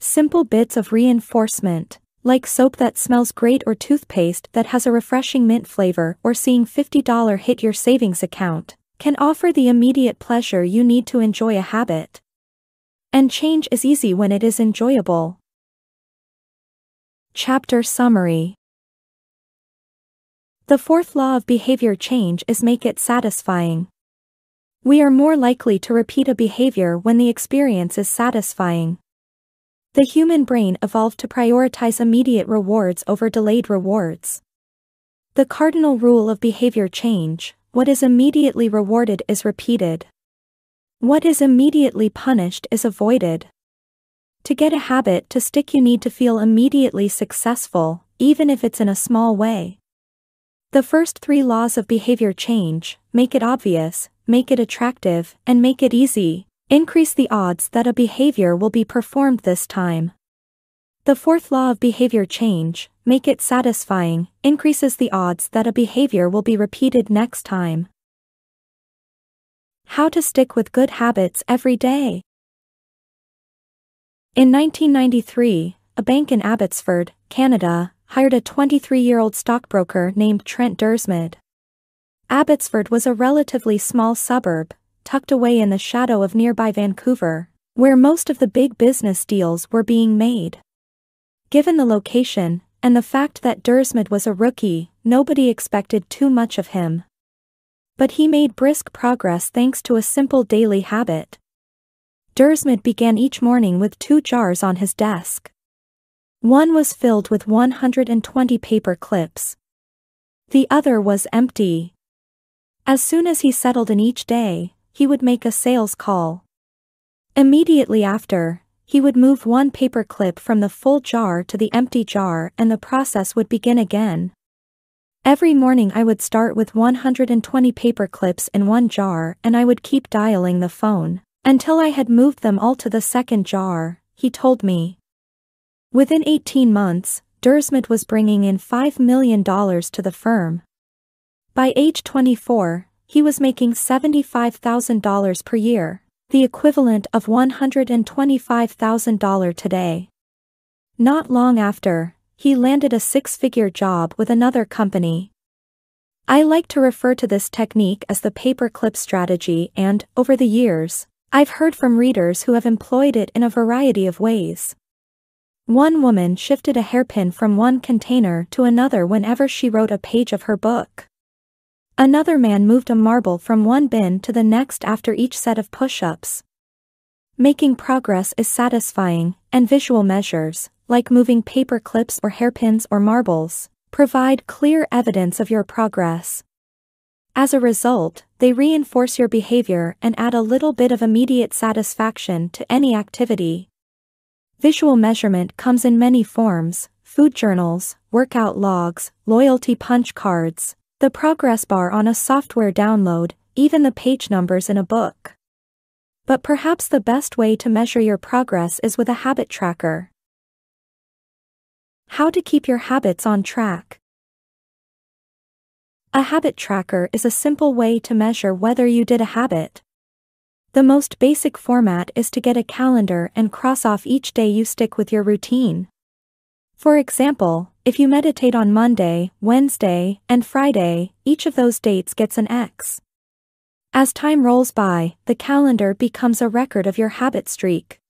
Simple bits of reinforcement, like soap that smells great or toothpaste that has a refreshing mint flavor or seeing $50 hit your savings account, can offer the immediate pleasure you need to enjoy a habit. And change is easy when it is enjoyable. Chapter Summary The fourth law of behavior change is make it satisfying. We are more likely to repeat a behavior when the experience is satisfying. The human brain evolved to prioritize immediate rewards over delayed rewards. The cardinal rule of behavior change what is immediately rewarded is repeated. What is immediately punished is avoided. To get a habit to stick, you need to feel immediately successful, even if it's in a small way. The first three laws of behavior change make it obvious, make it attractive, and make it easy increase the odds that a behavior will be performed this time. The fourth law of behavior change make it satisfying increases the odds that a behavior will be repeated next time. How to stick with good habits every day. In 1993, a bank in Abbotsford, Canada, hired a 23-year-old stockbroker named Trent Dyrsmid. Abbotsford was a relatively small suburb, tucked away in the shadow of nearby Vancouver, where most of the big business deals were being made. Given the location, and the fact that Dyrsmid was a rookie, nobody expected too much of him. But he made brisk progress thanks to a simple daily habit. Dyrsmid began each morning with two jars on his desk. One was filled with 120 paper clips. The other was empty. As soon as he settled in each day, he would make a sales call. Immediately after, he would move one paper clip from the full jar to the empty jar and the process would begin again. Every morning I would start with 120 paper clips in one jar and I would keep dialing the phone. Until I had moved them all to the second jar, he told me. Within 18 months, Dyrsmid was bringing in $5 million to the firm. By age 24, he was making $75,000 per year, the equivalent of $125,000 today. Not long after, he landed a six-figure job with another company. I like to refer to this technique as the paperclip strategy and, over the years, I've heard from readers who have employed it in a variety of ways. One woman shifted a hairpin from one container to another whenever she wrote a page of her book. Another man moved a marble from one bin to the next after each set of push-ups. Making progress is satisfying, and visual measures, like moving paper clips or hairpins or marbles, provide clear evidence of your progress. As a result, they reinforce your behavior and add a little bit of immediate satisfaction to any activity. Visual measurement comes in many forms food journals, workout logs, loyalty punch cards, the progress bar on a software download, even the page numbers in a book. But perhaps the best way to measure your progress is with a habit tracker. How to keep your habits on track. A habit tracker is a simple way to measure whether you did a habit. The most basic format is to get a calendar and cross off each day you stick with your routine. For example, if you meditate on Monday, Wednesday, and Friday, each of those dates gets an X. As time rolls by, the calendar becomes a record of your habit streak.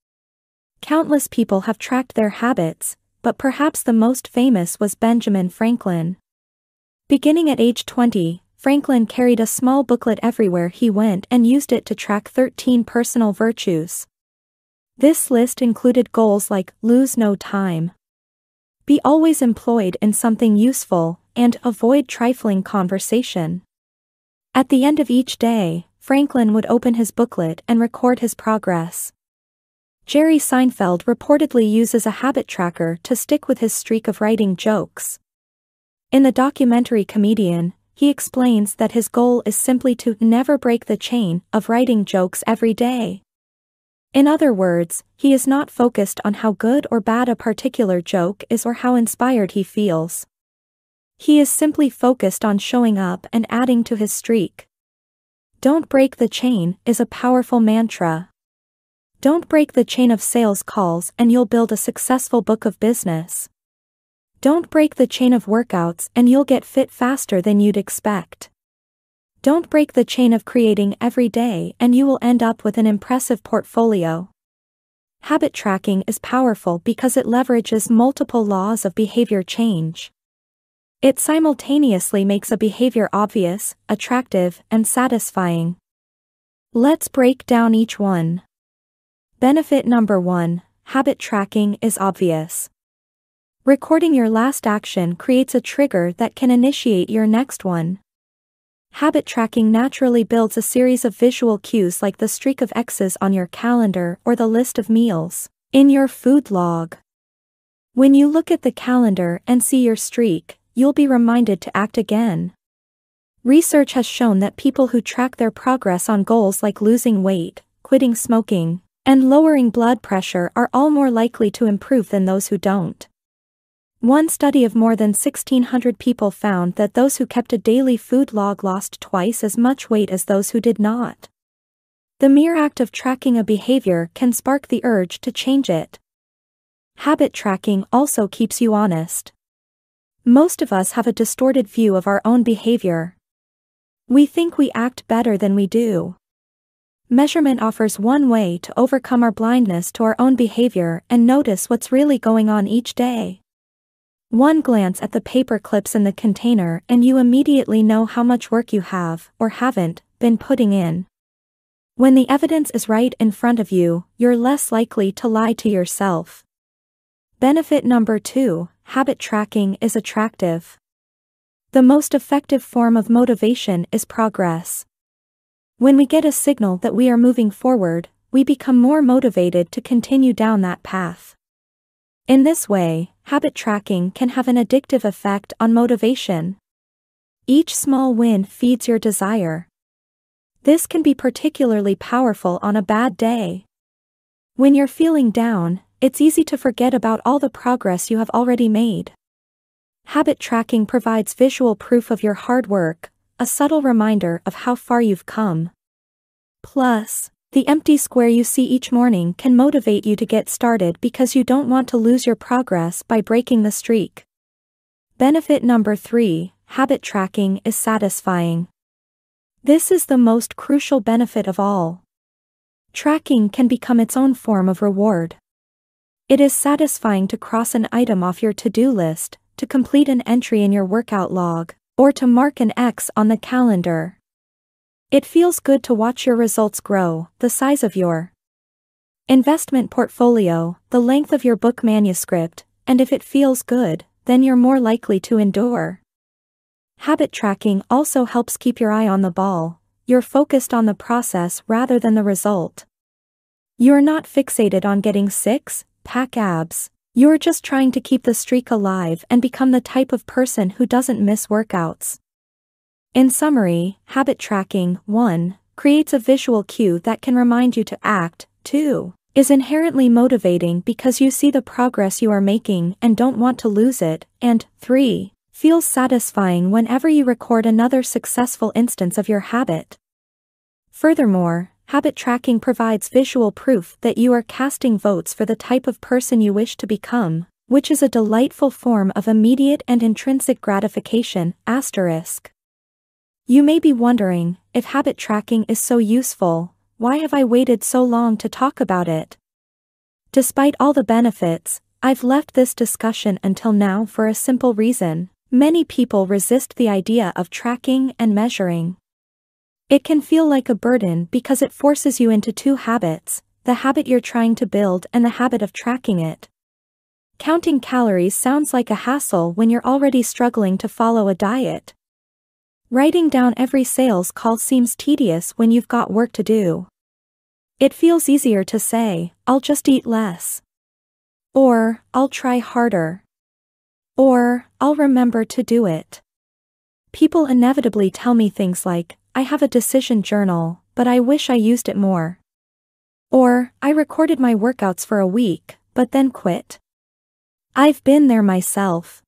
Countless people have tracked their habits, but perhaps the most famous was Benjamin Franklin. Beginning at age 20, Franklin carried a small booklet everywhere he went and used it to track 13 personal virtues. This list included goals like lose no time, be always employed in something useful, and avoid trifling conversation. At the end of each day, Franklin would open his booklet and record his progress. Jerry Seinfeld reportedly uses a habit tracker to stick with his streak of writing jokes. In the documentary Comedian, he explains that his goal is simply to never break the chain of writing jokes every day. In other words, he is not focused on how good or bad a particular joke is or how inspired he feels. He is simply focused on showing up and adding to his streak. Don't break the chain is a powerful mantra. Don't break the chain of sales calls and you'll build a successful book of business. Don't break the chain of workouts and you'll get fit faster than you'd expect. Don't break the chain of creating every day and you will end up with an impressive portfolio. Habit tracking is powerful because it leverages multiple laws of behavior change. It simultaneously makes a behavior obvious, attractive, and satisfying. Let's break down each one. Benefit number 1 Habit tracking is obvious. Recording your last action creates a trigger that can initiate your next one. Habit tracking naturally builds a series of visual cues like the streak of X's on your calendar or the list of meals in your food log. When you look at the calendar and see your streak, you'll be reminded to act again. Research has shown that people who track their progress on goals like losing weight, quitting smoking, and lowering blood pressure are all more likely to improve than those who don't. One study of more than 1,600 people found that those who kept a daily food log lost twice as much weight as those who did not. The mere act of tracking a behavior can spark the urge to change it. Habit tracking also keeps you honest. Most of us have a distorted view of our own behavior. We think we act better than we do. Measurement offers one way to overcome our blindness to our own behavior and notice what's really going on each day. One glance at the paper clips in the container and you immediately know how much work you have, or haven't, been putting in. When the evidence is right in front of you, you're less likely to lie to yourself. Benefit number 2 Habit tracking is attractive. The most effective form of motivation is progress. When we get a signal that we are moving forward, we become more motivated to continue down that path. In this way, habit tracking can have an addictive effect on motivation. Each small win feeds your desire. This can be particularly powerful on a bad day. When you're feeling down, it's easy to forget about all the progress you have already made. Habit tracking provides visual proof of your hard work, a subtle reminder of how far you've come. Plus, the empty square you see each morning can motivate you to get started because you don't want to lose your progress by breaking the streak. Benefit number 3 Habit tracking is satisfying. This is the most crucial benefit of all. Tracking can become its own form of reward. It is satisfying to cross an item off your to do list, to complete an entry in your workout log, or to mark an X on the calendar. It feels good to watch your results grow, the size of your investment portfolio, the length of your book manuscript, and if it feels good, then you're more likely to endure. Habit tracking also helps keep your eye on the ball, you're focused on the process rather than the result. You're not fixated on getting six, pack abs, you're just trying to keep the streak alive and become the type of person who doesn't miss workouts. In summary, habit tracking 1. creates a visual cue that can remind you to act, 2. is inherently motivating because you see the progress you are making and don't want to lose it, and 3. feels satisfying whenever you record another successful instance of your habit. Furthermore, habit tracking provides visual proof that you are casting votes for the type of person you wish to become, which is a delightful form of immediate and intrinsic gratification, asterisk. You may be wondering, if habit tracking is so useful, why have I waited so long to talk about it? Despite all the benefits, I've left this discussion until now for a simple reason. Many people resist the idea of tracking and measuring. It can feel like a burden because it forces you into two habits, the habit you're trying to build and the habit of tracking it. Counting calories sounds like a hassle when you're already struggling to follow a diet. Writing down every sales call seems tedious when you've got work to do. It feels easier to say, I'll just eat less. Or, I'll try harder. Or, I'll remember to do it. People inevitably tell me things like, I have a decision journal, but I wish I used it more. Or, I recorded my workouts for a week, but then quit. I've been there myself.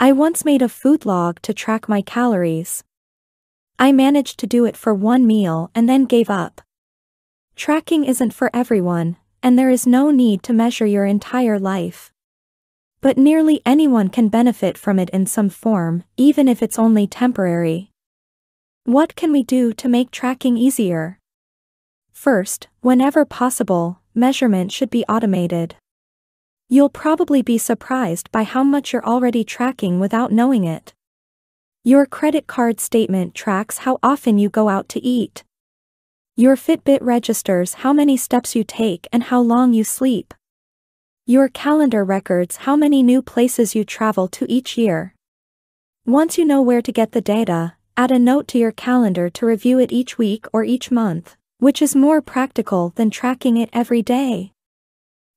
I once made a food log to track my calories. I managed to do it for one meal and then gave up. Tracking isn't for everyone, and there is no need to measure your entire life. But nearly anyone can benefit from it in some form, even if it's only temporary. What can we do to make tracking easier? First, whenever possible, measurement should be automated. You'll probably be surprised by how much you're already tracking without knowing it. Your credit card statement tracks how often you go out to eat. Your Fitbit registers how many steps you take and how long you sleep. Your calendar records how many new places you travel to each year. Once you know where to get the data, Add a note to your calendar to review it each week or each month, which is more practical than tracking it every day.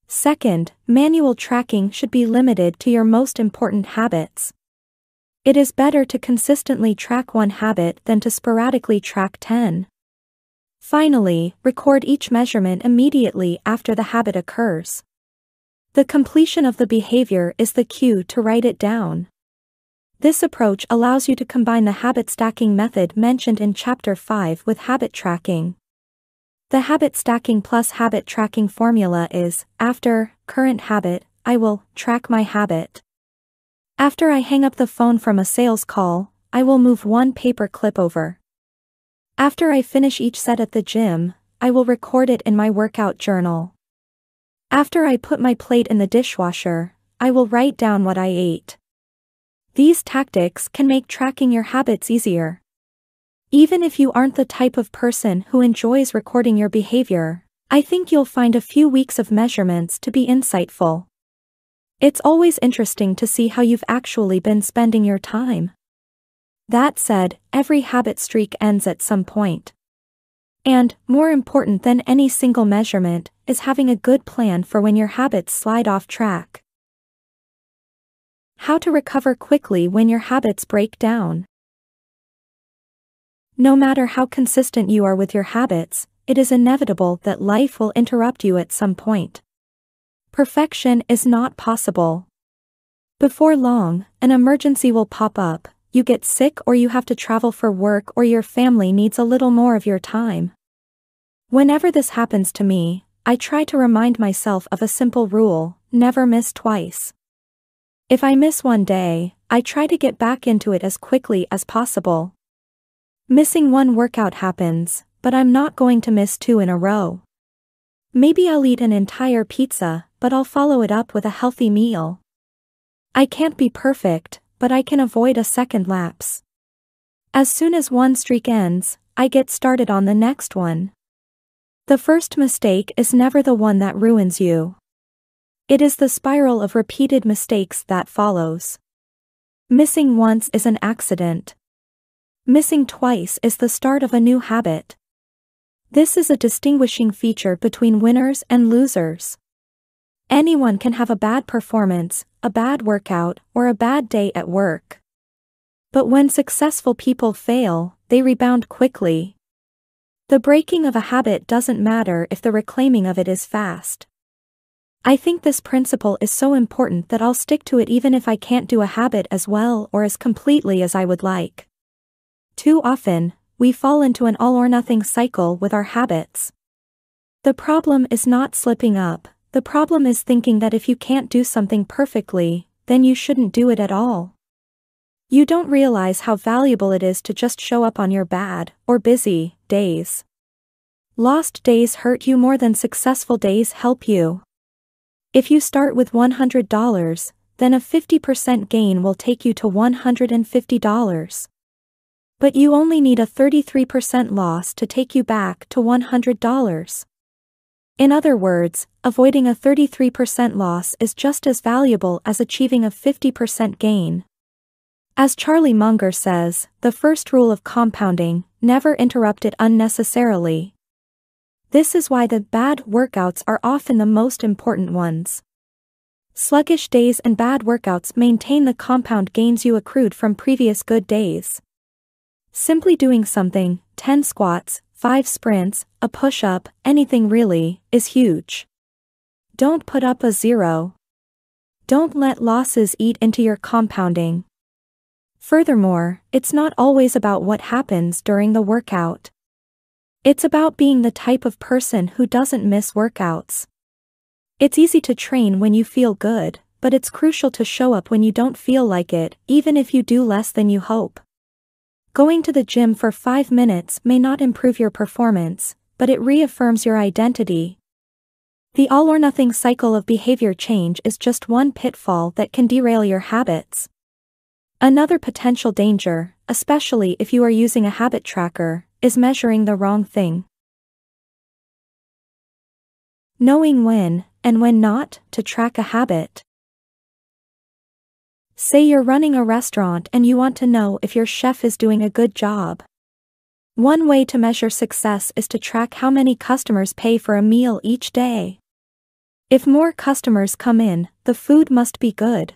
Second, manual tracking should be limited to your most important habits. It is better to consistently track one habit than to sporadically track 10. Finally, record each measurement immediately after the habit occurs. The completion of the behavior is the cue to write it down. This approach allows you to combine the habit stacking method mentioned in Chapter 5 with habit tracking. The habit stacking plus habit tracking formula is, after, current habit, I will, track my habit. After I hang up the phone from a sales call, I will move one paper clip over. After I finish each set at the gym, I will record it in my workout journal. After I put my plate in the dishwasher, I will write down what I ate. These tactics can make tracking your habits easier. Even if you aren't the type of person who enjoys recording your behavior, I think you'll find a few weeks of measurements to be insightful. It's always interesting to see how you've actually been spending your time. That said, every habit streak ends at some point. And, more important than any single measurement, is having a good plan for when your habits slide off track. How to recover quickly when your habits break down. No matter how consistent you are with your habits, it is inevitable that life will interrupt you at some point. Perfection is not possible. Before long, an emergency will pop up, you get sick or you have to travel for work or your family needs a little more of your time. Whenever this happens to me, I try to remind myself of a simple rule never miss twice. If I miss one day, I try to get back into it as quickly as possible. Missing one workout happens, but I'm not going to miss two in a row. Maybe I'll eat an entire pizza, but I'll follow it up with a healthy meal. I can't be perfect, but I can avoid a second lapse. As soon as one streak ends, I get started on the next one. The first mistake is never the one that ruins you. It is the spiral of repeated mistakes that follows. Missing once is an accident. Missing twice is the start of a new habit. This is a distinguishing feature between winners and losers. Anyone can have a bad performance, a bad workout, or a bad day at work. But when successful people fail, they rebound quickly. The breaking of a habit doesn't matter if the reclaiming of it is fast. I think this principle is so important that I'll stick to it even if I can't do a habit as well or as completely as I would like. Too often, we fall into an all or nothing cycle with our habits. The problem is not slipping up, the problem is thinking that if you can't do something perfectly, then you shouldn't do it at all. You don't realize how valuable it is to just show up on your bad, or busy, days. Lost days hurt you more than successful days help you. If you start with $100, then a 50% gain will take you to $150. But you only need a 33% loss to take you back to $100. In other words, avoiding a 33% loss is just as valuable as achieving a 50% gain. As Charlie Munger says, the first rule of compounding, never interrupt it unnecessarily. This is why the bad workouts are often the most important ones. Sluggish days and bad workouts maintain the compound gains you accrued from previous good days. Simply doing something, 10 squats, 5 sprints, a push up, anything really, is huge. Don't put up a zero. Don't let losses eat into your compounding. Furthermore, it's not always about what happens during the workout. It's about being the type of person who doesn't miss workouts. It's easy to train when you feel good, but it's crucial to show up when you don't feel like it, even if you do less than you hope. Going to the gym for 5 minutes may not improve your performance, but it reaffirms your identity. The all or nothing cycle of behavior change is just one pitfall that can derail your habits. Another potential danger, especially if you are using a habit tracker, is measuring the wrong thing. Knowing when, and when not, to track a habit. Say you're running a restaurant and you want to know if your chef is doing a good job. One way to measure success is to track how many customers pay for a meal each day. If more customers come in, the food must be good.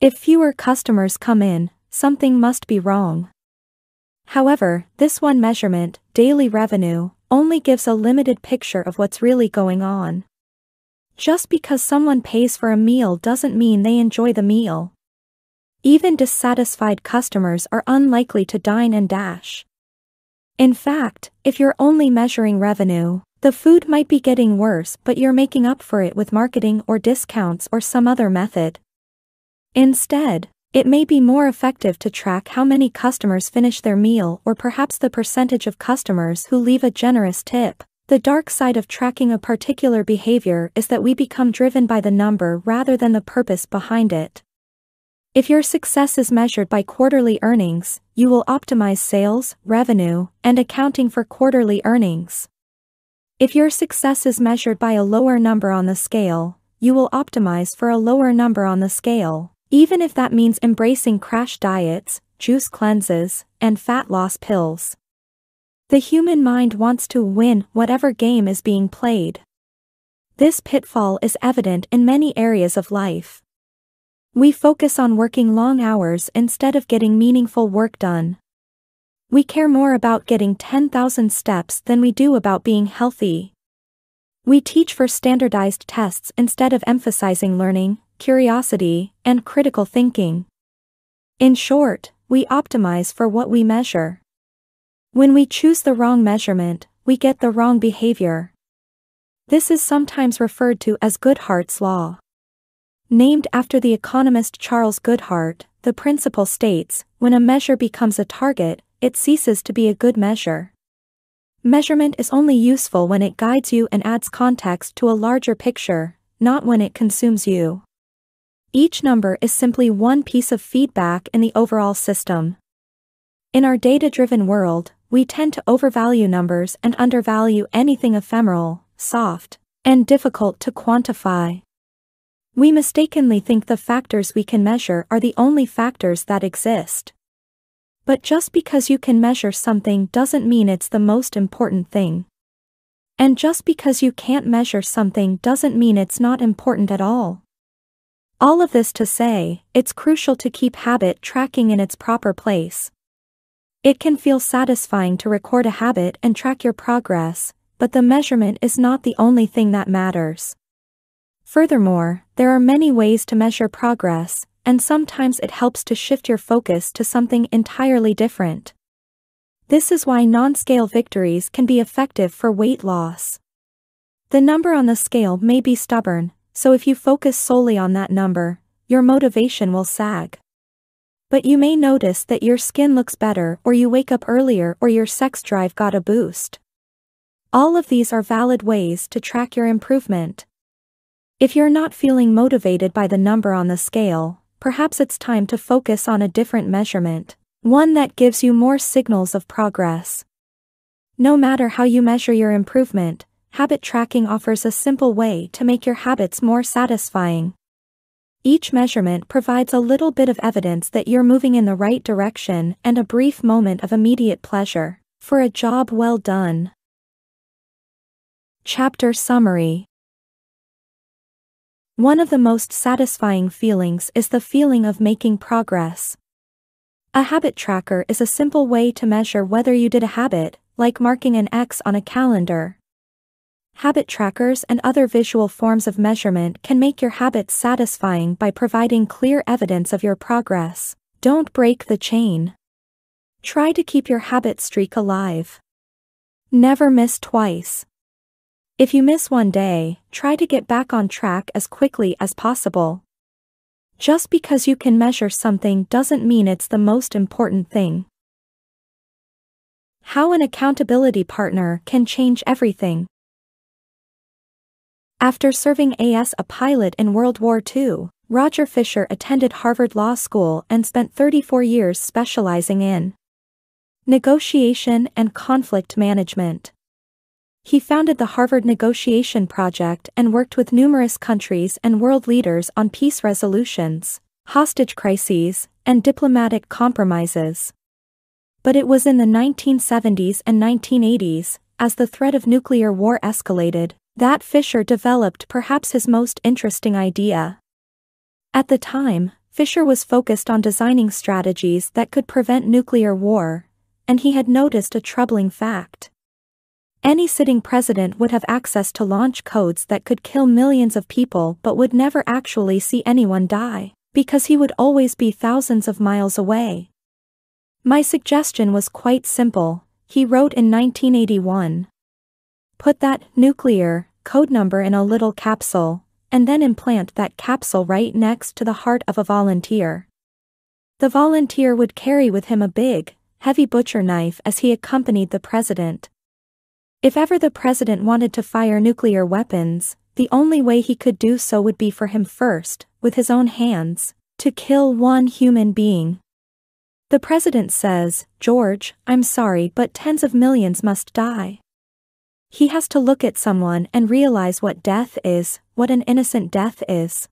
If fewer customers come in, something must be wrong. However, this one measurement, daily revenue, only gives a limited picture of what's really going on. Just because someone pays for a meal doesn't mean they enjoy the meal. Even dissatisfied customers are unlikely to dine and dash. In fact, if you're only measuring revenue, the food might be getting worse but you're making up for it with marketing or discounts or some other method. Instead, it may be more effective to track how many customers finish their meal or perhaps the percentage of customers who leave a generous tip. The dark side of tracking a particular behavior is that we become driven by the number rather than the purpose behind it. If your success is measured by quarterly earnings, you will optimize sales, revenue, and accounting for quarterly earnings. If your success is measured by a lower number on the scale, you will optimize for a lower number on the scale, even if that means embracing crash diets, juice cleanses, and fat loss pills. The human mind wants to win whatever game is being played. This pitfall is evident in many areas of life. We focus on working long hours instead of getting meaningful work done. We care more about getting 10,000 steps than we do about being healthy. We teach for standardized tests instead of emphasizing learning, curiosity, and critical thinking. In short, we optimize for what we measure. When we choose the wrong measurement, we get the wrong behavior. This is sometimes referred to as Goodhart's Law. Named after the economist Charles Goodhart, the principle states, when a measure becomes a target, it ceases to be a good measure. Measurement is only useful when it guides you and adds context to a larger picture, not when it consumes you. Each number is simply one piece of feedback in the overall system. In our data-driven world, we tend to overvalue numbers and undervalue anything ephemeral, soft, and difficult to quantify. We mistakenly think the factors we can measure are the only factors that exist. But just because you can measure something doesn't mean it's the most important thing. And just because you can't measure something doesn't mean it's not important at all. All of this to say, it's crucial to keep habit tracking in its proper place. It can feel satisfying to record a habit and track your progress, but the measurement is not the only thing that matters. Furthermore, there are many ways to measure progress, and sometimes it helps to shift your focus to something entirely different. This is why non-scale victories can be effective for weight loss. The number on the scale may be stubborn, so if you focus solely on that number, your motivation will sag. But you may notice that your skin looks better or you wake up earlier or your sex drive got a boost. All of these are valid ways to track your improvement. If you're not feeling motivated by the number on the scale, perhaps it's time to focus on a different measurement, one that gives you more signals of progress. No matter how you measure your improvement, habit tracking offers a simple way to make your habits more satisfying. Each measurement provides a little bit of evidence that you're moving in the right direction and a brief moment of immediate pleasure, for a job well done. Chapter Summary One of the most satisfying feelings is the feeling of making progress. A habit tracker is a simple way to measure whether you did a habit, like marking an X on a calendar, Habit trackers and other visual forms of measurement can make your habits satisfying by providing clear evidence of your progress. Don't break the chain. Try to keep your habit streak alive. Never miss twice. If you miss one day, try to get back on track as quickly as possible. Just because you can measure something doesn't mean it's the most important thing. How an accountability partner can change everything. After serving as a pilot in World War II, Roger Fisher attended Harvard Law School and spent 34 years specializing in negotiation and conflict management. He founded the Harvard Negotiation Project and worked with numerous countries and world leaders on peace resolutions, hostage crises, and diplomatic compromises. But it was in the 1970s and 1980s, as the threat of nuclear war escalated, that Fisher developed perhaps his most interesting idea. At the time, Fisher was focused on designing strategies that could prevent nuclear war, and he had noticed a troubling fact. Any sitting president would have access to launch codes that could kill millions of people but would never actually see anyone die, because he would always be thousands of miles away. My suggestion was quite simple, he wrote in 1981. Put that nuclear code number in a little capsule, and then implant that capsule right next to the heart of a volunteer. The volunteer would carry with him a big, heavy butcher knife as he accompanied the president. If ever the president wanted to fire nuclear weapons, the only way he could do so would be for him first, with his own hands, to kill one human being. The president says, George, I'm sorry but tens of millions must die. He has to look at someone and realize what death is, what an innocent death is.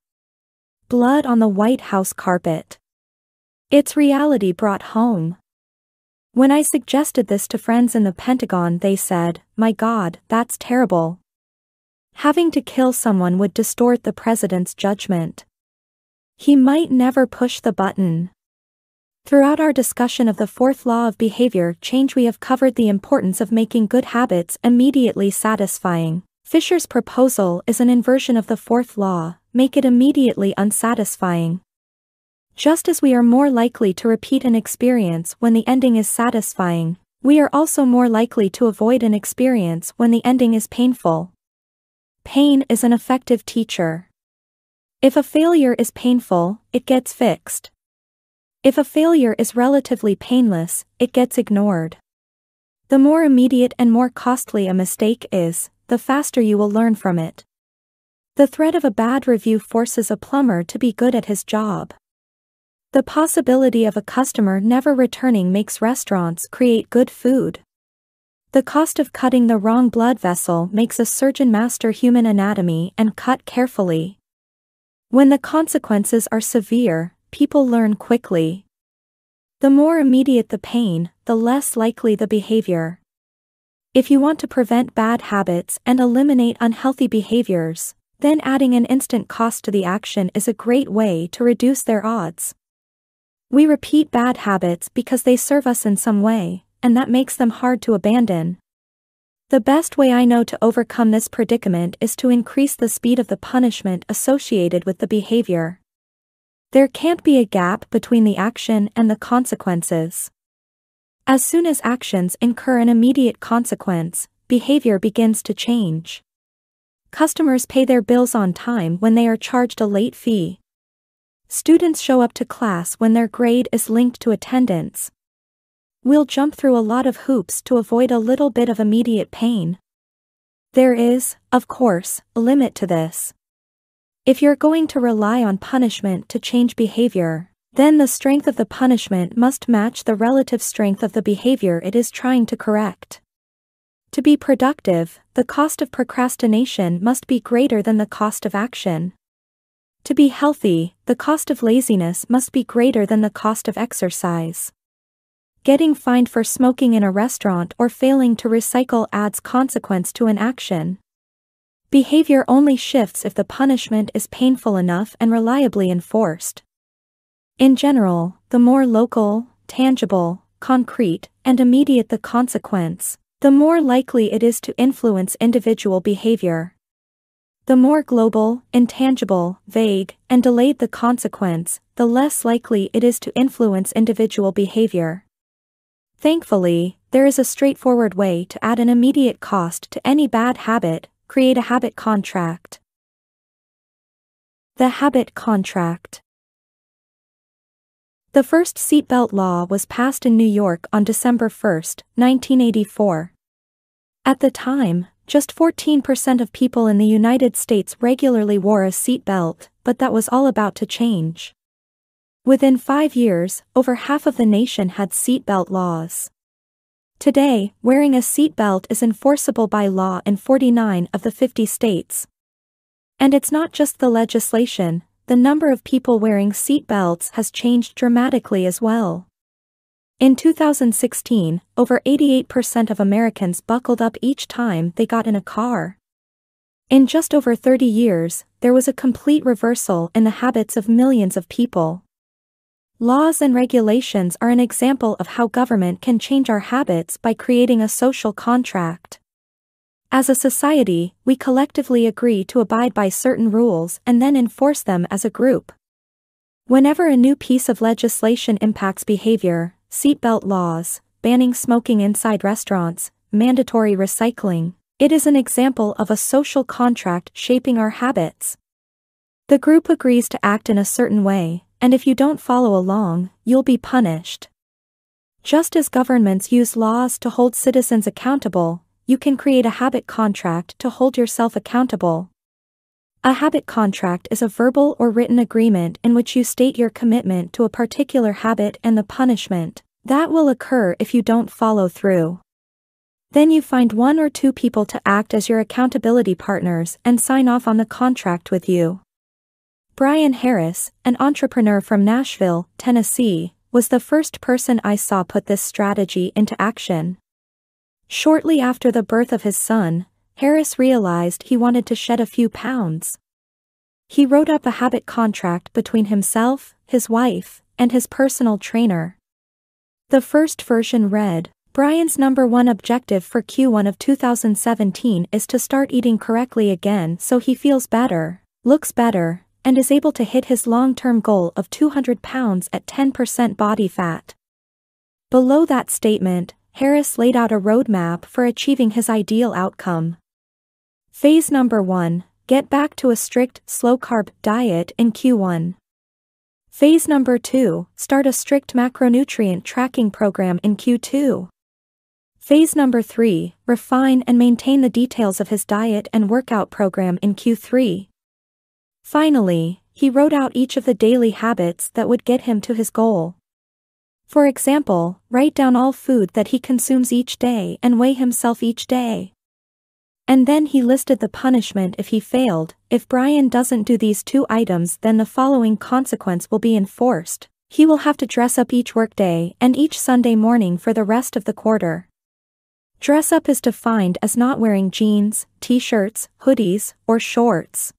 Blood on the White House carpet. It's reality brought home. When I suggested this to friends in the Pentagon, they said, My God, that's terrible. Having to kill someone would distort the president's judgment. He might never push the button. Throughout our discussion of the fourth law of behavior change we have covered the importance of making good habits immediately satisfying. Fisher's proposal is an inversion of the fourth law, make it immediately unsatisfying. Just as we are more likely to repeat an experience when the ending is satisfying, we are also more likely to avoid an experience when the ending is painful. Pain is an effective teacher. If a failure is painful, it gets fixed. If a failure is relatively painless, it gets ignored. The more immediate and more costly a mistake is, the faster you will learn from it. The threat of a bad review forces a plumber to be good at his job. The possibility of a customer never returning makes restaurants create good food. The cost of cutting the wrong blood vessel makes a surgeon master human anatomy and cut carefully. When the consequences are severe, people learn quickly. The more immediate the pain, the less likely the behavior. If you want to prevent bad habits and eliminate unhealthy behaviors, then adding an instant cost to the action is a great way to reduce their odds. We repeat bad habits because they serve us in some way, and that makes them hard to abandon. The best way I know to overcome this predicament is to increase the speed of the punishment associated with the behavior. There can't be a gap between the action and the consequences. As soon as actions incur an immediate consequence, behavior begins to change. Customers pay their bills on time when they are charged a late fee. Students show up to class when their grade is linked to attendance. We'll jump through a lot of hoops to avoid a little bit of immediate pain. There is, of course, a limit to this. If you're going to rely on punishment to change behavior, then the strength of the punishment must match the relative strength of the behavior it is trying to correct. To be productive, the cost of procrastination must be greater than the cost of action. To be healthy, the cost of laziness must be greater than the cost of exercise. Getting fined for smoking in a restaurant or failing to recycle adds consequence to an action. Behavior only shifts if the punishment is painful enough and reliably enforced. In general, the more local, tangible, concrete, and immediate the consequence, the more likely it is to influence individual behavior. The more global, intangible, vague, and delayed the consequence, the less likely it is to influence individual behavior. Thankfully, there is a straightforward way to add an immediate cost to any bad habit, create a habit contract. The habit contract. The first seatbelt law was passed in New York on December 1, 1984. At the time, just 14% of people in the United States regularly wore a seatbelt, but that was all about to change. Within five years, over half of the nation had seatbelt laws. Today, wearing a seatbelt is enforceable by law in 49 of the 50 states. And it's not just the legislation, the number of people wearing seatbelts has changed dramatically as well. In 2016, over 88% of Americans buckled up each time they got in a car. In just over 30 years, there was a complete reversal in the habits of millions of people. Laws and regulations are an example of how government can change our habits by creating a social contract. As a society, we collectively agree to abide by certain rules and then enforce them as a group. Whenever a new piece of legislation impacts behavior, seatbelt laws, banning smoking inside restaurants, mandatory recycling, it is an example of a social contract shaping our habits. The group agrees to act in a certain way, and if you don't follow along, you'll be punished. Just as governments use laws to hold citizens accountable, you can create a habit contract to hold yourself accountable. A habit contract is a verbal or written agreement in which you state your commitment to a particular habit and the punishment that will occur if you don't follow through. Then you find one or two people to act as your accountability partners and sign off on the contract with you. Brian Harris, an entrepreneur from Nashville, Tennessee, was the first person I saw put this strategy into action. Shortly after the birth of his son, Harris realized he wanted to shed a few pounds. He wrote up a habit contract between himself, his wife, and his personal trainer. The first version read, Brian's number one objective for Q1 of 2017 is to start eating correctly again so he feels better, looks better, and is able to hit his long-term goal of 200 pounds at 10% body fat. Below that statement, Harris laid out a roadmap for achieving his ideal outcome. Phase number 1 Get back to a strict, slow carb diet in Q1. Phase number 2 Start a strict macronutrient tracking program in Q2. Phase number 3 Refine and maintain the details of his diet and workout program in Q3. Finally, he wrote out each of the daily habits that would get him to his goal. For example, write down all food that he consumes each day and weigh himself each day. And then he listed the punishment if he failed, if Brian doesn't do these two items then the following consequence will be enforced. He will have to dress up each workday and each Sunday morning for the rest of the quarter. Dress up is defined as not wearing jeans, t-shirts, hoodies, or shorts.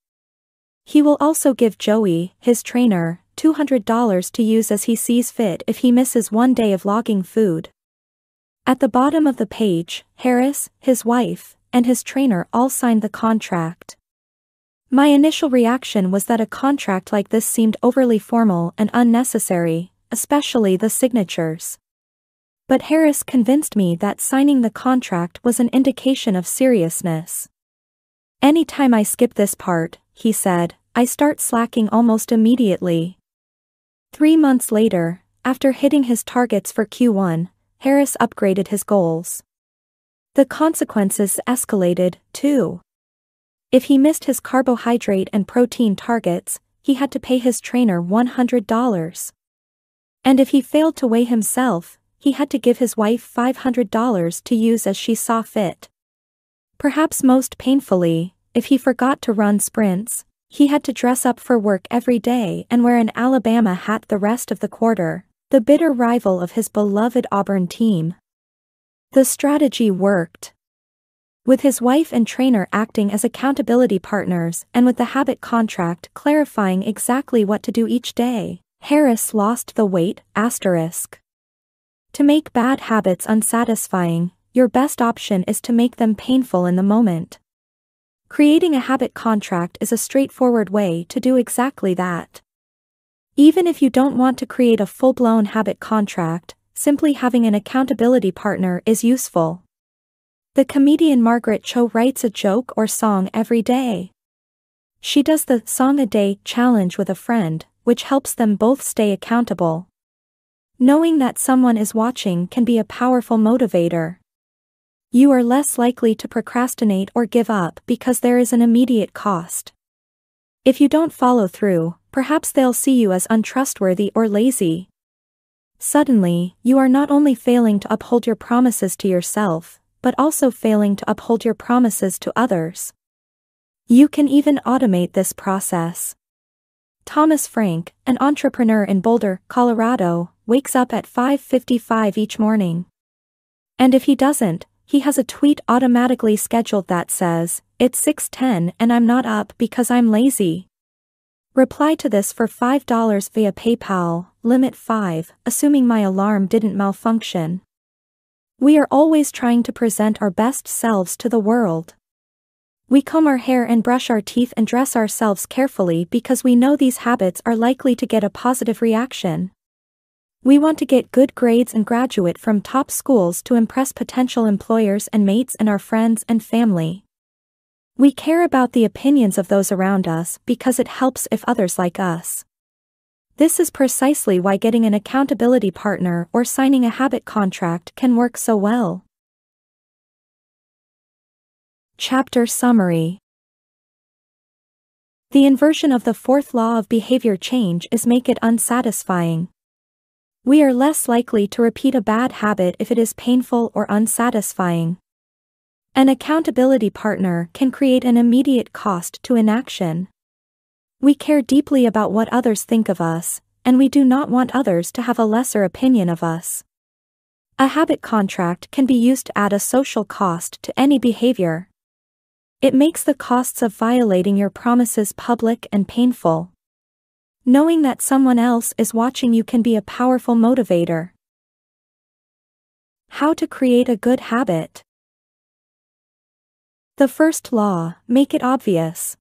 He will also give Joey, his trainer, $200 to use as he sees fit if he misses one day of logging food. At the bottom of the page, Harris, his wife, and his trainer all signed the contract. My initial reaction was that a contract like this seemed overly formal and unnecessary, especially the signatures. But Harris convinced me that signing the contract was an indication of seriousness. Anytime I skip this part, he said, I start slacking almost immediately. Three months later, after hitting his targets for Q1, Harris upgraded his goals. The consequences escalated, too. If he missed his carbohydrate and protein targets, he had to pay his trainer $100. And if he failed to weigh himself, he had to give his wife $500 to use as she saw fit. Perhaps most painfully, if he forgot to run sprints, he had to dress up for work every day and wear an Alabama hat the rest of the quarter, the bitter rival of his beloved Auburn team. The strategy worked. With his wife and trainer acting as accountability partners and with the habit contract clarifying exactly what to do each day, Harris lost the weight, asterisk. To make bad habits unsatisfying, your best option is to make them painful in the moment. Creating a habit contract is a straightforward way to do exactly that. Even if you don't want to create a full-blown habit contract, simply having an accountability partner is useful. The comedian Margaret Cho writes a joke or song every day. She does the Song a Day challenge with a friend, which helps them both stay accountable. Knowing that someone is watching can be a powerful motivator. You are less likely to procrastinate or give up because there is an immediate cost. If you don't follow through, perhaps they'll see you as untrustworthy or lazy. Suddenly, you are not only failing to uphold your promises to yourself, but also failing to uphold your promises to others. You can even automate this process. Thomas Frank, an entrepreneur in Boulder, Colorado, wakes up at 5.55 each morning. And if he doesn't, he has a tweet automatically scheduled that says, It's 6.10 and I'm not up because I'm lazy. Reply to this for $5 via PayPal, limit 5, assuming my alarm didn't malfunction. We are always trying to present our best selves to the world. We comb our hair and brush our teeth and dress ourselves carefully because we know these habits are likely to get a positive reaction. We want to get good grades and graduate from top schools to impress potential employers and mates and our friends and family. We care about the opinions of those around us because it helps if others like us. This is precisely why getting an accountability partner or signing a habit contract can work so well. Chapter Summary The inversion of the fourth law of behavior change is make it unsatisfying. We are less likely to repeat a bad habit if it is painful or unsatisfying. An accountability partner can create an immediate cost to inaction. We care deeply about what others think of us, and we do not want others to have a lesser opinion of us. A habit contract can be used to add a social cost to any behavior. It makes the costs of violating your promises public and painful. Knowing that someone else is watching you can be a powerful motivator. How to create a good habit. The first law, make it obvious.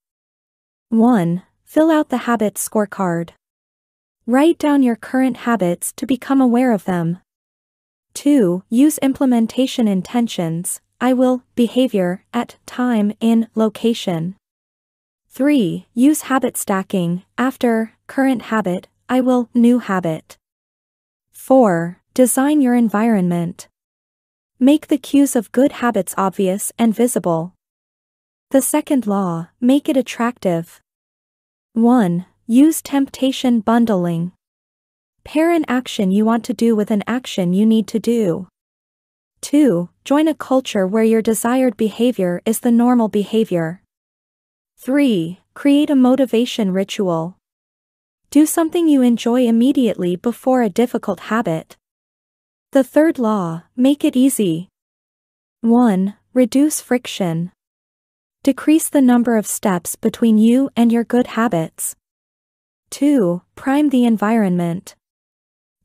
1. Fill out the habit scorecard. Write down your current habits to become aware of them. 2. Use implementation intentions, I will, behavior, at, time, in, location. 3. Use habit stacking, after, current habit, I will, new habit. 4. Design your environment. Make the cues of good habits obvious and visible. The second law, make it attractive. 1. Use temptation bundling. Pair an action you want to do with an action you need to do. 2. Join a culture where your desired behavior is the normal behavior. 3. Create a motivation ritual. Do something you enjoy immediately before a difficult habit. The third law, make it easy. 1. Reduce friction. Decrease the number of steps between you and your good habits. 2. Prime the environment.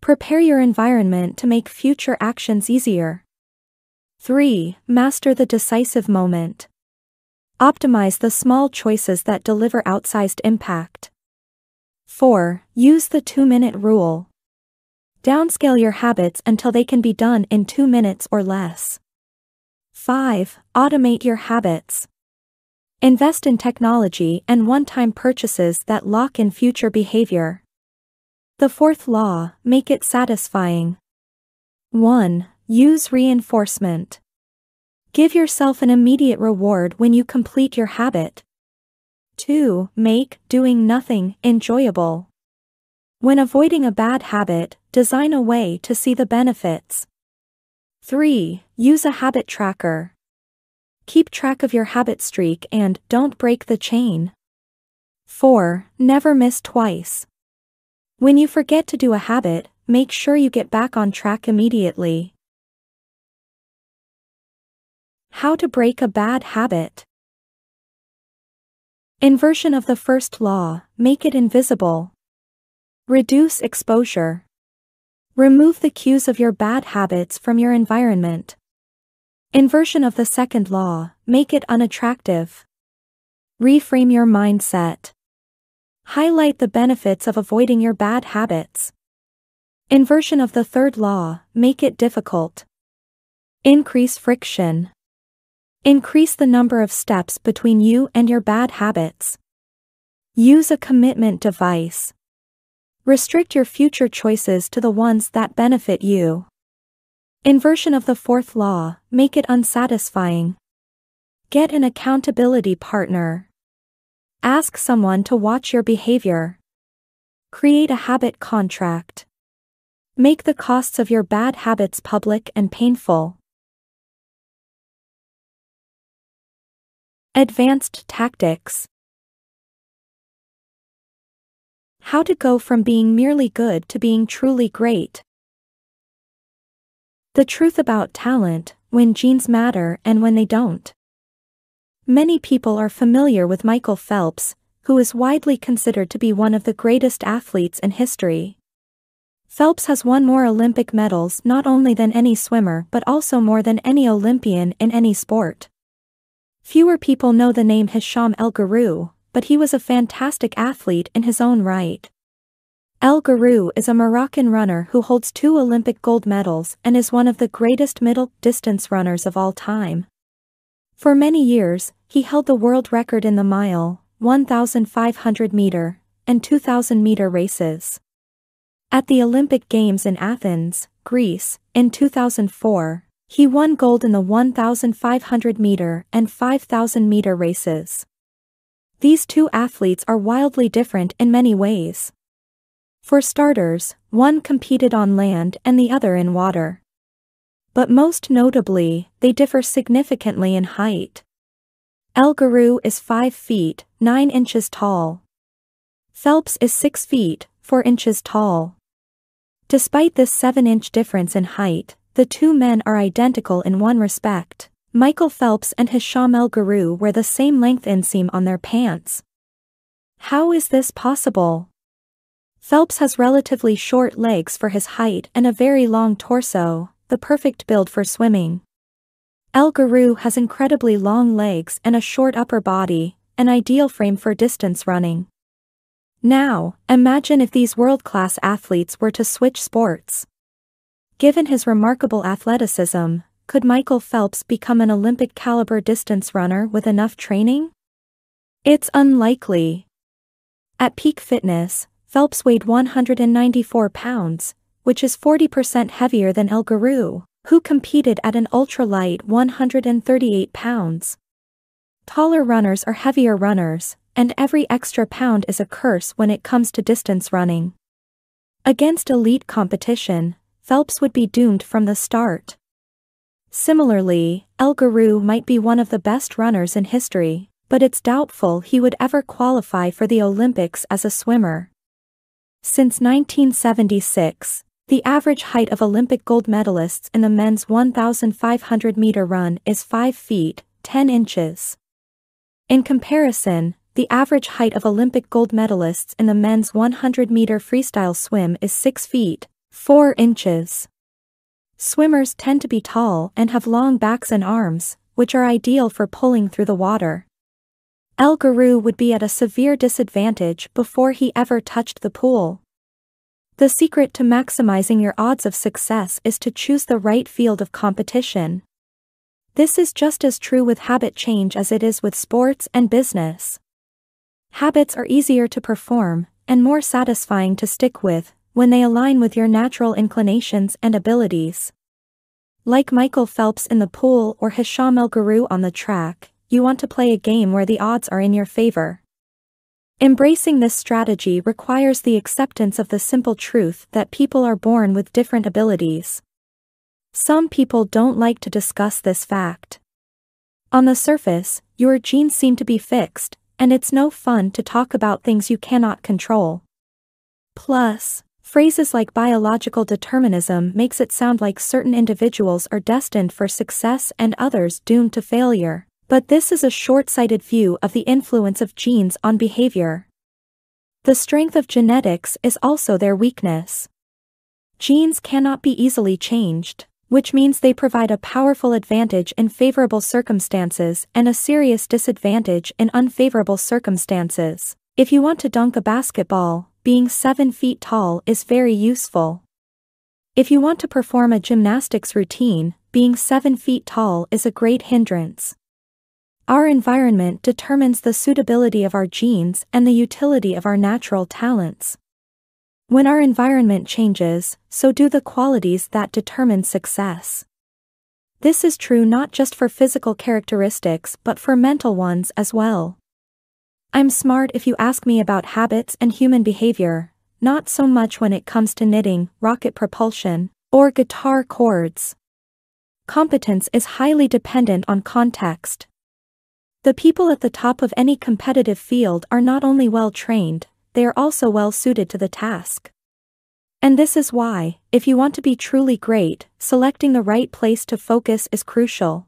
Prepare your environment to make future actions easier. 3. Master the decisive moment. Optimize the small choices that deliver outsized impact. 4. Use the 2 minute rule. Downscale your habits until they can be done in 2 minutes or less. 5. Automate your habits. Invest in technology and one-time purchases that lock in future behavior. The fourth law, make it satisfying. 1. Use reinforcement. Give yourself an immediate reward when you complete your habit. 2. Make doing nothing enjoyable. When avoiding a bad habit, design a way to see the benefits. 3. Use a habit tracker. Keep track of your habit streak and don't break the chain. 4. Never miss twice. When you forget to do a habit, make sure you get back on track immediately. How to break a bad habit. Inversion of the first law, make it invisible. Reduce exposure. Remove the cues of your bad habits from your environment. Inversion of the second law, make it unattractive. Reframe your mindset. Highlight the benefits of avoiding your bad habits. Inversion of the third law, make it difficult. Increase friction. Increase the number of steps between you and your bad habits. Use a commitment device. Restrict your future choices to the ones that benefit you. Inversion of the fourth law, make it unsatisfying. Get an accountability partner. Ask someone to watch your behavior. Create a habit contract. Make the costs of your bad habits public and painful. Advanced Tactics How to go from being merely good to being truly great. The truth about talent, when genes matter and when they don't. Many people are familiar with Michael Phelps, who is widely considered to be one of the greatest athletes in history. Phelps has won more Olympic medals not only than any swimmer but also more than any Olympian in any sport. Fewer people know the name Hicham El Guerrouj, but he was a fantastic athlete in his own right. El Guerrouj is a Moroccan runner who holds two Olympic gold medals and is one of the greatest middle distance runners of all time. For many years, he held the world record in the mile, 1,500 meter, and 2,000 meter races. At the Olympic Games in Athens, Greece, in 2004, he won gold in the 1,500 meter and 5,000 meter races. These two athletes are wildly different in many ways. For starters, one competed on land and the other in water. But most notably, they differ significantly in height. El Guerrouj is 5 feet, 9 inches tall. Phelps is 6 feet, 4 inches tall. Despite this 7-inch difference in height, the two men are identical in one respect. Michael Phelps and Hicham El Guerrouj wear the same length inseam on their pants. How is this possible? Phelps has relatively short legs for his height and a very long torso, the perfect build for swimming. El Guerrouj has incredibly long legs and a short upper body, an ideal frame for distance running. Now, imagine if these world-class athletes were to switch sports. Given his remarkable athleticism, could Michael Phelps become an Olympic caliber distance runner with enough training? It's unlikely. At peak fitness, Phelps weighed 194 pounds, which is 40% heavier than El Guerrouj, who competed at an ultralight 138 pounds. Taller runners are heavier runners, and every extra pound is a curse when it comes to distance running. Against elite competition, Phelps would be doomed from the start. Similarly, El Guerrouj might be one of the best runners in history, but it's doubtful he would ever qualify for the Olympics as a swimmer. Since 1976, the average height of Olympic gold medalists in the men's 1,500 meter run is 5 feet, 10 inches. In comparison, the average height of Olympic gold medalists in the men's 100 meter freestyle swim is 6 feet, 4 inches. Swimmers tend to be tall and have long backs and arms, which are ideal for pulling through the water. El Guerrouj would be at a severe disadvantage before he ever touched the pool. The secret to maximizing your odds of success is to choose the right field of competition. This is just as true with habit change as it is with sports and business. Habits are easier to perform, and more satisfying to stick with, when they align with your natural inclinations and abilities. Like Michael Phelps in the pool or Hicham El Guerrouj on the track, you want to play a game where the odds are in your favor. Embracing this strategy requires the acceptance of the simple truth that people are born with different abilities. Some people don't like to discuss this fact. On the surface, your genes seem to be fixed, and it's no fun to talk about things you cannot control. Plus, Phrases like biological determinism makes it sound like certain individuals are destined for success and others doomed to failure, but this is a short-sighted view of the influence of genes on behavior. The strength of genetics is also their weakness. Genes cannot be easily changed, which means they provide a powerful advantage in favorable circumstances and a serious disadvantage in unfavorable circumstances. If you want to dunk a basketball, being 7 feet tall is very useful. If you want to perform a gymnastics routine, being 7 feet tall is a great hindrance. Our environment determines the suitability of our genes and the utility of our natural talents. When our environment changes, so do the qualities that determine success. This is true not just for physical characteristics but for mental ones as well. I'm smart if you ask me about habits and human behavior, not so much when it comes to knitting, rocket propulsion, or guitar chords. Competence is highly dependent on context. The people at the top of any competitive field are not only well trained, they are also well suited to the task. And this is why, if you want to be truly great, selecting the right place to focus is crucial.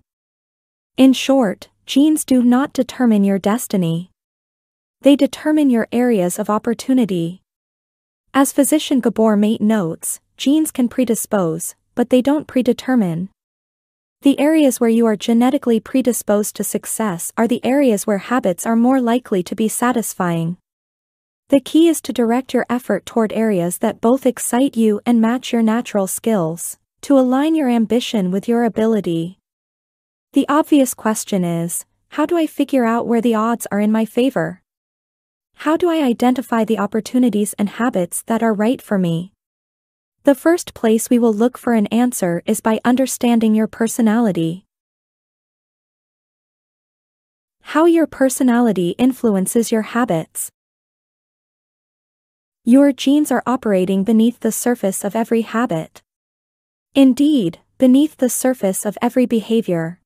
In short, genes do not determine your destiny. They determine your areas of opportunity. As physician Gabor Mate notes, genes can predispose, but they don't predetermine. The areas where you are genetically predisposed to success are the areas where habits are more likely to be satisfying. The key is to direct your effort toward areas that both excite you and match your natural skills, to align your ambition with your ability. The obvious question is, how do I figure out where the odds are in my favor? How do I identify the opportunities and habits that are right for me? The first place we will look for an answer is by understanding your personality. How your personality influences your habits. Your genes are operating beneath the surface of every habit. Indeed, beneath the surface of every behavior.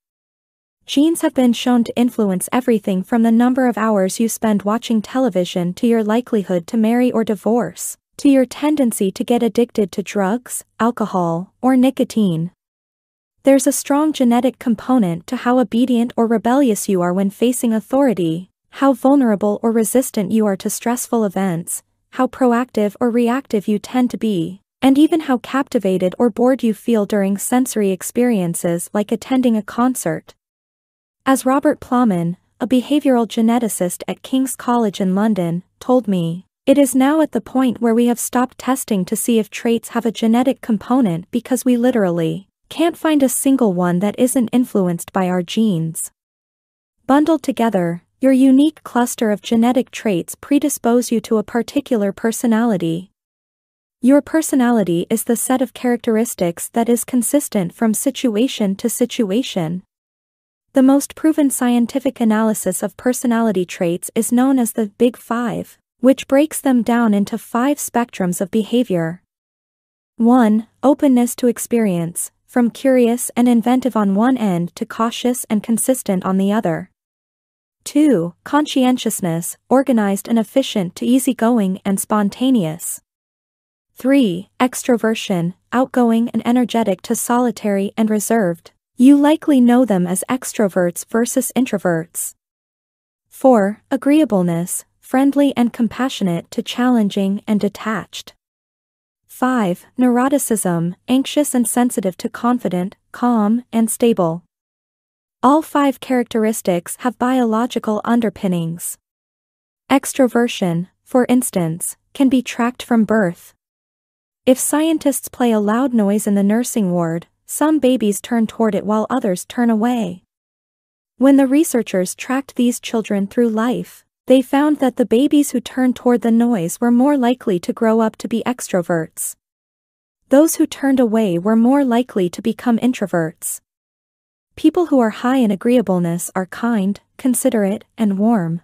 Genes have been shown to influence everything from the number of hours you spend watching television to your likelihood to marry or divorce, to your tendency to get addicted to drugs, alcohol, or nicotine. There's a strong genetic component to how obedient or rebellious you are when facing authority, how vulnerable or resistant you are to stressful events, how proactive or reactive you tend to be, and even how captivated or bored you feel during sensory experiences like attending a concert. As Robert Plomin, a behavioral geneticist at King's College in London, told me, it is now at the point where we have stopped testing to see if traits have a genetic component because we literally can't find a single one that isn't influenced by our genes. Bundled together, your unique cluster of genetic traits predispose you to a particular personality. Your personality is the set of characteristics that is consistent from situation to situation. The most proven scientific analysis of personality traits is known as the Big Five, which breaks them down into five spectrums of behavior. 1. Openness to experience, from curious and inventive on one end to cautious and consistent on the other. 2. Conscientiousness, organized and efficient to easygoing and spontaneous. 3. Extroversion, outgoing and energetic to solitary and reserved. You likely know them as extroverts versus introverts. 4. Agreeableness, friendly and compassionate to challenging and detached. 5. Neuroticism, anxious and sensitive to confident, calm, and stable. All five characteristics have biological underpinnings. Extroversion, for instance, can be tracked from birth. If scientists play a loud noise in the nursing ward, some babies turn toward it while others turn away. When the researchers tracked these children through life, they found that the babies who turned toward the noise were more likely to grow up to be extroverts. Those who turned away were more likely to become introverts. People who are high in agreeableness are kind, considerate, and warm.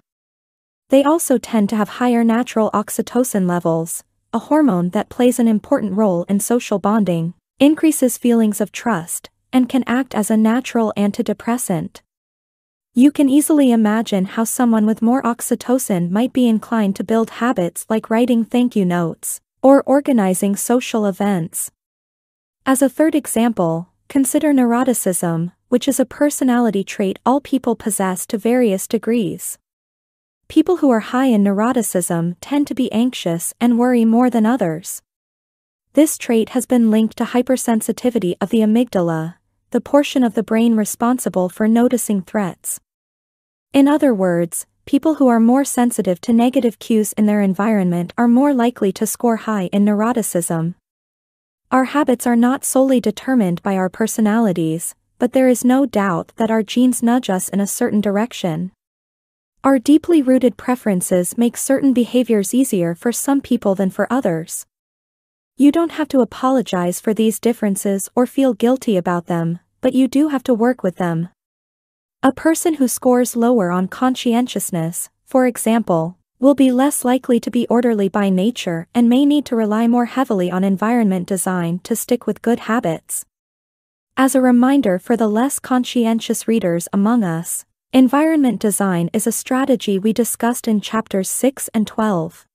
They also tend to have higher natural oxytocin levels, a hormone that plays an important role in social bonding, increases feelings of trust, and can act as a natural antidepressant. You can easily imagine how someone with more oxytocin might be inclined to build habits like writing thank you notes, or organizing social events. As a third example, consider neuroticism, which is a personality trait all people possess to various degrees. People who are high in neuroticism tend to be anxious and worry more than others. This trait has been linked to hypersensitivity of the amygdala, the portion of the brain responsible for noticing threats. In other words, people who are more sensitive to negative cues in their environment are more likely to score high in neuroticism. Our habits are not solely determined by our personalities, but there is no doubt that our genes nudge us in a certain direction. Our deeply rooted preferences make certain behaviors easier for some people than for others. You don't have to apologize for these differences or feel guilty about them, but you do have to work with them. A person who scores lower on conscientiousness, for example, will be less likely to be orderly by nature and may need to rely more heavily on environment design to stick with good habits. As a reminder for the less conscientious readers among us, environment design is a strategy we discussed in chapters 6 and 12.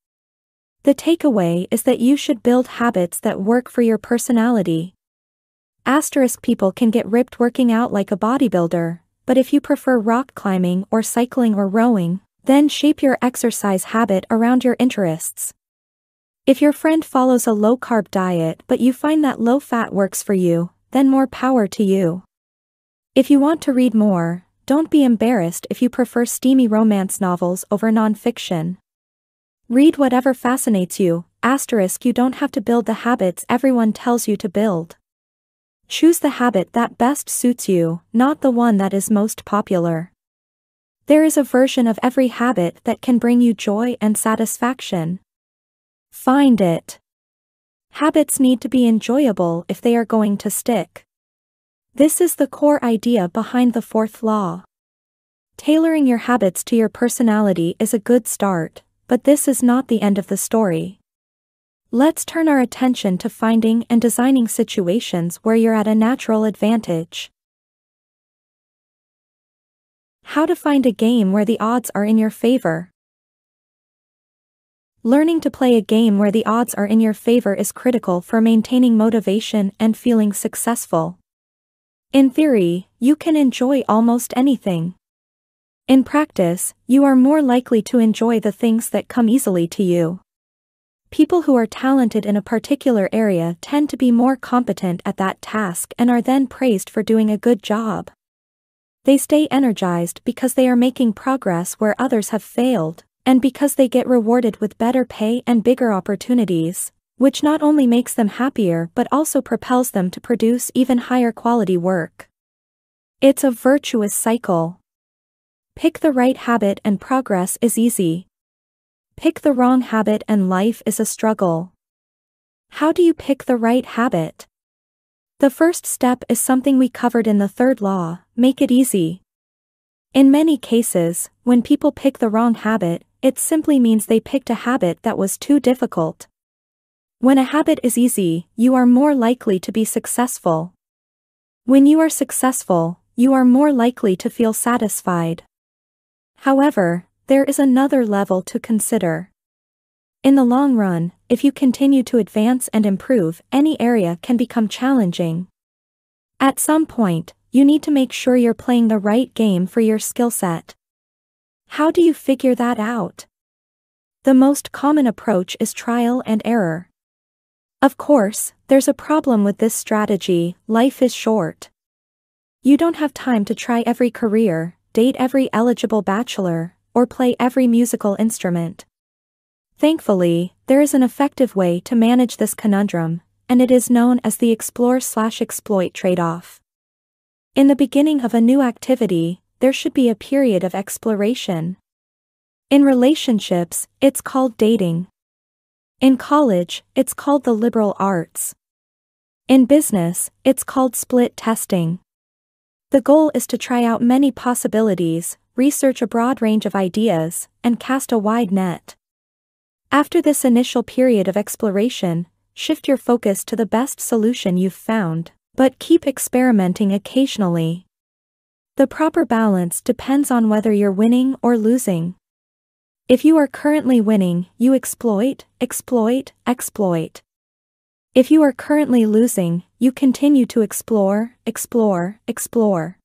The takeaway is that you should build habits that work for your personality. Asterisk people can get ripped working out like a bodybuilder, but if you prefer rock climbing or cycling or rowing, then shape your exercise habit around your interests. If your friend follows a low carb diet but you find that low fat works for you, then more power to you. If you want to read more, don't be embarrassed if you prefer steamy romance novels over nonfiction. Read whatever fascinates you, asterisk you don't have to build the habits everyone tells you to build. Choose the habit that best suits you, not the one that is most popular. There is a version of every habit that can bring you joy and satisfaction. Find it. Habits need to be enjoyable if they are going to stick. This is the core idea behind the fourth law. Tailoring your habits to your personality is a good start, but this is not the end of the story. Let's turn our attention to finding and designing situations where you're at a natural advantage. How to find a game where the odds are in your favor. Learning to play a game where the odds are in your favor is critical for maintaining motivation and feeling successful. In theory, you can enjoy almost anything. In practice, you are more likely to enjoy the things that come easily to you. People who are talented in a particular area tend to be more competent at that task and are then praised for doing a good job. They stay energized because they are making progress where others have failed, and because they get rewarded with better pay and bigger opportunities, which not only makes them happier but also propels them to produce even higher quality work. It's a virtuous cycle. Pick the right habit and progress is easy. Pick the wrong habit and life is a struggle. How do you pick the right habit? The first step is something we covered in the third law make it easy. In many cases, when people pick the wrong habit, it simply means they picked a habit that was too difficult. When a habit is easy, you are more likely to be successful. When you are successful, you are more likely to feel satisfied. However, there is another level to consider. In the long run, if you continue to advance and improve, any area can become challenging. At some point, you need to make sure you're playing the right game for your skill set. How do you figure that out? The most common approach is trial and error. Of course, there's a problem with this strategy life is short. You don't have time to try every career, date every eligible bachelor, or play every musical instrument. Thankfully, there is an effective way to manage this conundrum, and it is known as the explore slash exploit trade-off. In the beginning of a new activity, there should be a period of exploration. In relationships, it's called dating. In college, it's called the liberal arts. In business, it's called split testing. The goal is to try out many possibilities, research a broad range of ideas, and cast a wide net. After this initial period of exploration, shift your focus to the best solution you've found, but keep experimenting occasionally. The proper balance depends on whether you're winning or losing. If you are currently winning, you exploit, exploit, exploit. If you are currently losing, you continue to explore, explore, explore.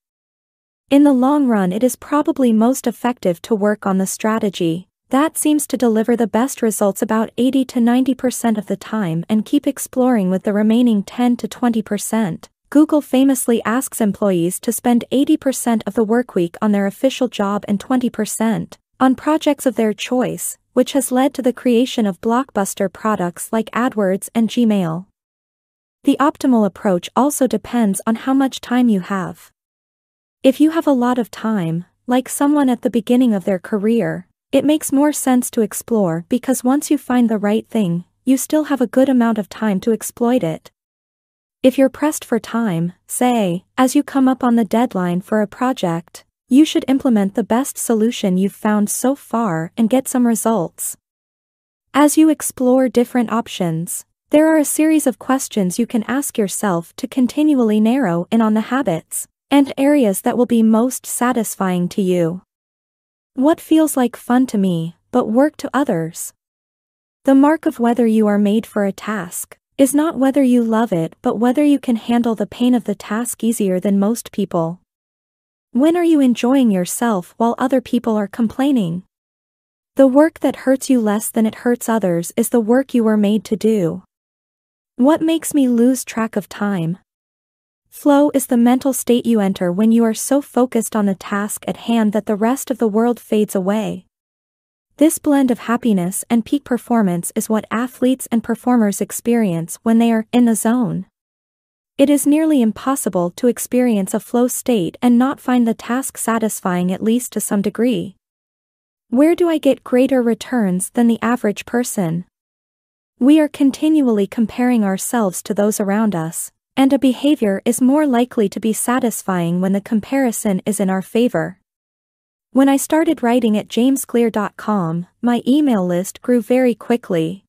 In the long run, it is probably most effective to work on the strategy that seems to deliver the best results about 80 to 90% of the time and keep exploring with the remaining 10 to 20%. Google famously asks employees to spend 80% of the workweek on their official job and 20% on projects of their choice, which has led to the creation of blockbuster products like AdWords and Gmail. The optimal approach also depends on how much time you have. If you have a lot of time, like someone at the beginning of their career, it makes more sense to explore because once you find the right thing, you still have a good amount of time to exploit it. If you're pressed for time, say, as you come up on the deadline for a project, you should implement the best solution you've found so far and get some results. As you explore different options, there are a series of questions you can ask yourself to continually narrow in on the habits and areas that will be most satisfying to you. What feels like fun to me, but work to others? The mark of whether you are made for a task is not whether you love it but whether you can handle the pain of the task easier than most people. When are you enjoying yourself while other people are complaining? The work that hurts you less than it hurts others is the work you were made to do. What makes me lose track of time? Flow is the mental state you enter when you are so focused on the task at hand that the rest of the world fades away. This blend of happiness and peak performance is what athletes and performers experience when they are in the zone. It is nearly impossible to experience a flow state and not find the task satisfying at least to some degree. Where do I get greater returns than the average person? We are continually comparing ourselves to those around us, and a behavior is more likely to be satisfying when the comparison is in our favor. When I started writing at jamesclear.com, my email list grew very quickly.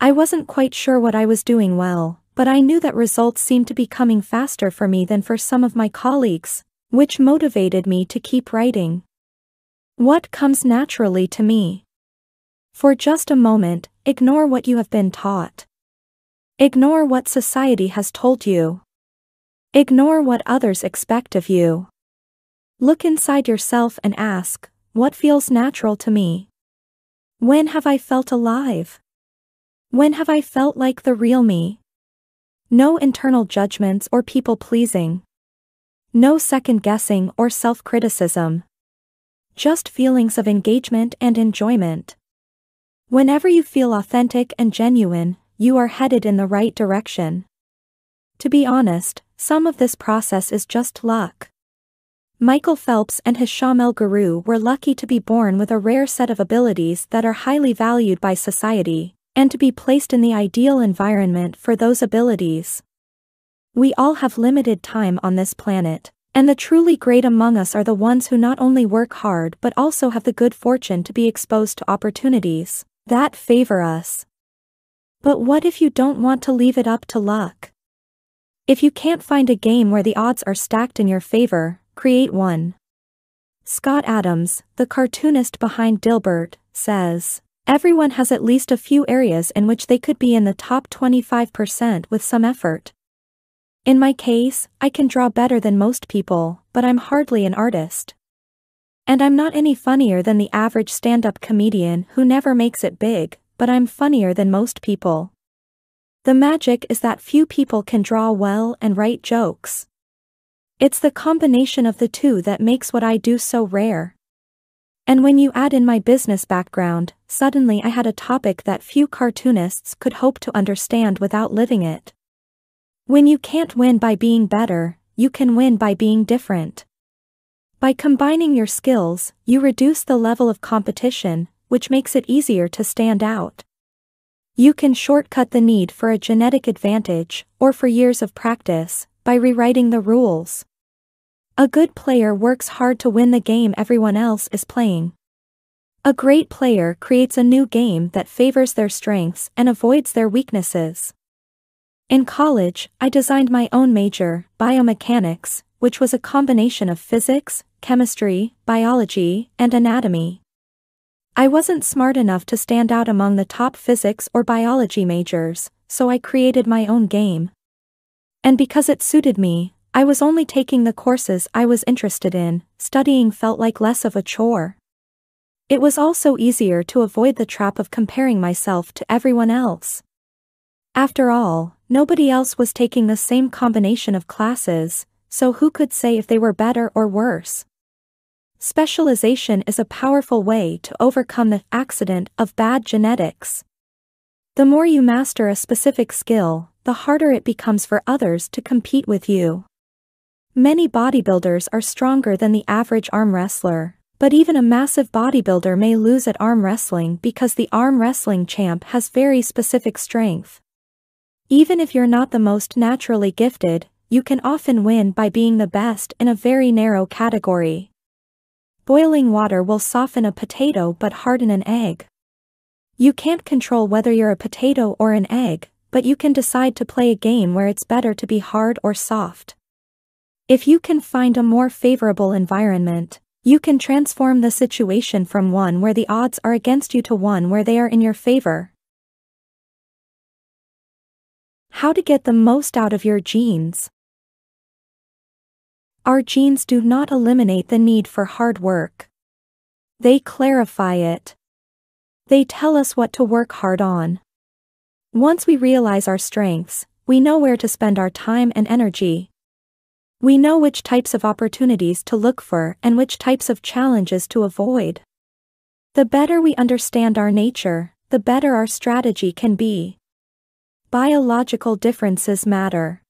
I wasn't quite sure what I was doing well, but I knew that results seemed to be coming faster for me than for some of my colleagues, which motivated me to keep writing. What comes naturally to me? For just a moment, ignore what you have been taught. Ignore what society has told you. Ignore what others expect of you. Look inside yourself and ask, what feels natural to me? When have I felt alive? When have I felt like the real me? No internal judgments or people pleasing. No second guessing or self criticism. Just feelings of engagement and enjoyment. Whenever you feel authentic and genuine, you are headed in the right direction. To be honest, some of this process is just luck. Michael Phelps and Hicham El Guerrouj were lucky to be born with a rare set of abilities that are highly valued by society, and to be placed in the ideal environment for those abilities. We all have limited time on this planet, and the truly great among us are the ones who not only work hard but also have the good fortune to be exposed to opportunities that favor us. But what if you don't want to leave it up to luck? If you can't find a game where the odds are stacked in your favor, create one. Scott Adams, the cartoonist behind Dilbert, says, Everyone has at least a few areas in which they could be in the top 25% with some effort. In my case, I can draw better than most people, but I'm hardly an artist. And I'm not any funnier than the average stand-up comedian who never makes it big, but I'm funnier than most people. The magic is that few people can draw well and write jokes. It's the combination of the two that makes what I do so rare. And when you add in my business background, suddenly I had a topic that few cartoonists could hope to understand without living it. When you can't win by being better, you can win by being different. By combining your skills, you reduce the level of competition, which makes it easier to stand out. You can shortcut the need for a genetic advantage, or for years of practice, by rewriting the rules. A good player works hard to win the game everyone else is playing. A great player creates a new game that favors their strengths and avoids their weaknesses. In college, I designed my own major, biomechanics, which was a combination of physics, chemistry, biology, and anatomy. I wasn't smart enough to stand out among the top physics or biology majors, so I created my own game. And because it suited me, I was only taking the courses I was interested in, studying felt like less of a chore. It was also easier to avoid the trap of comparing myself to everyone else. After all, nobody else was taking the same combination of classes, so who could say if they were better or worse? Specialization is a powerful way to overcome the accident of bad genetics. The more you master a specific skill, the harder it becomes for others to compete with you. Many bodybuilders are stronger than the average arm wrestler, but even a massive bodybuilder may lose at arm wrestling because the arm wrestling champ has very specific strength. Even if you're not the most naturally gifted, you can often win by being the best in a very narrow category. Boiling water will soften a potato but harden an egg. You can't control whether you're a potato or an egg, but you can decide to play a game where it's better to be hard or soft. If you can find a more favorable environment, you can transform the situation from one where the odds are against you to one where they are in your favor. How to get the most out of your genes. Our genes do not eliminate the need for hard work. They clarify it. They tell us what to work hard on. Once we realize our strengths, we know where to spend our time and energy. We know which types of opportunities to look for and which types of challenges to avoid. The better we understand our nature, the better our strategy can be. Biological differences matter.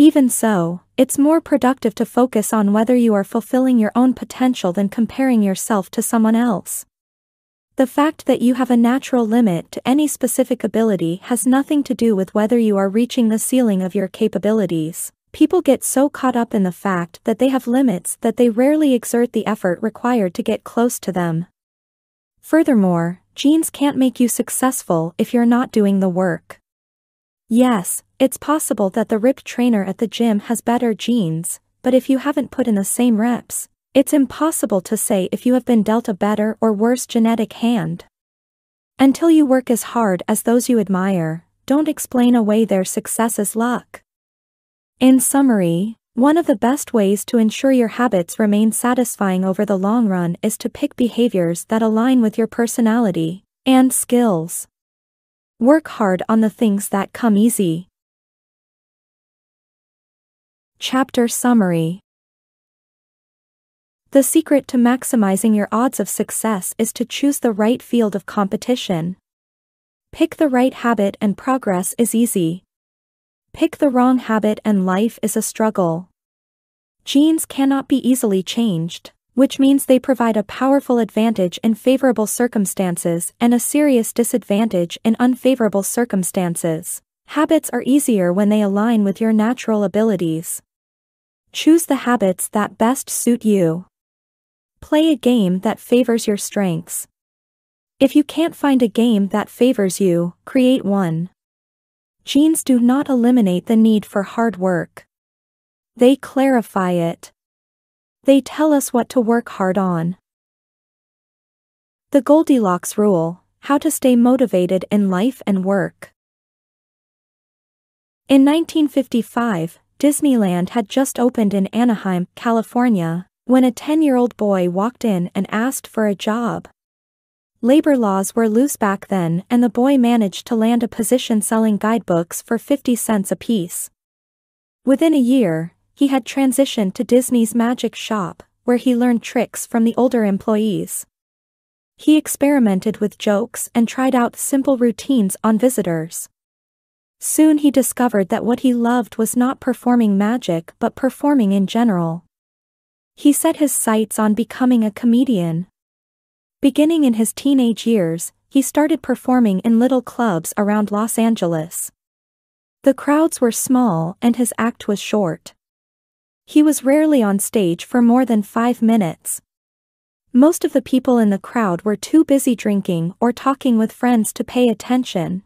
Even so, it's more productive to focus on whether you are fulfilling your own potential than comparing yourself to someone else. The fact that you have a natural limit to any specific ability has nothing to do with whether you are reaching the ceiling of your capabilities. People get so caught up in the fact that they have limits that they rarely exert the effort required to get close to them. Furthermore, genes can't make you successful if you're not doing the work. Yes, it's possible that the ripped trainer at the gym has better genes, but if you haven't put in the same reps, it's impossible to say if you have been dealt a better or worse genetic hand. Until you work as hard as those you admire, don't explain away their success as luck. In summary, one of the best ways to ensure your habits remain satisfying over the long run is to pick behaviors that align with your personality and skills. Work hard on the things that come easy. Chapter Summary The secret to maximizing your odds of success is to choose the right field of competition. Pick the right habit and progress is easy. Pick the wrong habit and life is a struggle. Genes cannot be easily changed which means they provide a powerful advantage in favorable circumstances and a serious disadvantage in unfavorable circumstances. Habits are easier when they align with your natural abilities. Choose the habits that best suit you. Play a game that favors your strengths. If you can't find a game that favors you, create one. Genes do not eliminate the need for hard work. They clarify it. They tell us what to work hard on. The Goldilocks Rule How to Stay Motivated in Life and Work. In 1955, Disneyland had just opened in Anaheim, California, when a 10 year old boy walked in and asked for a job. Labor laws were loose back then, and the boy managed to land a position selling guidebooks for 50 cents apiece. Within a year, he had transitioned to Disney's Magic Shop, where he learned tricks from the older employees. He experimented with jokes and tried out simple routines on visitors. Soon he discovered that what he loved was not performing magic but performing in general. He set his sights on becoming a comedian. Beginning in his teenage years, he started performing in little clubs around Los Angeles. The crowds were small and his act was short. He was rarely on stage for more than five minutes. Most of the people in the crowd were too busy drinking or talking with friends to pay attention.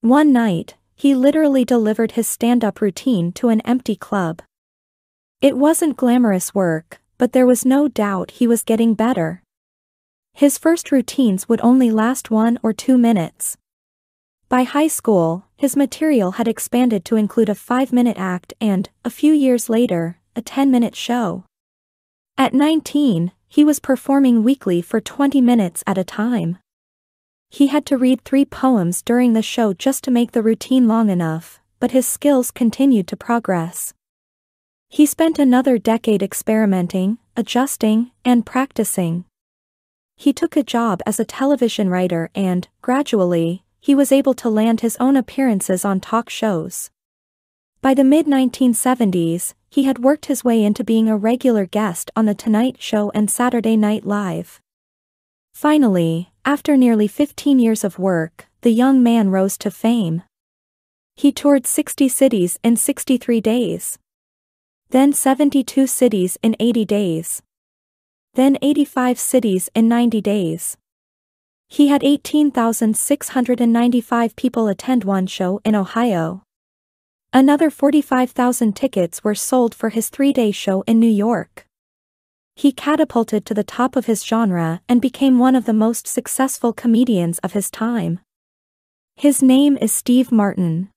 One night, he literally delivered his stand-up routine to an empty club. It wasn't glamorous work, but there was no doubt he was getting better. His first routines would only last one or two minutes. By high school, his material had expanded to include a five-minute act and, a few years later, a 10-minute show. At 19, he was performing weekly for 20 minutes at a time. He had to read three poems during the show just to make the routine long enough, but his skills continued to progress. He spent another decade experimenting, adjusting, and practicing. He took a job as a television writer and, gradually, he was able to land his own appearances on talk shows. By the mid-1970s, he had worked his way into being a regular guest on The Tonight Show and Saturday Night Live. Finally, after nearly 15 years of work, the young man rose to fame. He toured 60 cities in 63 days. Then 72 cities in 80 days. Then 85 cities in 90 days. He had 18,695 people attend one show in Ohio. Another 45,000 tickets were sold for his three-day show in New York. He catapulted to the top of his genre and became one of the most successful comedians of his time. His name is Steve Martin.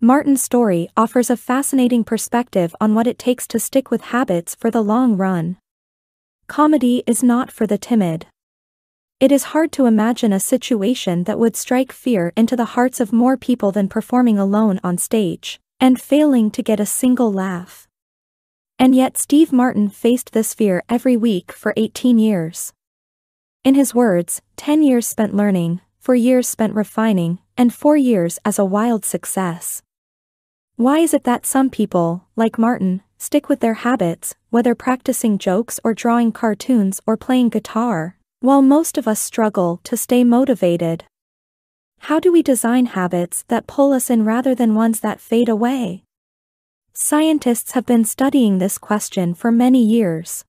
Martin's story offers a fascinating perspective on what it takes to stick with habits for the long run. Comedy is not for the timid. It is hard to imagine a situation that would strike fear into the hearts of more people than performing alone on stage, and failing to get a single laugh. And yet Steve Martin faced this fear every week for 18 years. In his words, 10 years spent learning, 4 years spent refining, and 4 years as a wild success. Why is it that some people, like Martin, stick with their habits, whether practicing jokes or drawing cartoons or playing guitar, while most of us struggle to stay motivated. How do we design habits that pull us in rather than ones that fade away? Scientists have been studying this question for many years.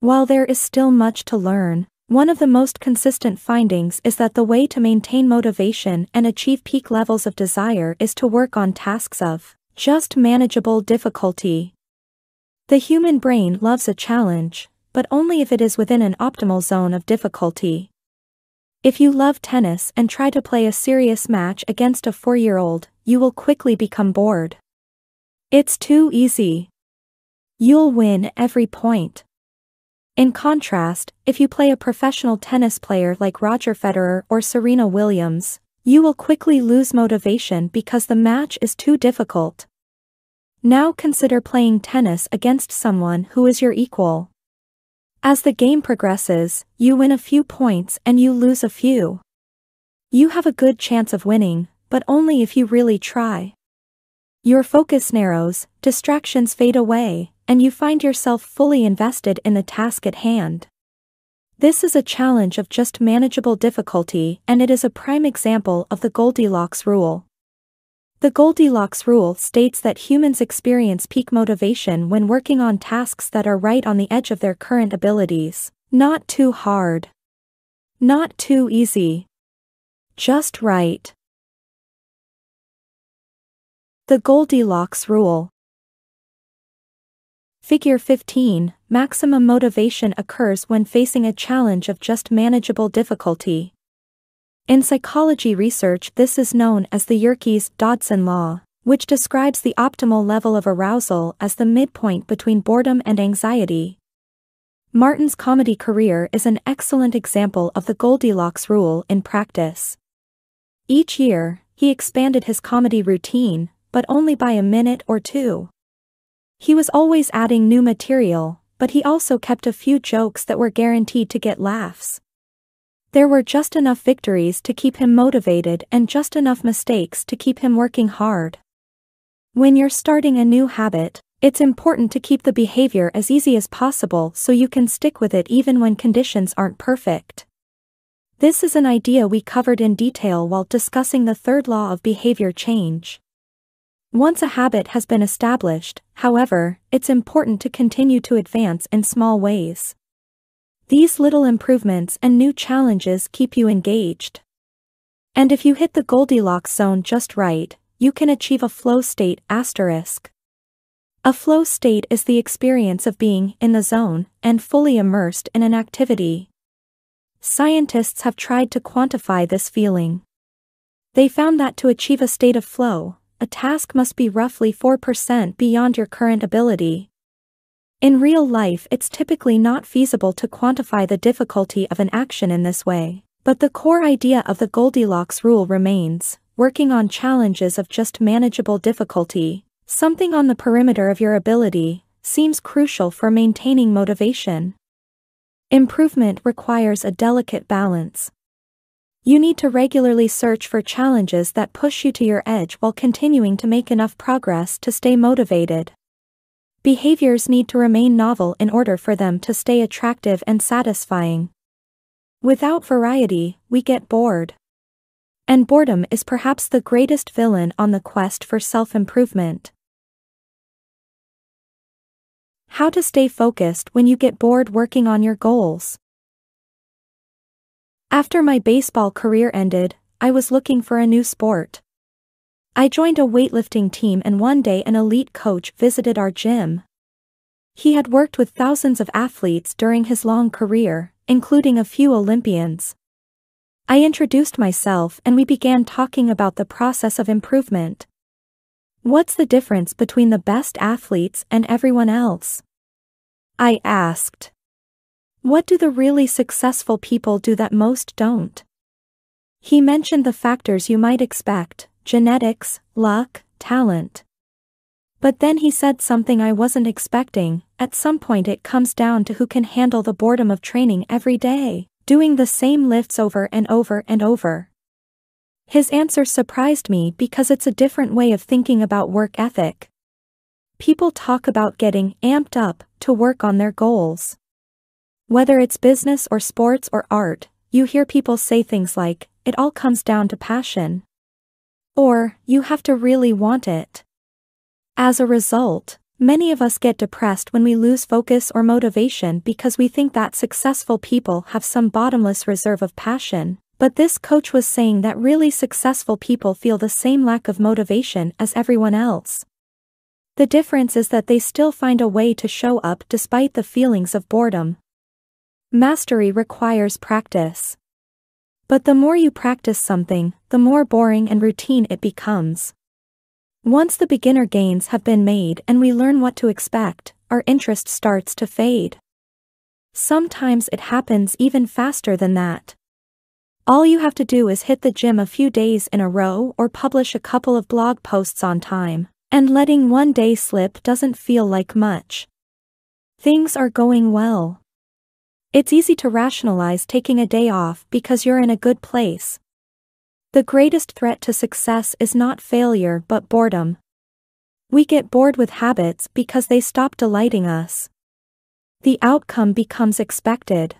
While there is still much to learn, one of the most consistent findings is that the way to maintain motivation and achieve peak levels of desire is to work on tasks of just manageable difficulty. The human brain loves a challenge, but only if it is within an optimal zone of difficulty. If you love tennis and try to play a serious match against a four-year-old, you will quickly become bored. It's too easy. You'll win every point. In contrast, if you play a professional tennis player like Roger Federer or Serena Williams, you will quickly lose motivation because the match is too difficult. Now consider playing tennis against someone who is your equal. As the game progresses, you win a few points and you lose a few. You have a good chance of winning, but only if you really try. Your focus narrows, distractions fade away, and you find yourself fully invested in the task at hand. This is a challenge of just manageable difficulty and it is a prime example of the Goldilocks rule. The Goldilocks rule states that humans experience peak motivation when working on tasks that are right on the edge of their current abilities. Not too hard. Not too easy. Just right. The Goldilocks rule. Figure 15 Maximum motivation occurs when facing a challenge of just manageable difficulty. In psychology research this is known as the Yerkes-Dodson law, which describes the optimal level of arousal as the midpoint between boredom and anxiety. Martin's comedy career is an excellent example of the Goldilocks rule in practice. Each year, he expanded his comedy routine, but only by a minute or two. He was always adding new material, but he also kept a few jokes that were guaranteed to get laughs. There were just enough victories to keep him motivated and just enough mistakes to keep him working hard. When you're starting a new habit, it's important to keep the behavior as easy as possible so you can stick with it even when conditions aren't perfect. This is an idea we covered in detail while discussing the third law of behavior change. Once a habit has been established, however, it's important to continue to advance in small ways. These little improvements and new challenges keep you engaged. And if you hit the Goldilocks zone just right, you can achieve a flow state asterisk. A flow state is the experience of being in the zone and fully immersed in an activity. Scientists have tried to quantify this feeling. They found that to achieve a state of flow, a task must be roughly 4% beyond your current ability, in real life it's typically not feasible to quantify the difficulty of an action in this way, but the core idea of the Goldilocks rule remains, working on challenges of just manageable difficulty, something on the perimeter of your ability, seems crucial for maintaining motivation. Improvement requires a delicate balance. You need to regularly search for challenges that push you to your edge while continuing to make enough progress to stay motivated. Behaviors need to remain novel in order for them to stay attractive and satisfying. Without variety, we get bored. And boredom is perhaps the greatest villain on the quest for self-improvement. How to stay focused when you get bored working on your goals. After my baseball career ended, I was looking for a new sport. I joined a weightlifting team and one day an elite coach visited our gym. He had worked with thousands of athletes during his long career, including a few Olympians. I introduced myself and we began talking about the process of improvement. What's the difference between the best athletes and everyone else? I asked. What do the really successful people do that most don't? He mentioned the factors you might expect, genetics, luck, talent. But then he said something I wasn't expecting, at some point it comes down to who can handle the boredom of training every day, doing the same lifts over and over and over. His answer surprised me because it's a different way of thinking about work ethic. People talk about getting amped up to work on their goals. Whether it's business or sports or art, you hear people say things like, it all comes down to passion. Or, you have to really want it. As a result, many of us get depressed when we lose focus or motivation because we think that successful people have some bottomless reserve of passion, but this coach was saying that really successful people feel the same lack of motivation as everyone else. The difference is that they still find a way to show up despite the feelings of boredom. Mastery requires practice. But the more you practice something, the more boring and routine it becomes. Once the beginner gains have been made and we learn what to expect, our interest starts to fade. Sometimes it happens even faster than that. All you have to do is hit the gym a few days in a row or publish a couple of blog posts on time, and letting one day slip doesn't feel like much. Things are going well. It's easy to rationalize taking a day off because you're in a good place. The greatest threat to success is not failure but boredom. We get bored with habits because they stop delighting us. The outcome becomes expected.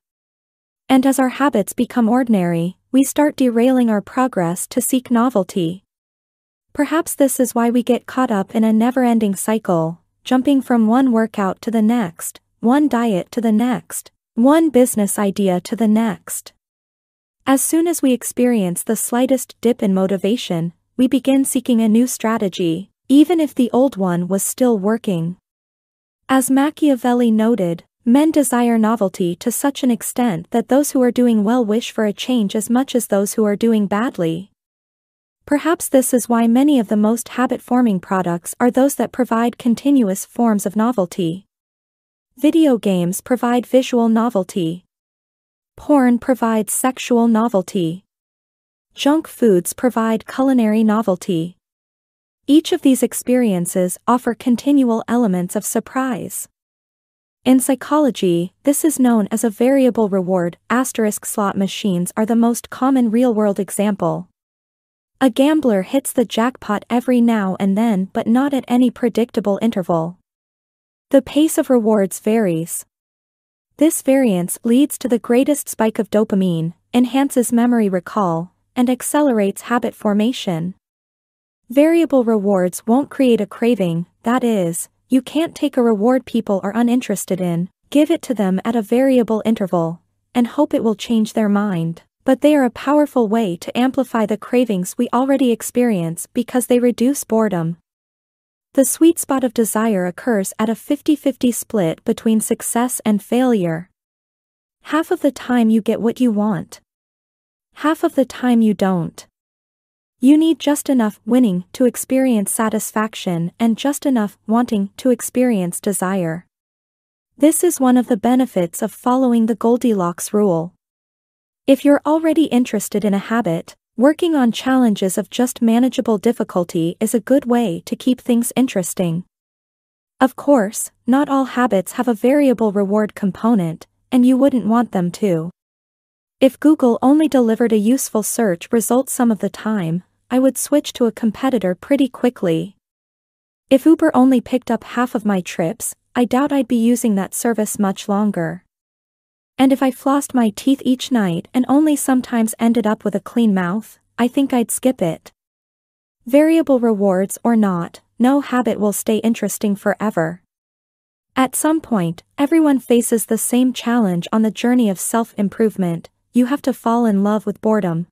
And as our habits become ordinary, we start derailing our progress to seek novelty. Perhaps this is why we get caught up in a never-ending cycle, jumping from one workout to the next, one diet to the next, one business idea to the next. As soon as we experience the slightest dip in motivation, we begin seeking a new strategy, even if the old one was still working. As Machiavelli noted, men desire novelty to such an extent that those who are doing well wish for a change as much as those who are doing badly. Perhaps this is why many of the most habit-forming products are those that provide continuous forms of novelty. Video games provide visual novelty. Porn provides sexual novelty. Junk foods provide culinary novelty. Each of these experiences offer continual elements of surprise. In psychology, this is known as a variable reward. Asterisk slot machines are the most common real-world example. A gambler hits the jackpot every now and then but not at any predictable interval. The pace of rewards varies. This variance leads to the greatest spike of dopamine, enhances memory recall, and accelerates habit formation. Variable rewards won't create a craving, that is, you can't take a reward people are uninterested in, give it to them at a variable interval, and hope it will change their mind. But they are a powerful way to amplify the cravings we already experience because they reduce boredom. The sweet spot of desire occurs at a 50-50 split between success and failure. Half of the time you get what you want. Half of the time you don't. You need just enough winning to experience satisfaction and just enough wanting to experience desire. This is one of the benefits of following the Goldilocks rule. If you're already interested in a habit, working on challenges of just manageable difficulty is a good way to keep things interesting. Of course, not all habits have a variable reward component, and you wouldn't want them to. If Google only delivered a useful search result some of the time, I would switch to a competitor pretty quickly. If Uber only picked up half of my trips, I doubt I'd be using that service much longer. And if I flossed my teeth each night and only sometimes ended up with a clean mouth, I think I'd skip it. Variable rewards or not, no habit will stay interesting forever. At some point, everyone faces the same challenge on the journey of self-improvement, you have to fall in love with boredom.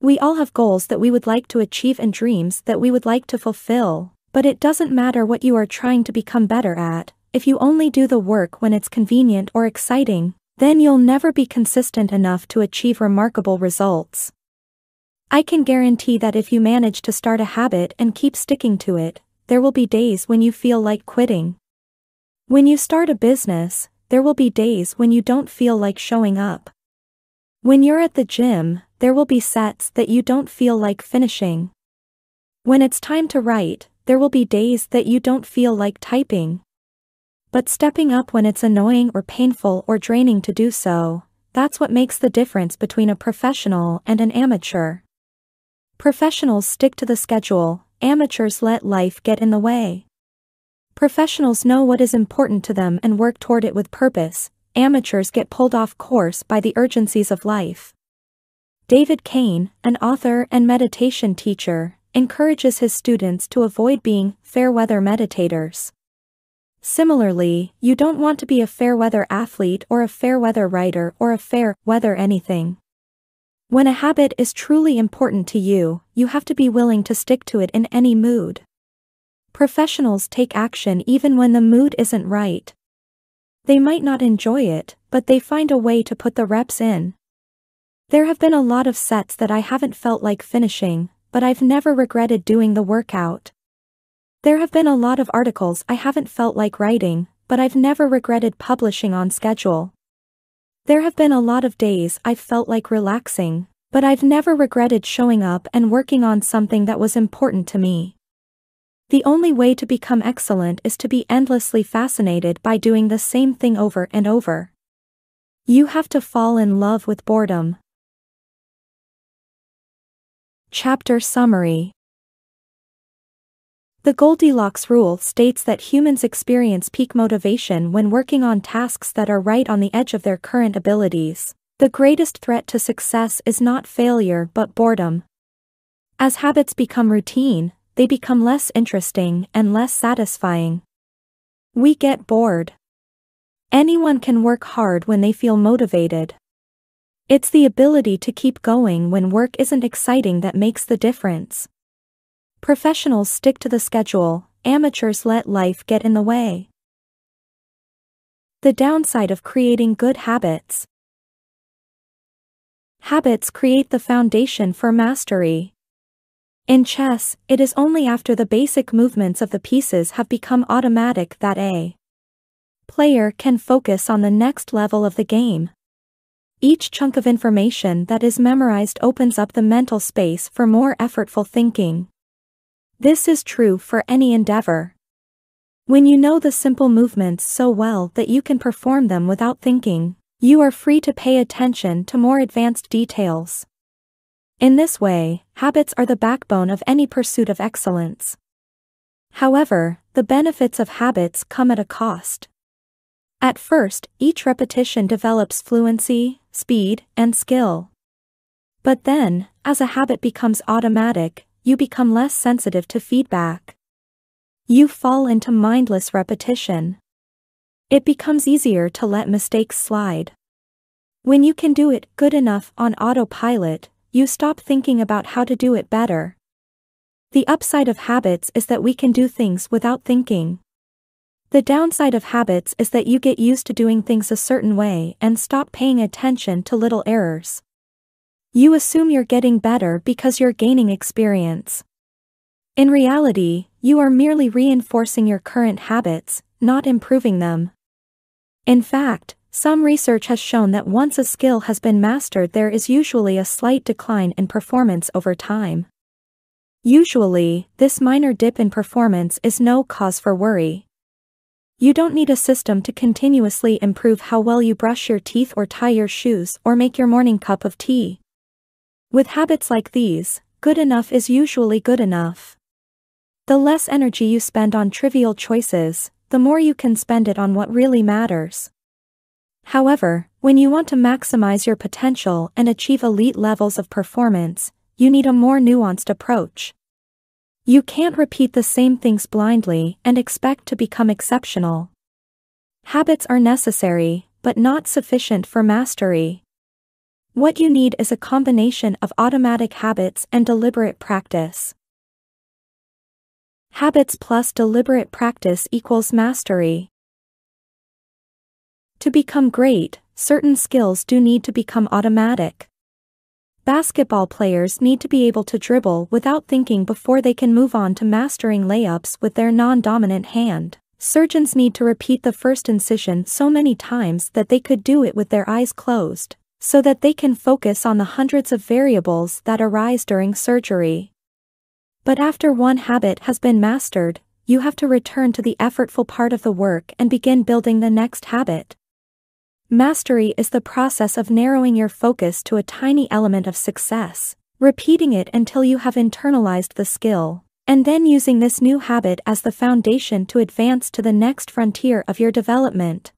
We all have goals that we would like to achieve and dreams that we would like to fulfill, but it doesn't matter what you are trying to become better at, if you only do the work when it's convenient or exciting, then you'll never be consistent enough to achieve remarkable results. I can guarantee that if you manage to start a habit and keep sticking to it, there will be days when you feel like quitting. When you start a business, there will be days when you don't feel like showing up. When you're at the gym, there will be sets that you don't feel like finishing. When it's time to write, there will be days that you don't feel like typing. But stepping up when it's annoying or painful or draining to do so, that's what makes the difference between a professional and an amateur. Professionals stick to the schedule, amateurs let life get in the way. Professionals know what is important to them and work toward it with purpose, amateurs get pulled off course by the urgencies of life. David Cain, an author and meditation teacher, encourages his students to avoid being fair weather meditators. Similarly, you don't want to be a fair weather athlete or a fair weather writer or a fair weather anything. When a habit is truly important to you, you have to be willing to stick to it in any mood. Professionals take action even when the mood isn't right. They might not enjoy it, but they find a way to put the reps in. There have been a lot of sets that I haven't felt like finishing, but I've never regretted doing the workout. There have been a lot of articles I haven't felt like writing, but I've never regretted publishing on schedule. There have been a lot of days I've felt like relaxing, but I've never regretted showing up and working on something that was important to me. The only way to become excellent is to be endlessly fascinated by doing the same thing over and over. You have to fall in love with boredom. Chapter Summary The Goldilocks rule states that humans experience peak motivation when working on tasks that are right on the edge of their current abilities. The greatest threat to success is not failure but boredom. As habits become routine, they become less interesting and less satisfying. We get bored. Anyone can work hard when they feel motivated. It's the ability to keep going when work isn't exciting that makes the difference. Professionals stick to the schedule, amateurs let life get in the way. The downside of creating good habits. Habits create the foundation for mastery. In chess, it is only after the basic movements of the pieces have become automatic that a player can focus on the next level of the game. Each chunk of information that is memorized opens up the mental space for more effortful thinking. This is true for any endeavor. When you know the simple movements so well that you can perform them without thinking, you are free to pay attention to more advanced details. In this way, habits are the backbone of any pursuit of excellence. However, the benefits of habits come at a cost. At first, each repetition develops fluency, speed, and skill. But then, as a habit becomes automatic, you become less sensitive to feedback. You fall into mindless repetition. It becomes easier to let mistakes slide. When you can do it good enough on autopilot, you stop thinking about how to do it better. The upside of habits is that we can do things without thinking. The downside of habits is that you get used to doing things a certain way and stop paying attention to little errors. You assume you're getting better because you're gaining experience. In reality, you are merely reinforcing your current habits, not improving them. In fact, some research has shown that once a skill has been mastered there is usually a slight decline in performance over time. Usually, this minor dip in performance is no cause for worry. You don't need a system to continuously improve how well you brush your teeth or tie your shoes or make your morning cup of tea. With habits like these, good enough is usually good enough. The less energy you spend on trivial choices, the more you can spend it on what really matters. However, when you want to maximize your potential and achieve elite levels of performance, you need a more nuanced approach. You can't repeat the same things blindly and expect to become exceptional. Habits are necessary, but not sufficient for mastery. What you need is a combination of automatic habits and deliberate practice. Habits plus deliberate practice equals mastery. To become great, certain skills do need to become automatic. Basketball players need to be able to dribble without thinking before they can move on to mastering layups with their non-dominant hand. Surgeons need to repeat the first incision so many times that they could do it with their eyes closed so that they can focus on the hundreds of variables that arise during surgery. But after one habit has been mastered, you have to return to the effortful part of the work and begin building the next habit. Mastery is the process of narrowing your focus to a tiny element of success, repeating it until you have internalized the skill, and then using this new habit as the foundation to advance to the next frontier of your development.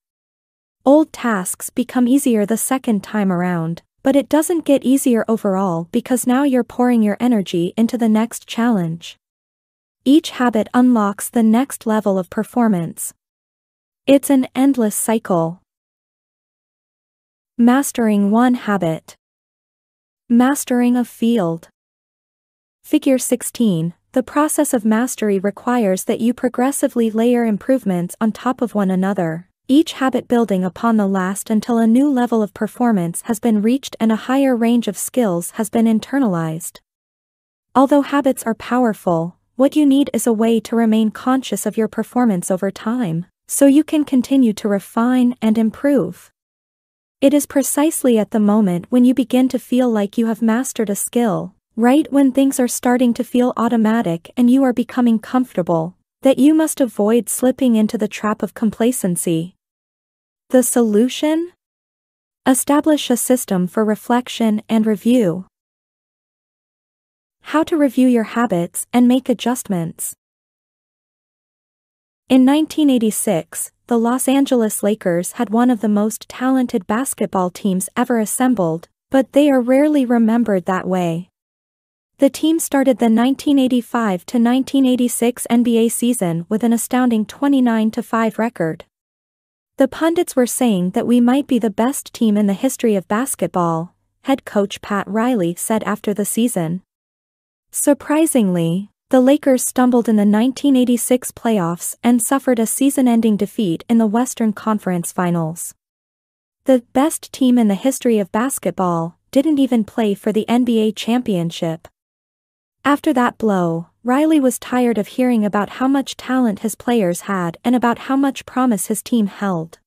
Old tasks become easier the second time around, but it doesn't get easier overall because now you're pouring your energy into the next challenge. Each habit unlocks the next level of performance. It's an endless cycle. Mastering one habit. Mastering a field. Figure 16 The process of mastery requires that you progressively layer improvements on top of one another each habit building upon the last until a new level of performance has been reached and a higher range of skills has been internalized. Although habits are powerful, what you need is a way to remain conscious of your performance over time, so you can continue to refine and improve. It is precisely at the moment when you begin to feel like you have mastered a skill, right when things are starting to feel automatic and you are becoming comfortable, that you must avoid slipping into the trap of complacency. The solution? Establish a system for reflection and review. How to review your habits and make adjustments. In 1986, the Los Angeles Lakers had one of the most talented basketball teams ever assembled, but they are rarely remembered that way. The team started the 1985 to 1986 NBA season with an astounding 29 5 record. The pundits were saying that we might be the best team in the history of basketball, head coach Pat Riley said after the season. Surprisingly, the Lakers stumbled in the 1986 playoffs and suffered a season-ending defeat in the Western Conference Finals. The best team in the history of basketball didn't even play for the NBA championship. After that blow, Riley was tired of hearing about how much talent his players had and about how much promise his team held.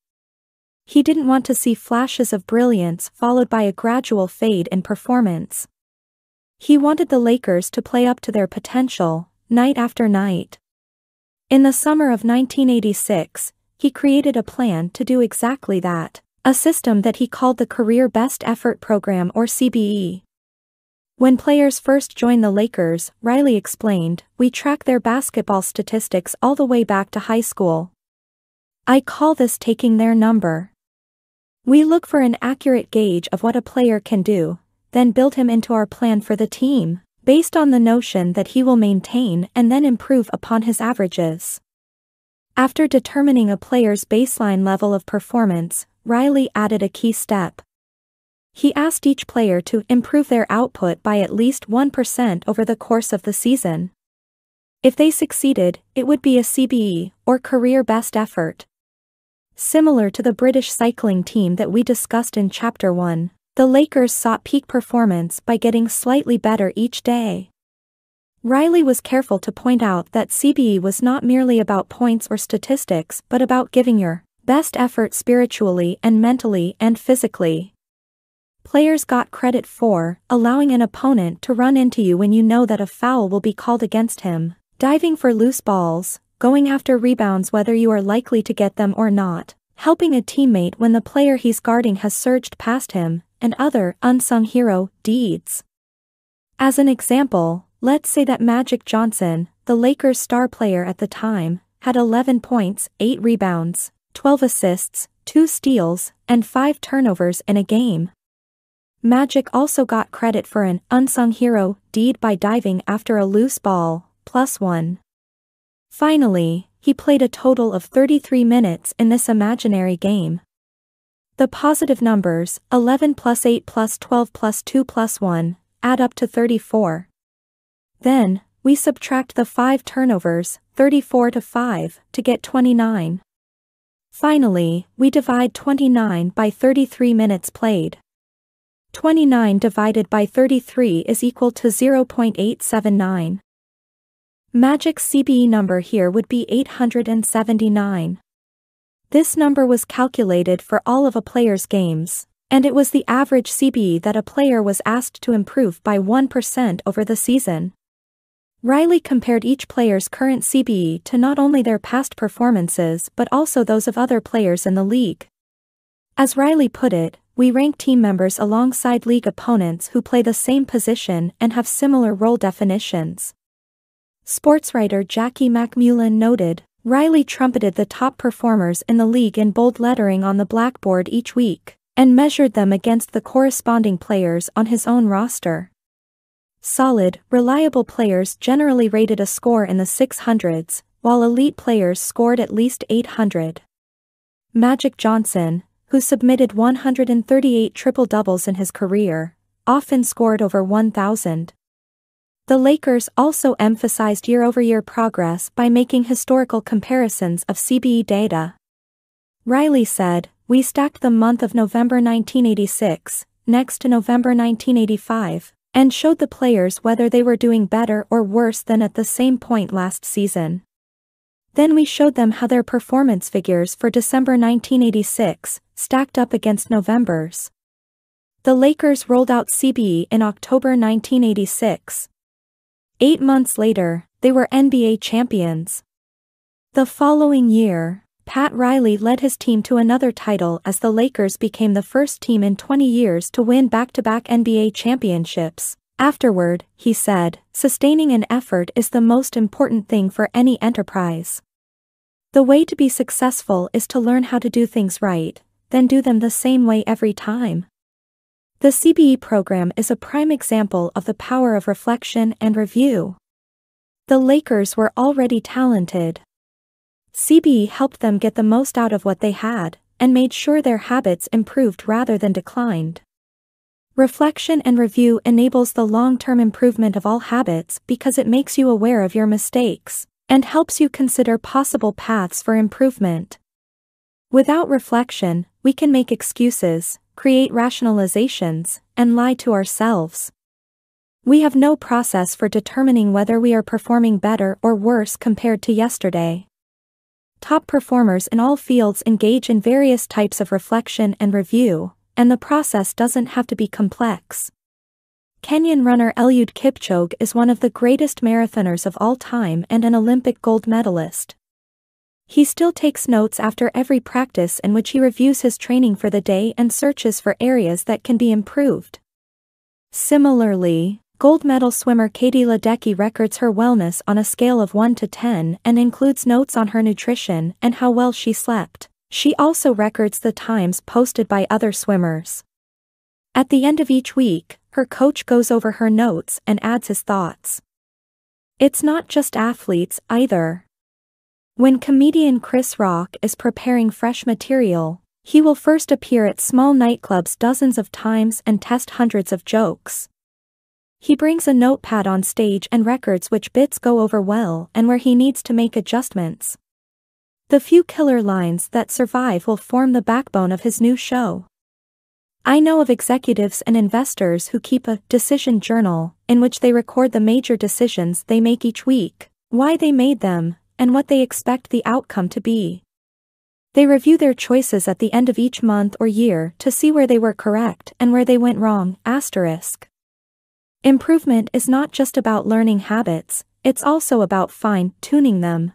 He didn't want to see flashes of brilliance followed by a gradual fade in performance. He wanted the Lakers to play up to their potential, night after night. In the summer of 1986, he created a plan to do exactly that, a system that he called the Career Best Effort Program or CBE. When players first join the Lakers, Riley explained, we track their basketball statistics all the way back to high school. I call this taking their number. We look for an accurate gauge of what a player can do, then build him into our plan for the team, based on the notion that he will maintain and then improve upon his averages. After determining a player's baseline level of performance, Riley added a key step. He asked each player to improve their output by at least 1% over the course of the season. If they succeeded, it would be a CBE, or career best effort. Similar to the British cycling team that we discussed in Chapter 1, the Lakers sought peak performance by getting slightly better each day. Riley was careful to point out that CBE was not merely about points or statistics but about giving your best effort spiritually and mentally and physically. Players got credit for allowing an opponent to run into you when you know that a foul will be called against him, diving for loose balls, going after rebounds whether you are likely to get them or not, helping a teammate when the player he's guarding has surged past him, and other unsung hero deeds. As an example, let's say that Magic Johnson, the Lakers' star player at the time, had 11 points, 8 rebounds, 12 assists, 2 steals, and 5 turnovers in a game. Magic also got credit for an unsung hero deed by diving after a loose ball, plus one. Finally, he played a total of 33 minutes in this imaginary game. The positive numbers, 11 plus 8 plus 12 plus 2 plus 1, add up to 34. Then, we subtract the 5 turnovers, 34 to 5, to get 29. Finally, we divide 29 by 33 minutes played. 29 divided by 33 is equal to 0.879. Magic CBE number here would be 879. This number was calculated for all of a player's games, and it was the average CBE that a player was asked to improve by 1% over the season. Riley compared each player's current CBE to not only their past performances but also those of other players in the league. As Riley put it, we rank team members alongside league opponents who play the same position and have similar role definitions. Sports writer Jackie MacMullan noted, Riley trumpeted the top performers in the league in bold lettering on the blackboard each week, and measured them against the corresponding players on his own roster. Solid, reliable players generally rated a score in the 600s, while elite players scored at least 800. Magic Johnson, who submitted 138 triple-doubles in his career, often scored over 1,000. The Lakers also emphasized year-over-year progress by making historical comparisons of CBE data. Riley said, We stacked the month of November 1986, next to November 1985, and showed the players whether they were doing better or worse than at the same point last season. Then we showed them how their performance figures for December 1986 stacked up against November's. The Lakers rolled out CBE in October 1986. Eight months later, they were NBA champions. The following year, Pat Riley led his team to another title as the Lakers became the first team in 20 years to win back-to-back NBA championships. Afterward, he said, sustaining an effort is the most important thing for any enterprise. The way to be successful is to learn how to do things right, then do them the same way every time. The CBE program is a prime example of the power of reflection and review. The Lakers were already talented. CBE helped them get the most out of what they had, and made sure their habits improved rather than declined. Reflection and review enables the long-term improvement of all habits because it makes you aware of your mistakes, and helps you consider possible paths for improvement. Without reflection, we can make excuses, create rationalizations, and lie to ourselves. We have no process for determining whether we are performing better or worse compared to yesterday. Top performers in all fields engage in various types of reflection and review, and the process doesn't have to be complex. Kenyan runner Eliud Kipchoge is one of the greatest marathoners of all time and an Olympic gold medalist. He still takes notes after every practice in which he reviews his training for the day and searches for areas that can be improved. Similarly, gold medal swimmer Katie Ledecky records her wellness on a scale of 1 to 10 and includes notes on her nutrition and how well she slept. She also records the times posted by other swimmers. At the end of each week, her coach goes over her notes and adds his thoughts. It's not just athletes, either. When comedian Chris Rock is preparing fresh material, he will first appear at small nightclubs dozens of times and test hundreds of jokes. He brings a notepad on stage and records which bits go over well and where he needs to make adjustments. The few killer lines that survive will form the backbone of his new show. I know of executives and investors who keep a decision journal in which they record the major decisions they make each week, why they made them, and what they expect the outcome to be. They review their choices at the end of each month or year to see where they were correct and where they went wrong. Asterisk. Improvement is not just about learning habits, it's also about fine tuning them.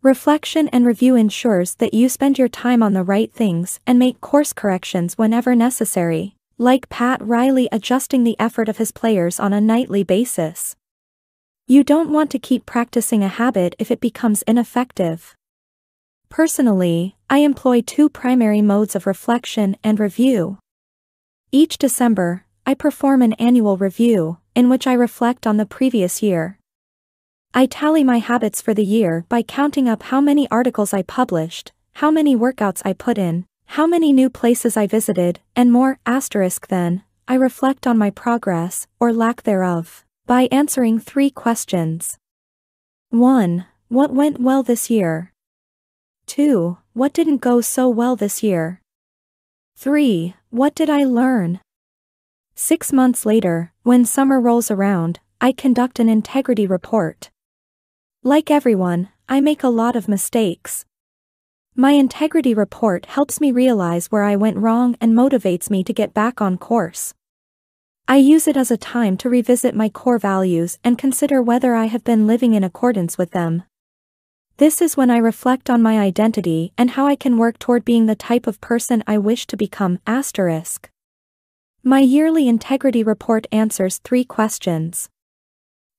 Reflection and review ensures that you spend your time on the right things and make course corrections whenever necessary, like Pat Riley adjusting the effort of his players on a nightly basis. You don't want to keep practicing a habit if it becomes ineffective. Personally, I employ two primary modes of reflection and review. Each December, I perform an annual review, in which I reflect on the previous year. I tally my habits for the year by counting up how many articles I published, how many workouts I put in, how many new places I visited, and more. Asterisk then, I reflect on my progress, or lack thereof by answering three questions. 1. What went well this year? 2. What didn't go so well this year? 3. What did I learn? Six months later, when summer rolls around, I conduct an integrity report. Like everyone, I make a lot of mistakes. My integrity report helps me realize where I went wrong and motivates me to get back on course. I use it as a time to revisit my core values and consider whether I have been living in accordance with them. This is when I reflect on my identity and how I can work toward being the type of person I wish to become. Asterisk. My yearly integrity report answers three questions.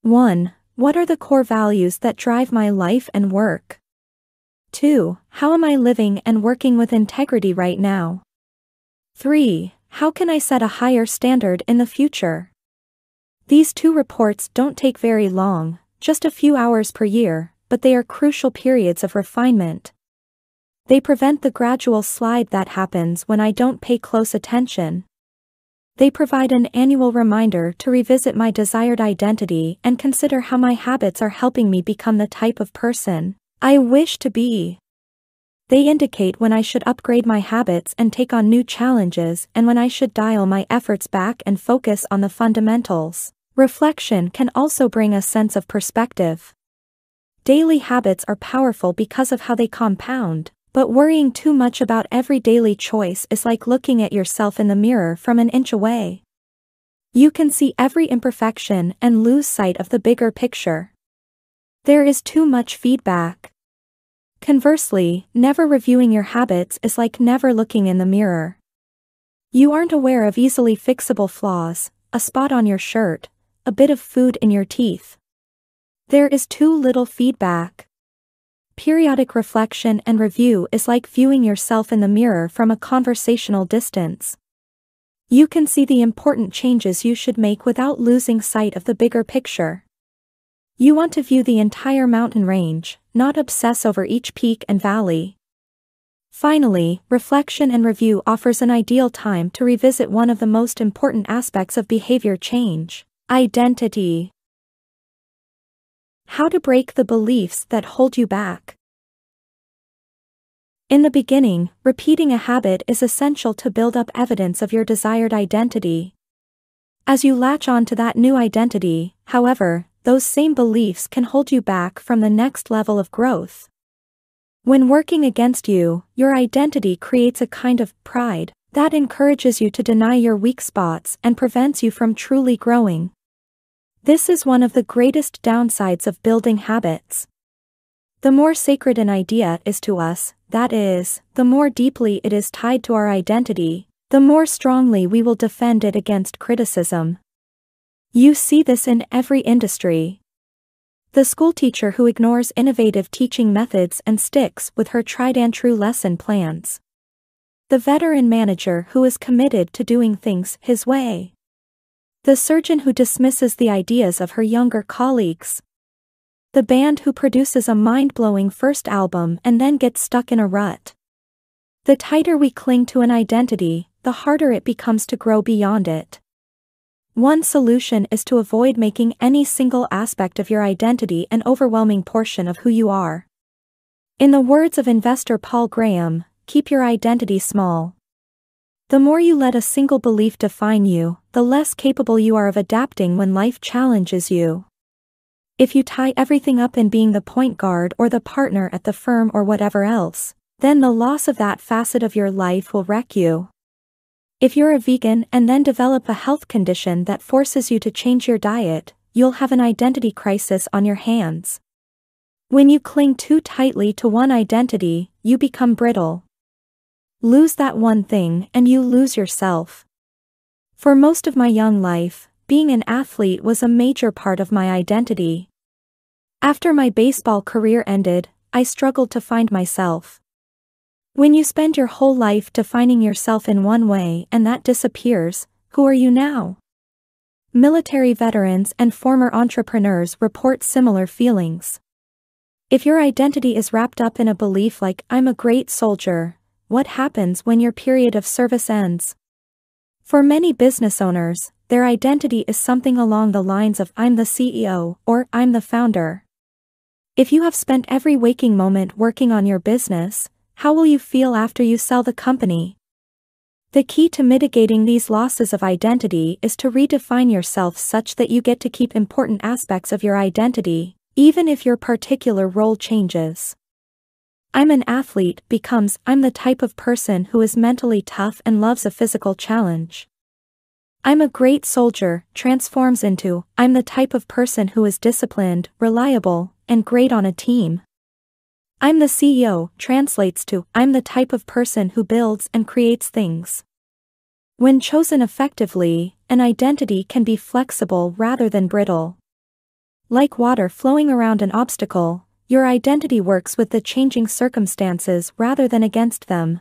1. What are the core values that drive my life and work? 2. How am I living and working with integrity right now? 3. How can I set a higher standard in the future? These two reports don't take very long, just a few hours per year, but they are crucial periods of refinement. They prevent the gradual slide that happens when I don't pay close attention. They provide an annual reminder to revisit my desired identity and consider how my habits are helping me become the type of person I wish to be. They indicate when I should upgrade my habits and take on new challenges and when I should dial my efforts back and focus on the fundamentals. Reflection can also bring a sense of perspective. Daily habits are powerful because of how they compound, but worrying too much about every daily choice is like looking at yourself in the mirror from an inch away. You can see every imperfection and lose sight of the bigger picture. There is too much feedback. Conversely, never reviewing your habits is like never looking in the mirror. You aren't aware of easily fixable flaws, a spot on your shirt, a bit of food in your teeth. There is too little feedback. Periodic reflection and review is like viewing yourself in the mirror from a conversational distance. You can see the important changes you should make without losing sight of the bigger picture. You want to view the entire mountain range, not obsess over each peak and valley. Finally, reflection and review offers an ideal time to revisit one of the most important aspects of behavior change identity. How to break the beliefs that hold you back. In the beginning, repeating a habit is essential to build up evidence of your desired identity. As you latch on to that new identity, however, those same beliefs can hold you back from the next level of growth. When working against you, your identity creates a kind of pride that encourages you to deny your weak spots and prevents you from truly growing. This is one of the greatest downsides of building habits. The more sacred an idea is to us, that is, the more deeply it is tied to our identity, the more strongly we will defend it against criticism. You see this in every industry. The schoolteacher who ignores innovative teaching methods and sticks with her tried and true lesson plans. The veteran manager who is committed to doing things his way. The surgeon who dismisses the ideas of her younger colleagues. The band who produces a mind-blowing first album and then gets stuck in a rut. The tighter we cling to an identity, the harder it becomes to grow beyond it. One solution is to avoid making any single aspect of your identity an overwhelming portion of who you are. In the words of investor Paul Graham, keep your identity small. The more you let a single belief define you, the less capable you are of adapting when life challenges you. If you tie everything up in being the point guard or the partner at the firm or whatever else, then the loss of that facet of your life will wreck you. If you're a vegan and then develop a health condition that forces you to change your diet, you'll have an identity crisis on your hands. When you cling too tightly to one identity, you become brittle. Lose that one thing and you lose yourself. For most of my young life, being an athlete was a major part of my identity. After my baseball career ended, I struggled to find myself. When you spend your whole life defining yourself in one way and that disappears, who are you now? Military veterans and former entrepreneurs report similar feelings. If your identity is wrapped up in a belief like, I'm a great soldier, what happens when your period of service ends? For many business owners, their identity is something along the lines of I'm the CEO or I'm the founder. If you have spent every waking moment working on your business, how will you feel after you sell the company? The key to mitigating these losses of identity is to redefine yourself such that you get to keep important aspects of your identity, even if your particular role changes. I'm an athlete becomes I'm the type of person who is mentally tough and loves a physical challenge. I'm a great soldier transforms into I'm the type of person who is disciplined, reliable, and great on a team. I'm the CEO translates to I'm the type of person who builds and creates things. When chosen effectively, an identity can be flexible rather than brittle. Like water flowing around an obstacle, your identity works with the changing circumstances rather than against them.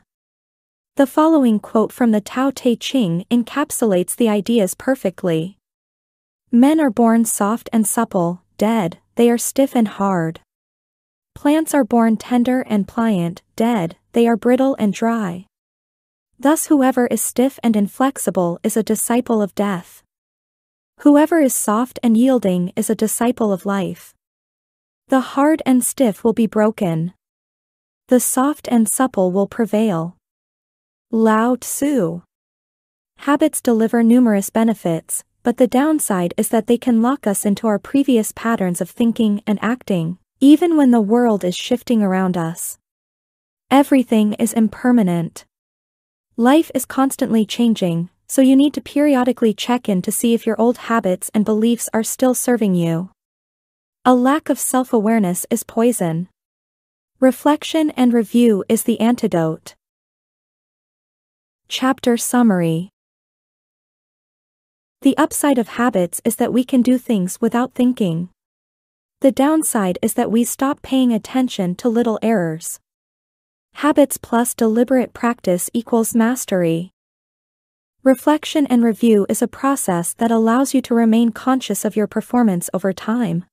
The following quote from the Tao Te Ching encapsulates the ideas perfectly. Men are born soft and supple, dead, they are stiff and hard. Plants are born tender and pliant, dead, they are brittle and dry. Thus whoever is stiff and inflexible is a disciple of death. Whoever is soft and yielding is a disciple of life. The hard and stiff will be broken. The soft and supple will prevail. Lao Tzu. Habits deliver numerous benefits, but the downside is that they can lock us into our previous patterns of thinking and acting, even when the world is shifting around us. Everything is impermanent. Life is constantly changing, so you need to periodically check in to see if your old habits and beliefs are still serving you. A lack of self-awareness is poison. Reflection and review is the antidote. Chapter Summary The upside of habits is that we can do things without thinking. The downside is that we stop paying attention to little errors. Habits plus deliberate practice equals mastery. Reflection and review is a process that allows you to remain conscious of your performance over time.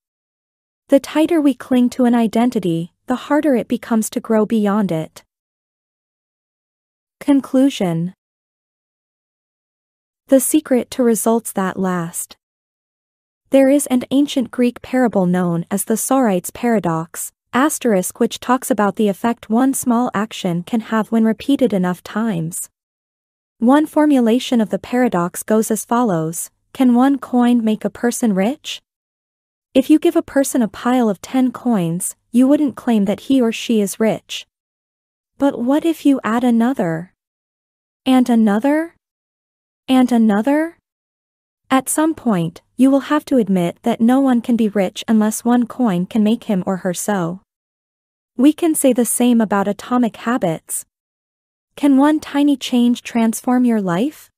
The tighter we cling to an identity, the harder it becomes to grow beyond it. Conclusion The secret to results that last. There is an ancient Greek parable known as the Sorites paradox, asterisk which talks about the effect one small action can have when repeated enough times. One formulation of the paradox goes as follows, can one coin make a person rich? If you give a person a pile of 10 coins, you wouldn't claim that he or she is rich. But what if you add another? And another? And another? At some point, you will have to admit that no one can be rich unless one coin can make him or her so. We can say the same about atomic habits. Can one tiny change transform your life?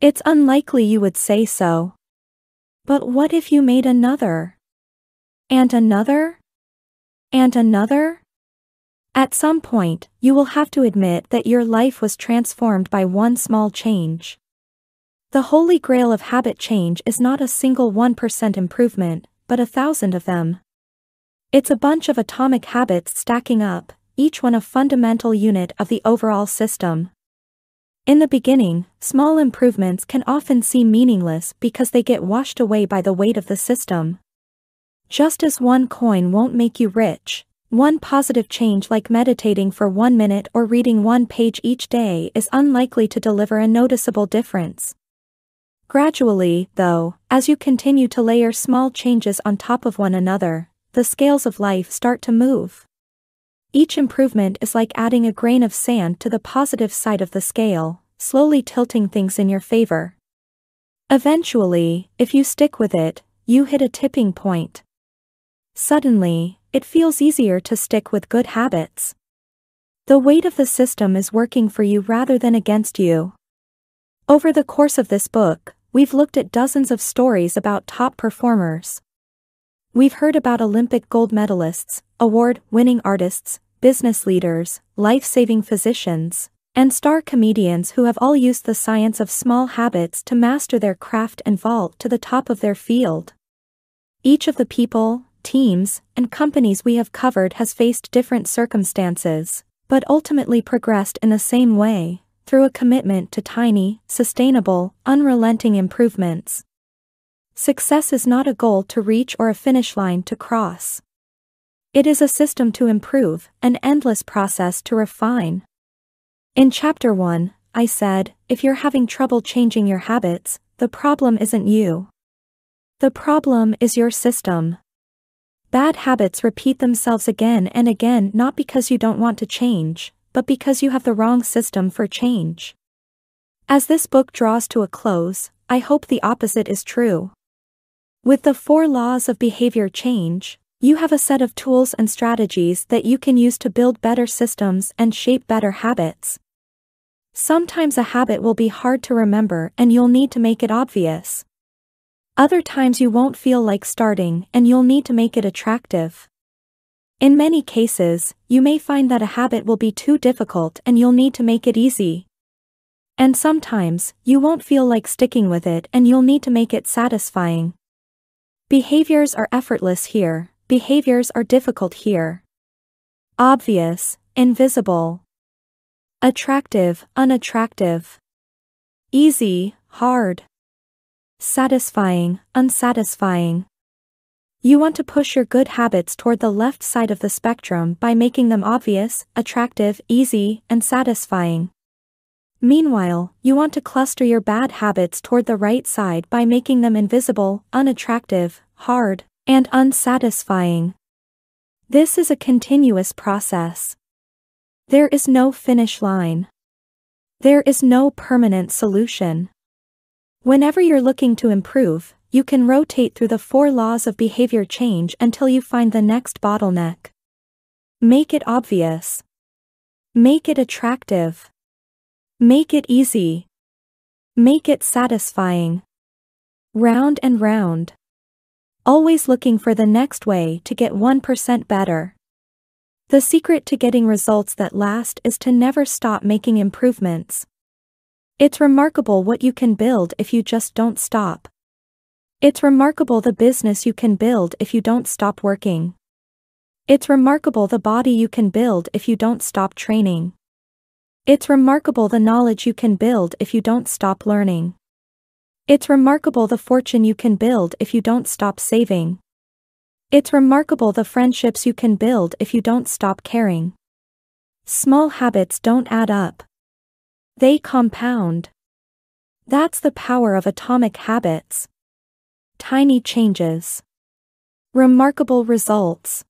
It's unlikely you would say so. But what if you made another? And another? And another? At some point, you will have to admit that your life was transformed by one small change. The holy grail of habit change is not a single 1% improvement, but a thousand of them. It's a bunch of atomic habits stacking up, each one a fundamental unit of the overall system. In the beginning, small improvements can often seem meaningless because they get washed away by the weight of the system. Just as one coin won't make you rich, one positive change like meditating for one minute or reading one page each day is unlikely to deliver a noticeable difference. Gradually, though, as you continue to layer small changes on top of one another, the scales of life start to move. Each improvement is like adding a grain of sand to the positive side of the scale, slowly tilting things in your favor. Eventually, if you stick with it, you hit a tipping point. Suddenly, it feels easier to stick with good habits. The weight of the system is working for you rather than against you. Over the course of this book, we've looked at dozens of stories about top performers. We've heard about Olympic gold medalists, award winning artists, business leaders, life saving physicians, and star comedians who have all used the science of small habits to master their craft and vault to the top of their field. Each of the people, teams, and companies we have covered has faced different circumstances, but ultimately progressed in the same way, through a commitment to tiny, sustainable, unrelenting improvements. Success is not a goal to reach or a finish line to cross. It is a system to improve, an endless process to refine. In Chapter 1, I said, if you're having trouble changing your habits, the problem isn't you. The problem is your system. Bad habits repeat themselves again and again not because you don't want to change, but because you have the wrong system for change. As this book draws to a close, I hope the opposite is true. With the four laws of behavior change, you have a set of tools and strategies that you can use to build better systems and shape better habits. Sometimes a habit will be hard to remember and you'll need to make it obvious. Other times you won't feel like starting and you'll need to make it attractive. In many cases, you may find that a habit will be too difficult and you'll need to make it easy. And sometimes, you won't feel like sticking with it and you'll need to make it satisfying. Behaviors are effortless here, behaviors are difficult here. Obvious, invisible. Attractive, unattractive. Easy, hard satisfying, unsatisfying. You want to push your good habits toward the left side of the spectrum by making them obvious, attractive, easy, and satisfying. Meanwhile, you want to cluster your bad habits toward the right side by making them invisible, unattractive, hard, and unsatisfying. This is a continuous process. There is no finish line. There is no permanent solution. Whenever you're looking to improve, you can rotate through the four laws of behavior change until you find the next bottleneck. Make it obvious. Make it attractive. Make it easy. Make it satisfying. Round and round. Always looking for the next way to get 1% better. The secret to getting results that last is to never stop making improvements. It's remarkable what you can build if you just don't stop. It's remarkable the business you can build if you don't stop working. It's remarkable the body you can build if you don't stop training. It's remarkable the knowledge you can build if you don't stop learning. It's remarkable the fortune you can build if you don't stop saving. It's remarkable the friendships you can build if you don't stop caring. Small habits don't add up. They compound. That's the power of atomic habits. Tiny changes. Remarkable results.